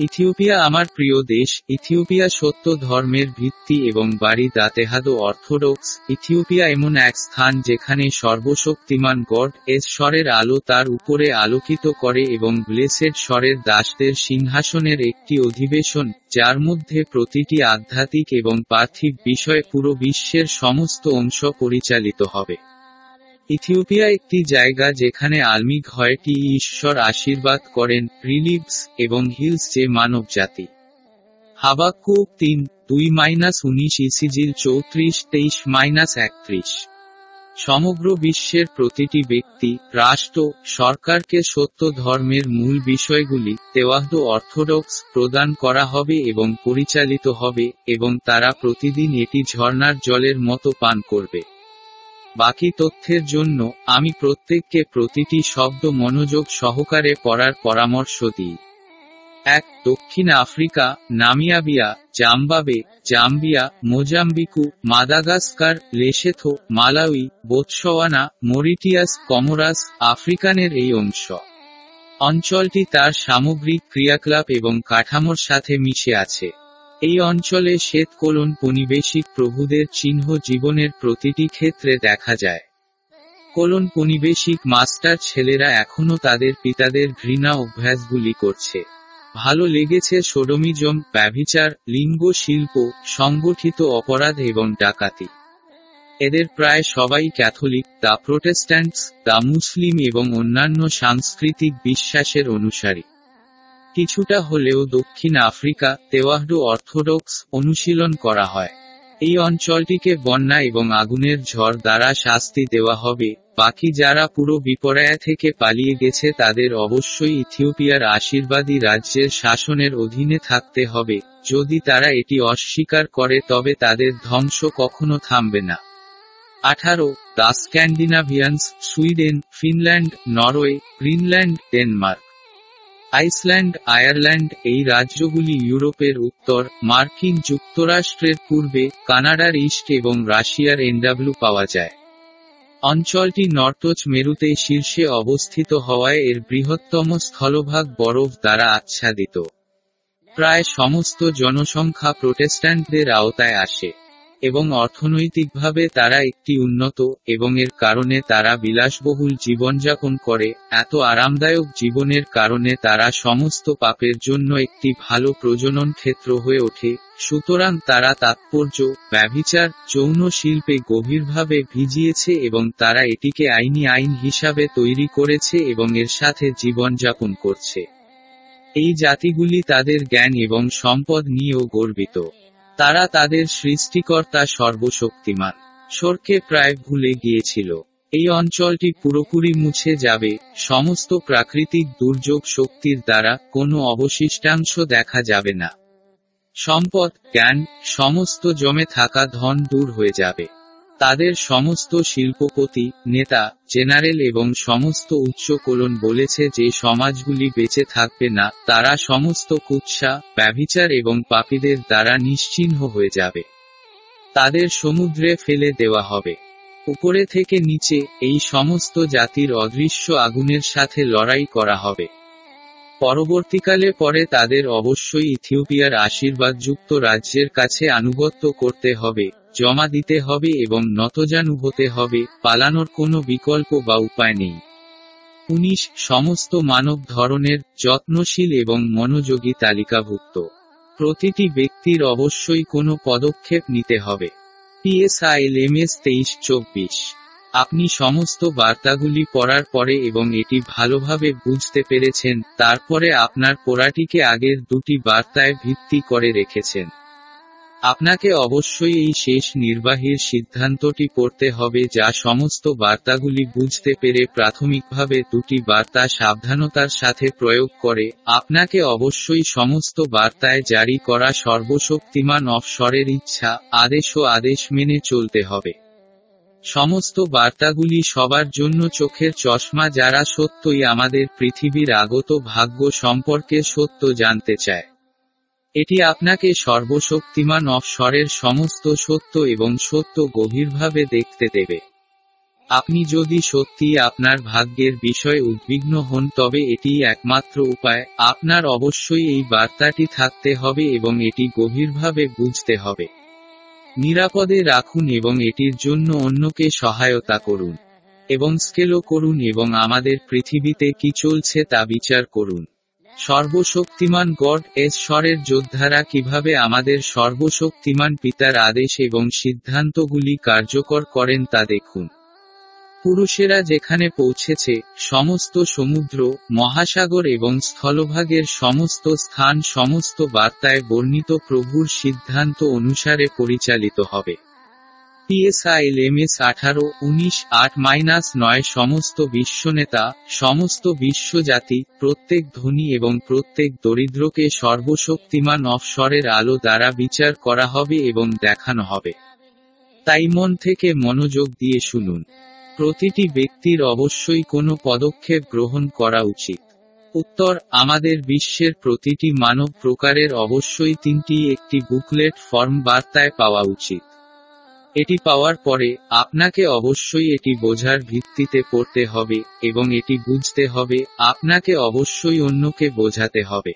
ইথিওপিয়া আমার প্রিয় দেশ, ইথিওপিয়া সত্য ধর্মের ভিত্তি এবং বাড়ি দাতেহাদো অর্থোডক্স, ইথিওপিয়া এমন এক স্থান যেখানে সর্বশক্তিমান গড, এস স্বরের আলো তার উপরে আলোকিত করে এবং ব্লেসেড স্বরের দাসদের সিংহাসনের একটি অধিবেশন, যার মধ্যে প্রতিটি আধ্যাত্মিক এবং পার্থিব বিষয় পুরো বিশ্বের সমস্ত অংশ পরিচালিত হবে। ইথিওপিয়া একটি জায়গা যেখানে আলমিক হয়টি ঈশ্বর আশীর্বাদ করেন রিলিভস এবং হিলস যে মানব জাতি। হাবাকুক তিন, দুই মাইনাস উনিশ ইসিজিল চৌত্রিশ, তেইশ মাইনাস একত্রিশ। সমগ্র বিশ্বের প্রতিটি ব্যক্তি, রাষ্ট্র, সরকারকে সত্য ধর্মের মূল বিষয়গুলি তেওয়াহদ অর্থোডক্স প্রদান করা হবে এবং পরিচালিত হবে এবং তারা প্রতিদিন এটি ঝর্ণার জলের মতো পান করবে। বাকি তথ্যের জন্য আমি প্রত্যেককে প্রতিটি শব্দ মনোযোগ সহকারে পড়ার পরামর্শ দিই। এক, দক্ষিণ Africa, Namibia, Zimbabwe, Zambia, Mozambique, Madagascar Lesotho Malawi Botswana Mauritius, Comoros, আফ্রিকানের এই অংশ। অঞ্চলটি তার সামগ্রিক ক্রিয়াকলাপ এবং কাঠামোর সাথে মিশে আছে। এই অঞ্চলে শ্বেত কোলন পনিবেশিক প্রভুদের চিহ্ন জীবনের প্রতিটি ক্ষেত্রে দেখা যায়। কোলন পনিবেশিক মাস্টার ছেলেরা এখনও তাদের পিতাদের ঘৃণা অভ্যাসগুলি করছে। ভালো লেগেছে সোডোমিজম, ব্যভিচার, লিঙ্গ শিল্প, সংগঠিত অপরাধ এবং ডাকাতি। এদের প্রায় সবাই ক্যাথলিক, দ্য প্রোটেস্ট্যান্টস দা মুসলিম এবং অন্যান্য সাংস্কৃতিক বিশ্বাসের অনুসারী। কিছুটা হলেও দক্ষিণ আফ্রিকা তেওয়াহডু অর্থোডক্স অনুশীলন করা হয়। এই অঞ্চলটিকে বন্যা এবং আগুনের ঝড় দ্বারা শাস্তি দেওয়া হবে। বাকি যারা পুরো বিপর্যয় থেকে পালিয়ে গেছে তাদের অবশ্যই ইথিওপিয়ার আশীর্বাদী রাজ্যের শাসনের অধীনে থাকতে হবে। যদি তারা এটি অস্বীকার করে, তবে তাদের ধ্বংস কখনো থামবে না। আঠারো, the Scandinavians, Sweden, Finland, Norway, Greenland, Denmark. Iceland, Ireland, এই রাজ্যগুলি ইউরোপের উত্তর, মার্কিন যুক্তরাষ্ট্রের পূর্বে, কানাডার ইস্ট এবং রাশিয়ার এনডাব্লু পাওয়া যায়। অঞ্চলটি নর্তজ মেরুতে শীর্ষে অবস্থিত হওয়ায় এর বৃহত্তম স্থলভাগ বরফ দ্বারা আচ্ছাদিত। প্রায় সমস্ত জনসংখ্যা প্রোটেস্ট্যান্টদের আওতায় আসে। এবং অর্থনৈতিকভাবে তারা একটি উন্নত, এবং এর কারণে তারা বিলাসবহুল জীবনযাপন করে, এত আরামদায়ক জীবনের কারণে তারা সমস্ত পাপের জন্য একটি ভালো প্রজনন ক্ষেত্র হয়ে ওঠে, সুতরাং তারা তাৎপর্য, ব্যভিচার, যৌন শিল্পে গভীরভাবে ভিজিয়েছে এবং তারা এটিকে আইনি আইন হিসাবে তৈরি করেছে এবং এর সাথে জীবনযাপন করছে। এই জাতিগুলি তাদের জ্ঞান এবং সম্পদ নিয়েও গর্বিত। তারা তাদের সৃষ্টিকর্তা সর্বশক্তিমান। সরকে প্রায় ভুলে গিয়েছিল। এই অঞ্চলটি পুরোপুরি মুছে যাবে, সমস্ত প্রাকৃতিক দুর্যোগ শক্তির দ্বারা কোনো অবশিষ্টাংশ দেখা যাবে না। সম্পদ, জ্ঞান, সমস্ত জমে থাকা ধন দূর হয়ে যাবে। তাদের সমস্ত শিল্পপতি, নেতা, জেনারেল এবং সমস্ত উচ্চ কোলন বলেছে যে সমাজগুলি বেঁচে থাকবে না, তারা সমস্ত কুৎসা, ব্যভিচার এবং পাপীদের দ্বারা নিশ্চিহ্ন হয়ে যাবে। তাদের সমুদ্রে ফেলে দেওয়া হবে। উপরে থেকে নিচে এই সমস্ত জাতির অদৃশ্য আগুনের সাথে লড়াই করা হবে। পরবর্তীকালে পরে তাদের অবশ্যই ইথিওপিয়ার আশীর্বাদযুক্ত রাজ্যের কাছে আনুগত্য করতে হবে, জমা দিতে হবে এবং নতজানু হতে হবে, পালানোর কোনো বিকল্প বা উপায় নেই। উনিশ সমস্ত মানব ধরনের যত্নশীল এবং মনোযোগী তালিকাভুক্ত। প্রতিটি ব্যক্তির অবশ্যই কোনো পদক্ষেপ নিতে হবে। পিএসআইএল এম এস তেইশ চব্বিশ আপনি সমস্ত বার্তাগুলি পড়ার পরে এবং এটি ভালোভাবে বুঝতে পেরেছেন, তারপরে আপনার পড়াটিকে আগের দুটি বার্তায় ভিত্তি করে রেখেছেন। আপনাকে অবশ্যই এই শেষ নির্বাহীর সিদ্ধান্তটি পড়তে হবে যা সমস্ত বার্তাগুলি বুঝতে পেরে প্রাথমিকভাবে দুটি বার্তা সাবধানতার সাথে প্রয়োগ করে, আপনাকে অবশ্যই সমস্ত বার্তায় জারি করা সর্বশক্তিমান অফস্বরের ইচ্ছা, আদেশ ও আদেশ মেনে চলতে হবে। সমস্ত বার্তাগুলি সবার জন্য চোখের চশমা যারা সত্যই আমাদের পৃথিবীর আগত ভাগ্য সম্পর্কে সত্য জানতে চায়। এটি আপনাকে সর্বশক্তিমান অফস্বরের সমস্ত সত্য এবং সত্য গভীরভাবে দেখতে দেবে। আপনি যদি সত্যি আপনার ভাগ্যের বিষয়ে উদ্বিগ্ন হন, তবে এটিই একমাত্র উপায়। আপনার অবশ্যই এই বার্তাটি থাকতে হবে এবং এটি গভীরভাবে বুঝতে হবে। নিরাপদে রাখুন এবং এটির জন্য অন্যকে সহায়তা করুন। এবং স্কেলও করুন এবং আমাদের পৃথিবীতে কি চলছে তা বিচার করুন। সর্বশক্তিমান গড, এস স্বরের যোদ্ধারা কীভাবে আমাদের সর্বশক্তিমান পিতার আদেশ এবং সিদ্ধান্তগুলি কার্যকর করেন তা দেখুন। পুরুষেরা যেখানে পৌঁছেছে, সমস্ত সমুদ্র, মহাসাগর এবং স্থলভাগের সমস্ত স্থান সমস্ত বার্তায় বর্ণিত প্রভুর সিদ্ধান্ত অনুসারে পরিচালিত হবে। পিএসআইএল এম এস আঠারো, উনিশ, আট, মাইনাস নয়, সমস্ত বিশ্বনেতা, সমস্ত বিশ্বজাতি, প্রত্যেক ধনী এবং প্রত্যেক দরিদ্রকে সর্বশক্তিমান অফস্বরের আলো দ্বারা বিচার করা হবে এবং দেখানো হবে। তাই মন থেকে মনোযোগ দিয়ে শুনুন। প্রতিটি ব্যক্তির অবশ্যই কোনো পদক্ষেপ গ্রহণ করা উচিত। উত্তর, আমাদের বিশ্বের প্রতিটি মানব প্রকারের অবশ্যই তিনটি, একটি বুকলেট ফর্ম বার্তায় পাওয়া উচিত। এটি পাওয়ার পরে, আপনাকে অবশ্যই এটি বোঝার ভিত্তিতে পড়তে হবে এবং এটি বুঝতে হবে, আপনাকে অবশ্যই অন্যকে বোঝাতে হবে।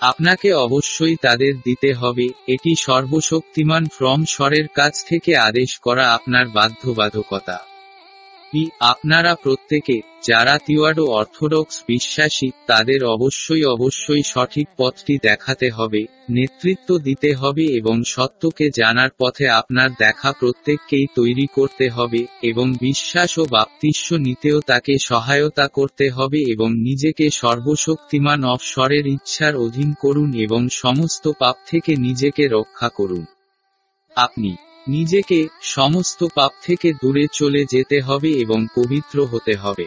আপনাকে অবশ্যই তাদের দিতে হবে, এটি সর্বশক্তিমান ফ্রম স্বরের কাছ থেকে আদেশ করা আপনার বাধ্যবাধকতা। বি আপনারা প্রত্যেকে, যারা তিওয়াডো অর্থোডক্স বিশ্বাসী, তাদের অবশ্যই অবশ্যই সঠিক পথটি দেখাতে হবে, নেতৃত্ব দিতে হবে এবং সত্যকে জানার পথে আপনার দেখা প্রত্যেককেই তৈরি করতে হবে এবং বিশ্বাস ও বাপ্তিস্য নিতেও তাকে সহায়তা করতে হবে এবং নিজেকে সর্বশক্তিমান অফস্বরের ইচ্ছার অধীন করুন এবং সমস্ত পাপ থেকে নিজেকে রক্ষা করুন। আপনি নিজেকে সমস্ত পাপ থেকে দূরে চলে যেতে হবে এবং পবিত্র হতে হবে।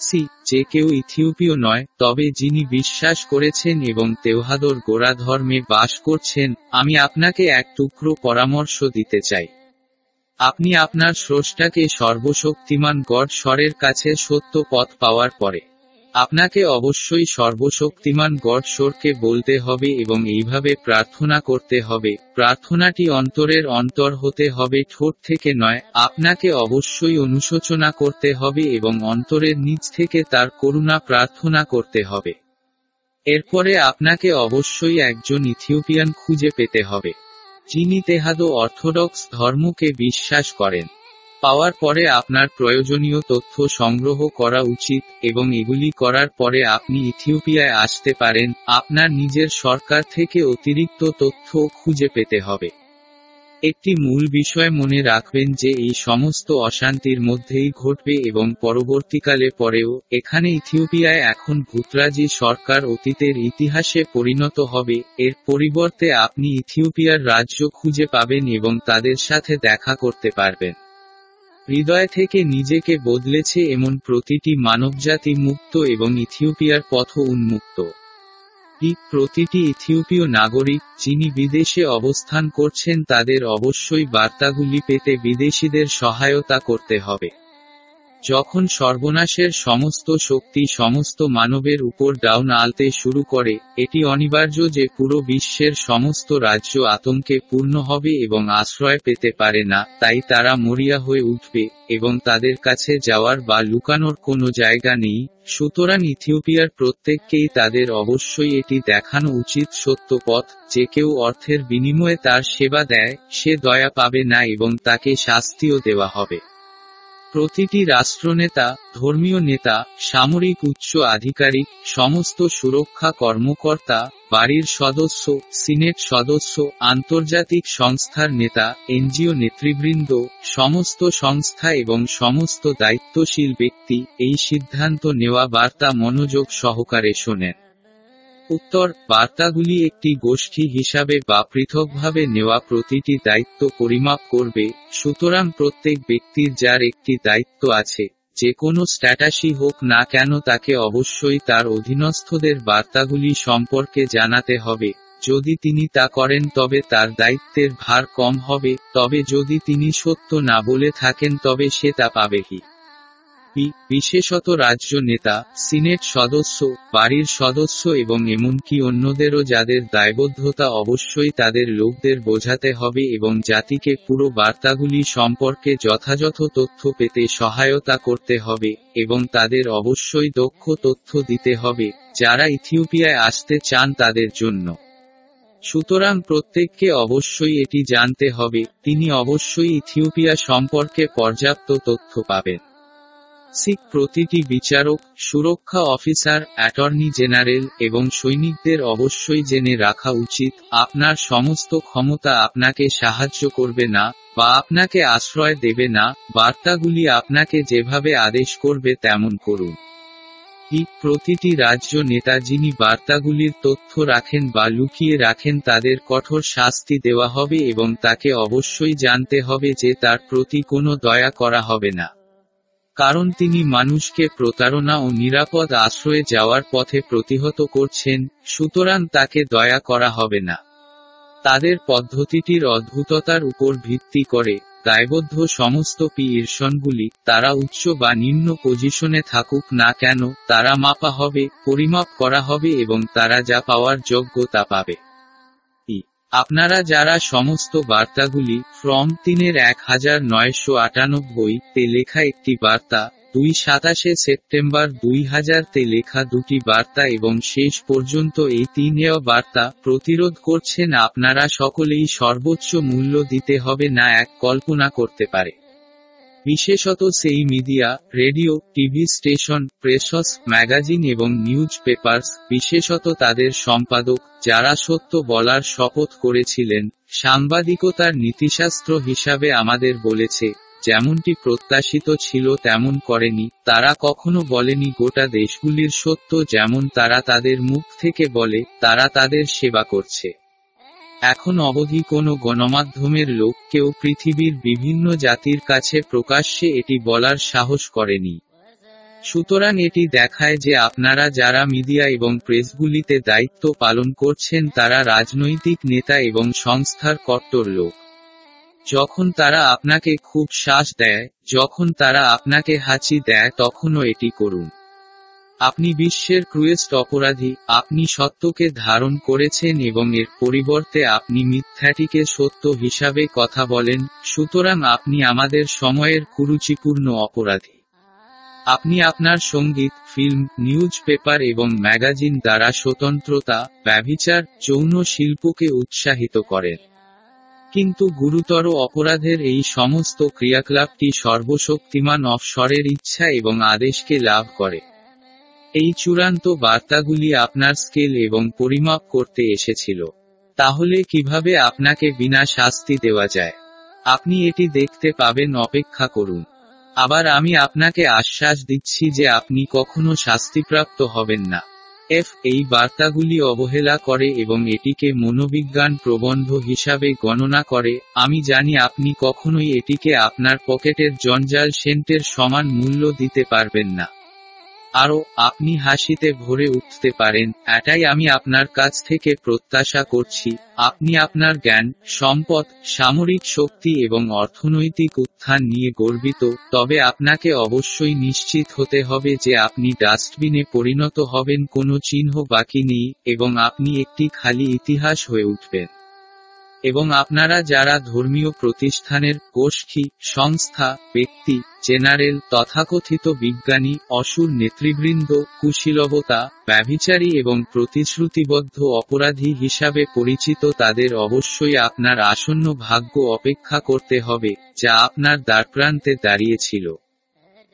সি, যে কেউ ইথিওপীয় নয়, তবে যিনি বিশ্বাস করেছেন এবং তেওহাদর গোড়া ধর্মে বাস করছেন, আমি আপনাকে এক টুকরো পরামর্শ দিতে চাই। আপনি আপনার স্রষ্টাকে সর্বশক্তিমান গড স্বরের কাছে সত্য পথ পাওয়ার পরে। আপনাকে অবশ্যই সর্বশক্তিমান গড শোরকে বলতে হবে এবং এইভাবে প্রার্থনা করতে হবে। প্রার্থনাটি অন্তরের অন্তর হতে হবে, ঠোঁট থেকে নয়, আপনাকে অবশ্যই অনুশোচনা করতে হবে এবং অন্তরের নিচ থেকে তার করুণা প্রার্থনা করতে হবে। এরপরে আপনাকে অবশ্যই একজন ইথিওপিয়ান খুঁজে পেতে হবে, যিনি তেহাদো অর্থোডক্স ধর্মকে বিশ্বাস করেন। পাওয়ার পরে আপনার প্রয়োজনীয় তথ্য সংগ্রহ করা উচিত, এবং এগুলি করার পরে আপনি ইথিওপিয়ায় আসতে পারেন, আপনার নিজের সরকার থেকে অতিরিক্ত তথ্য খুঁজে পেতে হবে। একটি মূল বিষয় মনে রাখবেন যে এই সমস্ত অশান্তির মধ্যেই ঘটবে এবং পরবর্তীকালে পরেও, এখানে ইথিওপিয়ায় এখন ভূতরাজি সরকার অতীতের ইতিহাসে পরিণত হবে, এর পরিবর্তে আপনি ইথিওপিয়ার রাজ্য খুঁজে পাবেন এবং তাদের সাথে দেখা করতে পারবেন। হৃদয় থেকে নিজেকে বদলেছে এমন প্রতিটি মানবজাতি মুক্ত এবং ইথিওপিয়ার পথ উন্মুক্ত। প্রতিটি ইথিওপীয় নাগরিক যিনি বিদেশে অবস্থান করছেন তাদের অবশ্যই বার্তাগুলি পেতে বিদেশিদের সহায়তা করতে হবে। যখন সর্বনাশের সমস্ত শক্তি সমস্ত মানবের উপর ডাউন আলতে শুরু করে, এটি অনিবার্য যে পুরো বিশ্বের সমস্ত রাজ্য আতঙ্কে পূর্ণ হবে এবং আশ্রয় পেতে পারে না, তাই তারা মরিয়া হয়ে উঠবে, এবং তাদের কাছে যাওয়ার বা লুকানোর কোনো জায়গা নেই। সুতরাং ইথিওপিয়ার প্রত্যেককেই তাদের অবশ্যই এটি দেখানো উচিত সত্য পথ, যে কেউ অর্থের বিনিময়ে তার সেবা দেয়, সে দয়া পাবে না এবং তাকে শাস্তিও দেওয়া হবে। প্রতিটি রাষ্ট্রনেতা, ধর্মীয় নেতা, সামরিক উচ্চ আধিকারিক, সমস্ত সুরক্ষা কর্মকর্তা, বাড়ির সদস্য, সিনেট সদস্য, আন্তর্জাতিক সংস্থার নেতা, এনজিও নেতৃবৃন্দ, সমস্ত সংস্থা এবং সমস্ত দায়িত্বশীল ব্যক্তি এই সিদ্ধান্ত নেওয়া বার্তা মনোযোগ সহকারে শোনেন। উত্তর, বার্তাগুলি একটি গোষ্ঠী হিসাবে বা পৃথকভাবে নেওয়া প্রতিটি দায়িত্ব পরিমাপ করবে, সুতরাং প্রত্যেক ব্যক্তির যার একটি দায়িত্ব আছে, যে কোনো স্ট্যাটাসই হোক না কেন তাকে অবশ্যই তার অধীনস্থদের বার্তাগুলি সম্পর্কে জানাতে হবে। যদি তিনি তা করেন তবে তার দায়িত্বের ভার কম হবে, তবে যদি তিনি সত্য না বলে থাকেন তবে সে তা পাবেহি বিশেষত রাজ্য নেতা, সিনেট সদস্য, বাড়ির সদস্য এবং এমনকি অন্যদেরও যাদের দায়বদ্ধতা অবশ্যই তাদের লোকদের বোঝাতে হবে এবং জাতিকে পুরো বার্তাগুলি সম্পর্কে যথাযথ তথ্য পেতে সহায়তা করতে হবে এবং তাদের অবশ্যই দক্ষ তথ্য দিতে হবে, যারা ইথিওপিয়ায় আসতে চান তাদের জন্য। সুতরাং প্রত্যেককে অবশ্যই এটি জানতে হবে, তিনি অবশ্যই ইথিওপিয়া সম্পর্কে পর্যাপ্ত তথ্য পাবেন। শিখ প্রতিটি বিচারক, সুরক্ষা অফিসার, অ্যাটর্নি জেনারেল এবং সৈনিকদের অবশ্যই জেনে রাখা উচিত, আপনার সমস্ত ক্ষমতা আপনাকে সাহায্য করবে না, বা আপনাকে আশ্রয় দেবে না, বার্তাগুলি আপনাকে যেভাবে আদেশ করবে তেমন করুন। প্রতিটি রাজ্য নেতা যিনি বার্তাগুলির তথ্য রাখেন বা লুকিয়ে রাখেন তাদের কঠোর শাস্তি দেওয়া হবে এবং তাকে অবশ্যই জানতে হবে যে তার প্রতি কোনো দয়া করা হবে না। কারণ তিনি মানুষকে প্রতারণা ও নিরাপদ আশ্রয়ে যাওয়ার পথে প্রতিহত করছেন, সুতরাং তাকে দয়া করা হবে না। তাদের পদ্ধতিটির অদ্ভুততার উপর ভিত্তি করে দায়বদ্ধ সমস্ত পি ইরশনগুলি তারা উচ্চ বা নিম্ন পজিশনে থাকুক না কেন, তারা মাপা হবে, পরিমাপ করা হবে এবং তারা যা পাওয়ার যোগ্য তা পাবে। আপনারা যারা সমস্ত বার্তাগুলি ফ্রম তিনের এক হাজার নয়শো আটানব্বই তে লেখা একটি বার্তা, দুই সাতাশে সেপ্টেম্বর দুই হাজার তে লেখা দুটি বার্তা এবং শেষ পর্যন্ত এই তিনেও বার্তা প্রতিরোধ করছেন, আপনারা সকলেই সর্বোচ্চ মূল্য দিতে হবে না, এক কল্পনা করতে পারে। বিশেষত সেই media, radio, TV station, press, magazine এবং নিউজ পেপার্স, বিশেষত তাদের সম্পাদক, যারা সত্য বলার শপথ করেছিলেন, সাংবাদিকতার নীতিশাস্ত্র হিসাবে আমাদের বলেছে, যেমনটি প্রত্যাশিত ছিল তেমন করেনি, তারা কখনো বলেনি গোটা দেশগুলির সত্য যেমন তারা তাদের মুখ থেকে বলে, তারা তাদের সেবা করছে। এখন অবধি কোনো গণমাধ্যমের লোক কেউ পৃথিবীর বিভিন্ন জাতির কাছে প্রকাশ্যে এটি বলার সাহস করেনি। সুতরাং এটি দেখায় যে আপনারা যারা মিডিয়া এবং প্রেসগুলিতে দায়িত্ব পালন করছেন তারা রাজনৈতিক নেতা এবং সংস্থার কট্টর লোক। যখন তারা আপনাকে খুব শ্বাস দেয়, যখন তারা আপনাকে হাঁচি দেয়, তখনও এটি করুন। আপনি বিশ্বের ক্রুয়েস্ট অপরাধী, আপনি সত্যকে ধারণ করেছেন এবং এর পরিবর্তে আপনি মিথ্যাটিকে সত্য হিসাবে কথা বলেন, সুতরাং আপনি আমাদের সময়ের কুরুচিপূর্ণ অপরাধী। আপনি আপনার সংগীত, ফিল্ম, নিউজ পেপার এবং ম্যাগাজিন দ্বারা স্বতন্ত্রতা, ব্যভিচার, যৌন শিল্পকে উৎসাহিত করেন। কিন্তু গুরুতর অপরাধের এই সমস্ত ক্রিয়াকলাপটি সর্বশক্তিমান অফশরের ইচ্ছা এবং আদেশকে লাভ করে। এই চূড়ান্ত বার্তাগুলি আপনার স্কেল এবং পরিমাপ করতে এসেছিল। তাহলে কীভাবে আপনাকে বিনা শাস্তি দেওয়া যায়? আপনি এটি দেখতে পাবেন, অপেক্ষা করুন। আবার আমি আপনাকে আশ্বাস দিচ্ছি যে আপনি কখনো শাস্তিপ্রাপ্ত হবেন না। এফ, এই বার্তাগুলি অবহেলা করে এবং এটিকে মনোবিজ্ঞান প্রবন্ধ হিসাবে গণনা করে। আমি জানি আপনি কখনোই এটিকে আপনার পকেটের জঞ্জাল সেন্টের সমান মূল্য দিতে পারবেন না। আরও আপনি হাসিতে ভরে উঠতে পারেন, এটাই আমি আপনার কাছ থেকে প্রত্যাশা করছি। আপনি আপনার জ্ঞান, সম্পদ, সামরিক শক্তি এবং অর্থনৈতিক উত্থান নিয়ে গর্বিত, তবে আপনাকে অবশ্যই নিশ্চিত হতে হবে যে আপনি ডাস্টবিনে পরিণত হবেন, কোনো চিহ্ন বাকি নেই, এবং আপনি একটি খালি ইতিহাস হয়ে উঠবেন। এবং আপনারা যারা ধর্মীয় প্রতিষ্ঠানের গোষ্ঠী, সংস্থা, ব্যক্তি, জেনারেল, তথাকথিত বিজ্ঞানী, অসুর নেতৃবৃন্দ, কুশীলবতা, ব্যভিচারী এবং প্রতিশ্রুতিবদ্ধ অপরাধী হিসাবে পরিচিত তাদের অবশ্যই আপনার আসন্ন ভাগ্য অপেক্ষা করতে হবে, যা আপনার দ্বারপ্রান্তে দাঁড়িয়েছিল।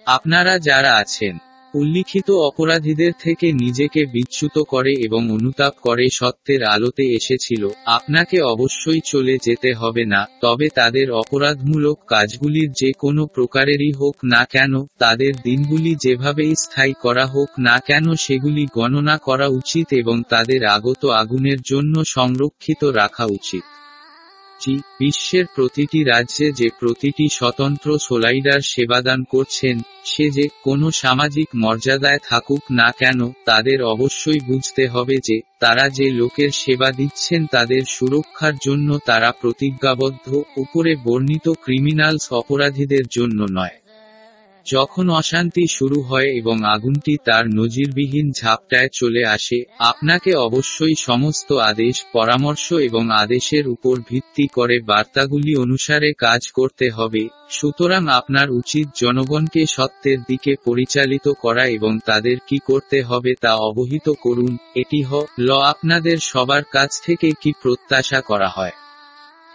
আপনারা যারা আছেন উল্লিখিত অপরাধীদের থেকে নিজেকে বিচ্যুত করে এবং অনুতাপ করে সত্যের আলোতে এসেছিল, আপনাকে অবশ্যই চলে যেতে হবে না, তবে তাদের অপরাধমূলক কাজগুলির যে কোনো প্রকারেরই হোক না কেন, তাদের দিনগুলি যেভাবেই স্থায়ী করা হোক না কেন সেগুলি গণনা করা উচিত এবং তাদের আগত আগুনের জন্য সংরক্ষিত রাখা উচিত। জি বিশ্বের প্রতিটি রাজ্যে যে প্রতিটি স্বতন্ত্র সোলাইডার সেবাদান করছেন, সে যে কোনো সামাজিক মর্যাদায় থাকুক না কেন, তাদের অবশ্যই বুঝতে হবে যে, তারা যে লোকের সেবা দিচ্ছেন তাদের সুরক্ষার জন্য তারা প্রতিজ্ঞাবদ্ধ, উপরে বর্ণিত ক্রিমিনালস অপরাধীদের জন্য নয়। যখন অশান্তি শুরু হয় এবং আগুনটি তার নজিরবিহীন ঝাপটায় চলে আসে, আপনাকে অবশ্যই সমস্ত আদেশ, পরামর্শ এবং আদেশের উপর ভিত্তি করে বার্তাগুলি অনুসারে কাজ করতে হবে। সুতরাং আপনার উচিত জনগণকে সত্যের দিকে পরিচালিত করা এবং তাদের কি করতে হবে তা অবহিত করুন। এটি হ, ল, আপনাদের সবার কাছ থেকে কি প্রত্যাশা করা হয়।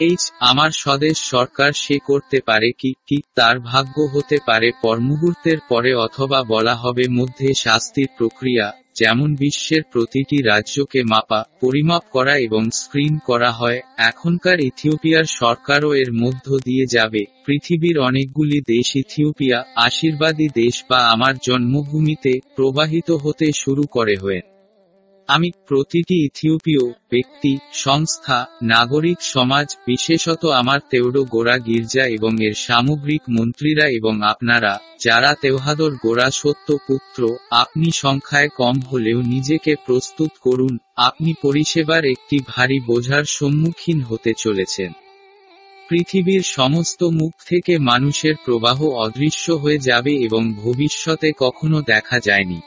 এইচ, আমার স্বদেশ সরকার সে করতে পারে কি কি, তার ভাগ্য হতে পারে পরমুহূর্তের পরে অথবা বলা হবে মধ্যে শাস্তির প্রক্রিয়া, যেমন বিশ্বের প্রতিটি রাজ্যকে মাপা, পরিমাপ করা এবং স্ক্রিন করা হয়, এখনকার ইথিওপিয়ার সরকারও এর মধ্য দিয়ে যাবে, পৃথিবীর অনেকগুলি দেশ ইথিওপিয়া, আশীর্বাদী দেশ বা আমার জন্মভূমিতে প্রবাহিত হতে শুরু করে হয়ে আমি প্রতিটি ইথিওপীয় ব্যক্তি, সংস্থা, নাগরিক সমাজ, বিশেষত আমার তেউডো গোড়া গির্জা এবং এর সামগ্রিক মন্ত্রীরা এবং আপনারা, যারা তেওহাদর গোড়া সত্য পুত্র, আপনি সংখ্যায় কম হলেও নিজেকে প্রস্তুত করুন, আপনি পরিষেবার একটি ভারী বোঝার সম্মুখীন হতে চলেছেন। পৃথিবীর সমস্ত মুখ থেকে মানুষের প্রবাহ অদৃশ্য হয়ে যাবে এবং ভবিষ্যতে কখনো দেখা যায়নি।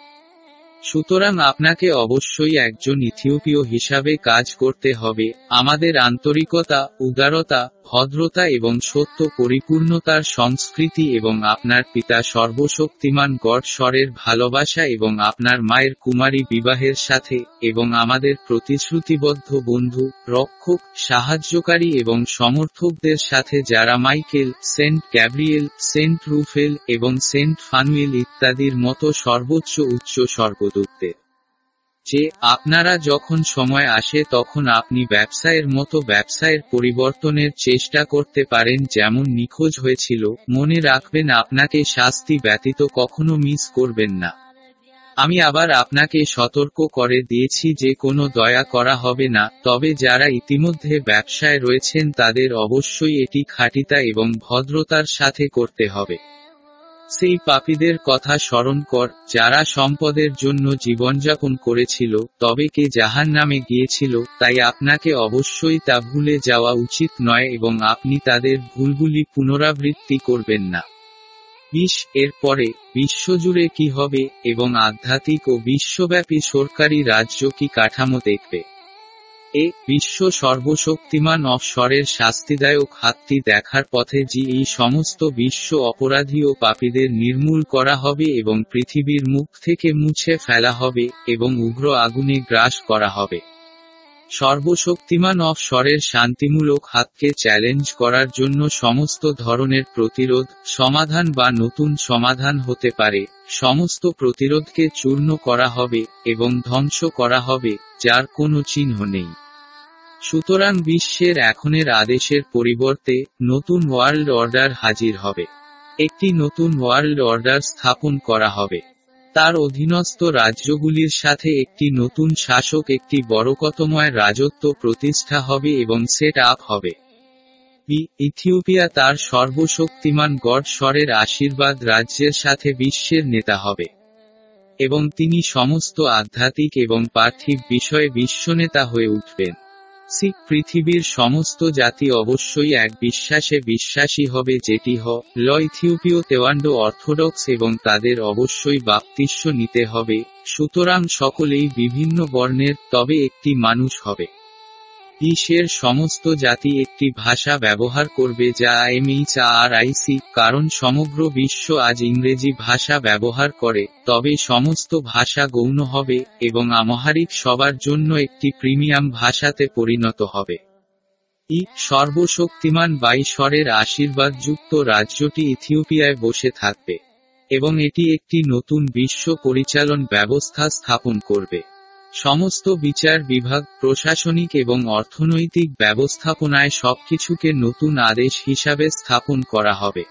সুতরাং আপনাকে অবশ্যই একজন ইথিওপীয় হিসাবে কাজ করতে হবে। আমাদের আন্তরিকতা উদারতা ভদ্রতা এবং সত্য পরিপূর্ণতার সংস্কৃতি এবং আপনার পিতা সর্বশক্তিমান গড স্বরের ভালোবাসা এবং আপনার মায়ের কুমারী বিবাহের সাথে এবং আমাদের প্রতিশ্রুতিবদ্ধ বন্ধু, রক্ষক, সাহায্যকারী এবং সমর্থকদের সাথে যারা Michael, saint Gabriel, saint Raphael এবং সেন্ট ফানুয়েল ইত্যাদির মতো সর্বোচ্চ উচ্চ স্বর্গদূতদের। যে, আপনারা যখন সময় আসে তখন আপনি ব্যবসায়ের মতো ব্যবসায়ের পরিবর্তনের চেষ্টা করতে পারেন যেমন নিখোঁজ হয়েছিল, মনে রাখবেন আপনাকে শাস্তি ব্যতীত কখনো মিস করবেন না। আমি আবার আপনাকে সতর্ক করে দিয়েছি যে কোনো দয়া করা হবে না, তবে যারা ইতিমধ্যে ব্যবসায় রয়েছেন তাদের অবশ্যই এটি খাটিতা এবং ভদ্রতার সাথে করতে হবে। সেই পাপীদের কথা স্মরণ কর, যারা সম্পদের জন্য জীবনযাপন করেছিল, তবে কে জাহান নামে গিয়েছিল, তাই আপনাকে অবশ্যই তা ভুলে যাওয়া উচিত নয় এবং আপনি তাদের ভুলগুলি পুনরাবৃত্তি করবেন না। বিশ এর পরে বিশ্বজুড়ে কি হবে এবং আধ্যাত্মিক ও বিশ্বব্যাপী সরকারি রাজ্য কি কাঠামো দেখবে? এ, বিশ্ব সর্বশক্তিমান অফস্বরের শাস্তিদায়ক হাতটি দেখার পথে যে এই সমস্ত বিশ্ব অপরাধী ও পাপীদের নির্মূল করা হবে এবং পৃথিবীর মুখ থেকে মুছে ফেলা হবে এবং উগ্র আগুনে গ্রাস করা হবে। সর্বশক্তিমান অফস্বরের শান্তিমূলক হাতকে চ্যালেঞ্জ করার জন্য সমস্ত ধরনের প্রতিরোধ, সমাধান বা নতুন সমাধান হতে পারে। সমস্ত প্রতিরোধকে চূর্ণ করা হবে এবং ধ্বংস করা হবে, যার কোনো চিহ্ন নেই। সুতরাং বিশ্বের এখনের আদেশের পরিবর্তে নতুন ওয়ার্ল্ড অর্ডার হাজির হবে। একটি নতুন ওয়ার্ল্ড অর্ডার স্থাপন করা হবে। তার অধীনস্থ রাজ্যগুলির সাথে একটি নতুন শাসক, একটি বড়কতময় রাজত্ব প্রতিষ্ঠা হবে এবং সেট আপ হবে। ইথিওপিয়া তার সর্বশক্তিমান গড স্বরের আশীর্বাদ রাজ্যের সাথে বিশ্বের নেতা হবে। এবং তিনি সমস্ত আধ্যাত্মিক এবং পার্থিব বিষয়ে বিশ্বনেতা হয়ে উঠবেন। শিখ পৃথিবীর সমস্ত জাতি অবশ্যই এক বিশ্বাসে বিশ্বাসী হবে যেটি হ, ল, ইথিওপীয় তেওয়ান্ডো অর্থোডক্স এবং তাদের অবশ্যই বাপ্তিস্য নিতে হবে। সুতরাং সকলেই বিভিন্ন বর্ণের তবে একটি মানুষ হবে। বিশ্বের সমস্ত জাতি একটি ভাষা ব্যবহার করবে যা এমএইচ আর আইসি কারণ সমগ্র বিশ্ব আজ ইংরেজি ভাষা ব্যবহার করে। তবে সমস্ত ভাষা গৌণ হবে এবং আমহারিক সবার জন্য একটি প্রিমিয়াম ভাষাতে পরিণত হবে। ই সর্বশক্তিমান বাইশ্বরের আশীর্বাদযুক্ত রাজ্যটি ইথিওপিয়ায় বসে থাকবে এবং এটি একটি নতুন বিশ্ব পরিচালন ব্যবস্থা স্থাপন করবে। সমস্ত বিচার বিভাগ, প্রশাসনিক এবং অর্থনৈতিক ব্যবস্থাপনায় সবকিছুকে নতুন আদেশ হিসাবে স্থাপন করা হবে।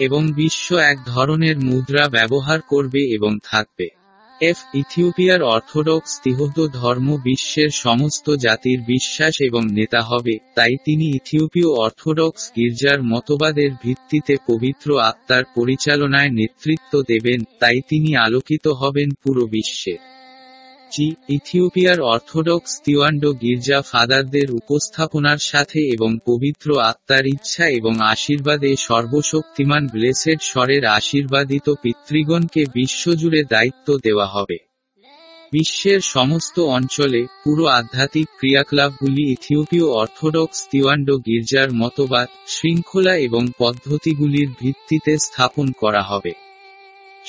এবং বিশ্ব এক ধরনের মুদ্রা ব্যবহার করবে এবং থাকবে। এফ, ইথিওপিয়ার অর্থোডক্স তিহত ধর্ম বিশ্বের সমস্ত জাতির বিশ্বাস এবং নেতা হবে, তাই তিনি ইথিওপীয় অর্থোডক্স গির্জার মতবাদের ভিত্তিতে পবিত্র আত্মার পরিচালনায় নেতৃত্ব দেবেন, তাই তিনি আলোকিত হবেন পুরো বিশ্বে। জি, ইথিওপিয়ার অর্থোডক্স তিওয়ান্ডো গির্জা ফাদারদের উপস্থাপনার সাথে এবং পবিত্র আত্মার ইচ্ছা এবং আশীর্বাদে সর্বশক্তিমান ব্লেসেড স্বরের আশীর্বাদিত পিতৃগণকে বিশ্বজুড়ে দায়িত্ব দেওয়া হবে। বিশ্বের সমস্ত অঞ্চলে পুরো আধ্যাত্মিক ক্রিয়াকলাপগুলি ইথিওপীয় অর্থোডক্স তিওয়ান্ডো গির্জার মতবাদ, শৃঙ্খলা এবং পদ্ধতিগুলির ভিত্তিতে স্থাপন করা হবে।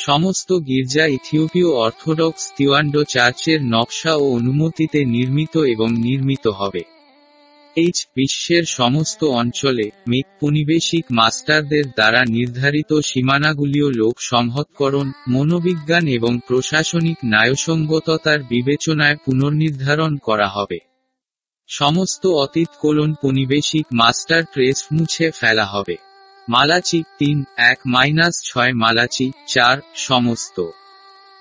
সমস্ত গির্জা ইথিওপীয় অর্থোডক্স তিওয়ান্ডো চার্চের নকশা ও অনুমতিতে নির্মিত এবং নির্মিত হবে। এইচ বিশ্বের সমস্ত অঞ্চলে মেক পনিবেশিক মাস্টারদের দ্বারা নির্ধারিত সীমানাগুলিও লোক সংহতকরণ মনোবিজ্ঞান এবং প্রশাসনিক ন্যায়সঙ্গততার বিবেচনায় পুনর্নির্ধারণ করা হবে। সমস্ত অতীত কোলন পনিবেশিক মাস্টার ট্রেস মুছে ফেলা হবে। মালাচি তিন, এক মাইনাস ছয় মালাচি চার, সমস্ত।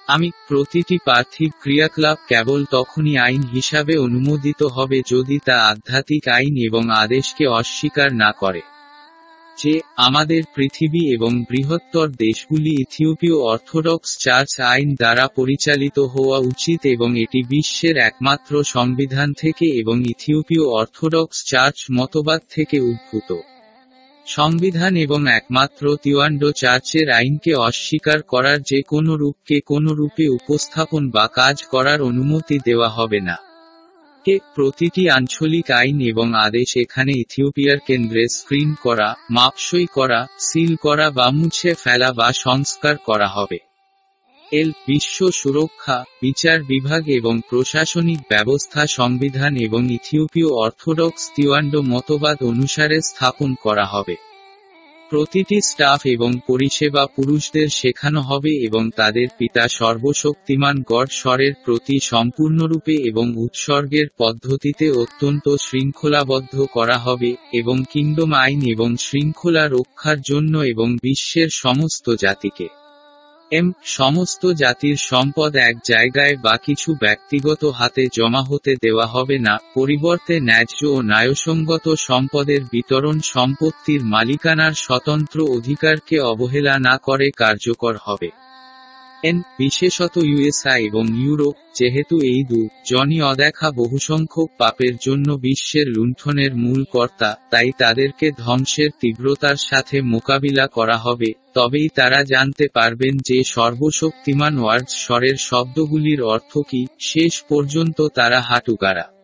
আমি প্রতিটি পার্থিব ক্রিয়াকলাপ কেবল তখনই আইন হিসাবে অনুমোদিত হবে যদি তা আধ্যাত্মিক আইন এবং আদেশকে অস্বীকার না করে। যে আমাদের পৃথিবী এবং বৃহত্তর দেশগুলি ইথিওপীয় অর্থোডক্স চার্চ আইন দ্বারা পরিচালিত হওয়া উচিত এবং এটি বিশ্বের একমাত্র সংবিধান থেকে এবং ইথিওপীয় অর্থোডক্স চার্চ মতবাদ থেকে উদ্ভূত। সংবিধান এবং একমাত্র তিওয়ান্ডো চার্চের আইনকে অস্বীকার করার যে কোনো রূপকে কোনো রূপে উপস্থাপন বা কাজ করার অনুমতি দেওয়া হবে না। কে প্রতিটি আঞ্চলিক আইন এবং আদেশ এখানে ইথিওপিয়ার কেন্দ্রে স্ক্রিন করা, মাপসই করা, সিল করা বা মুছে ফেলা বা সংস্কার করা হবে। এল, বিশ্ব সুরক্ষা, বিচার বিভাগ এবং প্রশাসনিক ব্যবস্থা সংবিধান এবং ইথিওপীয় অর্থোডক্স তিওয়ান্ডো মতবাদ অনুসারে স্থাপন করা হবে। প্রতিটি স্টাফ এবং পরিষেবা পুরুষদের শেখানো হবে এবং তাদের পিতা সর্বশক্তিমান গড স্বরের প্রতি সম্পূর্ণরূপে এবং উৎসর্গের পদ্ধতিতে অত্যন্ত শৃঙ্খলাবদ্ধ করা হবে এবং কিংডম আইন এবং শৃঙ্খলা রক্ষার জন্য এবং বিশ্বের সমস্ত জাতিকে। এম, সমস্ত জাতির সম্পদ এক জায়গায় বা কিছু ব্যক্তিগত হাতে জমা হতে দেওয়া হবে না, পরিবর্তে ন্যায্য ও ন্যায়সঙ্গত সম্পদের বিতরণ সম্পত্তির মালিকানার স্বতন্ত্র অধিকারকে অবহেলা না করে কার্যকর হবে। এন বিশেষত ইউএসআই এবং ইউরোপ, যেহেতু এই দু জনই অদেখা বহুসংখ্যক পাপের জন্য বিশ্বের লুণ্ঠনের মূল কর্তা, তাই তাদেরকে ধ্বংসের তীব্রতার সাথে মোকাবিলা করা হবে, তবেই তারা জানতে পারবেন যে সর্বশক্তিমান ওয়ার্ডস স্বরের শব্দগুলির অর্থ কি, শেষ পর্যন্ত তারা হাটুকারা।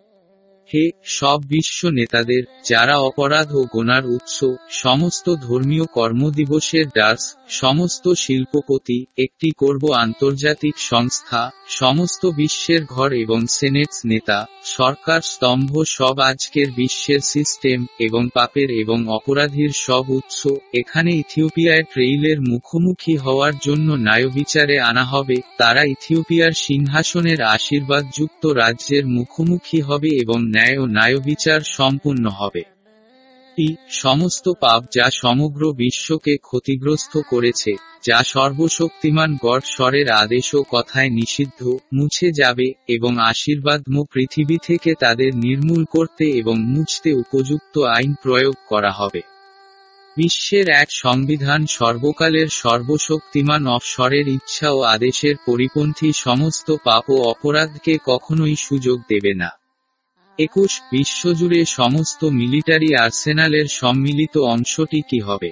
হে, সব বিশ্ব নেতাদের, যারা অপরাধ ও গোনার উৎস, সমস্ত ধর্মীয় কর্মদিবসের ডাস সমস্ত শিল্পপতি, একটি করব আন্তর্জাতিক সংস্থা, সমস্ত বিশ্বের ঘর এবং সেনেটস নেতা, সরকার স্তম্ভ সব আজকের বিশ্বের সিস্টেম এবং পাপের এবং অপরাধীর সব উৎস, এখানে ইথিওপিয়ায় ট্রেইলের মুখোমুখি হওয়ার জন্য ন্যায়বিচারে আনা হবে, তারা ইথিওপিয়ার সিংহাসনের আশীর্বাদযুক্ত রাজ্যের মুখোমুখি হবে এবং ন্যায় ও ন্যায়বিচার সম্পূর্ণ হবে। ই সমস্ত পাপ যা সমগ্র বিশ্বকে ক্ষতিগ্রস্ত করেছে, যা সর্বশক্তিমান গড স্বরের আদেশ ও কথায় নিষিদ্ধ, মুছে যাবে এবং আশীর্বাদম পৃথিবী থেকে তাদের নির্মূল করতে এবং মুছতে উপযুক্ত আইন প্রয়োগ করা হবে। বিশ্বের এক সংবিধান সর্বকালের সর্বশক্তিমান অফস্বরের ইচ্ছা ও আদেশের পরিপন্থী সমস্ত পাপ ও অপরাধকে কখনোই সুযোগ দেবে না। একুশ, বিশ্বজুড়ে সমস্ত মিলিটারি আর্সেনালের সম্মিলিত অংশটি কি হবে?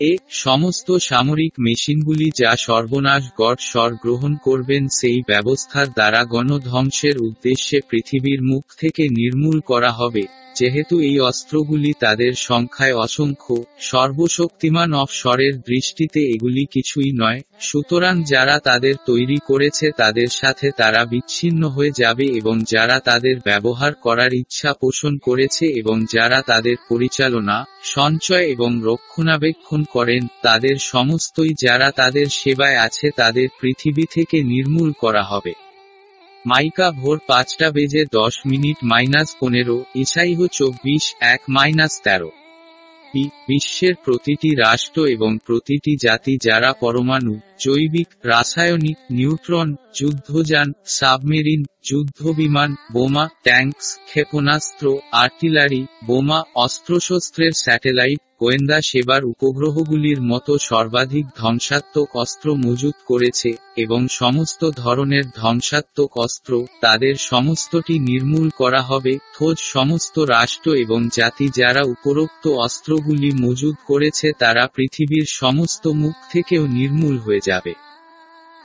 এ, সমস্ত সামরিক মেশিনগুলি যা সর্বনাশ গড স্বর গ্রহণ করবেন সেই ব্যবস্থার দ্বারা গণধ্বংসের উদ্দেশ্যে পৃথিবীর মুখ থেকে নির্মূল করা হবে। যেহেতু এই অস্ত্রগুলি তাদের সংখ্যায় অসংখ্য, সর্বশক্তিমান অফস্বরের দৃষ্টিতে এগুলি কিছুই নয়, সুতরাং যারা তাদের তৈরি করেছে তাদের সাথে তারা বিচ্ছিন্ন হয়ে যাবে এবং যারা তাদের ব্যবহার করার ইচ্ছা পোষণ করেছে এবং যারা তাদের পরিচালনা, সঞ্চয় এবং রক্ষণাবেক্ষণ করেন, তাদের সমস্তই যারা তাদের সেবায় আছে তাদের পৃথিবী থেকে নির্মূল করা হবে। মাইকা ভোর পাঁচটা বেজে দশ মিনিট মাইনাস পনেরো ইসাইহ চব্বিশ, এক মাইনাস তেরো। বিশ্বের প্রতিটি রাষ্ট্র এবং প্রতিটি জাতি যারা পরমাণু, জৈবিক, রাসায়নিক, নিউট্রন, যুদ্ধযান, সাবমেরিন যুদ্ধবিমান, বোমা, ট্যাঙ্কস, ক্ষেপণাস্ত্র, আর্টিলারি, বোমা, অস্ত্রশস্ত্রের স্যাটেলাইট, গোয়েন্দা সেবার উপগ্রহগুলির মতো সর্বাধিক ধ্বংসাত্মক অস্ত্র মজুত করেছে, এবং সমস্ত ধরনের ধ্বংসাত্মক অস্ত্র, তাদের সমস্তটি নির্মূল করা হবে খোঁজ সমস্ত রাষ্ট্র এবং জাতি যারা উপরোক্ত অস্ত্রগুলি মজুদ করেছে তারা পৃথিবীর সমস্ত মুখ থেকেও নির্মূল হয়ে যাবে।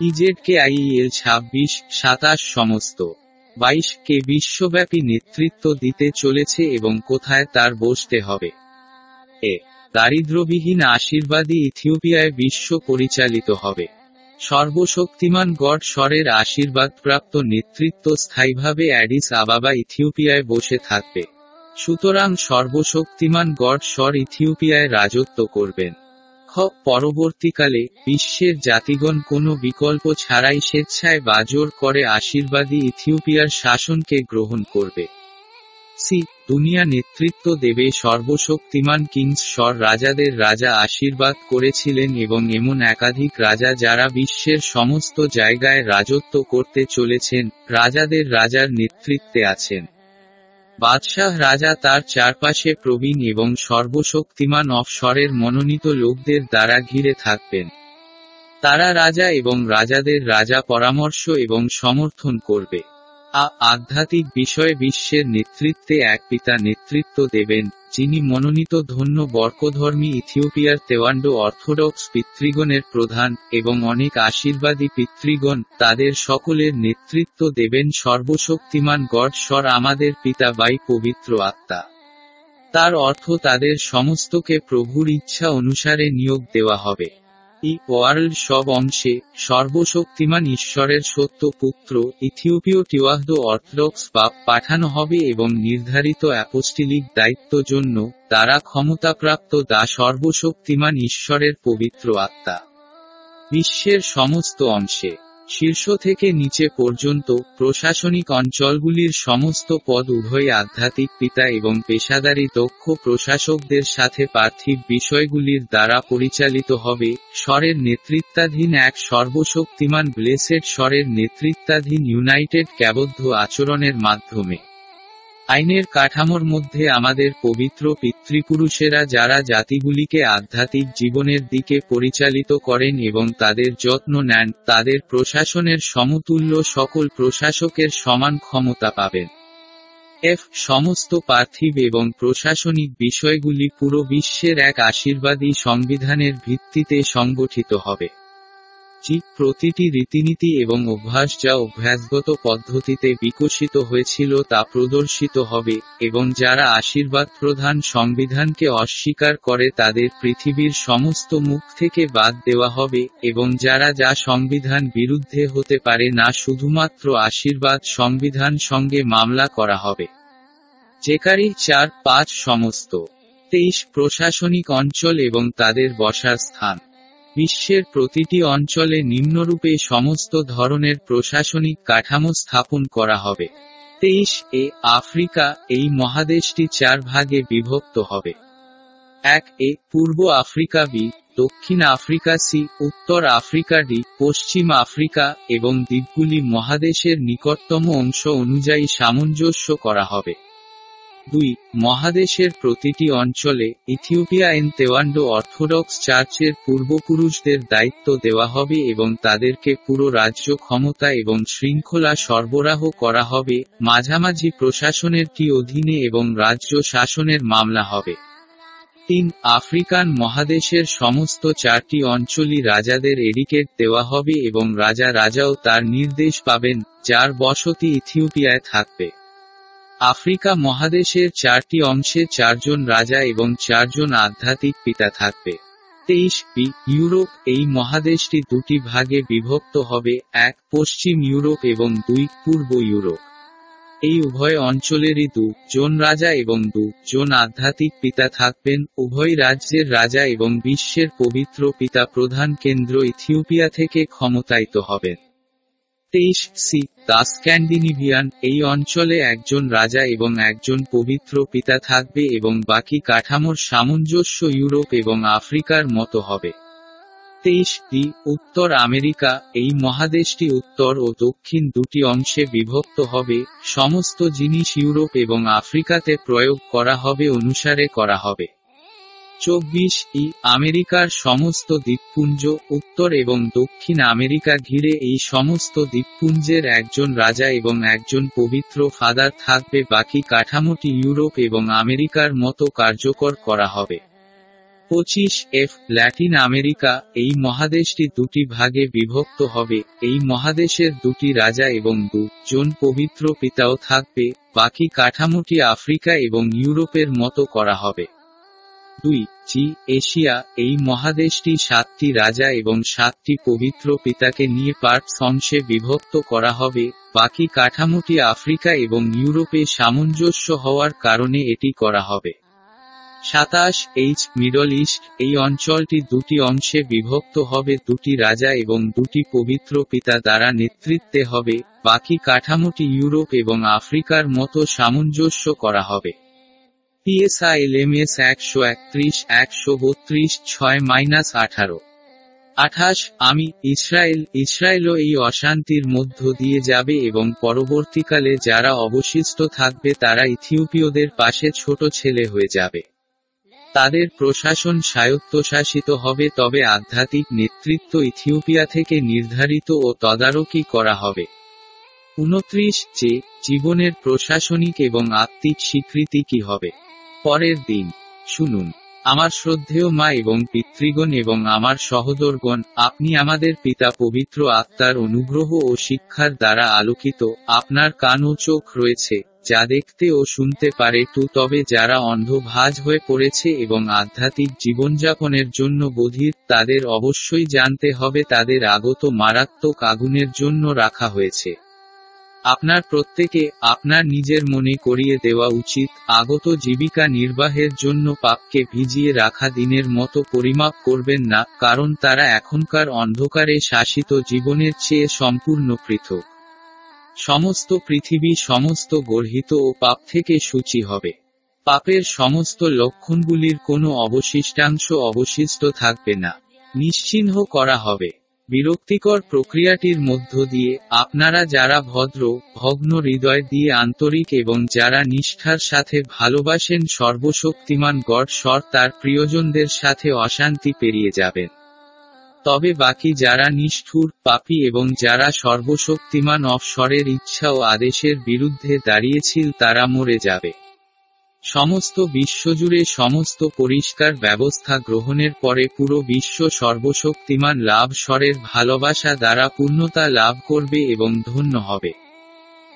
ইজেডকে আইএল ছাব্বিশ, সাতাশ সমস্ত। বাইশ কে বিশ্বব্যাপী নেতৃত্ব দিতে চলেছে এবং কোথায় তার বসতে হবে? এ দারিদ্রবিহীন আশীর্বাদী ইথিওপিয়ায় বিশ্ব পরিচালিত হবে। সর্বশক্তিমান গড স্বরের আশীর্বাদপ্রাপ্ত নেতৃত্ব স্থায়ীভাবে অ্যাডিস আবাবা ইথিওপিয়ায় বসে থাকবে। সুতরাং সর্বশক্তিমান গড স্বর ইথিওপিয়ায় রাজত্ব করবেন। পরবর্তীকালে বিশ্বের জাতিগণ কোনো বিকল্প ছাড়াই স্বেচ্ছায় বা জোর করে আশীর্বাদী ইথিওপিয়ার শাসনকে গ্রহণ করবে। সি, দুনিয়া নেতৃত্ব দেবে সর্বশক্তিমান কিংস স্বর রাজাদের রাজা আশীর্বাদ করেছিলেন এবং এমন একাধিক রাজা যারা বিশ্বের সমস্ত জায়গায় রাজত্ব করতে চলেছেন, রাজাদের রাজার নেতৃত্বে আছেন। বাদশাহ রাজা তার চারপাশে প্রবীণ এবং সর্বশক্তিমান অফসরের মনোনীত লোকদের দ্বারা ঘিরে থাকবেন। তারা রাজা এবং রাজাদের রাজা পরামর্শ এবং সমর্থন করবে। আ আধ্যাত্মিক বিষয়ে বিশ্বের নেতৃত্বে এক পিতা নেতৃত্ব দেবেন, যিনি মনোনীত ধন্য বর্কধর্মী ইথিওপিয়ার তেওয়ান্ডো অর্থোডক্স পিতৃগণের প্রধান এবং অনেক আশীর্বাদী পিতৃগণ তাদের সকলের নেতৃত্ব দেবেন সর্বশক্তিমান গড স্বর আমাদের পিতা বাই পবিত্র আত্মা। তার অর্থ তাদের সমস্তকে প্রভুর ইচ্ছা অনুসারে নিয়োগ দেওয়া হবে। ই ওয়ার্ল্ড সব অংশে সর্বশক্তিমান ঈশ্বরের সত্য পুত্র ইথিওপীয় টিওয়াহদ অর্থডক্স পাপ পাঠানো হবে এবং নির্ধারিত অ্যাপোস্টিলিক দায়িত্ব জন্য তারা ক্ষমতাপ্রাপ্ত দা সর্বশক্তিমান ঈশ্বরের পবিত্র আত্মা। বিশ্বের সমস্ত অংশে শীর্ষ থেকে নিচে পর্যন্ত প্রশাসনিক অঞ্চলগুলির সমস্ত পদ উভয় আধ্যাত্মিক পিতা এবং পেশাদারী দক্ষ প্রশাসকদের সাথে পার্থিব বিষয়গুলির দ্বারা পরিচালিত হবে স্বরের নেতৃত্বাধীন এক সর্বশক্তিমান ব্লেসেড স্বরের নেতৃত্বাধীন ইউনাইটেড ক্যাবদ্ধ আচরণের মাধ্যমে। আইনের কাঠামোর মধ্যে আমাদের পবিত্র পিতৃপুরুষেরা যারা জাতিগুলিকে আধ্যাত্মিক জীবনের দিকে পরিচালিত করেন এবং তাদের যত্ন নেন, তাদের প্রশাসনের সমতুল্য সকল প্রশাসকের সমান ক্ষমতা পাবেন। এফ, সমস্ত পার্থিব এবং প্রশাসনিক বিষয়গুলি পুরো বিশ্বের এক আশীর্বাদী সংবিধানের ভিত্তিতে সংগঠিত হবে। জি প্রতিটি রীতিনীতি এবং অভ্যাস যা অভ্যাসগত পদ্ধতিতে বিকশিত হয়েছিল তা প্রদর্শিত হবে, এবং যারা আশীর্বাদ প্রধান সংবিধানকে অস্বীকার করে তাদের পৃথিবীর সমস্ত মুখ থেকে বাদ দেওয়া হবে, এবং যারা যা সংবিধান বিরুদ্ধে হতে পারে না শুধুমাত্র আশীর্বাদ সংবিধান সঙ্গে মামলা করা হবে। জেকারি চার পাঁচ সমস্ত। তেইশ প্রশাসনিক অঞ্চল এবং তাদের বসার স্থান। বিশ্বের প্রতিটি অঞ্চলে নিম্নরূপে সমস্ত ধরনের প্রশাসনিক কাঠামো স্থাপন করা হবে। তেইশ, এ, আফ্রিকা, এই মহাদেশটি চার ভাগে বিভক্ত হবে। এক, এ, পূর্ব আফ্রিকা, বি, দক্ষিণ আফ্রিকা, সি, উত্তর আফ্রিকা, ডি, পশ্চিম আফ্রিকা এবং দ্বীপগুলি মহাদেশের নিকটতম অংশ অনুযায়ী সামঞ্জস্য করা হবে। দুই, মহাদেশের প্রতিটি অঞ্চলে ইথিওপিয়া এন তেওয়ান্ডো অর্থোডক্স চার্চের পূর্বপুরুষদের দায়িত্ব দেওয়া হবে এবং তাদেরকে পুরো রাজ্য ক্ষমতা এবং শৃঙ্খলা সরবরাহ করা হবে, মাঝামাঝি প্রশাসনের কি অধীনে এবং রাজ্য শাসনের মামলা হবে। তিন, আফ্রিকান মহাদেশের সমস্ত চারটি অঞ্চলই রাজাদের এডিকেট দেওয়া হবে এবং রাজা রাজাও তার নির্দেশ পাবেন, যার বসতি ইথিওপিয়ায় থাকবে। আফ্রিকা মহাদেশের চারটি অংশে চারজন রাজা এবং চারজন আধ্যাত্মিক পিতা থাকবে। তেইশ পি, ইউরোপ, এই মহাদেশটি দুটি ভাগে বিভক্ত হবে, এক পশ্চিম ইউরোপ এবং দুই পূর্ব ইউরোপ। এই উভয় অঞ্চলেরই দু জন রাজা এবং দু জন আধ্যাত্মিক পিতা থাকবেন। উভয় রাজ্যের রাজা এবং বিশ্বের পবিত্র পিতা প্রধান কেন্দ্র ইথিওপিয়া থেকে ক্ষমতায়িত হবেন। তেইশ সি। দা স্ক্যান্ডিনিভিয়ান, এই অঞ্চলে একজন রাজা এবং একজন পবিত্র পিতা থাকবে এবং বাকি কাঠামোর সামঞ্জস্য ইউরোপ এবং আফ্রিকার মতো হবে। তেইশ ডি উত্তর আমেরিকা, এই মহাদেশটি উত্তর ও দক্ষিণ দুটি অংশে বিভক্ত হবে, সমস্ত জিনিস ইউরোপ এবং আফ্রিকাতে প্রয়োগ করা হবে অনুসারে করা হবে। চব্বিশ ই আমেরিকার সমস্ত দ্বীপপুঞ্জ, উত্তর এবং দক্ষিণ আমেরিকা ঘিরে এই সমস্ত দ্বীপপুঞ্জের একজন রাজা এবং একজন পবিত্র ফাদার থাকবে। বাকি কাঠামোটি ইউরোপ এবং আমেরিকার মতো কার্যকর করা হবে। পঁচিশ এফ ল্যাটিন আমেরিকা, এই মহাদেশটি দুটি ভাগে বিভক্ত হবে। এই মহাদেশের দুটি রাজা এবং দু জন পবিত্র পিতাও থাকবে। বাকি কাঠামোটি আফ্রিকা এবং ইউরোপের মতো করা হবে। দুই জি এশিয়া, এই মহাদেশটি সাতটি রাজা এবং সাতটি পবিত্র পিতাকে নিয়ে পার্টস অংশে বিভক্ত করা হবে। বাকি কাঠামোটি আফ্রিকা এবং ইউরোপে সামঞ্জস্য হওয়ার কারণে এটি করা হবে। সাতাশ, এইচ, মিডল ইস্ট, এই অঞ্চলটি দুটি অংশে বিভক্ত হবে, দুটি রাজা এবং দুটি পবিত্র পিতা দ্বারা নেতৃত্বে হবে। বাকি কাঠামোটি ইউরোপ এবং আফ্রিকার মতো সামঞ্জস্য করা হবে। পিএসআইএলএমএস একশো একত্রিশ, একশো বত্রিশ, ছয় মাইনাস আঠারো। আঠাশ, আমি, ইসরায়েল, ইসরায়েলও এই অশান্তির মধ্য দিয়ে যাবে এবং পরবর্তীকালে যারা অবশিষ্ট থাকবে তারা ইথিওপীয়দের পাশে ছোট ছেলে হয়ে যাবে। তাদের প্রশাসন স্বায়ত্তশাসিত হবে, তবে আধ্যাত্মিক নেতৃত্ব ইথিওপিয়া থেকে নির্ধারিত ও তদারকি করা হবে। উনত্রিশ, যে, জীবনের প্রশাসনিক এবং আত্মিক স্বীকৃতি কি হবে? পরের দিন, শুনুন, আমার শ্রদ্ধেয় মা এবং পিতৃগণ এবং আমার সহদরগণ, আপনি আমাদের পিতা পবিত্র আত্মার অনুগ্রহ ও শিক্ষার দ্বারা আলোকিত, আপনার কান ও চোখ রয়েছে, যা দেখতে ও শুনতে পারে টু তবে যারা অন্ধ ভাজ হয়ে পড়েছে এবং আধ্যাত্মিক জীবনযাপনের জন্য বধির, তাদের অবশ্যই জানতে হবে তাদের আগত মারাত্মক আগুনের জন্য রাখা হয়েছে। আপনার প্রত্যেকে আপনার নিজের মনে করিয়ে দেওয়া উচিত, আগত জীবিকা নির্বাহের জন্য পাপকে ভিজিয়ে রাখা দিনের মতো পরিমাপ করবেন না, কারণ তারা এখনকার অন্ধকারে শাসিত জীবনের চেয়ে সম্পূর্ণ পৃথক। সমস্ত পৃথিবী সমস্ত গর্হিত ও পাপ থেকে সূচি হবে। পাপের সমস্ত লক্ষণগুলির কোনো অবশিষ্টাংশ অবশিষ্ট থাকবে না। নিশ্চিহ্ন করা হবে। বিরক্তিকর প্রক্রিয়াটির মধ্য দিয়ে আপনারা যারা ভদ্র, ভগ্ন হৃদয় দিয়ে আন্তরিক এবং যারা নিষ্ঠার সাথে ভালোবাসেন সর্বশক্তিমান গড স্বর তার প্রিয়জনদের সাথে অশান্তি পেরিয়ে যাবেন। তবে বাকি যারা নিষ্ঠুর, পাপী এবং যারা সর্বশক্তিমান অফস্বরের ইচ্ছা ও আদেশের বিরুদ্ধে দাঁড়িয়েছিল তারা মরে যাবে। সমস্ত বিশ্বজুড়ে সমস্ত পরিষ্কার ব্যবস্থা গ্রহণের পরে পুরো বিশ্ব সর্বশক্তিমান লাভ স্বরের ভালোবাসা দ্বারা পূর্ণতা লাভ করবে এবং ধন্য হবে।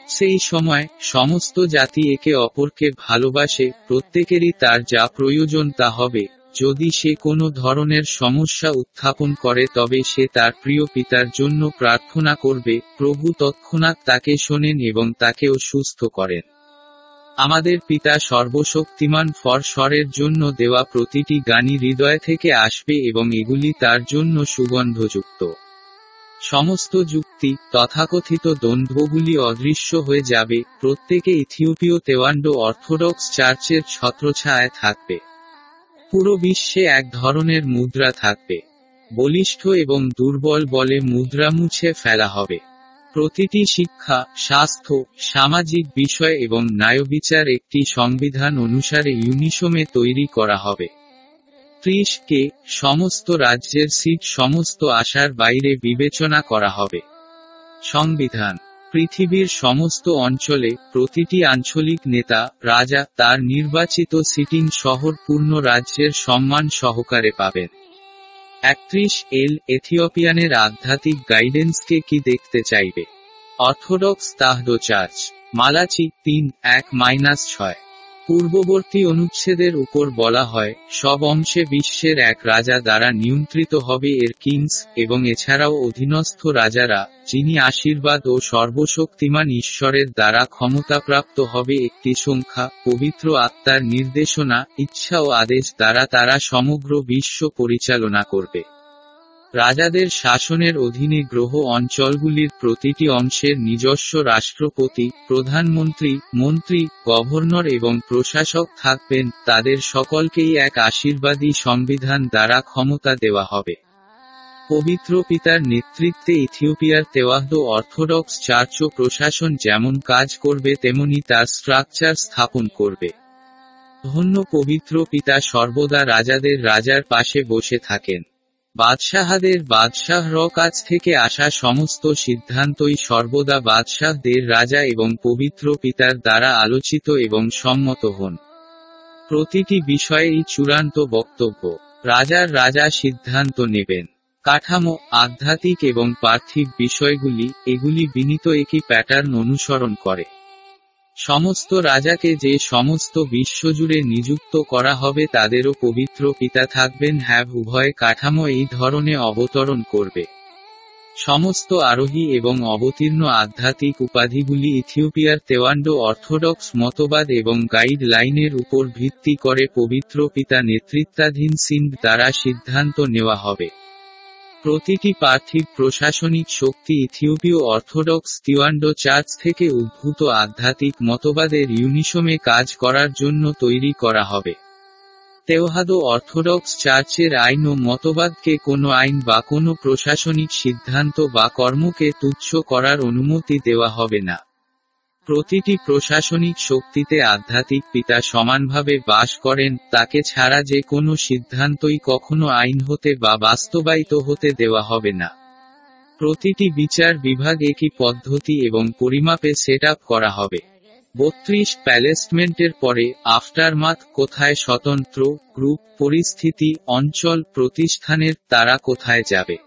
সেই সময় সমস্ত জাতি একে অপরকে ভালোবাসে, প্রত্যেকেরই তার যা প্রয়োজন তা হবে। যদি সে কোনো ধরনের সমস্যা উত্থাপন করে, তবে সে তার প্রিয় পিতার জন্য প্রার্থনা করবে, প্রভু তৎক্ষণাৎ তাকে শোনেন এবং তাকেও সুস্থ করেন। আমাদের পিতা সর্বশক্তিমান ফর স্বরের জন্য দেওয়া প্রতিটি গানই হৃদয় থেকে আসবে এবং এগুলি তার জন্য সুগন্ধযুক্ত। সমস্ত যুক্তি, তথাকথিত দ্বন্দ্বগুলি অদৃশ্য হয়ে যাবে, প্রত্যেকে ইথিওপীয় তেওয়ান্ড অর্থোডক্স চার্চের ছত্রছায়ায় থাকবে। পুরো বিশ্বে এক ধরনের মুদ্রা থাকবে। বলিষ্ঠ এবং দুর্বল বলে মুদ্রা মুছে ফেলা হবে। প্রতিটি শিক্ষা, স্বাস্থ্য, সামাজিক বিষয় এবং ন্যায়বিচার একটি সংবিধান অনুসারে ইউনিসমে তৈরি করা হবে। ত্রিশ কে, সমস্ত রাজ্যের সিট সমস্ত আশার বাইরে বিবেচনা করা হবে। সংবিধান, পৃথিবীর সমস্ত অঞ্চলে প্রতিটি আঞ্চলিক নেতা, রাজা তার নির্বাচিত সিটিং শহর পূর্ণ রাজ্যের সম্মান সহকারে পাবেন। একত্রিশ এল এথিওপিয়ানের আধ্যাত্মিক গাইডেন্সকে কি দেখতে চাইবে? অর্থোডক্স তাহদো চার্চ মালাচি তিন এক মাইনাস ছয়। পূর্ববর্তী অনুচ্ছেদের উপর বলা হয়, সব অংশে বিশ্বের এক রাজা দ্বারা নিয়ন্ত্রিত হবে এর কিংস এবং এছাড়াও অধীনস্থ রাজারা, যিনি আশীর্বাদ ও সর্বশক্তিমান ঈশ্বরের দ্বারা ক্ষমতাপ্রাপ্ত হবে একটি সংখ্যা, পবিত্র আত্মার নির্দেশনা, ইচ্ছা ও আদেশ দ্বারা তারা সমগ্র বিশ্ব পরিচালনা করবে। রাজাদের শাসনের অধীনে গ্রহ অঞ্চলগুলির প্রতিটি অংশের নিজস্ব রাষ্ট্রপতি, প্রধানমন্ত্রী, মন্ত্রী, গভর্নর এবং প্রশাসক থাকবেন। তাদের সকলকেই এক আশীর্বাদী সংবিধান দ্বারা ক্ষমতা দেওয়া হবে। পবিত্র পিতার নেতৃত্বে ইথিওপিয়ার তেওয়াহদ অর্থোডক্স চার্চ ও প্রশাসন যেমন কাজ করবে, তেমনি তার স্ট্রাকচার স্থাপন করবে। ধন্য পবিত্র পিতা সর্বদা রাজাদের রাজার পাশে বসে থাকেন। বাদশাহাদের বাদশাহর কাছ থেকে আসা সমস্ত সিদ্ধান্তই সর্বদা বাদশাহদের রাজা এবং পবিত্র পিতার দ্বারা আলোচিত এবং সম্মত হন। প্রতিটি বিষয়েই চূড়ান্ত বক্তব্য। রাজার রাজা সিদ্ধান্ত নেবেন। কাঠামো, আধ্যাত্মিক এবং পার্থিব বিষয়গুলি, এগুলি বিনীত একই প্যাটার্ন অনুসরণ করে। সমস্ত রাজাকে যে সমস্ত বিশ্বজুড়ে নিযুক্ত করা হবে তাদেরও পবিত্র পিতা থাকবেন হ্যাভ উভয় কাঠামো এই ধরনে অবতরণ করবে। সমস্ত আরোহী এবং অবতীর্ণ আধ্যাত্মিক উপাধিগুলি ইথিওপিয়ার তেওয়ান্ডো অর্থোডক্স মতবাদ এবং গাইড লাইনের উপর ভিত্তি করে পবিত্র পিতা নেতৃত্বাধীন সিন্ড দ্বারা সিদ্ধান্ত নেওয়া হবে। প্রতিটি পার্থিব প্রশাসনিক শক্তি ইথিওপীয় অর্থোডক্স তিওয়ান্ডো চার্চ থেকে উদ্ভূত আধ্যাত্মিক মতবাদের ইউনিসমে কাজ করার জন্য তৈরি করা হবে। তেওহাদো অর্থোডক্স চার্চের আইন ও মতবাদকে কোনো আইন বা কোনো প্রশাসনিক সিদ্ধান্ত বা কর্মকে তুচ্ছ করার অনুমতি দেওয়া হবে না। প্রতিটি প্রশাসনিক শক্তিতে আধ্যাত্মিক পিতা সমানভাবে বাস করেন, তাকে ছাড়া যে কোনো সিদ্ধান্তই কখনো আইন হতে বা বাস্তবায়িত হতে দেওয়া হবে না। প্রতিটি বিচার বিভাগ একই পদ্ধতি এবং পরিমাপে সেট করা হবে। বত্রিশ প্যালেসমেন্টের পরে আফটারমাথ কোথায় স্বতন্ত্র, গ্রুপ পরিস্থিতি, অঞ্চল প্রতিষ্ঠানের তারা কোথায় যাবে?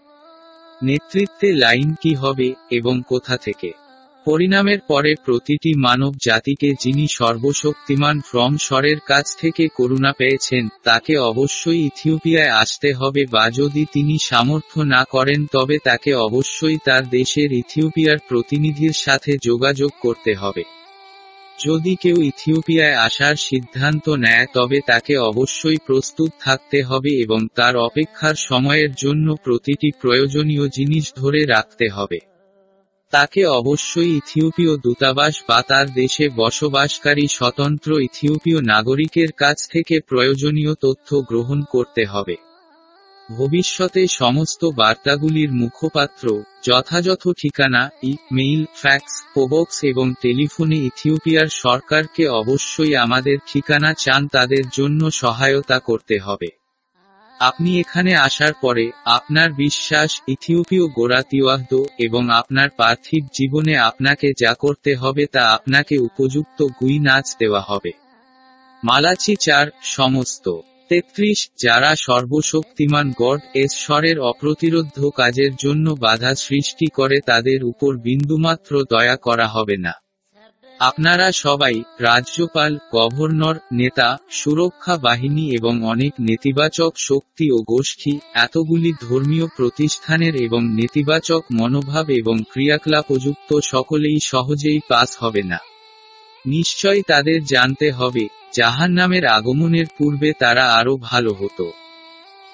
নেতৃত্বে লাইন কি হবে এবং কোথা থেকে? পরিণামের পরে প্রতিটি মানব জাতিকে যিনি সর্বশক্তিমান ফ্রম স্বরের কাছ থেকে করুণা পেয়েছেন, তাকে অবশ্যই ইথিওপিয়ায় আসতে হবে বা যদি তিনি সামর্থ্য না করেন তবে তাকে অবশ্যই তার দেশের ইথিওপিয়ার প্রতিনিধির সাথে যোগাযোগ করতে হবে। যদি কেউ ইথিওপিয়ায় আসার সিদ্ধান্ত নেয় তবে তাকে অবশ্যই প্রস্তুত থাকতে হবে এবং তার অপেক্ষার সময়ের জন্য প্রতিটি প্রয়োজনীয় জিনিস ধরে রাখতে হবে। তাকে অবশ্যই ইথিওপীয় দূতাবাস বা তার দেশে বসবাসকারী স্বতন্ত্র ইথিওপীয় নাগরিকের কাছ থেকে প্রয়োজনীয় তথ্য গ্রহণ করতে হবে। ভবিষ্যতে সমস্ত বার্তাগুলির মুখপাত্র, যথাযথ ঠিকানা ই মেইল ফ্যাক্স, পোবক্স এবং টেলিফোনে ইথিওপিয়ার সরকারকে অবশ্যই আমাদের ঠিকানা চান, তাদের জন্য সহায়তা করতে হবে। আপনি এখানে আসার পরে, আপনার বিশ্বাস ইথিওপীয় গোড়াতিওয়াহদ এবং আপনার পার্থিব জীবনে আপনাকে যা করতে হবে তা আপনাকে উপযুক্ত গুই নাচ দেওয়া হবে। মালাচি চার, সমস্ত। তেত্রিশ, যারা সর্বশক্তিমান গড, ঈশ্বরের অপ্রতিরোধ কাজের জন্য বাধা সৃষ্টি করে তাদের উপর বিন্দুমাত্র দয়া করা হবে না। আপনারা সবাই রাজ্যপাল, গভর্নর, নেতা, সুরক্ষা বাহিনী এবং অনেক নেতিবাচক শক্তি ও গোষ্ঠী এতগুলি ধর্মীয় প্রতিষ্ঠানের এবং নেতিবাচক মনোভাব এবং ক্রিয়াকলাপযুক্ত সকলেই সহজেই পাস হবে না। নিশ্চয় তাদের জানতে হবে জাহান নামের আগমনের পূর্বে তারা আরও ভালো হতো।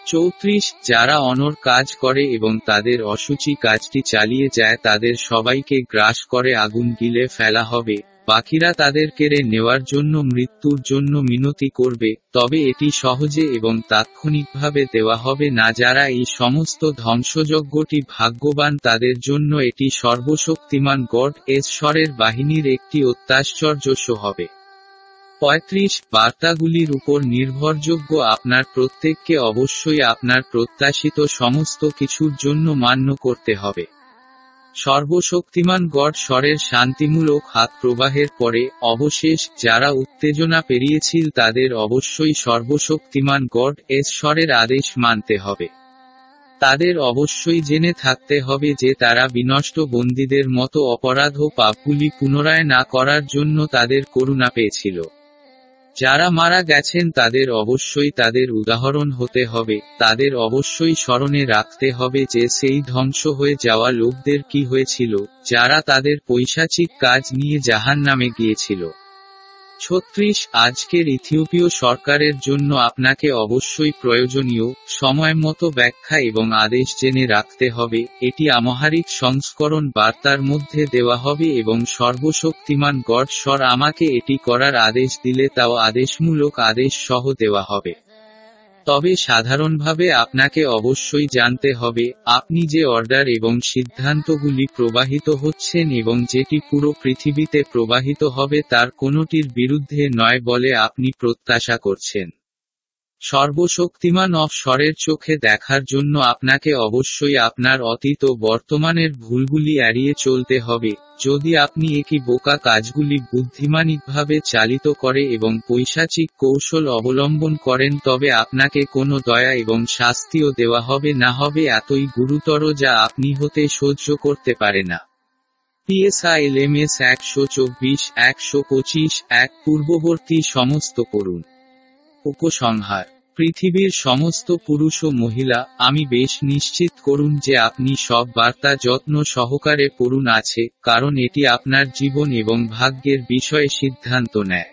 চৌত্রিশ, যারা অনর কাজ করে এবং তাদের অসুচি কাজটি চালিয়ে যায় তাদের সবাইকে গ্রাস করে আগুন গিলে ফেলা হবে। বাকিরা তাদের কেড়ে নেওয়ার জন্য মৃত্যুর জন্য মিনতি করবে, তবে এটি সহজে এবং তাৎক্ষণিকভাবে দেওয়া হবে না যারা এই সমস্ত ধ্বংসযজ্ঞটি ভাগ্যবান তাদের জন্য এটি সর্বশক্তিমান গড এশ্বরের বাহিনীর একটি অত্যাশ্চর্যস্য হবে। পঁয়ত্রিশ, বার্তাগুলির উপর নির্ভরযোগ্য আপনার প্রত্যেককে অবশ্যই আপনার প্রত্যাশিত সমস্ত কিছুর জন্য মান্য করতে হবে। সর্বশক্তিমান গড স্বরের শান্তিমূলক হাত প্রবাহের পরে অবশেষ যারা উত্তেজনা পেরিয়েছিল তাদের অবশ্যই সর্বশক্তিমান গড এস স্বরের আদেশ মানতে হবে। তাদের অবশ্যই জেনে থাকতে হবে যে তারা বিনষ্ট বন্দীদের মতো অপরাধ ও পাপগুলি পুনরায় না করার জন্য তাদের করুণা পেয়েছিল। যারা মারা গেছেন তাদের অবশ্যই তাদের উদাহরণ হতে হবে, তাদের অবশ্যই স্মরণে রাখতে হবে যে সেই ধ্বংস হয়ে যাওয়া লোকদের কি হয়েছিল, যারা তাদের পৈশাচিক কাজ নিয়ে জাহান নামে গিয়েছিল। ছত্রিশ, আজকের ইথিওপীয় সরকারের জন্য আপনাকে অবশ্যই প্রয়োজনীয় সময় মতো ব্যাখ্যা এবং আদেশ জেনে রাখতে হবে। এটি আমহারিক সংস্করণ বার্তার মধ্যে দেওয়া হবে এবং সর্বশক্তিমান গড স্বর আমাকে এটি করার আদেশ দিলে তাও আদেশমূলক আদেশ সহ দেওয়া হবে। তবে সাধারণভাবে আপনাকে অবশ্যই জানতে হবে, আপনি যে অর্ডার এবং সিদ্ধান্তগুলি প্রবাহিত হচ্ছেন এবং যেটি পুরো পৃথিবীতে প্রবাহিত হবে তার কোনোটির বিরুদ্ধে নয় বলে আপনি প্রত্যাশা করছেন। সর্বশক্তিমান অফ স্বরের চোখে দেখার জন্য আপনাকে অবশ্যই আপনার অতীত ও বর্তমানের ভুলগুলি এড়িয়ে চলতে হবে, যদি আপনি একই বোকা কাজগুলি বুদ্ধিমানিকভাবে চালিত করে এবং পৈশাচিক কৌশল অবলম্বন করেন তবে আপনাকে কোনো দয়া এবং শাস্তিও দেওয়া হবে না হবে এতই গুরুতর যা আপনি হতে সহ্য করতে পারে না। পিএসআইএলএমএস একশো চব্বিশ, একশো পঁচিশ, এক পূর্ববর্তী সমস্ত করুন উপসংহার। পৃথিবীর সমস্ত পুরুষ ও মহিলা, আমি বেশ নিশ্চিত করুন যে আপনি সব বার্তা যত্ন সহকারে পড়ুন আছে, কারণ এটি আপনার জীবন এবং ভাগ্যের বিষয়ে সিদ্ধান্ত নেয়।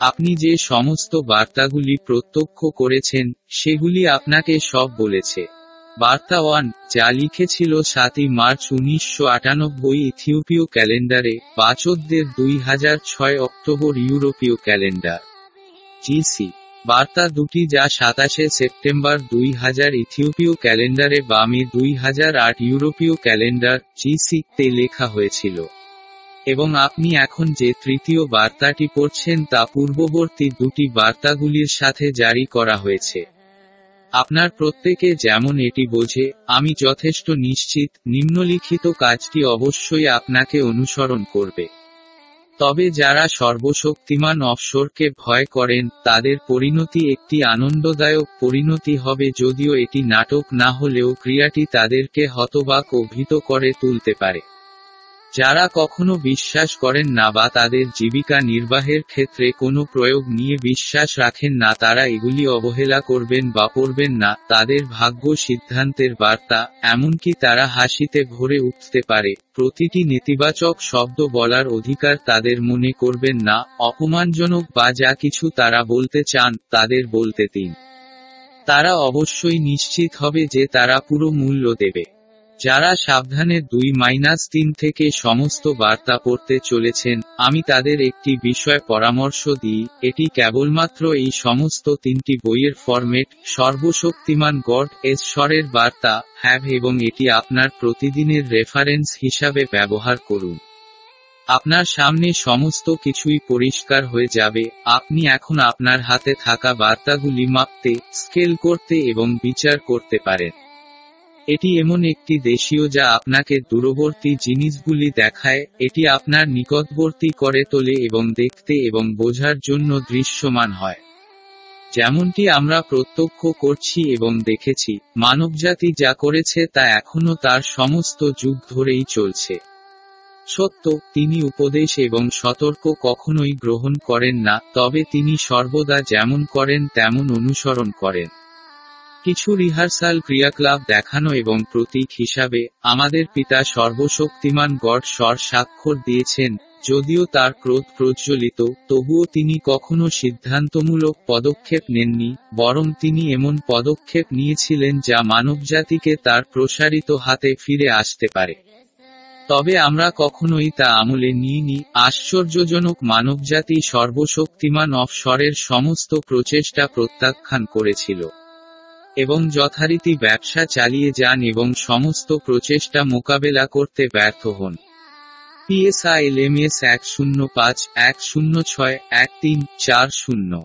আপনি যে সমস্ত বার্তাগুলি প্রত্যক্ষ করেছেন, সেগুলি আপনাকে সব বলেছে। বার্তা ওয়ান, যা লিখেছিল সাতই মার্চ উনিশশো আটানব্বই ইথিওপীয় ক্যালেন্ডারে, বাচকদের দুই হাজার ছয় অক্টোবর ইউরোপীয় ক্যালেন্ডার। জিসি বার্তা দুটি যা সাতাশে সেপ্টেম্বর দুই হাজার ইথিওপীয় ক্যালেন্ডারে বা মে দুই হাজার আট ইউরোপীয় ক্যালেন্ডার জিসি তে লেখা হয়েছিল। এবং আপনি এখন যে তৃতীয় বার্তাটি পড়ছেন তা পূর্ববর্তী দুটি বার্তাগুলির সাথে জারি করা হয়েছে। আপনার প্রত্যেকে যেমন এটি বোঝে, আমি যথেষ্ট নিশ্চিত, নিম্নলিখিত কাজটি অবশ্যই আপনাকে অনুসরণ করবে। তবে যারা সর্বশক্তিমান অবসরকে ভয় করেন, তাদের পরিণতি একটি আনন্দদায়ক পরিণতি হবে যদিও এটি নাটক না হলেও ক্রিয়াটি তাদেরকে হতবাক অভিত করে তুলতে পারে। যারা কখনো বিশ্বাস করেন না বা তাদের জীবিকা নির্বাহের ক্ষেত্রে কোনো প্রয়োগ নিয়ে বিশ্বাস রাখেন না, তারা এগুলি অবহেলা করবেন বা পড়বেন না, তাদের ভাগ্য সিদ্ধান্তের বার্তা, এমনকি তারা হাসিতে ভরে উঠতে পারে। প্রতিটি নেতিবাচক শব্দ বলার অধিকার তাদের মনে করবেন না, অপমানজনক বা যা কিছু তারা বলতে চান, তাদের বলতে দিন। তারা অবশ্যই নিশ্চিত হবে যে তারা পুরো মূল্য দেবে। যারা সাবধানে দুই মাইনাস তিন থেকে সমস্ত বার্তা পড়তে চলেছেন, আমি তাদের একটি বিষয় পরামর্শ দিই, এটি কেবলমাত্র এই সমস্ত তিনটি বইয়ের ফরমেট সর্বশক্তিমান গড এশ্বরের বার্তা, হ্যাভ এবং এটি আপনার প্রতিদিনের রেফারেন্স হিসাবে ব্যবহার করুন। আপনার সামনে সমস্ত কিছুই পরিষ্কার হয়ে যাবে, আপনি এখন আপনার হাতে থাকা বার্তাগুলি মাপতে স্কেল করতে এবং বিচার করতে পারেন। এটি এমন একটি দেশীয় যা আপনাকে দূরবর্তী জিনিসগুলি দেখায়, এটি আপনার নিকটবর্তী করে তোলে এবং দেখতে এবং বোঝার জন্য দৃশ্যমান হয়। যেমনটি আমরা প্রত্যক্ষ করছি এবং দেখেছি, মানবজাতি যা করেছে তা এখনও তার সমস্ত যুগ ধরেই চলছে। সত্য, তিনি উপদেশ এবং সতর্ক কখনোই গ্রহণ করেন না, তবে তিনি সর্বদা যেমন করেন তেমন অনুসরণ করেন। কিছু রিহার্সাল ক্রিয়াকলাপ দেখানো এবং প্রতীক হিসাবে, আমাদের পিতা সর্বশক্তিমান গড স্বর স্বাক্ষর দিয়েছেন, যদিও তার ক্রোধ প্রজ্বলিত, তবুও তিনি কখনো সিদ্ধান্তমূলক পদক্ষেপ নেননি, বরং তিনি এমন পদক্ষেপ নিয়েছিলেন যা মানবজাতিকে তার প্রসারিত হাতে ফিরে আসতে পারে। তবে আমরা কখনোই তা আমলে নিইনি, আশ্চর্যজনক মানবজাতি সর্বশক্তিমান অফস্বরের সমস্ত প্রচেষ্টা প্রত্যাখ্যান করেছিল। এবং যথারীতি ব্যবসা চালিয়ে যান এবং সমস্ত প্রচেষ্টা মোকাবেলা করতে ব্যর্থ হন। পিএসআইএলএমএস এক শূন্য পাঁচ এক শূন্য ছয় এক তিন চার শূন্য।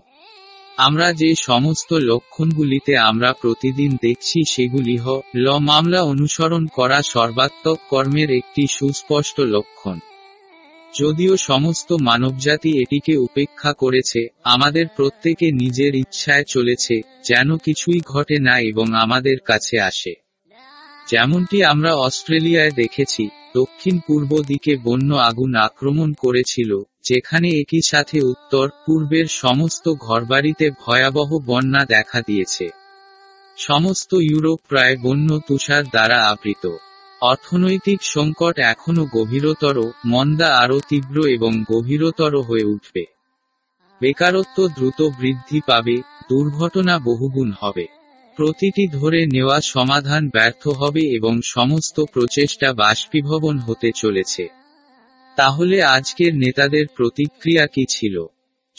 আমরা যে সমস্ত লক্ষণগুলিতে আমরা প্রতিদিন দেখছি সেগুলি হ, ল মামলা অনুসরণ করা সর্বাত্মক কর্মের একটি সুস্পষ্ট লক্ষণ। যদিও সমস্ত মানবজাতি এটিকে উপেক্ষা করেছে, আমাদের প্রত্যেকে নিজের ইচ্ছায় চলেছে, যেন কিছুই ঘটে না এবং আমাদের কাছে আসে। যেমনটি আমরা অস্ট্রেলিয়ায় দেখেছি দক্ষিণ পূর্ব দিকে বন্য আগুন আক্রমণ করেছিল, যেখানে একই সাথে উত্তর পূর্বের সমস্ত ঘরবাড়িতে ভয়াবহ বন্যা দেখা দিয়েছে। সমস্ত ইউরোপ প্রায় বন্য তুষার দ্বারা আবৃত। অর্থনৈতিক সংকট এখনও গভীরতর, মন্দা আরও তীব্র এবং গভীরতর হয়ে উঠবে। বেকারত্ব দ্রুত বৃদ্ধি পাবে, দুর্ঘটনা বহুগুণ হবে। প্রতিটি ধরে নেওয়া সমাধান ব্যর্থ হবে এবং সমস্ত প্রচেষ্টা বাষ্পীভবন হতে চলেছে। তাহলে আজকের নেতাদের প্রতিক্রিয়া কি ছিল?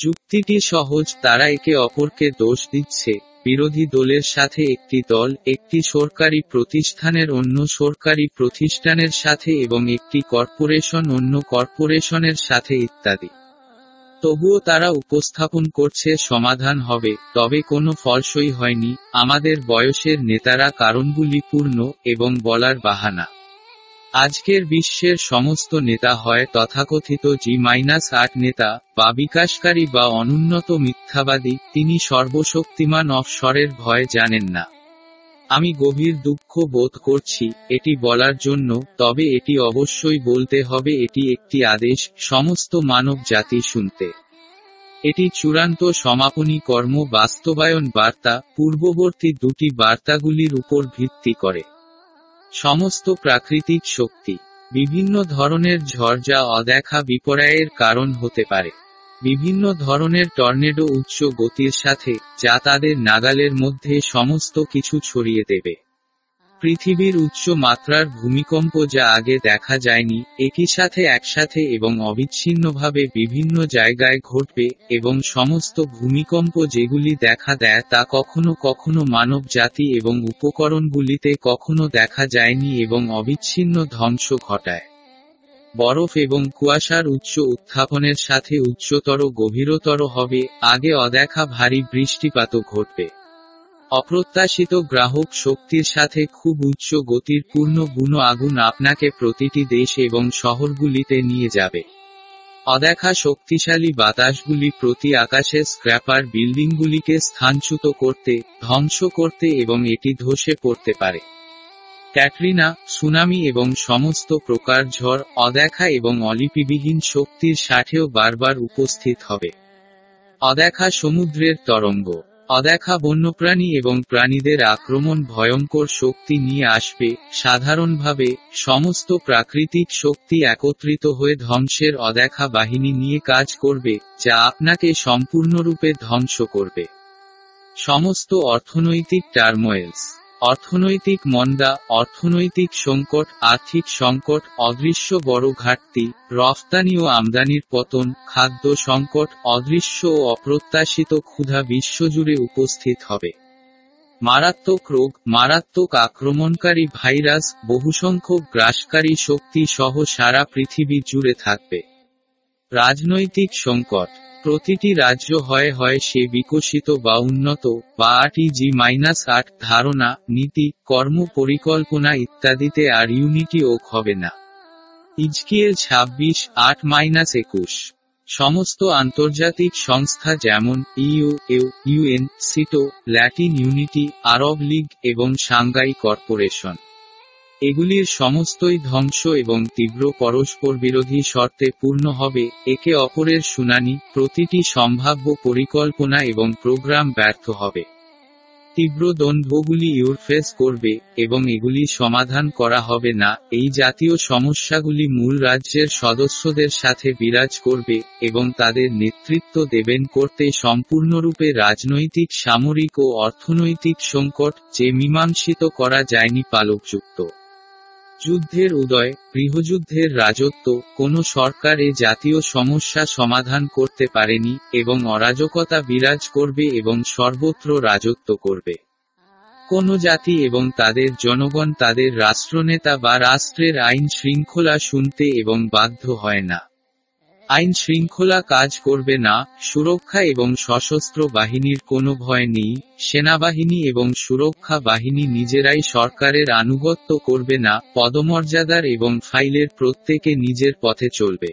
যুক্তিটি সহজ, তারা একে অপরকে দোষ দিচ্ছে। বিরোধী দলের সাথে একটি দল, একটি সরকারি প্রতিষ্ঠানের অন্য সরকারি প্রতিষ্ঠানের সাথে এবং একটি কর্পোরেশন অন্য কর্পোরেশনের সাথে ইত্যাদি। তবুও তারা উপস্থাপন করছে সমাধান হবে, তবে কোনো ফলসই হয়নি, আমাদের বয়সের নেতারা কারণগুলি পূর্ণ এবং বলার বাহানা। আজকের বিশ্বের সমস্ত নেতা হয় তথাকথিত জি মাইনাস আট নেতা, বা বিকাশকারী বা অনুন্নত মিথ্যাবাদী, তিনি সর্বশক্তিমান অফস্বরের ভয় জানেন না। আমি গভীর দুঃখ বোধ করছি, এটি বলার জন্য, তবে এটি অবশ্যই বলতে হবে এটি একটি আদেশ, সমস্ত মানব জাতি শুনতে। এটি চূড়ান্ত সমাপনী কর্ম বাস্তবায়ন বার্তা, পূর্ববর্তী দুটি বার্তাগুলির উপর ভিত্তি করে। সমস্ত প্রাকৃতিক শক্তি, বিভিন্ন ধরনের ঝড় যা অদেখা বিপর্যয়ের কারণ হতে পারে। বিভিন্ন ধরনের টর্নেডো উচ্চ গতির সাথে যা তাদের নাগালের মধ্যে সমস্ত কিছু ছড়িয়ে দেবে। পৃথিবীর উচ্চ মাত্রার ভূমিকম্প যা আগে দেখা যায়নি, একই সাথে একসাথে এবং অবিচ্ছিন্নভাবে বিভিন্ন জায়গায় ঘটবে, এবং সমস্ত ভূমিকম্প যেগুলি দেখা দেয় তা কখনো কখনো মানব জাতি এবং উপকরণগুলিতে কখনো দেখা যায়নি এবং অবিচ্ছিন্ন ধ্বংস ঘটায়। বরফ এবং কুয়াশার উচ্চ উত্থাপনের সাথে উচ্চতর গভীরতর হবে, আগে অদেখা ভারী বৃষ্টিপাতও ঘটবে। অপ্রত্যাশিত গ্রাহক শক্তির সাথে খুব উচ্চ গতির পূর্ণ গুণ আগুন আপনাকে প্রতিটি দেশ এবং শহরগুলিতে নিয়ে যাবে। অদেখা শক্তিশালী বাতাসগুলি প্রতি আকাশে স্ক্র্যাপার বিল্ডিংগুলিকে স্থানচ্যুত করতে, ধ্বংস করতে এবং এটি ধসে পড়তে পারে। ক্যাটরিনা, সুনামি এবং সমস্ত প্রকার ঝড়, অদেখা এবং অলিপিবিহীন শক্তির সাথেও বারবার উপস্থিত হবে। অদেখা সমুদ্রের তরঙ্গ। অদেখা বন্যপ্রাণী এবং প্রাণীদের আক্রমণ ভয়ঙ্কর শক্তি নিয়ে আসবে, সাধারণভাবে সমস্ত প্রাকৃতিক শক্তি একত্রিত হয়ে ধ্বংসের অদেখা বাহিনী নিয়ে কাজ করবে, যা আপনাকে সম্পূর্ণরূপে ধ্বংস করবে। সমস্ত অর্থনৈতিক টার্মোয়েলস অর্থনৈতিক মন্দা, অর্থনৈতিক সংকট, আর্থিক সংকট, অদৃশ্য বড় ঘাটতি, রফতানি ও আমদানির পতন, খাদ্য সংকট, অদৃশ্য ও অপ্রত্যাশিত ক্ষুধা বিশ্বজুড়ে উপস্থিত হবে। মারাত্মক রোগ, মারাত্মক আক্রমণকারী ভাইরাস, বহুসংখ্যক গ্রাসকারী শক্তি সহ সারা পৃথিবী জুড়ে থাকবে। রাজনৈতিক সংকট। প্রতিটি রাজ্য হয় হয় সে বিকশিত বা উন্নত, বা আটি জি মাইনাস আট ধারণা, নীতি, কর্ম পরিকল্পনা ইত্যাদিতে আর ইউনিটি ওক হবে না। ইজকিয়েল ছাব্বিশ আট মাইনাস একুশ। সমস্ত আন্তর্জাতিক সংস্থা যেমন EU EU UN, SEATO, Latin unity, Arab league এবং সাংগাই কর্পোরেশন। এগুলির সমস্তই ধ্বংস এবং তীব্র পরস্পর বিরোধী শর্তে পূর্ণ হবে, একে অপরের শুনানি, প্রতিটি সম্ভাব্য পরিকল্পনা এবং প্রোগ্রাম ব্যর্থ হবে। তীব্র দ্বন্দ্বগুলি ইউরফেস করবে, এবং এগুলি সমাধান করা হবে না, এই জাতীয় সমস্যাগুলি মূল রাজ্যের সদস্যদের সাথে বিরাজ করবে, এবং তাদের নেতৃত্ব দেবেন করতে সম্পূর্ণরূপে রাজনৈতিক, সামরিক ও অর্থনৈতিক সংকট, যে মীমাংসিত করা যায়নি পালকযুক্ত। যুদ্ধের উদয়, গৃহযুদ্ধের রাজত্ব, কোন সরকার এ জাতীয় সমস্যা সমাধান করতে পারেনি এবং অরাজকতা বিরাজ করবে এবং সর্বত্র রাজত্ব করবে। কোন জাতি এবং তাদের জনগণ তাদের রাষ্ট্রনেতা বা রাষ্ট্রের আইন শৃঙ্খলা শুনতে এবং বাধ্য হয় না। আইন শৃঙ্খলা কাজ করবে না, সুরক্ষা এবং সশস্ত্র বাহিনীর কোনো ভয় নেই, সেনাবাহিনী এবং সুরক্ষা বাহিনী নিজেরাই সরকারের আনুগত্য করবে না, পদমর্যাদার এবং ফাইলের প্রত্যেকে নিজের পথে চলবে।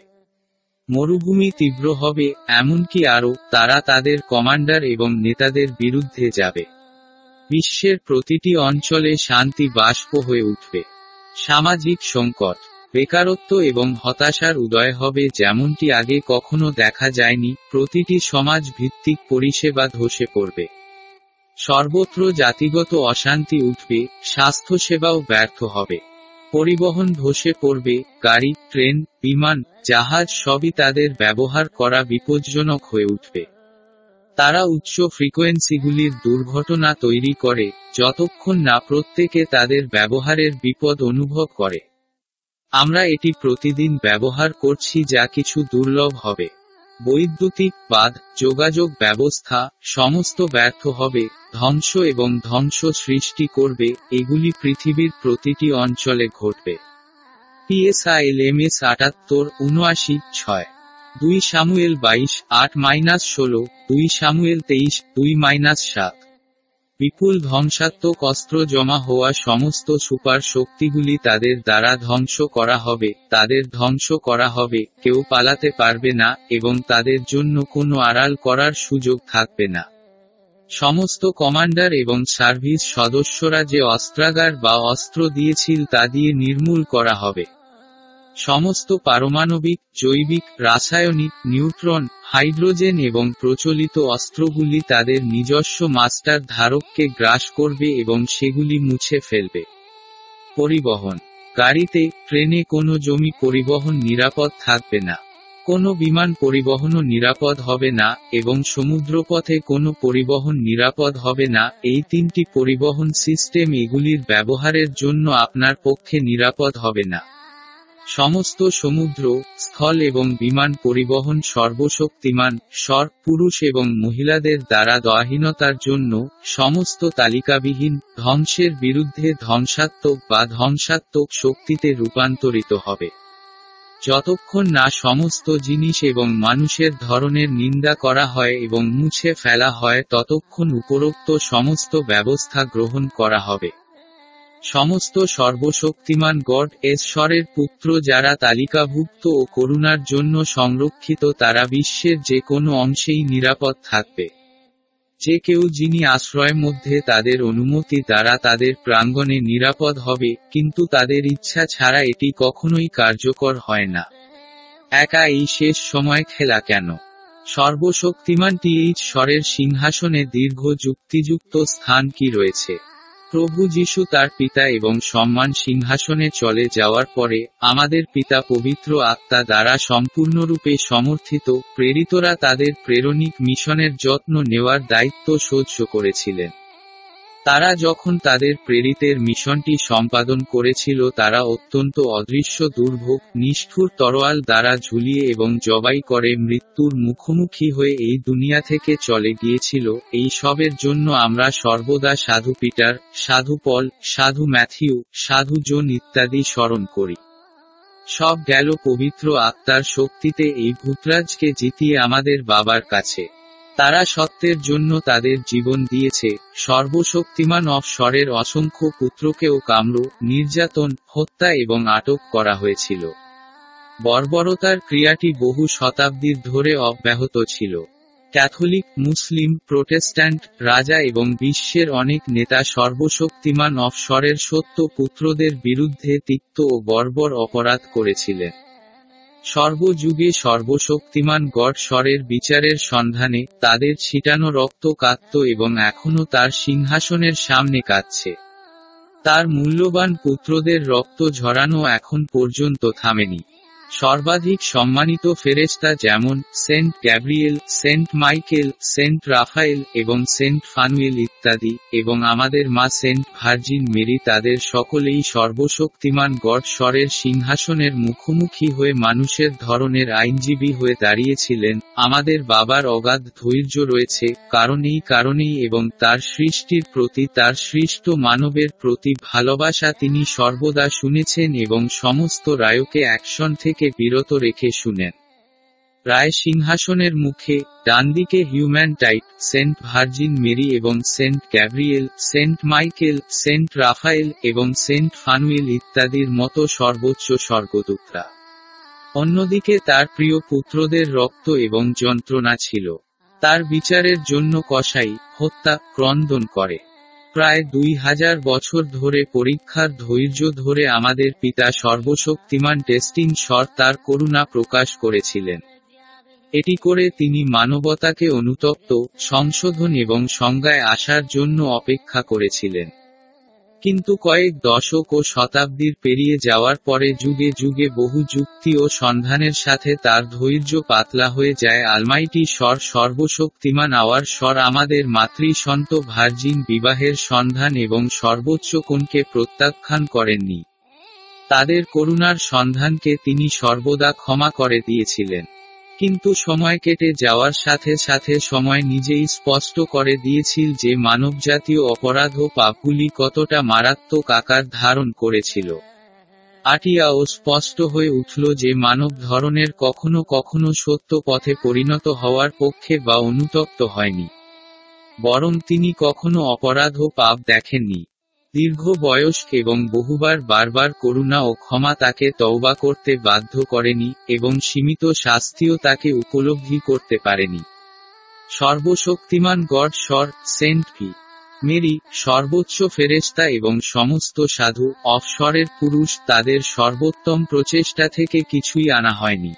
মরুভূমি তীব্র হবে, এমনকি আরও, তারা তাদের কমান্ডার এবং নেতাদের বিরুদ্ধে যাবে। বিশ্বের প্রতিটি অঞ্চলে শান্তি বাষ্প হয়ে উঠবে। সামাজিক সংকট বেকারত্ব এবং হতাশার উদয় হবে যেমনটি আগে কখনো দেখা যায়নি, প্রতিটি সমাজ ভিত্তিক পরিষেবা ধসে পড়বে। সর্বত্র জাতিগত অশান্তি উঠবে, স্বাস্থ্যসেবাও ব্যর্থ হবে। পরিবহন ধসে পড়বে, গাড়ি, ট্রেন, বিমান, জাহাজ সবই তাদের ব্যবহার করা বিপজ্জনক হয়ে উঠবে। তারা উচ্চ ফ্রিকোয়েন্সিগুলির দুর্ঘটনা তৈরি করে, যতক্ষণ না প্রত্যেকে তাদের ব্যবহারের বিপদ অনুভব করে। আমরা এটি প্রতিদিন ব্যবহার করছি যা কিছু দুর্লভ হবে। বৈদ্যুতিক বাদ যোগাযোগ ব্যবস্থা, সমস্ত ব্যর্থ হবে, ধ্বংস এবং ধ্বংস সৃষ্টি করবে, এগুলি পৃথিবীর প্রতিটি অঞ্চলে ঘটবে। পিএসআইএল এম এস আটাত্তর, উনআশি, ছয়। দুই সামুয়েল বাইশ, আট মাইনাস ষোলো, দুই সামুয়েল তেইশ, দুই মাইনাস সাত। বিপুল ধ্বংসাত্মক অস্ত্র জমা হওয়া সমস্ত সুপার শক্তিগুলি তাদের দ্বারা ধ্বংস করা হবে, তাদের ধ্বংস করা হবে, কেউ পালাতে পারবে না, এবং তাদের জন্য কোনো আড়াল করার সুযোগ থাকবে না। সমস্ত কমান্ডার এবং সার্ভিস সদস্যরা যে অস্ত্রাগার বা অস্ত্র দিয়েছিল তা দিয়ে নির্মূল করা হবে। সমস্ত পারমাণবিক, জৈবিক, রাসায়নিক, নিউট্রন, হাইড্রোজেন এবং প্রচলিত অস্ত্রগুলি তাদের নিজস্ব মাস্টার ধারককে গ্রাস করবে এবং সেগুলি মুছে ফেলবে। পরিবহন। গাড়িতে, ট্রেনে কোনো জমি পরিবহন নিরাপদ থাকবে না। কোনো বিমান পরিবহনও নিরাপদ হবে না এবং সমুদ্রপথে কোনো পরিবহন নিরাপদ হবে না। এই তিনটি পরিবহন সিস্টেম এগুলির ব্যবহারের জন্য আপনার পক্ষে নিরাপদ হবে না। সমস্ত সমুদ্র, স্থল এবং বিমান পরিবহন সর্বশক্তিমান, স্বর, পুরুষ এবং মহিলাদের দ্বারা দয়াহীনতার জন্য সমস্ত তালিকাবিহীন, ধ্বংসের বিরুদ্ধে ধ্বংসাত্মক বা ধ্বংসাত্মক শক্তিতে রূপান্তরিত হবে। যতক্ষণ না সমস্ত জিনিস এবং মানুষের ধরনের নিন্দা করা হয় এবং মুছে ফেলা হয়, ততক্ষণ উপরোক্ত সমস্ত ব্যবস্থা গ্রহণ করা হবে। সমস্ত সর্বশক্তিমান গড ঈশ্বরের পুত্র যারা তালিকাভুক্ত ও করুণার জন্য সংরক্ষিত তারা বিশ্বের যে কোনো অংশেই নিরাপদ থাকবে। যে কেউ যিনি আশ্রয়ের মধ্যে তাদের অনুমতি দ্বারা তাদের প্রাঙ্গণে নিরাপদ হবে, কিন্তু তাদের ইচ্ছা ছাড়া এটি কখনোই কার্যকর হয় না। একা এই শেষ সময় খেলা কেন? সর্বশক্তিমান টিএইচ স্বরের সিংহাসনে দীর্ঘ যুক্তিযুক্ত স্থান কি রয়েছে? প্রভু যীশু তার পিতা এবং সম্মান সিংহাসনে চলে যাওয়ার পরে, আমাদের পিতা পবিত্র আত্মা দ্বারা সম্পূর্ণরূপে সমর্থিত, প্রেরিতরা তাদের প্রেরণিক মিশনের যত্ন নেওয়ার দায়িত্ব সহ্য করেছিলেন। তারা যখন তাদের প্রেরিতের মিশনটি সম্পাদন করেছিল, তারা অত্যন্ত অদৃশ্য, দুর্ভোগ, নিষ্ঠুর তরোয়াল দ্বারা ঝুলিয়ে এবং জবাই করে মৃত্যুর মুখোমুখি হয়ে এই দুনিয়া থেকে চলে গিয়েছিল। এই সবের জন্য আমরা সর্বদা সাধু পিটার, সাধু পল, সাধু ম্যাথিউ, সাধু জোন ইত্যাদি স্মরণ করি। সব গেল পবিত্র আত্মার শক্তিতে এই ভূতরাজকে জিতিয়ে আমাদের বাবার কাছে। তারা সত্যের জন্য তাদের জীবন দিয়েছে। সর্বশক্তিমান অফস্বরের অসংখ্য পুত্রকেও কামড় নির্যাতন, হত্যা এবং আটক করা হয়েছিল। বর্বরতার ক্রিয়াটি বহু শতাব্দীর ধরে অব্যাহত ছিল। ক্যাথলিক, মুসলিম, প্রোটেস্ট্যান্ট, রাজা এবং বিশ্বের অনেক নেতা সর্বশক্তিমান অফস্বরের সত্য পুত্রদের বিরুদ্ধে তিক্ত ও বর্বর অপরাধ করেছিলেন। সর্বযুগে সর্বশক্তিমান গড স্বরের বিচারের সন্ধানে তাদের ছিটানো রক্ত কাঁদত এবং এখনও তার সিংহাসনের সামনে কাঁদছে। তার মূল্যবান পুত্রদের রক্ত ঝরানো এখন পর্যন্ত থামেনি। সর্বাধিক সম্মানিত ফেরেস্তা যেমন saint Gabriel, saint Michael, saint Raphael এবং সেন্ট ফানুয়েল ইত্যাদি এবং আমাদের মা সেন্ট ভার্জিন মেরি তাদের সকলেই সর্বশক্তিমান গড স্বরের সিংহাসনের মুখোমুখি হয়ে মানুষের ধরনের আইনজীবী হয়ে দাঁড়িয়েছিলেন। আমাদের বাবার অগাধ ধৈর্য রয়েছে কারণ এই কারণেই এবং তার সৃষ্টির প্রতি, তার সৃষ্ট মানবের প্রতি ভালোবাসা তিনি সর্বদা শুনেছেন এবং সমস্ত রায়কে অ্যাকশন থেকে থেকে বিরত রেখে শুনেন রায় সিংহাসনের মুখে ডানদিকে human type, saint Virgin Mary এবং saint Gabriel, saint Michael, saint Raphael এবং সেন্ট ফানুয়েল ইত্যাদির মতো সর্বোচ্চ স্বর্গদূতরা। অন্যদিকে তার প্রিয় পুত্রদের রক্ত এবং যন্ত্রণা ছিল। তার বিচারের জন্য কসাই হত্যা, ক্রন্দন করে। প্রায় দুই হাজার বছর ধরে পরীক্ষার ধৈর্য ধরে আমাদের পিতা সর্বশক্তিমান টেস্টিং সর তার করুণা প্রকাশ করেছিলেন। এটি করে তিনি মানবতাকে অনুতপ্ত, সংশোধন এবং সংজ্ঞায় আসার জন্য অপেক্ষা করেছিলেন। কিন্তু কয়েক দশক ও শতাব্দীর পেরিয়ে যাওয়ার পরে যুগে যুগে বহু যুক্তি ও সন্ধানের সাথে তার ধৈর্য পাতলা হয়ে যায়। আলমাইটি স্বর সর্বশক্তিমান, আওয়ার স্বর আমাদের মাতৃসন্ত ভার্জিন বিবাহের সন্ধান এবং সর্বোচ্চ কোণকে প্রত্যাখ্যান করেননি। তাদের করুণার সন্ধানকে তিনি সর্বদা ক্ষমা করে দিয়েছিলেন। কিন্তু সময় কেটে যাওয়ার সাথে সাথে সময় নিজেই স্পষ্ট করে দিয়েছিল যে মানবজাতীয় অপরাধ ও পাপগুলি কতটা মারাত্মক আকার ধারণ করেছিল। আটিয়াও স্পষ্ট হয়ে উঠল যে মানব ধরনের কখনো কখনো সত্য পথে পরিণত হওয়ার পক্ষে বা অনুতপ্ত হয়নি। বরং তিনি কখনো অপরাধ ও পাপ দেখেননি। দীর্ঘ বয়স্ক এবং বহুবার বারবার করুণা ও ক্ষমা তাকে তওবা করতে বাধ্য করেনি এবং সীমিত শাস্তিও তাকে উপলব্ধি করতে পারেনি। সর্বশক্তিমান গড সর সেন্ট ভি মেরি, সর্বোচ্চ ফেরেশতা এবং সমস্ত সাধু অফসরের পুরুষ, তাদের সর্বোত্তম প্রচেষ্টা থেকে কিছুই আনা হয়নি।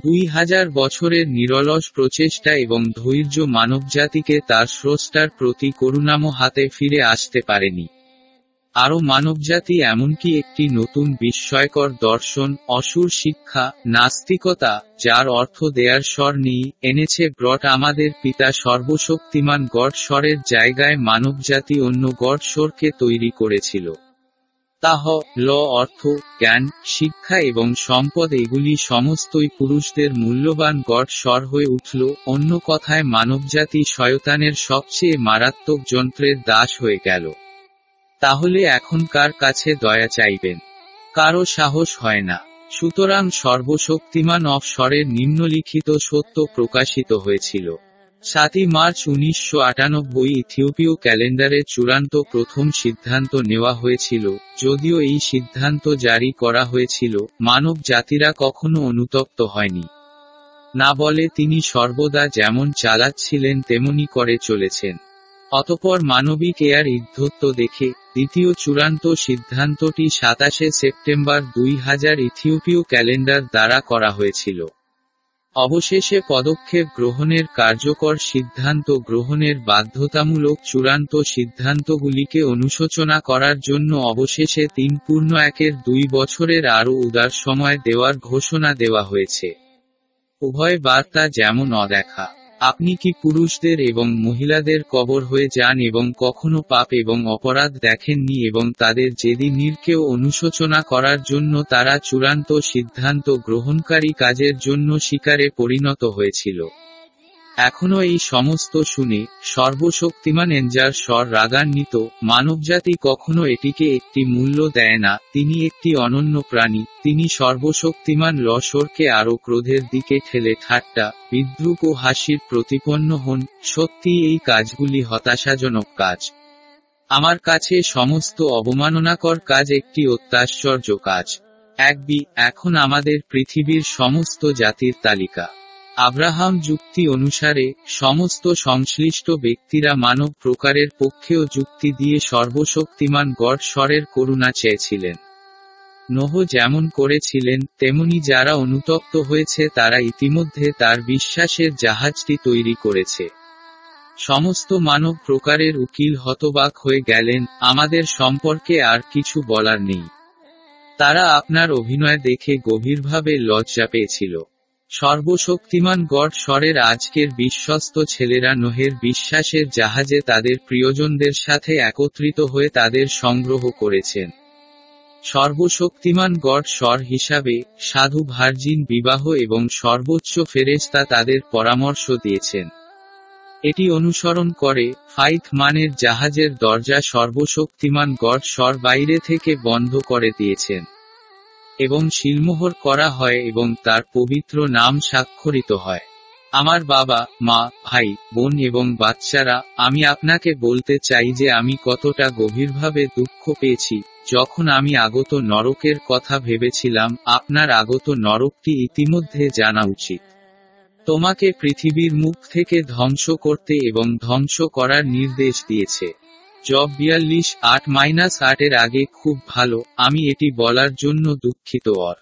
দুই হাজার বছরের নিরলস প্রচেষ্টা এবং ধৈর্য মানবজাতিকে তার স্রষ্টার প্রতি করুণাম হাতে ফিরে আসতে পারেনি। আরও মানবজাতি এমনকি একটি নতুন বিস্ময়কর দর্শন, অসুর শিক্ষা, নাস্তিকতা, যার অর্থ দেয়ার স্বর নেই, এনেছে ব্রট আমাদের পিতা সর্বশক্তিমান গড স্বরের জায়গায় মানবজাতি অন্য গড স্বরকে তৈরি করেছিল। তাহ, ল অর্থ, জ্ঞান, শিক্ষা এবং সম্পদ এগুলি সমস্তই পুরুষদের মূল্যবান গড় স্বর হয়ে উঠল, অন্য কথায় মানবজাতি শয়তানের সবচেয়ে মারাত্মক যন্ত্রের দাস হয়ে গেল। তাহলে এখন কার কাছে দয়া চাইবেন। কারও সাহস হয় না। সুতরাং সর্বশক্তিমান অফস্বরের নিম্নলিখিত সত্য প্রকাশিত হয়েছিল। সাতই মার্চ উনিশশো আটানব্বই ইথিওপীয় ক্যালেন্ডারে চূড়ান্ত প্রথম সিদ্ধান্ত নেওয়া হয়েছিল, যদিও এই সিদ্ধান্ত জারি করা হয়েছিল, মানব জাতিরা কখনো অনুতপ্ত হয়নি। না বলে তিনি সর্বদা যেমন চালাচ্ছিলেন, তেমনি করে চলেছেন। অতপর মানবিক এয়ার ইদ্ধত্ব দেখে দ্বিতীয় চূড়ান্ত সিদ্ধান্তটি সাতাশে সেপ্টেম্বর দুই হাজার ইথিওপীয় ক্যালেন্ডার দ্বারা করা হয়েছিল। অবশেষে পদক্ষেপ গ্রহণের কার্যকর সিদ্ধান্ত গ্রহণের বাধ্যতামূলক চূড়ান্ত সিদ্ধান্তগুলিকে অনুশোচনা করার জন্য অবশেষে তিন পূর্ণ একের দুই বছরের আরও উদার সময় দেওয়ার ঘোষণা দেওয়া হয়েছে। উভয় বার্তা যেমন অদেখা। আপনি কি পুরুষদের এবং মহিলাদের কবর হয়ে যান এবং কখনো পাপ এবং অপরাধ দেখেননি এবং তাদের যেদি নির্কেও অনুশোচনা করার জন্য তারা চূড়ান্ত সিদ্ধান্ত গ্রহণকারী কাজের জন্য শিকারে পরিণত হয়েছিল? এখনও এই সমস্ত শুনে সর্বশক্তিমান এঞ্জার স্বর রাগান্বিত, মানবজাতি কখনো এটিকে একটি মূল্য দেয় না, তিনি একটি অনন্য প্রাণী, তিনি সর্বশক্তিমান লসরকে আরও ক্রোধের দিকে ঠেলে ঠাট্টা, বিদ্রুপ ও হাসির প্রতিপন্ন হন, সত্যি এই কাজগুলি হতাশাজনক কাজ। আমার কাছে সমস্ত অবমাননাকর কাজ একটি অত্যাশ্চর্য কাজ। এক বি, এখন আমাদের পৃথিবীর সমস্ত জাতির তালিকা। আব্রাহাম যুক্তি অনুসারে, সমস্ত সংশ্লিষ্ট ব্যক্তিরা মানব প্রকারের পক্ষেও যুক্তি দিয়ে সর্বশক্তিমান গড স্বরের করুণা চেয়েছিলেন। নহ যেমন করেছিলেন, তেমনি যারা অনুতপ্ত হয়েছে তারা ইতিমধ্যে তার বিশ্বাসের জাহাজটি তৈরি করেছে। সমস্ত মানব প্রকারের উকিল হতবাক হয়ে গেলেন, আমাদের সম্পর্কে আর কিছু বলার নেই। তারা আপনার অভিনয় দেখে গভীরভাবে লজ্জা পেয়েছিল। সর্বশক্তিমান গড স্বরের আজকের বিশ্বস্ত ছেলেরা নোহের বিশ্বাসের জাহাজে তাদের প্রিয়জনদের সাথে একত্রিত হয়ে তাদের সংগ্রহ করেছেন। সর্বশক্তিমান গড স্বর হিসাবে সাধু ভার্জিন বিবাহ এবং সর্বোচ্চ ফেরেস্তা তাদের পরামর্শ দিয়েছেন। এটি অনুসরণ করে ফাইথ মানের জাহাজের দরজা সর্বশক্তিমান গড স্বর বাইরে থেকে বন্ধ করে দিয়েছেন। এবং শিলমোহর করা হয় এবং তার পবিত্র নাম স্বাক্ষরিত হয়। আমার বাবা, মা, ভাই, বোন এবং বাচ্চারা, আমি আপনাকে বলতে চাই যে আমি কতটা গভীরভাবে দুঃখ পেয়েছি, যখন আমি আগত নরকের কথা ভেবেছিলাম, আপনার আগত নরকটি ইতিমধ্যে জানা উচিত। তোমাকে পৃথিবীর মুখ থেকে ধ্বংস করতে এবং ধ্বংস করার নির্দেশ দিয়েছে। জব বিয়াল্লিশ আট মাইনাস আটের আগে খুব ভালো, আমি এটি বলার জন্য দুঃখিত অর।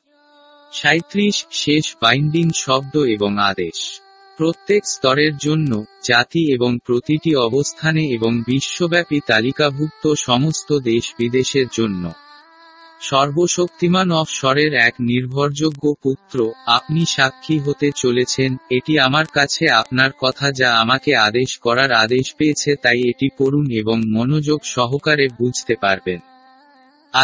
সাঁত্রিশ শেষ বাইন্ডিং শব্দ এবং আদেশ। প্রত্যেক স্তরের জন্য, জাতি এবং প্রতিটি অবস্থানে এবং বিশ্বব্যাপী তালিকাভুক্ত সমস্ত দেশ বিদেশের জন্য। সর্বশক্তিমান অফসরের এক নির্ভরযোগ্য পুত্র, আপনি সাক্ষী হতে চলেছেন, এটি আমার কাছে আপনার কথা যা আমাকে আদেশ করার আদেশ পেয়েছে, তাই এটি পড়ুন এবং মনোযোগ সহকারে বুঝতে পারবেন।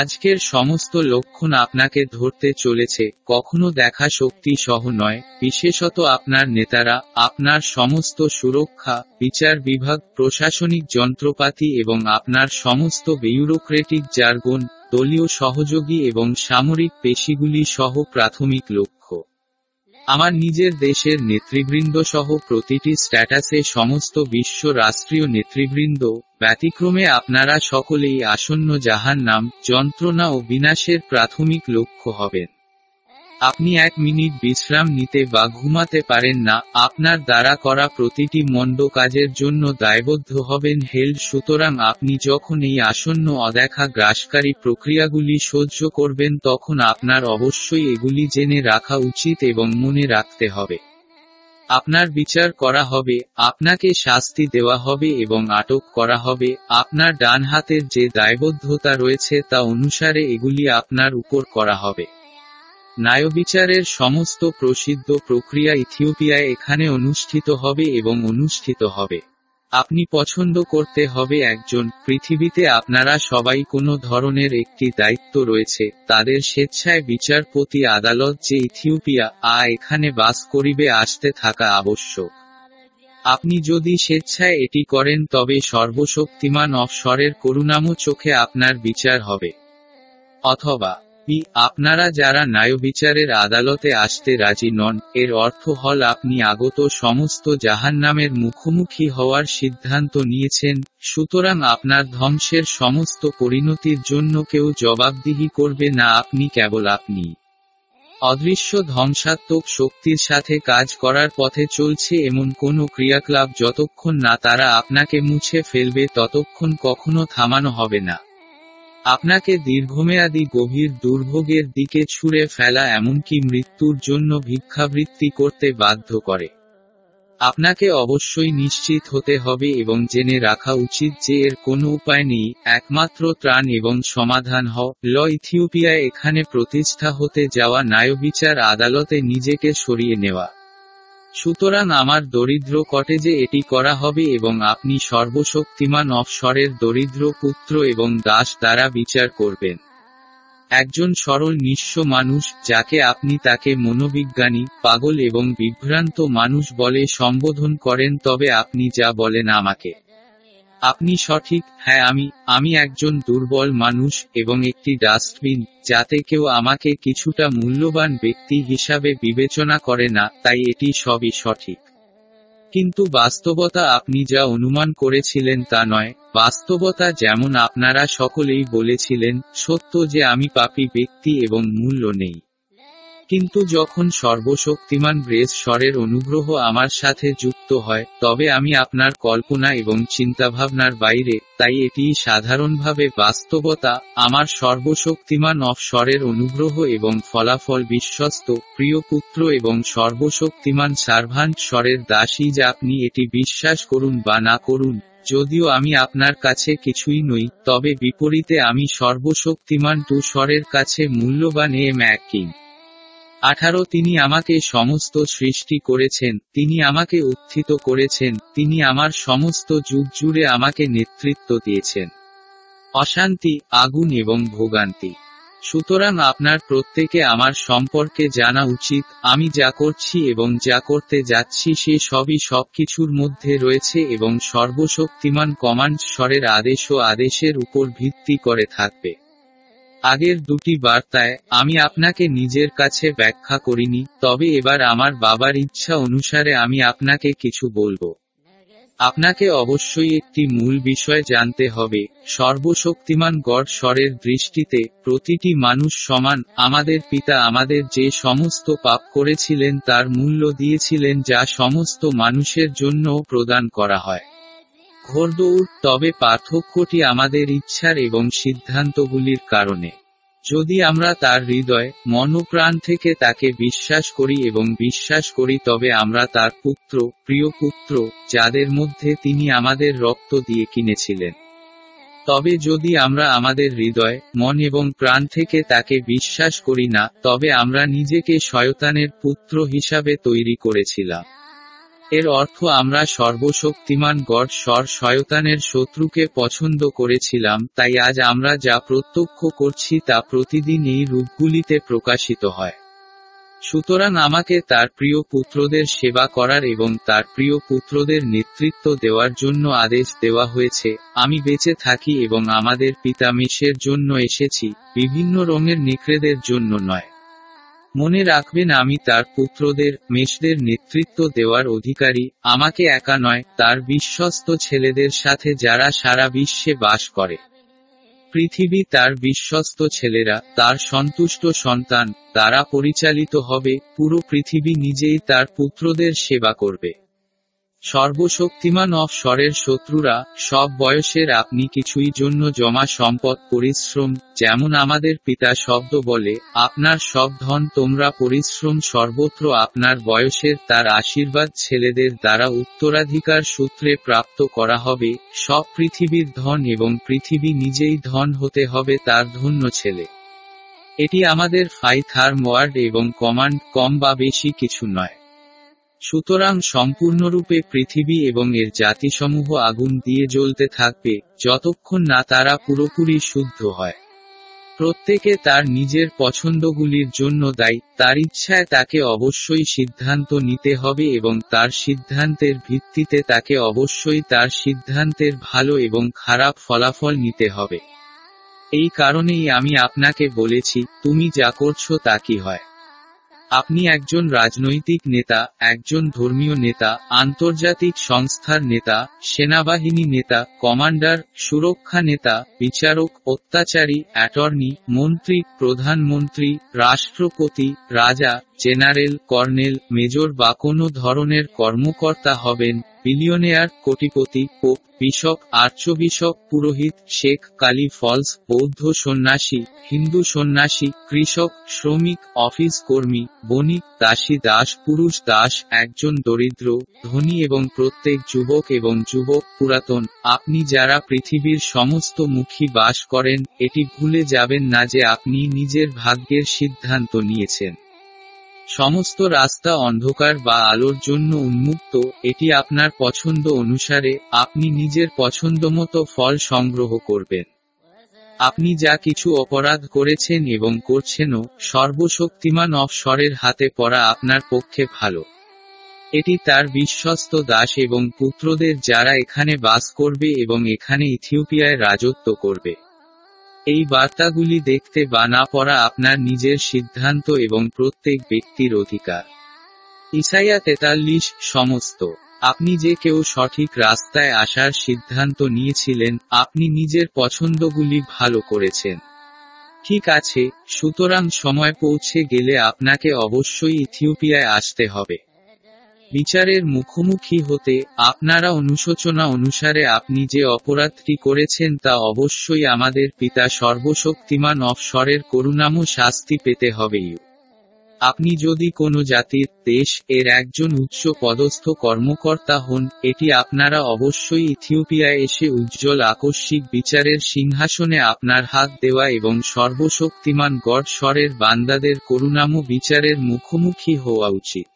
আজকের সমস্ত লক্ষণ আপনাকে ধরতে চলেছে, কখনো দেখা শক্তি সহ নয়, বিশেষত আপনার নেতারা, আপনার সমস্ত সুরক্ষা, বিচার বিভাগ, প্রশাসনিক যন্ত্রপাতি এবং আপনার সমস্ত বিউরোক্রেটিক জার্গন, দলীয় সহযোগী এবং সামরিক পেশিগুলি সহ প্রাথমিক লক্ষ্য। আমার নিজের দেশের নেতৃবৃন্দ সহ প্রতিটি স্ট্যাটাসে সমস্ত বিশ্ব রাষ্ট্রীয় নেতৃবৃন্দ, ব্যতিক্রমে আপনারা সকলেই আসন্ন জাহান নাম যন্ত্রণা ও বিনাশের প্রাথমিক লক্ষ্য হবেন। আপনি এক মিনিট বিশ্রাম নিতে বা ঘুমাতে পারেন না, আপনার দ্বারা করা প্রতিটি মন্দ কাজের জন্য দায়বদ্ধ হবেন হেল্ড সুতরাং আপনি যখন এই আসন্ন অদেখা গ্রাসকারী প্রক্রিয়াগুলি সহ্য করবেন তখন আপনার অবশ্যই এগুলি জেনে রাখা উচিত এবং মনে রাখতে হবে। আপনার বিচার করা হবে, আপনাকে শাস্তি দেওয়া হবে এবং আটক করা হবে, আপনার ডান হাতের যে দায়বদ্ধতা রয়েছে তা অনুসারে এগুলি আপনার উপর করা হবে। ন্যায়বিচারের সমস্ত প্রসিদ্ধ প্রক্রিয়া ইথিওপিয়ায় এখানে অনুষ্ঠিত হবে এবং অনুষ্ঠিত হবে। আপনি পছন্দ করতে হবে একজন। পৃথিবীতে আপনারা সবাই কোনো ধরনের একটি দায়িত্ব রয়েছে। তাদের স্বেচ্ছায় বিচারপতি আদালত যে ইথিওপিয়া, আ এখানে বাস করিবে আসতে থাকা আবশ্যক। আপনি যদি স্বেচ্ছায় এটি করেন তবে সর্বশক্তিমান অফস্বরের করুণামো চোখে আপনার বিচার হবে। অথবা পি আপনারা যারা ন্যায়বিচারের আদালতে আসতে রাজি নন, এর অর্থ হল আপনি আগত সমস্ত জাহান্নামের মুখোমুখি হওয়ার সিদ্ধান্ত নিয়েছেন, সুতরাং আপনার ধ্বংসের সমস্ত পরিণতির জন্য কেউ জবাবদিহি করবে না, আপনি কেবল আপনি। অদৃশ্য ধ্বংসাত্মক শক্তির সাথে কাজ করার পথে চলছে এমন কোনো ক্রিয়াকলাপ যতক্ষণ না তারা আপনাকে মুছে ফেলবে, ততক্ষণ কখনো থামানো হবে না। আপনাকে দীর্ঘমেয়াদী গভীর দুর্ভোগের দিকে ছুঁড়ে ফেলা এমনকি মৃত্যুর জন্য ভিক্ষাবৃত্তি করতে বাধ্য করে। আপনাকে অবশ্যই নিশ্চিত হতে হবে এবং জেনে রাখা উচিত যে এর কোনো উপায় নেই, একমাত্র ত্রাণ এবং সমাধান হ। ল ইথিওপিয়ায় এখানে প্রতিষ্ঠা হতে যাওয়া ন্যায়বিচার আদালতে নিজেকে সরিয়ে নেওয়া। সুতরাং আমার দরিদ্র কটেজে এটি করা হবে এবং আপনি সর্বশক্তিমান অফসরের দরিদ্র পুত্র এবং দাস দ্বারা বিচার করবেন। একজন সরল নিঃস্ব মানুষ, যাকে আপনি তাকে মনোবিজ্ঞানী, পাগল এবং বিভ্রান্ত মানুষ বলে সম্বোধন করেন, তবে আপনি যা বলেন আমাকে। আপনি সঠিক হ্যাঁ আমি আমি একজন দুর্বল মানুষ এবং একটি ডাস্টবিন, যাতে কেউ আমাকে কিছুটা মূল্যবান ব্যক্তি হিসাবে বিবেচনা করে না, তাই এটি সবই সঠিক। কিন্তু বাস্তবতা আপনি যা অনুমান করেছিলেন তা নয়, বাস্তবতা যেমন আপনারা সকলেই বলেছিলেন, সত্য যে আমি পাপি ব্যক্তি এবং মূল্য নেই। কিন্তু যখন সর্বশক্তিমান ব্রেস স্বরের অনুগ্রহ আমার সাথে যুক্ত হয়, তবে আমি আপনার কল্পনা এবং চিন্তাভাবনার বাইরে, তাই এটি সাধারণভাবে বাস্তবতা, আমার সর্বশক্তিমান অফস্বরের অনুগ্রহ এবং ফলাফল বিশ্বস্ত, প্রিয় পুত্র এবং সর্বশক্তিমান সার্ভান্ট স্বরের দাসী যা আপনি এটি বিশ্বাস করুন বা না করুন, যদিও আমি আপনার কাছে কিছুই নই, তবে বিপরীতে আমি সর্বশক্তিমান টু স্বরের কাছে মূল্যবান এম এক কিং। আঠারো, তিনি আমাকে সমস্ত সৃষ্টি করেছেন, তিনি আমাকে উত্থিত করেছেন, তিনি আমার সমস্ত যুগ জুড়ে আমাকে নেতৃত্ব দিয়েছেন। অশান্তি, আগুন এবং ভোগান্তি। সুতরাং আপনার প্রত্যেকে আমার সম্পর্কে জানা উচিত, আমি যা করছি এবং যা করতে যাচ্ছি সে সবই সবকিছুর মধ্যে রয়েছে এবং সর্বশক্তিমান কমান্ড স্বরের আদেশ ও আদেশের উপর ভিত্তি করে থাকবে। আগের দুটি বার্তায়, আমি আপনাকে নিজের কাছে ব্যাখ্যা করিনি, তবে এবার আমার বাবার ইচ্ছা অনুসারে আমি আপনাকে কিছু বলব। আপনাকে অবশ্যই একটি মূল বিষয় জানতে হবে, সর্বশক্তিমান গড় স্বরের দৃষ্টিতে প্রতিটি মানুষ সমান, আমাদের পিতা আমাদের যে সমস্ত পাপ করেছিলেন তার মূল্য দিয়েছিলেন যা সমস্ত মানুষের জন্য প্রদান করা হয়। ঘোরদৌড়, তবে পার্থক্যটি আমাদের ইচ্ছার এবং সিদ্ধান্তগুলির কারণে। যদি আমরা তার হৃদয়, মনোপ্রাণ থেকে তাকে বিশ্বাস করি এবং বিশ্বাস করি, তবে আমরা তার পুত্র, প্রিয় পুত্র, যাদের মধ্যে তিনি আমাদের রক্ত দিয়ে কিনেছিলেন। তবে যদি আমরা আমাদের হৃদয়, মন এবং প্রাণ থেকে তাকে বিশ্বাস করি না, তবে আমরা নিজেকে শয়তানের পুত্র হিসাবে তৈরি করেছিলাম। এর অর্থ আমরা সর্বশক্তিমান গড স্বর শয়তানের শত্রুকে পছন্দ করেছিলাম, তাই আজ আমরা যা প্রত্যক্ষ করছি তা প্রতিদিন এই রূপগুলিতে প্রকাশিত হয়। সুতরাং আমাকে তার প্রিয় পুত্রদের সেবা করার এবং তার প্রিয় পুত্রদের নেতৃত্ব দেওয়ার জন্য আদেশ দেওয়া হয়েছে, আমি বেঁচে থাকি এবং আমাদের পিতা মেষের জন্য এসেছি, বিভিন্ন রঙের নিক্রেদের জন্য নয়। মনে রাখবেন আমি তার পুত্রদের, মেষদের নেতৃত্ব দেওয়ার অধিকারী, আমাকে একা নয়, তার বিশ্বস্ত ছেলেদের সাথে যারা সারা বিশ্বে বাস করে। পৃথিবী তার বিশ্বস্ত ছেলেরা, তার সন্তুষ্ট সন্তান, তারা পরিচালিত হবে, পুরো পৃথিবী নিজেই তার পুত্রদের সেবা করবে। সর্বশক্তিমান অফশরের শত্রুরা, সব বয়সের আপনি কিছুই জন্য জমা সম্পদ, পরিশ্রম, যেমন আমাদের পিতা শব্দ বলে, আপনার সব ধন তোমরা পরিশ্রম, সর্বত্র আপনার বয়সের তার আশীর্বাদ ছেলেদের দ্বারা উত্তরাধিকার সূত্রে প্রাপ্ত করা হবে, সব পৃথিবীর ধন এবং পৃথিবী নিজেই ধন হতে হবে তার ধন্য ছেলে। এটি আমাদের ফাই থার্ম ওয়ার্ড এবং কমান্ড, কম বা বেশি কিছু নয়। সুতরাং সম্পূর্ণরূপে পৃথিবী এবং এর জাতিসমূহ আগুন দিয়ে জ্বলতে থাকবে, যতক্ষণ না তারা পুরোপুরি শুদ্ধ হয়। প্রত্যেকে তার নিজের পছন্দগুলির জন্য দায়ী, তার ইচ্ছায় তাকে অবশ্যই সিদ্ধান্ত নিতে হবে এবং তার সিদ্ধান্তের ভিত্তিতে তাকে অবশ্যই তার সিদ্ধান্তের ভালো এবং খারাপ ফলাফল নিতে হবে। এই কারণেই আমি আপনাকে বলেছি, তুমি যা করছ তা কি হয়। আপনি একজন রাজনৈতিক নেতা, একজন ধর্মীয় নেতা, আন্তর্জাতিক সংস্থার নেতা, সেনাবাহিনী নেতা, কমান্ডার, সুরক্ষা নেতা, বিচারক, অত্যাচারী, অ্যাটর্নি, মন্ত্রী, প্রধানমন্ত্রী, রাষ্ট্রপতি, রাজা, জেনারেল, কর্নেল, মেজর বা কোনো ধরনের কর্মকর্তা হবেন। বিলিয়নেয়ার কোটিপতি পোপ বিশপ আর্চবিশপ পুরোহিত শেখ কালী ফলস, বৌদ্ধ সন্ন্যাসী, হিন্দু সন্ন্যাসী, কৃষক, শ্রমিক, অফিস কর্মী, বণিক, দাসী দাস, পুরুষ দাস, একজন দরিদ্র, ধনী এবং প্রত্যেক যুবক এবং যুবক পুরাতন। আপনি যারা পৃথিবীর সমস্ত মুখী বাস করেন, এটি ভুলে যাবেন না যে আপনি নিজের ভাগ্যের সিদ্ধান্ত নিয়েছেন। সমস্ত রাস্তা অন্ধকার বা আলোর জন্য উন্মুক্ত, এটি আপনার পছন্দ অনুসারে, আপনি নিজের পছন্দমতো ফল সংগ্রহ করবেন। আপনি যা কিছু অপরাধ করেছেন এবং করছেনও, সর্বশক্তিমান অফসরের হাতে পড়া আপনার পক্ষে ভালো। এটি তার বিশ্বস্ত দাস এবং পুত্রদের যারা এখানে বাস করবে এবং এখানে ইথিওপিয়ায় রাজত্ব করবে। এই বার্তাগুলি দেখতে বা না পড়া আপনার নিজের সিদ্ধান্ত এবং প্রত্যেক ব্যক্তির অধিকার। ইসাইয়া তেতাল্লিশ, সমস্ত। আপনি যে কেউ সঠিক রাস্তায় আসার সিদ্ধান্ত নিয়েছিলেন, আপনি নিজের পছন্দগুলি ভালো করেছেন। ঠিক আছে, সুতরাং সময় পৌঁছে গেলে আপনাকে অবশ্যই ইথিওপিয়ায় আসতে হবে। বিচারের মুখোমুখি হতে আপনারা অনুশোচনা অনুসারে আপনি যে অপরাধটি করেছেন তা অবশ্যই আমাদের পিতা সর্বশক্তিমান অফশরের করুণাম শাস্তি পেতে হবেই। আপনি যদি কোনো জাতির, দেশ, এর একজন উচ্চ পদস্থ কর্মকর্তা হন, এটি আপনারা অবশ্যই ইথিওপিয়ায় এসে উজ্জ্বল আকস্মিক বিচারের সিংহাসনে আপনার হাত দেওয়া এবং সর্বশক্তিমান গড স্বরের বান্দাদের করুণাম বিচারের মুখোমুখি হওয়া উচিত।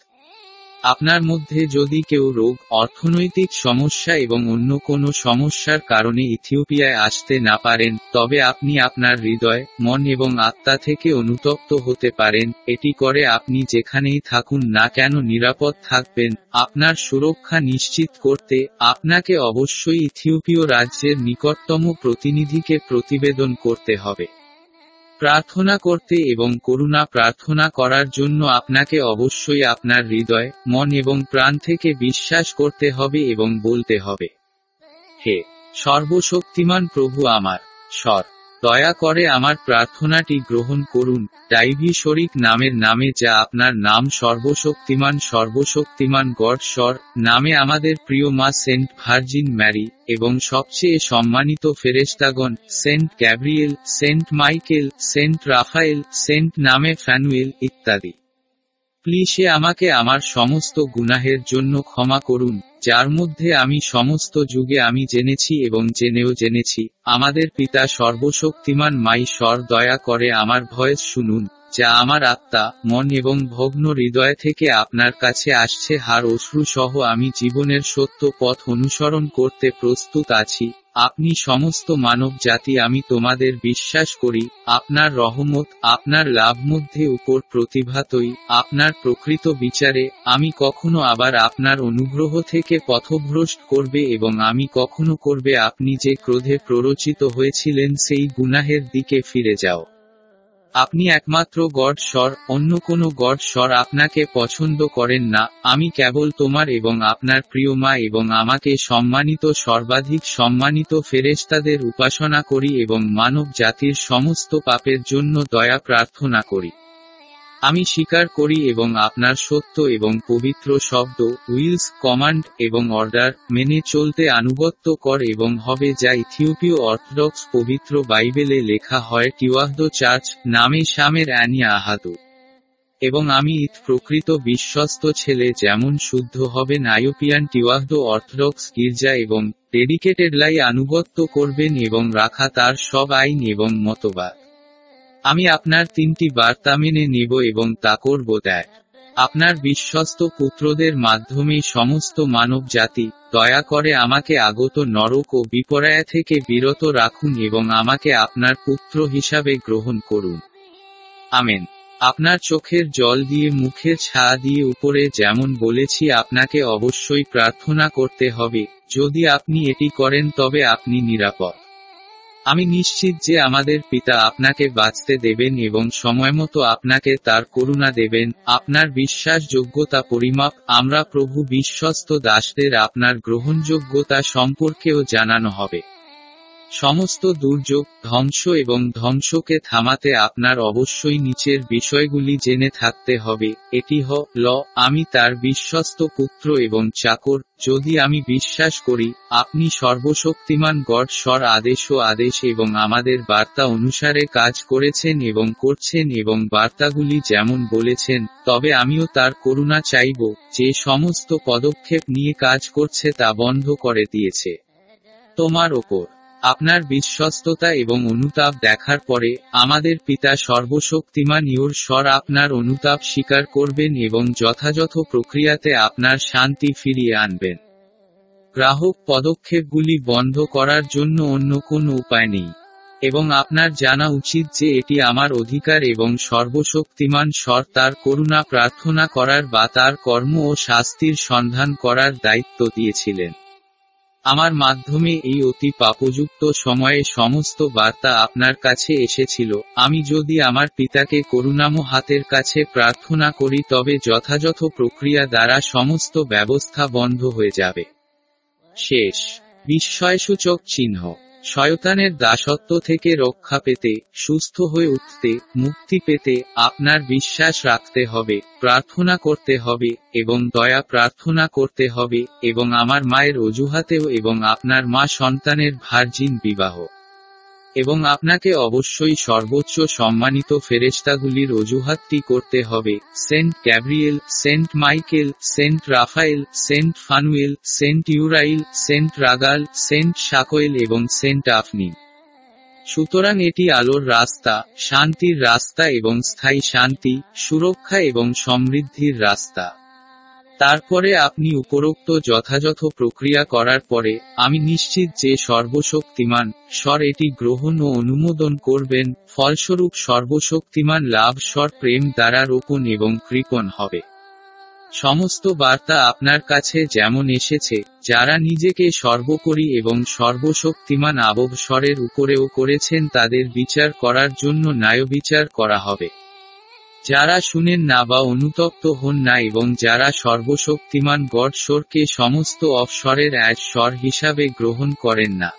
আপনার মধ্যে যদি কেউ রোগ, অর্থনৈতিক সমস্যা এবং অন্য কোনো সমস্যার কারণে ইথিওপিয়ায় আসতে না পারেন, তবে আপনি আপনার হৃদয়, মন এবং আত্মা থেকে অনুতপ্ত হতে পারেন, এটি করে আপনি যেখানেই থাকুন না কেন নিরাপদ থাকবেন, আপনার সুরক্ষা নিশ্চিত করতে, আপনাকে অবশ্যই ইথিওপীয় রাজ্যের নিকটতম প্রতিনিধিকে প্রতিবেদন করতে হবে। প্রার্থনা করতে এবং করুণা প্রার্থনা করার জন্য আপনাকে অবশ্যই আপনার হৃদয়, মন এবং প্রাণ থেকে বিশ্বাস করতে হবে এবং বলতে হবে, হে সর্বশক্তিমান প্রভু আমার, স্বর। দয়া করে আমার প্রার্থনাটি গ্রহণ করুন, ডাইভি শরিক নামের নামে যা আপনার নাম সর্বশক্তিমান সর্বশক্তিমান গড স্বর, নামে আমাদের প্রিয় মা সেন্ট ভার্জিন ম্যারি, এবং সবচেয়ে সম্মানিত ফেরেস্তাগণ saint Gabriel, saint Michael, saint Raphael, saint নামে ফ্যানুয়েল, ইত্যাদি। প্লিসে আমাকে আমার সমস্ত গুনাহের জন্য ক্ষমা করুন, যার মধ্যে আমি সমস্ত যুগে আমি জেনেছি এবং জেনেও জেনেছি, আমাদের পিতা সর্বশক্তিমান মাই স্বর দয়া করে আমার ভয়েস শুনুন, যা আমার আত্মা, মন এবং ভগ্ন হৃদয় থেকে আপনার কাছে আসছে, হার অশ্রু সহ আমি জীবনের সত্য পথ অনুসরণ করতে প্রস্তুত আছি। আপনি সমস্ত মানব জাতি, আমি তোমাদের বিশ্বাস করি, আপনার রহমত, আপনার লাভ মধ্যে উপর প্রতিভাতই আপনার প্রকৃত বিচারে, আমি কখনো আবার আপনার অনুগ্রহ থেকে পথভ্রষ্ট করবে এবং আমি কখনো করবে আপনি যে ক্রোধে প্ররোচিত হয়েছিলেন, সেই গুনাহের দিকে ফিরে যাও। আপনি একমাত্র গড স্বর, অন্য কোনো গড স্বর আপনাকে পছন্দ করেন না, আমি কেবল তোমার এবং আপনার প্রিয় মা এবং আমাকে সম্মানিত সর্বাধিক সম্মানিত ফেরেস্তাদের উপাসনা করি এবং মানব জাতির সমস্ত পাপের জন্য দয়া প্রার্থনা করি। আমি স্বীকার করি এবং আপনার সত্য এবং পবিত্র শব্দ, উইলস, কমান্ড এবং অর্ডার মেনে চলতে আনুগত্য কর এবং হবে যা ইথিওপীয় অর্থোডক্স পবিত্র বাইবেলে লেখা হয় টিওয়াহদ চার্চ নামে শামের অ্যানিয়া আহাদু। এবং আমি ইথ প্রকৃত বিশ্বস্ত ছেলে যেমন শুদ্ধ হবেন আইওপিয়ান টিওয়াহদ অর্থোডক্স গির্জা এবং ডেডিকেটেডলাই আনুগত্য করবেন এবং রাখা তার সব আইন এবং মতবাদ। আমি আপনার তিনটি বার্তা মেনে নেব এবং তা করব ত্যাগ আপনার বিশ্বস্ত পুত্রদের মাধ্যমেই সমস্ত মানব জাতি দয়া করে আমাকে আগত নরক ও বিপরায়া থেকে বিরত রাখুন এবং আমাকে আপনার পুত্র হিসাবে গ্রহণ করুন। আমেন। আপনার চোখের জল দিয়ে, মুখের ছায়া দিয়ে উপরে যেমন বলেছি, আপনাকে অবশ্যই প্রার্থনা করতে হবে। যদি আপনি এটি করেন, তবে আপনি নিরাপদ। আমি নিশ্চিত যে আমাদের পিতা আপনাকে বাঁচতে দেবেন এবং সময়মতো আপনাকে তার করুণা দেবেন। আপনার বিশ্বাসযোগ্যতা পরিমাপ, আমরা প্রভু বিশ্বস্ত দাসদের আপনার গ্রহণযোগ্যতা সম্পর্কেও জানানো হবে। সমস্ত দুর্যোগ, ধ্বংস এবং ধ্বংসকে থামাতে আপনার অবশ্যই নিচের বিষয়গুলি জেনে থাকতে হবে। এটি হ, ল, আমি তার বিশ্বস্ত পুত্র এবং চাকর, যদি আমি বিশ্বাস করি, আপনি সর্বশক্তিমান গড, স্বর আদেশ ও আদেশ এবং আমাদের বার্তা অনুসারে কাজ করেছেন এবং করছেন এবং বার্তাগুলি যেমন বলেছেন, তবে আমিও তার করুণা চাইব, যে সমস্ত পদক্ষেপ নিয়ে কাজ করছে তা বন্ধ করে দিয়েছে। তোমার ওপর বিশ্বস্ততা এবং অনুতাপ দেখার পরে, আমাদের পিতা সর্বশক্তিমান ইউর স্বর আপনার অনুতাপ স্বীকার করবেন এবং যথাযথ প্রক্রিয়াতে আপনার শান্তি ফিরিয়ে আনবেন। গ্রাহক পদক্ষেপগুলি বন্ধ করার জন্য অন্য কোনো উপায় নেই। এবং আপনার জানা উচিত যে এটি আমার অধিকার এবং সর্বশক্তিমান স্বর তার করুণা প্রার্থনা করার বা তার কর্ম ও শাস্তির সন্ধান করার দায়িত্ব দিয়েছিলেন। আমার মাধ্যমে এই অতি পাপযুক্ত সময়ে সমস্ত বার্তা আপনার কাছে এসেছিল। আমি যদি আমার পিতাকে করুণাম হাতের কাছে প্রার্থনা করি, তবে যথাযথ প্রক্রিয়া দ্বারা সমস্ত ব্যবস্থা বন্ধ হয়ে যাবে। শেষ। বিস্ময়সূচক চিহ্ন। শয়তানের দাসত্ব থেকে রক্ষা পেতে, সুস্থ হয়ে উঠতে, মুক্তি পেতে আপনার বিশ্বাস রাখতে হবে, প্রার্থনা করতে হবে, এবং দয়া প্রার্থনা করতে হবে, এবং আমার মায়ের অজুহাতেও এবং আপনার মা সন্তানের ভার্জিন বিবাহ। এবং আপনাকে অবশ্যই সর্বোচ্চ সম্মানিত ফেরেস্তাগুলির অজুহাতটি করতে হবে। Saint Gabriel saint Michael, saint Raphael, saint Phanuel, saint Uriel, saint Raguel, saint Sakiel এবং সেন্ট আফনি সুতরাং এটি আলোর রাস্তা, শান্তির রাস্তা এবং স্থায়ী শান্তি, সুরক্ষা এবং সমৃদ্ধির রাস্তা। তারপরে আপনি উপরোক্ত যথাযথ প্রক্রিয়া করার পরে, আমি নিশ্চিত যে সর্বশক্তিমান, স্বর এটি গ্রহণ ও অনুমোদন করবেন, ফলস্বরূপ সর্বশক্তিমান লাভ স্বর প্রেম দ্বারা রোপণ এবং কৃপণ হবে। সমস্ত বার্তা আপনার কাছে যেমন এসেছে, যারা নিজেকে সর্বোপরি এবং সর্বশক্তিমান আববস্বরের উপরেও করেছেন তাদের বিচার করার জন্য ন্যায় বিচার করা হবে। যারা শুনেন না বা অনুতপ্ত হন না এবং যারা সর্বশক্তিমান গড স্বরকে সমস্ত অফসরের এক স্বর হিসাবে গ্রহণ করেন না।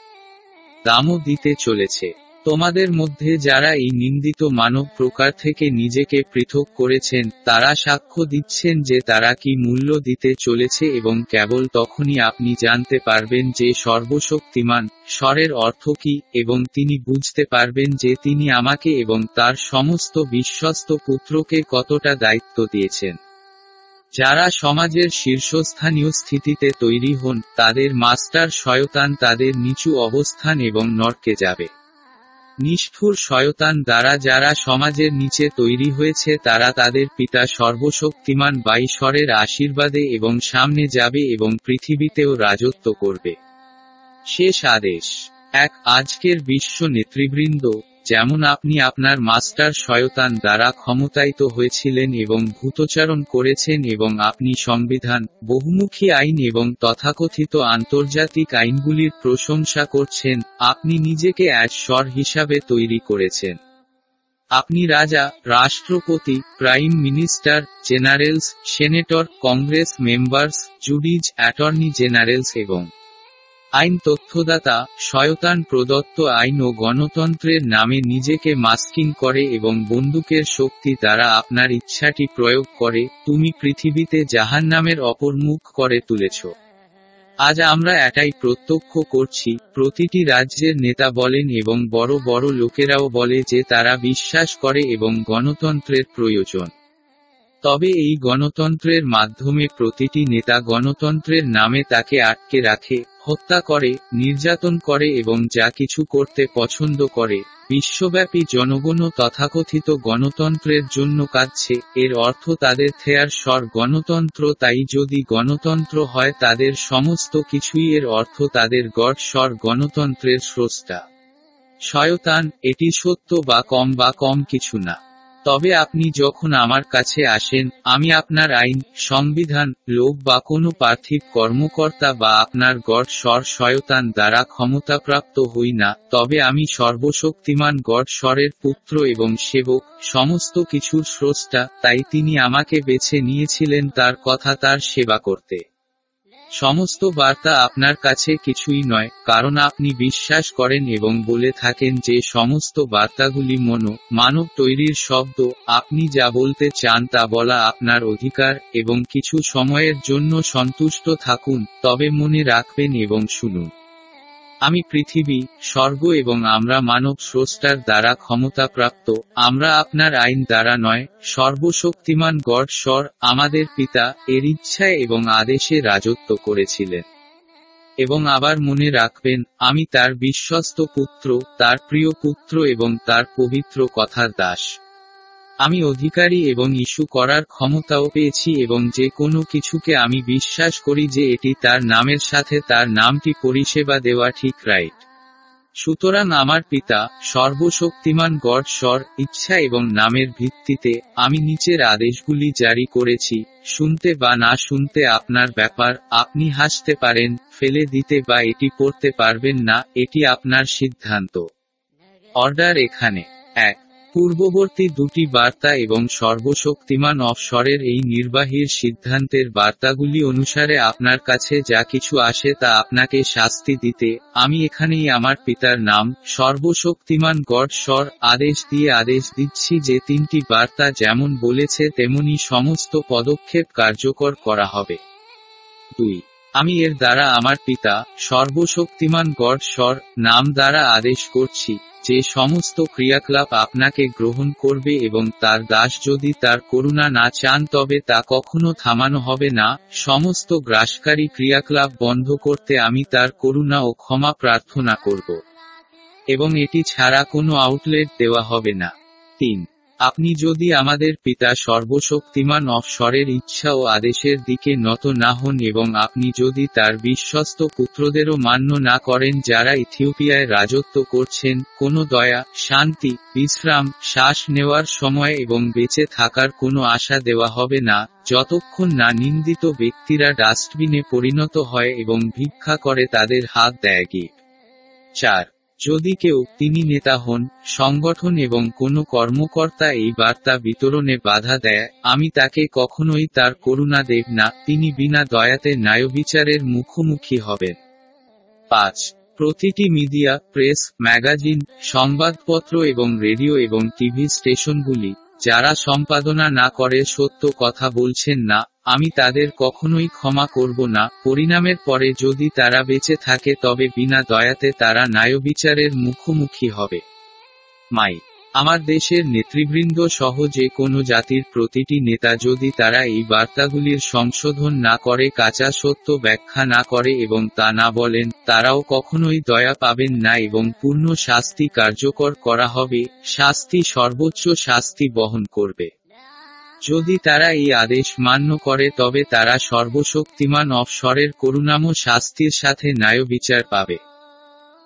দামও দিতে চলেছে। তোমাদের মধ্যে যারা এই নিন্দিত মানব প্রকার থেকে নিজেকে পৃথক করেছেন, তারা সাক্ষ্য দিচ্ছেন যে তারা কি মূল্য দিতে চলেছে এবং কেবল তখনই আপনি জানতে পারবেন যে সর্বশক্তিমান, স্বরের অর্থ কি, এবং তিনি বুঝতে পারবেন যে তিনি আমাকে এবং তার সমস্ত বিশ্বস্ত পুত্রকে কতটা দায়িত্ব দিয়েছেন। যারা সমাজের শীর্ষস্থানীয় স্থিতিতে তৈরি হন, তাদের মাস্টার শয়তান তাদের নিচু অবস্থান এবং নরকে যাবে। নিষ্ঠুর শয়তান দ্বারা যারা সমাজের নিচে তৈরি হয়েছে তারা তাদের পিতা সর্বশক্তিমান বাইশ্বরের আশীর্বাদে এবং সামনে যাবে এবং পৃথিবীতেও রাজত্ব করবে। শেষ আদেশ। এক, আজকের বিশ্ব নেতৃবৃন্দ যেমন আপনি আপনার মাস্টার শয়তান দ্বারা ক্ষমতায়িত হয়েছিলেন এবং ভূতচারণ করেছেন এবং আপনি সংবিধান, বহুমুখী আইন এবং তথাকথিত আন্তর্জাতিক আইনগুলির প্রশংসা করছেন, আপনি নিজেকে এক স্বর হিসাবে তৈরি করেছেন। আপনি রাজা, রাষ্ট্রপতি, prime minister, generals, senator, congress members, judges, attorney generals এবং আইন তথ্যদাতা শয়তান প্রদত্ত আইন ও গণতন্ত্রের নামে নিজেকে মাস্কিং করে এবং বন্দুকের শক্তি দ্বারা আপনার ইচ্ছাটি প্রয়োগ করে, তুমি পৃথিবীতে জাহান্নামের অপর মুখ করে তুলেছ। আজ আমরা এটাই প্রত্যক্ষ করছি, প্রতিটি রাজ্যের নেতা বলেন এবং বড় বড় লোকেরাও বলে যে তারা বিশ্বাস করে এবং গণতন্ত্রের প্রয়োজন। তবে এই গণতন্ত্রের মাধ্যমে প্রতিটি নেতা গণতন্ত্রের নামে তাকে আটকে রাখে হত্যা করে, নির্যাতন করে এবং যা কিছু করতে পছন্দ করে, বিশ্বব্যাপী জনগণও তথাকথিত গণতন্ত্রের জন্য কাঁদছে, এর অর্থ তাদের থেয়ার স্বর গণতন্ত্র, তাই যদি গণতন্ত্র হয় তাদের সমস্ত কিছুই এর অর্থ তাদের গড় স্বর গণতন্ত্রের স্রষ্টা। শয়তান, এটি সত্য বা কম বা কম কিছু না। তবে আপনি যখন আমার কাছে আসেন, আমি আপনার আইন, সংবিধান লোক বা কোনো পার্থিব কর্মকর্তা বা আপনার গড় স্বর শয়তান দ্বারা ক্ষমতাপ্রাপ্ত হই না, তবে আমি সর্বশক্তিমান গড় স্বরের পুত্র এবং সেবক, সমস্ত কিছুর স্রষ্টা, তাই তিনি আমাকে বেছে নিয়েছিলেন তার কথা তার সেবা করতে। সমস্ত বার্তা আপনার কাছে কিছুই নয়, কারণ আপনি বিশ্বাস করেন এবং বলে থাকেন যে সমস্ত বার্তাগুলি মন, মানব তৈরির শব্দ, আপনি যা বলতে চান তা বলা আপনার অধিকার এবং কিছু সময়ের জন্য সন্তুষ্ট থাকুন, তবে মনে রাখবেন এবং শুনুন। আমি পৃথিবী, স্বর্গ এবং আমরা মানব স্রষ্টার দ্বারা ক্ষমতাপ্রাপ্ত, আমরা আপনার আইন দ্বারা নয়, সর্বশক্তিমান গড স্বর, আমাদের পিতা, এর ইচ্ছায় এবং আদেশে রাজত্ব করেছিলেন। এবং আবার মনে রাখবেন, আমি তার বিশ্বস্ত পুত্র, তার প্রিয় পুত্র এবং তার পবিত্র কথার দাস। আমি অধিকারী এবং ইস্যু করার ক্ষমতাও পেয়েছি এবং যে কোনো কিছুকে আমি বিশ্বাস করি যে এটি তার নামের সাথে তার নামটি পরিষেবা দেওয়া ঠিক রাইট। সুতরাং আমার পিতা, সর্বশক্তিমান গড, স্বর, ইচ্ছা এবং নামের ভিত্তিতে আমি নিচের আদেশগুলি জারি করেছি, শুনতে বা না শুনতে আপনার ব্যাপার, আপনি হাসতে পারেন, ফেলে দিতে বা এটি পড়তে পারবেন না, এটি আপনার সিদ্ধান্ত। অর্ডার এখানে। এক। পূর্ববর্তী দুটি বার্তা এবং সর্বশক্তিমান অফস্বরের এই নির্বাহীর সিদ্ধান্তের বার্তাগুলি অনুসারে আপনার কাছে যা কিছু আসে তা আপনাকে শাস্তি দিতে, আমি এখানেই আমার পিতার নাম, সর্বশক্তিমান গড, স্বর, আদেশ দিয়ে আদেশ দিচ্ছি যে তিনটি বার্তা যেমন বলেছে তেমনি সমস্ত পদক্ষেপ কার্যকর করা হবে। দুই আমি এর দ্বারা আমার পিতা, সর্বশক্তিমান গড স্বর, নাম দ্বারা আদেশ করছি, যে সমস্ত ক্রিয়াকলাপ আপনাকে গ্রহণ করবে এবং তার দাস যদি তার করুণা না চান তবে তা কখনো থামানো হবে না। সমস্ত গ্রাসকারী ক্রিয়াকলাপ বন্ধ করতে আমি তার করুণা ও ক্ষমা প্রার্থনা করব। এবং এটি ছাড়া কোনো আউটলেট দেওয়া হবে না। তিন। আপনি যদি আমাদের পিতা সর্বশক্তিমান অফস্বরের ইচ্ছা ও আদেশের দিকে নত না হন এবং আপনি যদি তার বিশ্বস্ত পুত্রদেরও মান্য না করেন যারা ইথিওপিয়ায় রাজত্ব করছেন, কোনো দয়া, শান্তি, বিশ্রাম, শ্বাস নেওয়ার সময় এবং বেঁচে থাকার কোনো আশা দেওয়া হবে না, যতক্ষণ না নিন্দিত ব্যক্তিরা ডাস্টবিনে পরিণত হয় এবং ভিক্ষা করে তাদের হাত দেয়। গিয়ে চার। যদি কেউ তিনি নেতা হন, সংগঠন এবং কোনো কর্মকর্তা এই বার্তা বিতরণে বাধা দেয়, আমি তাকে কখনোই তার করুণা দেব না, তিনি বিনা দয়াতে ন্যায় বিচারের মুখোমুখি হবেন। পাঁচ, প্রতিটি মিডিয়া, প্রেস, ম্যাগাজিন, সংবাদপত্র এবং রেডিও এবং টিভি স্টেশনগুলি যারা সম্পাদনা না করে সত্য কথা বলছেন না, আমি তাদের কখনোই ক্ষমা করব না। পরিণামের পরে যদি তারা বেঁচে থাকে তবে বিনা দয়াতে তারা ন্যায় বিচারের মুখোমুখি হবে। মাই। আমার দেশের নেতৃবৃন্দ সহ যে কোনো জাতির প্রতিটি নেতা যদি তারা এই বার্তাগুলির সংশোধন না করে, কাঁচা সত্য ব্যাখ্যা না করে এবং তা না বলেন, তারাও কখনোই দয়া পাবেন না এবং পূর্ণ শাস্তি কার্যকর করা হবে, শাস্তি সর্বোচ্চ শাস্তি বহন করবে। যদি তারা এই আদেশ মান্য করে, তবে তারা সর্বশক্তিমান অফস্বরের করুণাম শাস্তির সাথে ন্যায় বিচার পাবে।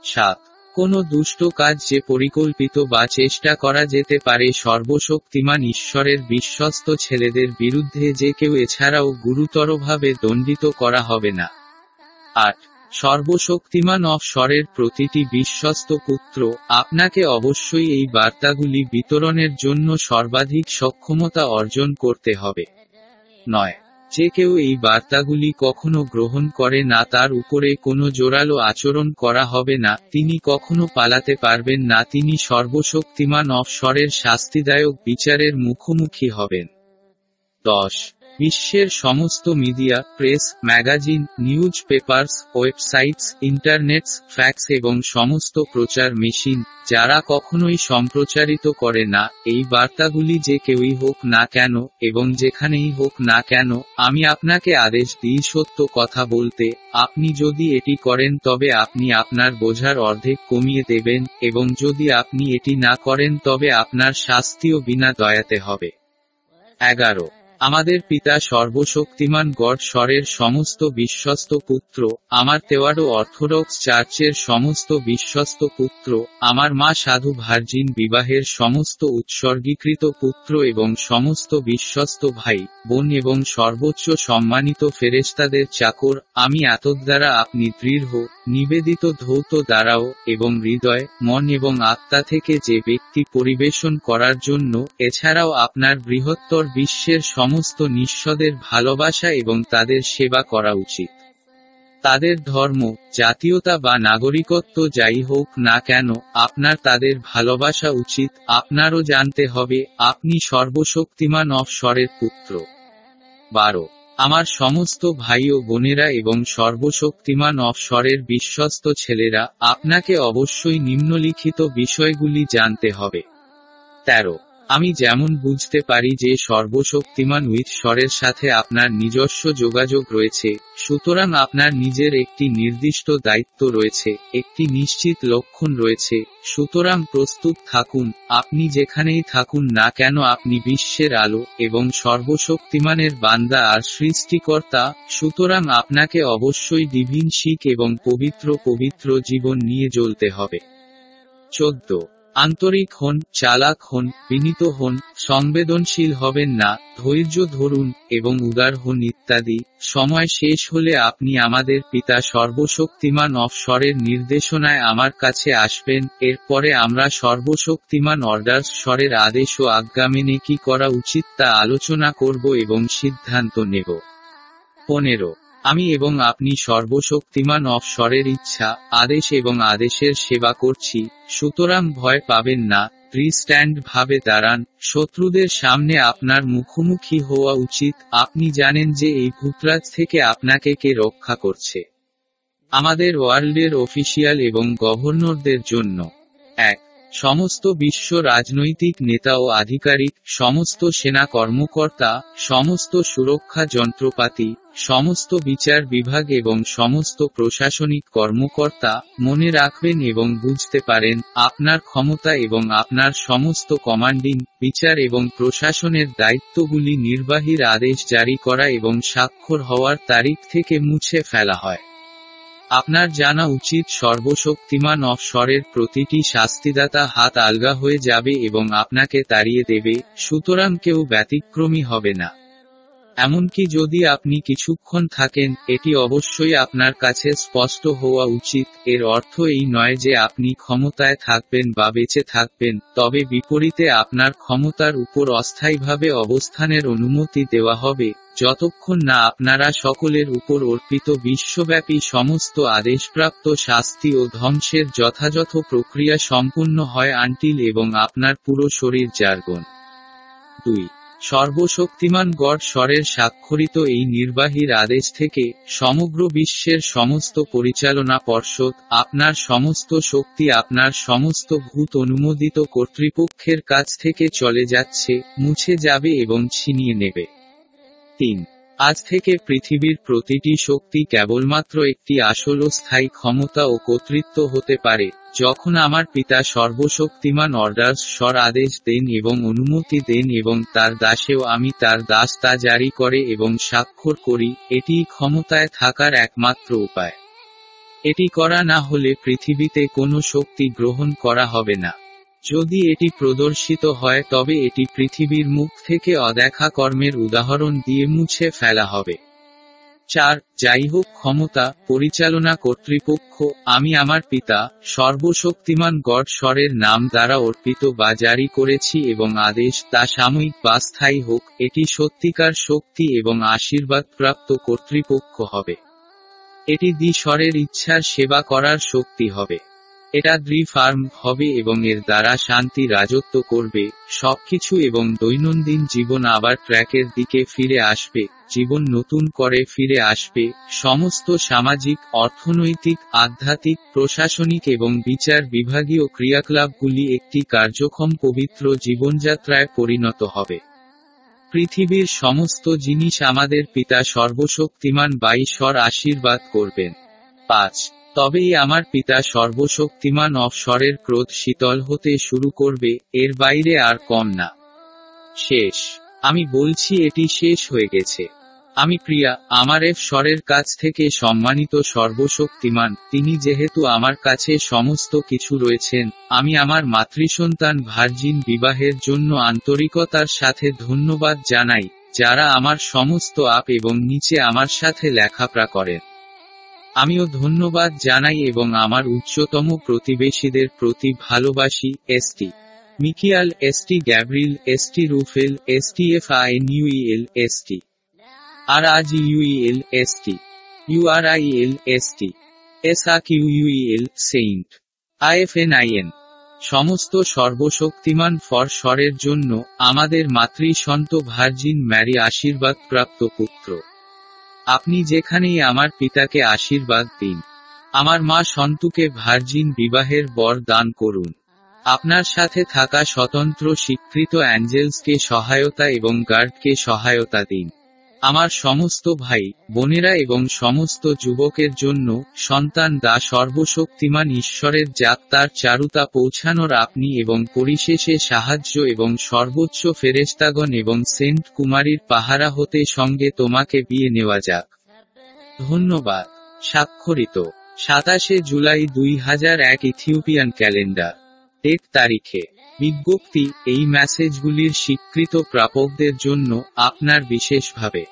সাত কোনো দুষ্ট কাজ যে পরিকল্পিত বা চেষ্টা করা যেতে পারে সর্বশক্তিমান ঈশ্বরের বিশ্বস্ত ছেলেদের বিরুদ্ধে যে কেউ এছাড়াও গুরুতরভাবে দণ্ডিত করা হবে না। আট, সর্বশক্তিমান অফশরের প্রতিটি বিশ্বস্ত পুত্র, আপনাকে অবশ্যই এই বার্তাগুলি বিতরণের জন্য সর্বাধিক সক্ষমতা অর্জন করতে হবে। নয় যে কেউ এই বার্তাগুলি কখনো গ্রহণ করে না, তার উপরে কোনো জোরালো আচরণ করা হবে না। তিনি কখনো পালাতে পারবেন না। তিনি সর্বশক্তিমান অবসরের শাস্তিদায়ক বিচারের মুখোমুখি হবেন। দশ বিশ্বের সমস্ত media, press, magazine, news papers, websites, internets, fax এবং সমস্ত প্রচার মেশিন, যারা কখনোই সম্প্রচারিত করে না, এই বার্তাগুলি যে কেউই হোক না কেন এবং যেখানেই হোক না কেন, আমি আপনাকে আদেশ দিই সত্য কথা বলতে, আপনি যদি এটি করেন তবে আপনি আপনার বোঝার অর্ধেক কমিয়ে দেবেন এবং যদি আপনি এটি না করেন তবে আপনার শাস্তিও বিনা দয়াতে হবে। এগারো আমাদের পিতা সর্বশক্তিমান গড স্বরের সমস্ত বিশ্বস্ত পুত্র, আমার তেওয়ারো অর্থোডক্স চার্চের সমস্ত বিশ্বস্ত পুত্র, আমার মা সাধু ভার্জিন বিবাহের সমস্ত উৎসর্গীকৃত পুত্র এবং সমস্ত বিশ্বস্ত ভাই, বোন এবং সর্বোচ্চ সম্মানিত ফেরেস্তাদের চাকর, আমি এতদ্বারা আপনি দৃঢ়, নিবেদিত ধৌত দ্বারাও এবং হৃদয়, মন এবং আত্মা থেকে যে ব্যক্তি পরিবেশন করার জন্য, এছাড়াও আপনার বৃহত্তর বিশ্বের সমস্ত নিঃস্বদের ভালোবাসা এবং তাদের সেবা করা উচিত। তাদের ধর্ম, জাতীয়তা বা নাগরিকত্ব যাই হোক না কেন, আপনার তাদের ভালোবাসা উচিত, আপনারও জানতে হবে, আপনি সর্বশক্তিমান অফশরের পুত্র। বারো, আমার সমস্ত ভাই ও বোনেরা এবং সর্বশক্তিমান অফশরের বিশ্বস্ত ছেলেরা, আপনাকে অবশ্যই নিম্নলিখিত বিষয়গুলি জানতে হবে। তেরো আমি যেমন বুঝতে পারি যে সর্বশক্তিমান উইথ স্বরের সাথে আপনার নিজস্ব যোগাযোগ রয়েছে, সুতরাং আপনার নিজের একটি নির্দিষ্ট দায়িত্ব রয়েছে, একটি নিশ্চিত লক্ষণ রয়েছে, সুতরাং প্রস্তুত থাকুন, আপনি যেখানেই থাকুন না কেন আপনি বিশ্বের আলো এবং সর্বশক্তিমানের বান্দা আর সৃষ্টিকর্তা, সুতরাং আপনাকে অবশ্যই ডিভিন শিখ এবং পবিত্র পবিত্র জীবন নিয়ে জ্বলতে হবে। চোদ্দ আন্তরিক হন, চালাক হন, বিনীত হন, সংবেদনশীল হবেন না, ধৈর্য ধরুন, এবং উদার হন ইত্যাদি। সময় শেষ হলে আপনি আমাদের পিতা সর্বশক্তিমান অফশরের নির্দেশনায় আমার কাছে আসবেন, এরপরে আমরা সর্বশক্তিমান অর্ডার স্বরের আদেশ ও আজ্ঞা মেনে কি করা উচিত তা আলোচনা করব এবং সিদ্ধান্ত নেব। পনেরো। আমি এবং আপনি সর্বশক্তিমান অফশরের ইচ্ছা, আদেশ এবং আদেশের সেবা করছি, সুতরাং ভয় পাবেন না প্রিস্ট্যান্ড ভাবে দাঁড়ান, শত্রুদের সামনে আপনার মুখোমুখি হওয়া উচিত, আপনি জানেন যে এই ভূতরাজ থেকে আপনাকে কে রক্ষা করছে। আমাদের ওয়ার্ল্ডের অফিসিয়াল এবং গভর্নরদের জন্য। এক, সমস্ত বিশ্ব রাজনৈতিক নেতা ও আধিকারিক, সমস্ত সেনা কর্মকর্তা, সমস্ত সুরক্ষা যন্ত্রপাতি সমস্ত বিচার বিভাগ এবং সমস্ত প্রশাসনিক কর্মকর্তা মনে রাখবেন এবং বুঝতে পারেন, আপনার ক্ষমতা এবং আপনার সমস্ত কমান্ডিং, বিচার এবং প্রশাসনের দায়িত্বগুলি নির্বাহীর আদেশ জারি করা এবং স্বাক্ষর হওয়ার তারিখ থেকে মুছে ফেলা হয়। আপনার জানা উচিত সর্বশক্তিমান অফশরের প্রতিটি শাস্তিদাতা হাত আলগা হয়ে যাবে এবং আপনাকে তাড়িয়ে দেবে, সুতরাং কেউ ব্যতিক্রমী হবে না। এমনকি যদি আপনি কিছুক্ষণ থাকেন, এটি অবশ্যই আপনার কাছে স্পষ্ট হওয়া উচিত। এর অর্থ এই নয় যে আপনি ক্ষমতায় থাকবেন বা বেঁচে থাকবেন, তবে বিপরীতে আপনার ক্ষমতার উপর অস্থায়ীভাবে অবস্থানের অনুমতি দেওয়া হবে। যতক্ষণ না আপনারা সকলের উপর অর্পিত বিশ্বব্যাপী সমস্ত আদেশপ্রাপ্ত শাস্তি ও ধ্বংসের যথাযথ প্রক্রিয়া সম্পূর্ণ হয় আন্টিল এবং আপনার পুরো শরীর জার্গন। দুই সর্বশক্তিমান গড স্বরের স্বাক্ষরিত এই নির্বাহীর আদেশ থেকে সমগ্র বিশ্বের সমস্ত পরিচালনা পর্ষদ, আপনার সমস্ত শক্তি আপনার সমস্ত ভূত অনুমোদিত কর্তৃপক্ষের কাছ থেকে চলে যাচ্ছে, মুছে যাবে এবং ছিনিয়ে নেবে। তিন আজ থেকে পৃথিবীর প্রতিটি শক্তি কেবলমাত্র একটি আসল ও স্থায়ী ক্ষমতা ও কর্তৃত্ব হতে পারে, যখন আমার পিতা সর্বশক্তিমান অর্ডার্স স্বর আদেশ দেন এবং অনুমতি দেন এবং তার দাসেও আমি তার দাস তা জারি করে এবং স্বাক্ষর করি এটিই ক্ষমতায় থাকার একমাত্র উপায়। এটি করা না হলে পৃথিবীতে কোনো শক্তি গ্রহণ করা হবে না। যদি এটি প্রদর্শিত হয়, তবে এটি পৃথিবীর মুখ থেকে অদেখা কর্মের উদাহরণ দিয়ে মুছে ফেলা হবে। চার যাই হোক ক্ষমতা, পরিচালনা কর্তৃপক্ষ, আমি আমার পিতা, সর্বশক্তিমান গড স্বরের নাম দ্বারা অর্পিত বা জারি করেছি এবং আদেশ তা সাময়িক বা স্থায়ী হোক, এটি সত্যিকার শক্তি এবং আশীর্বাদ প্রাপ্ত কর্তৃপক্ষ হবে। এটি দি স্বরের ইচ্ছার সেবা করার শক্তি হবে। এটা দ্রি-ফার্ম হবে এবং এর দ্বারা শান্তি, রাজত্ব করবে, সবকিছু এবং দৈনন্দিন জীবন আবার ট্র্যাকের দিকে ফিরে আসবে, জীবন নতুন করে ফিরে আসবে, সমস্ত সামাজিক, অর্থনৈতিক, আধ্যাত্মিক, প্রশাসনিক এবং বিচার বিভাগীয় ক্রিয়াকলাপগুলি একটি কার্যক্ষম পবিত্র জীবনযাত্রায় পরিণত হবে। পৃথিবীর সমস্ত জিনিস আমাদের পিতা সর্বশক্তিমান বা ঈশ্বর আশীর্বাদ করবেন। পাঁচ তবেই আমার পিতা সর্বশক্তিমান অফস্বরের ক্রোধ শীতল হতে শুরু করবে, এর বাইরে আর কম না। শেষ। আমি বলছি এটি শেষ হয়ে গেছে। আমি প্রিয়া, আমার এফ স্বরের কাছ থেকে সম্মানিত সর্বশক্তিমান, তিনি যেহেতু আমার কাছে সমস্ত কিছু রয়েছেন, আমি আমার মাতৃসন্তান ভার্জিন বিবাহের জন্য আন্তরিকতার সাথে ধন্যবাদ জানাই, যারা আমার সমস্ত আপ এবং নিচে আমার সাথে লেখাপড়া করেন। আমিও ধন্যবাদ জানাই এবং আমার উচ্চতম প্রতিবেশীদের প্রতি ভালোবাসি ST Michael ST Gabriel ST Raphael STF আইন ইউইএল এসটি আর আজ ইউইএল এসটি ইউআরআইএল এসটি এসআক ইউইএল সেইন্ট। আইএফএনআইএন সমস্ত সর্বশক্তিমান ফর স্বরের জন্য আমাদের মাতৃ সন্ত ভার্জিন ম্যারি আশীর্বাদ প্রাপ্ত পুত্র। আপনি যেখানেই আমার পিতাকে আশীর্বাদ দিন, আমার মা সন্তুকে ভার্জিন বিবাহের বর দান করুন। আপনার সাথে থাকা স্বতন্ত্র স্বীকৃত অ্যাঞ্জেলসকে সহায়তা এবং গার্ডকে সহায়তা দিন। আমার সমস্ত ভাই, বোনেরা এবং সমস্ত যুবকের জন্য সন্তান দা সর্বশক্তিমান ঈশ্বরের যাত্রার চারুতা পৌঁছানোর আপনি এবং পরিশেষে সাহায্য এবং সর্বোচ্চ ফেরেস্তাগণ এবং সেন্ট কুমারীর পাহারা হতে সঙ্গে তোমাকে বিয়ে নেওয়া যাক। ধন্যবাদ। স্বাক্ষরিত। সাতাশে জুলাই দুই হাজার এক ইথিওপিয়ান ক্যালেন্ডার। ডেট তারিখে। বিজ্ঞপ্তি, এই মেসেজগুলির স্বীকৃত প্রাপকদের জন্য আপনার বিশেষভাবে।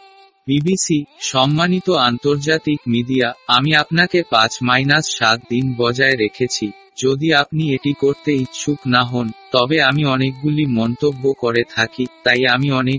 বিবিসি, সম্মানিত আন্তর্জাতিক মিডিয়া, আমি আপনাকে পাঁচ মাইনাস সাত দিন বজায় রেখেছি। যদি আপনি এটি করতে ইচ্ছুক না হন, তবে আমি অনেকগুলি মন্তব্য করে থাকি, তাই আমি অনেক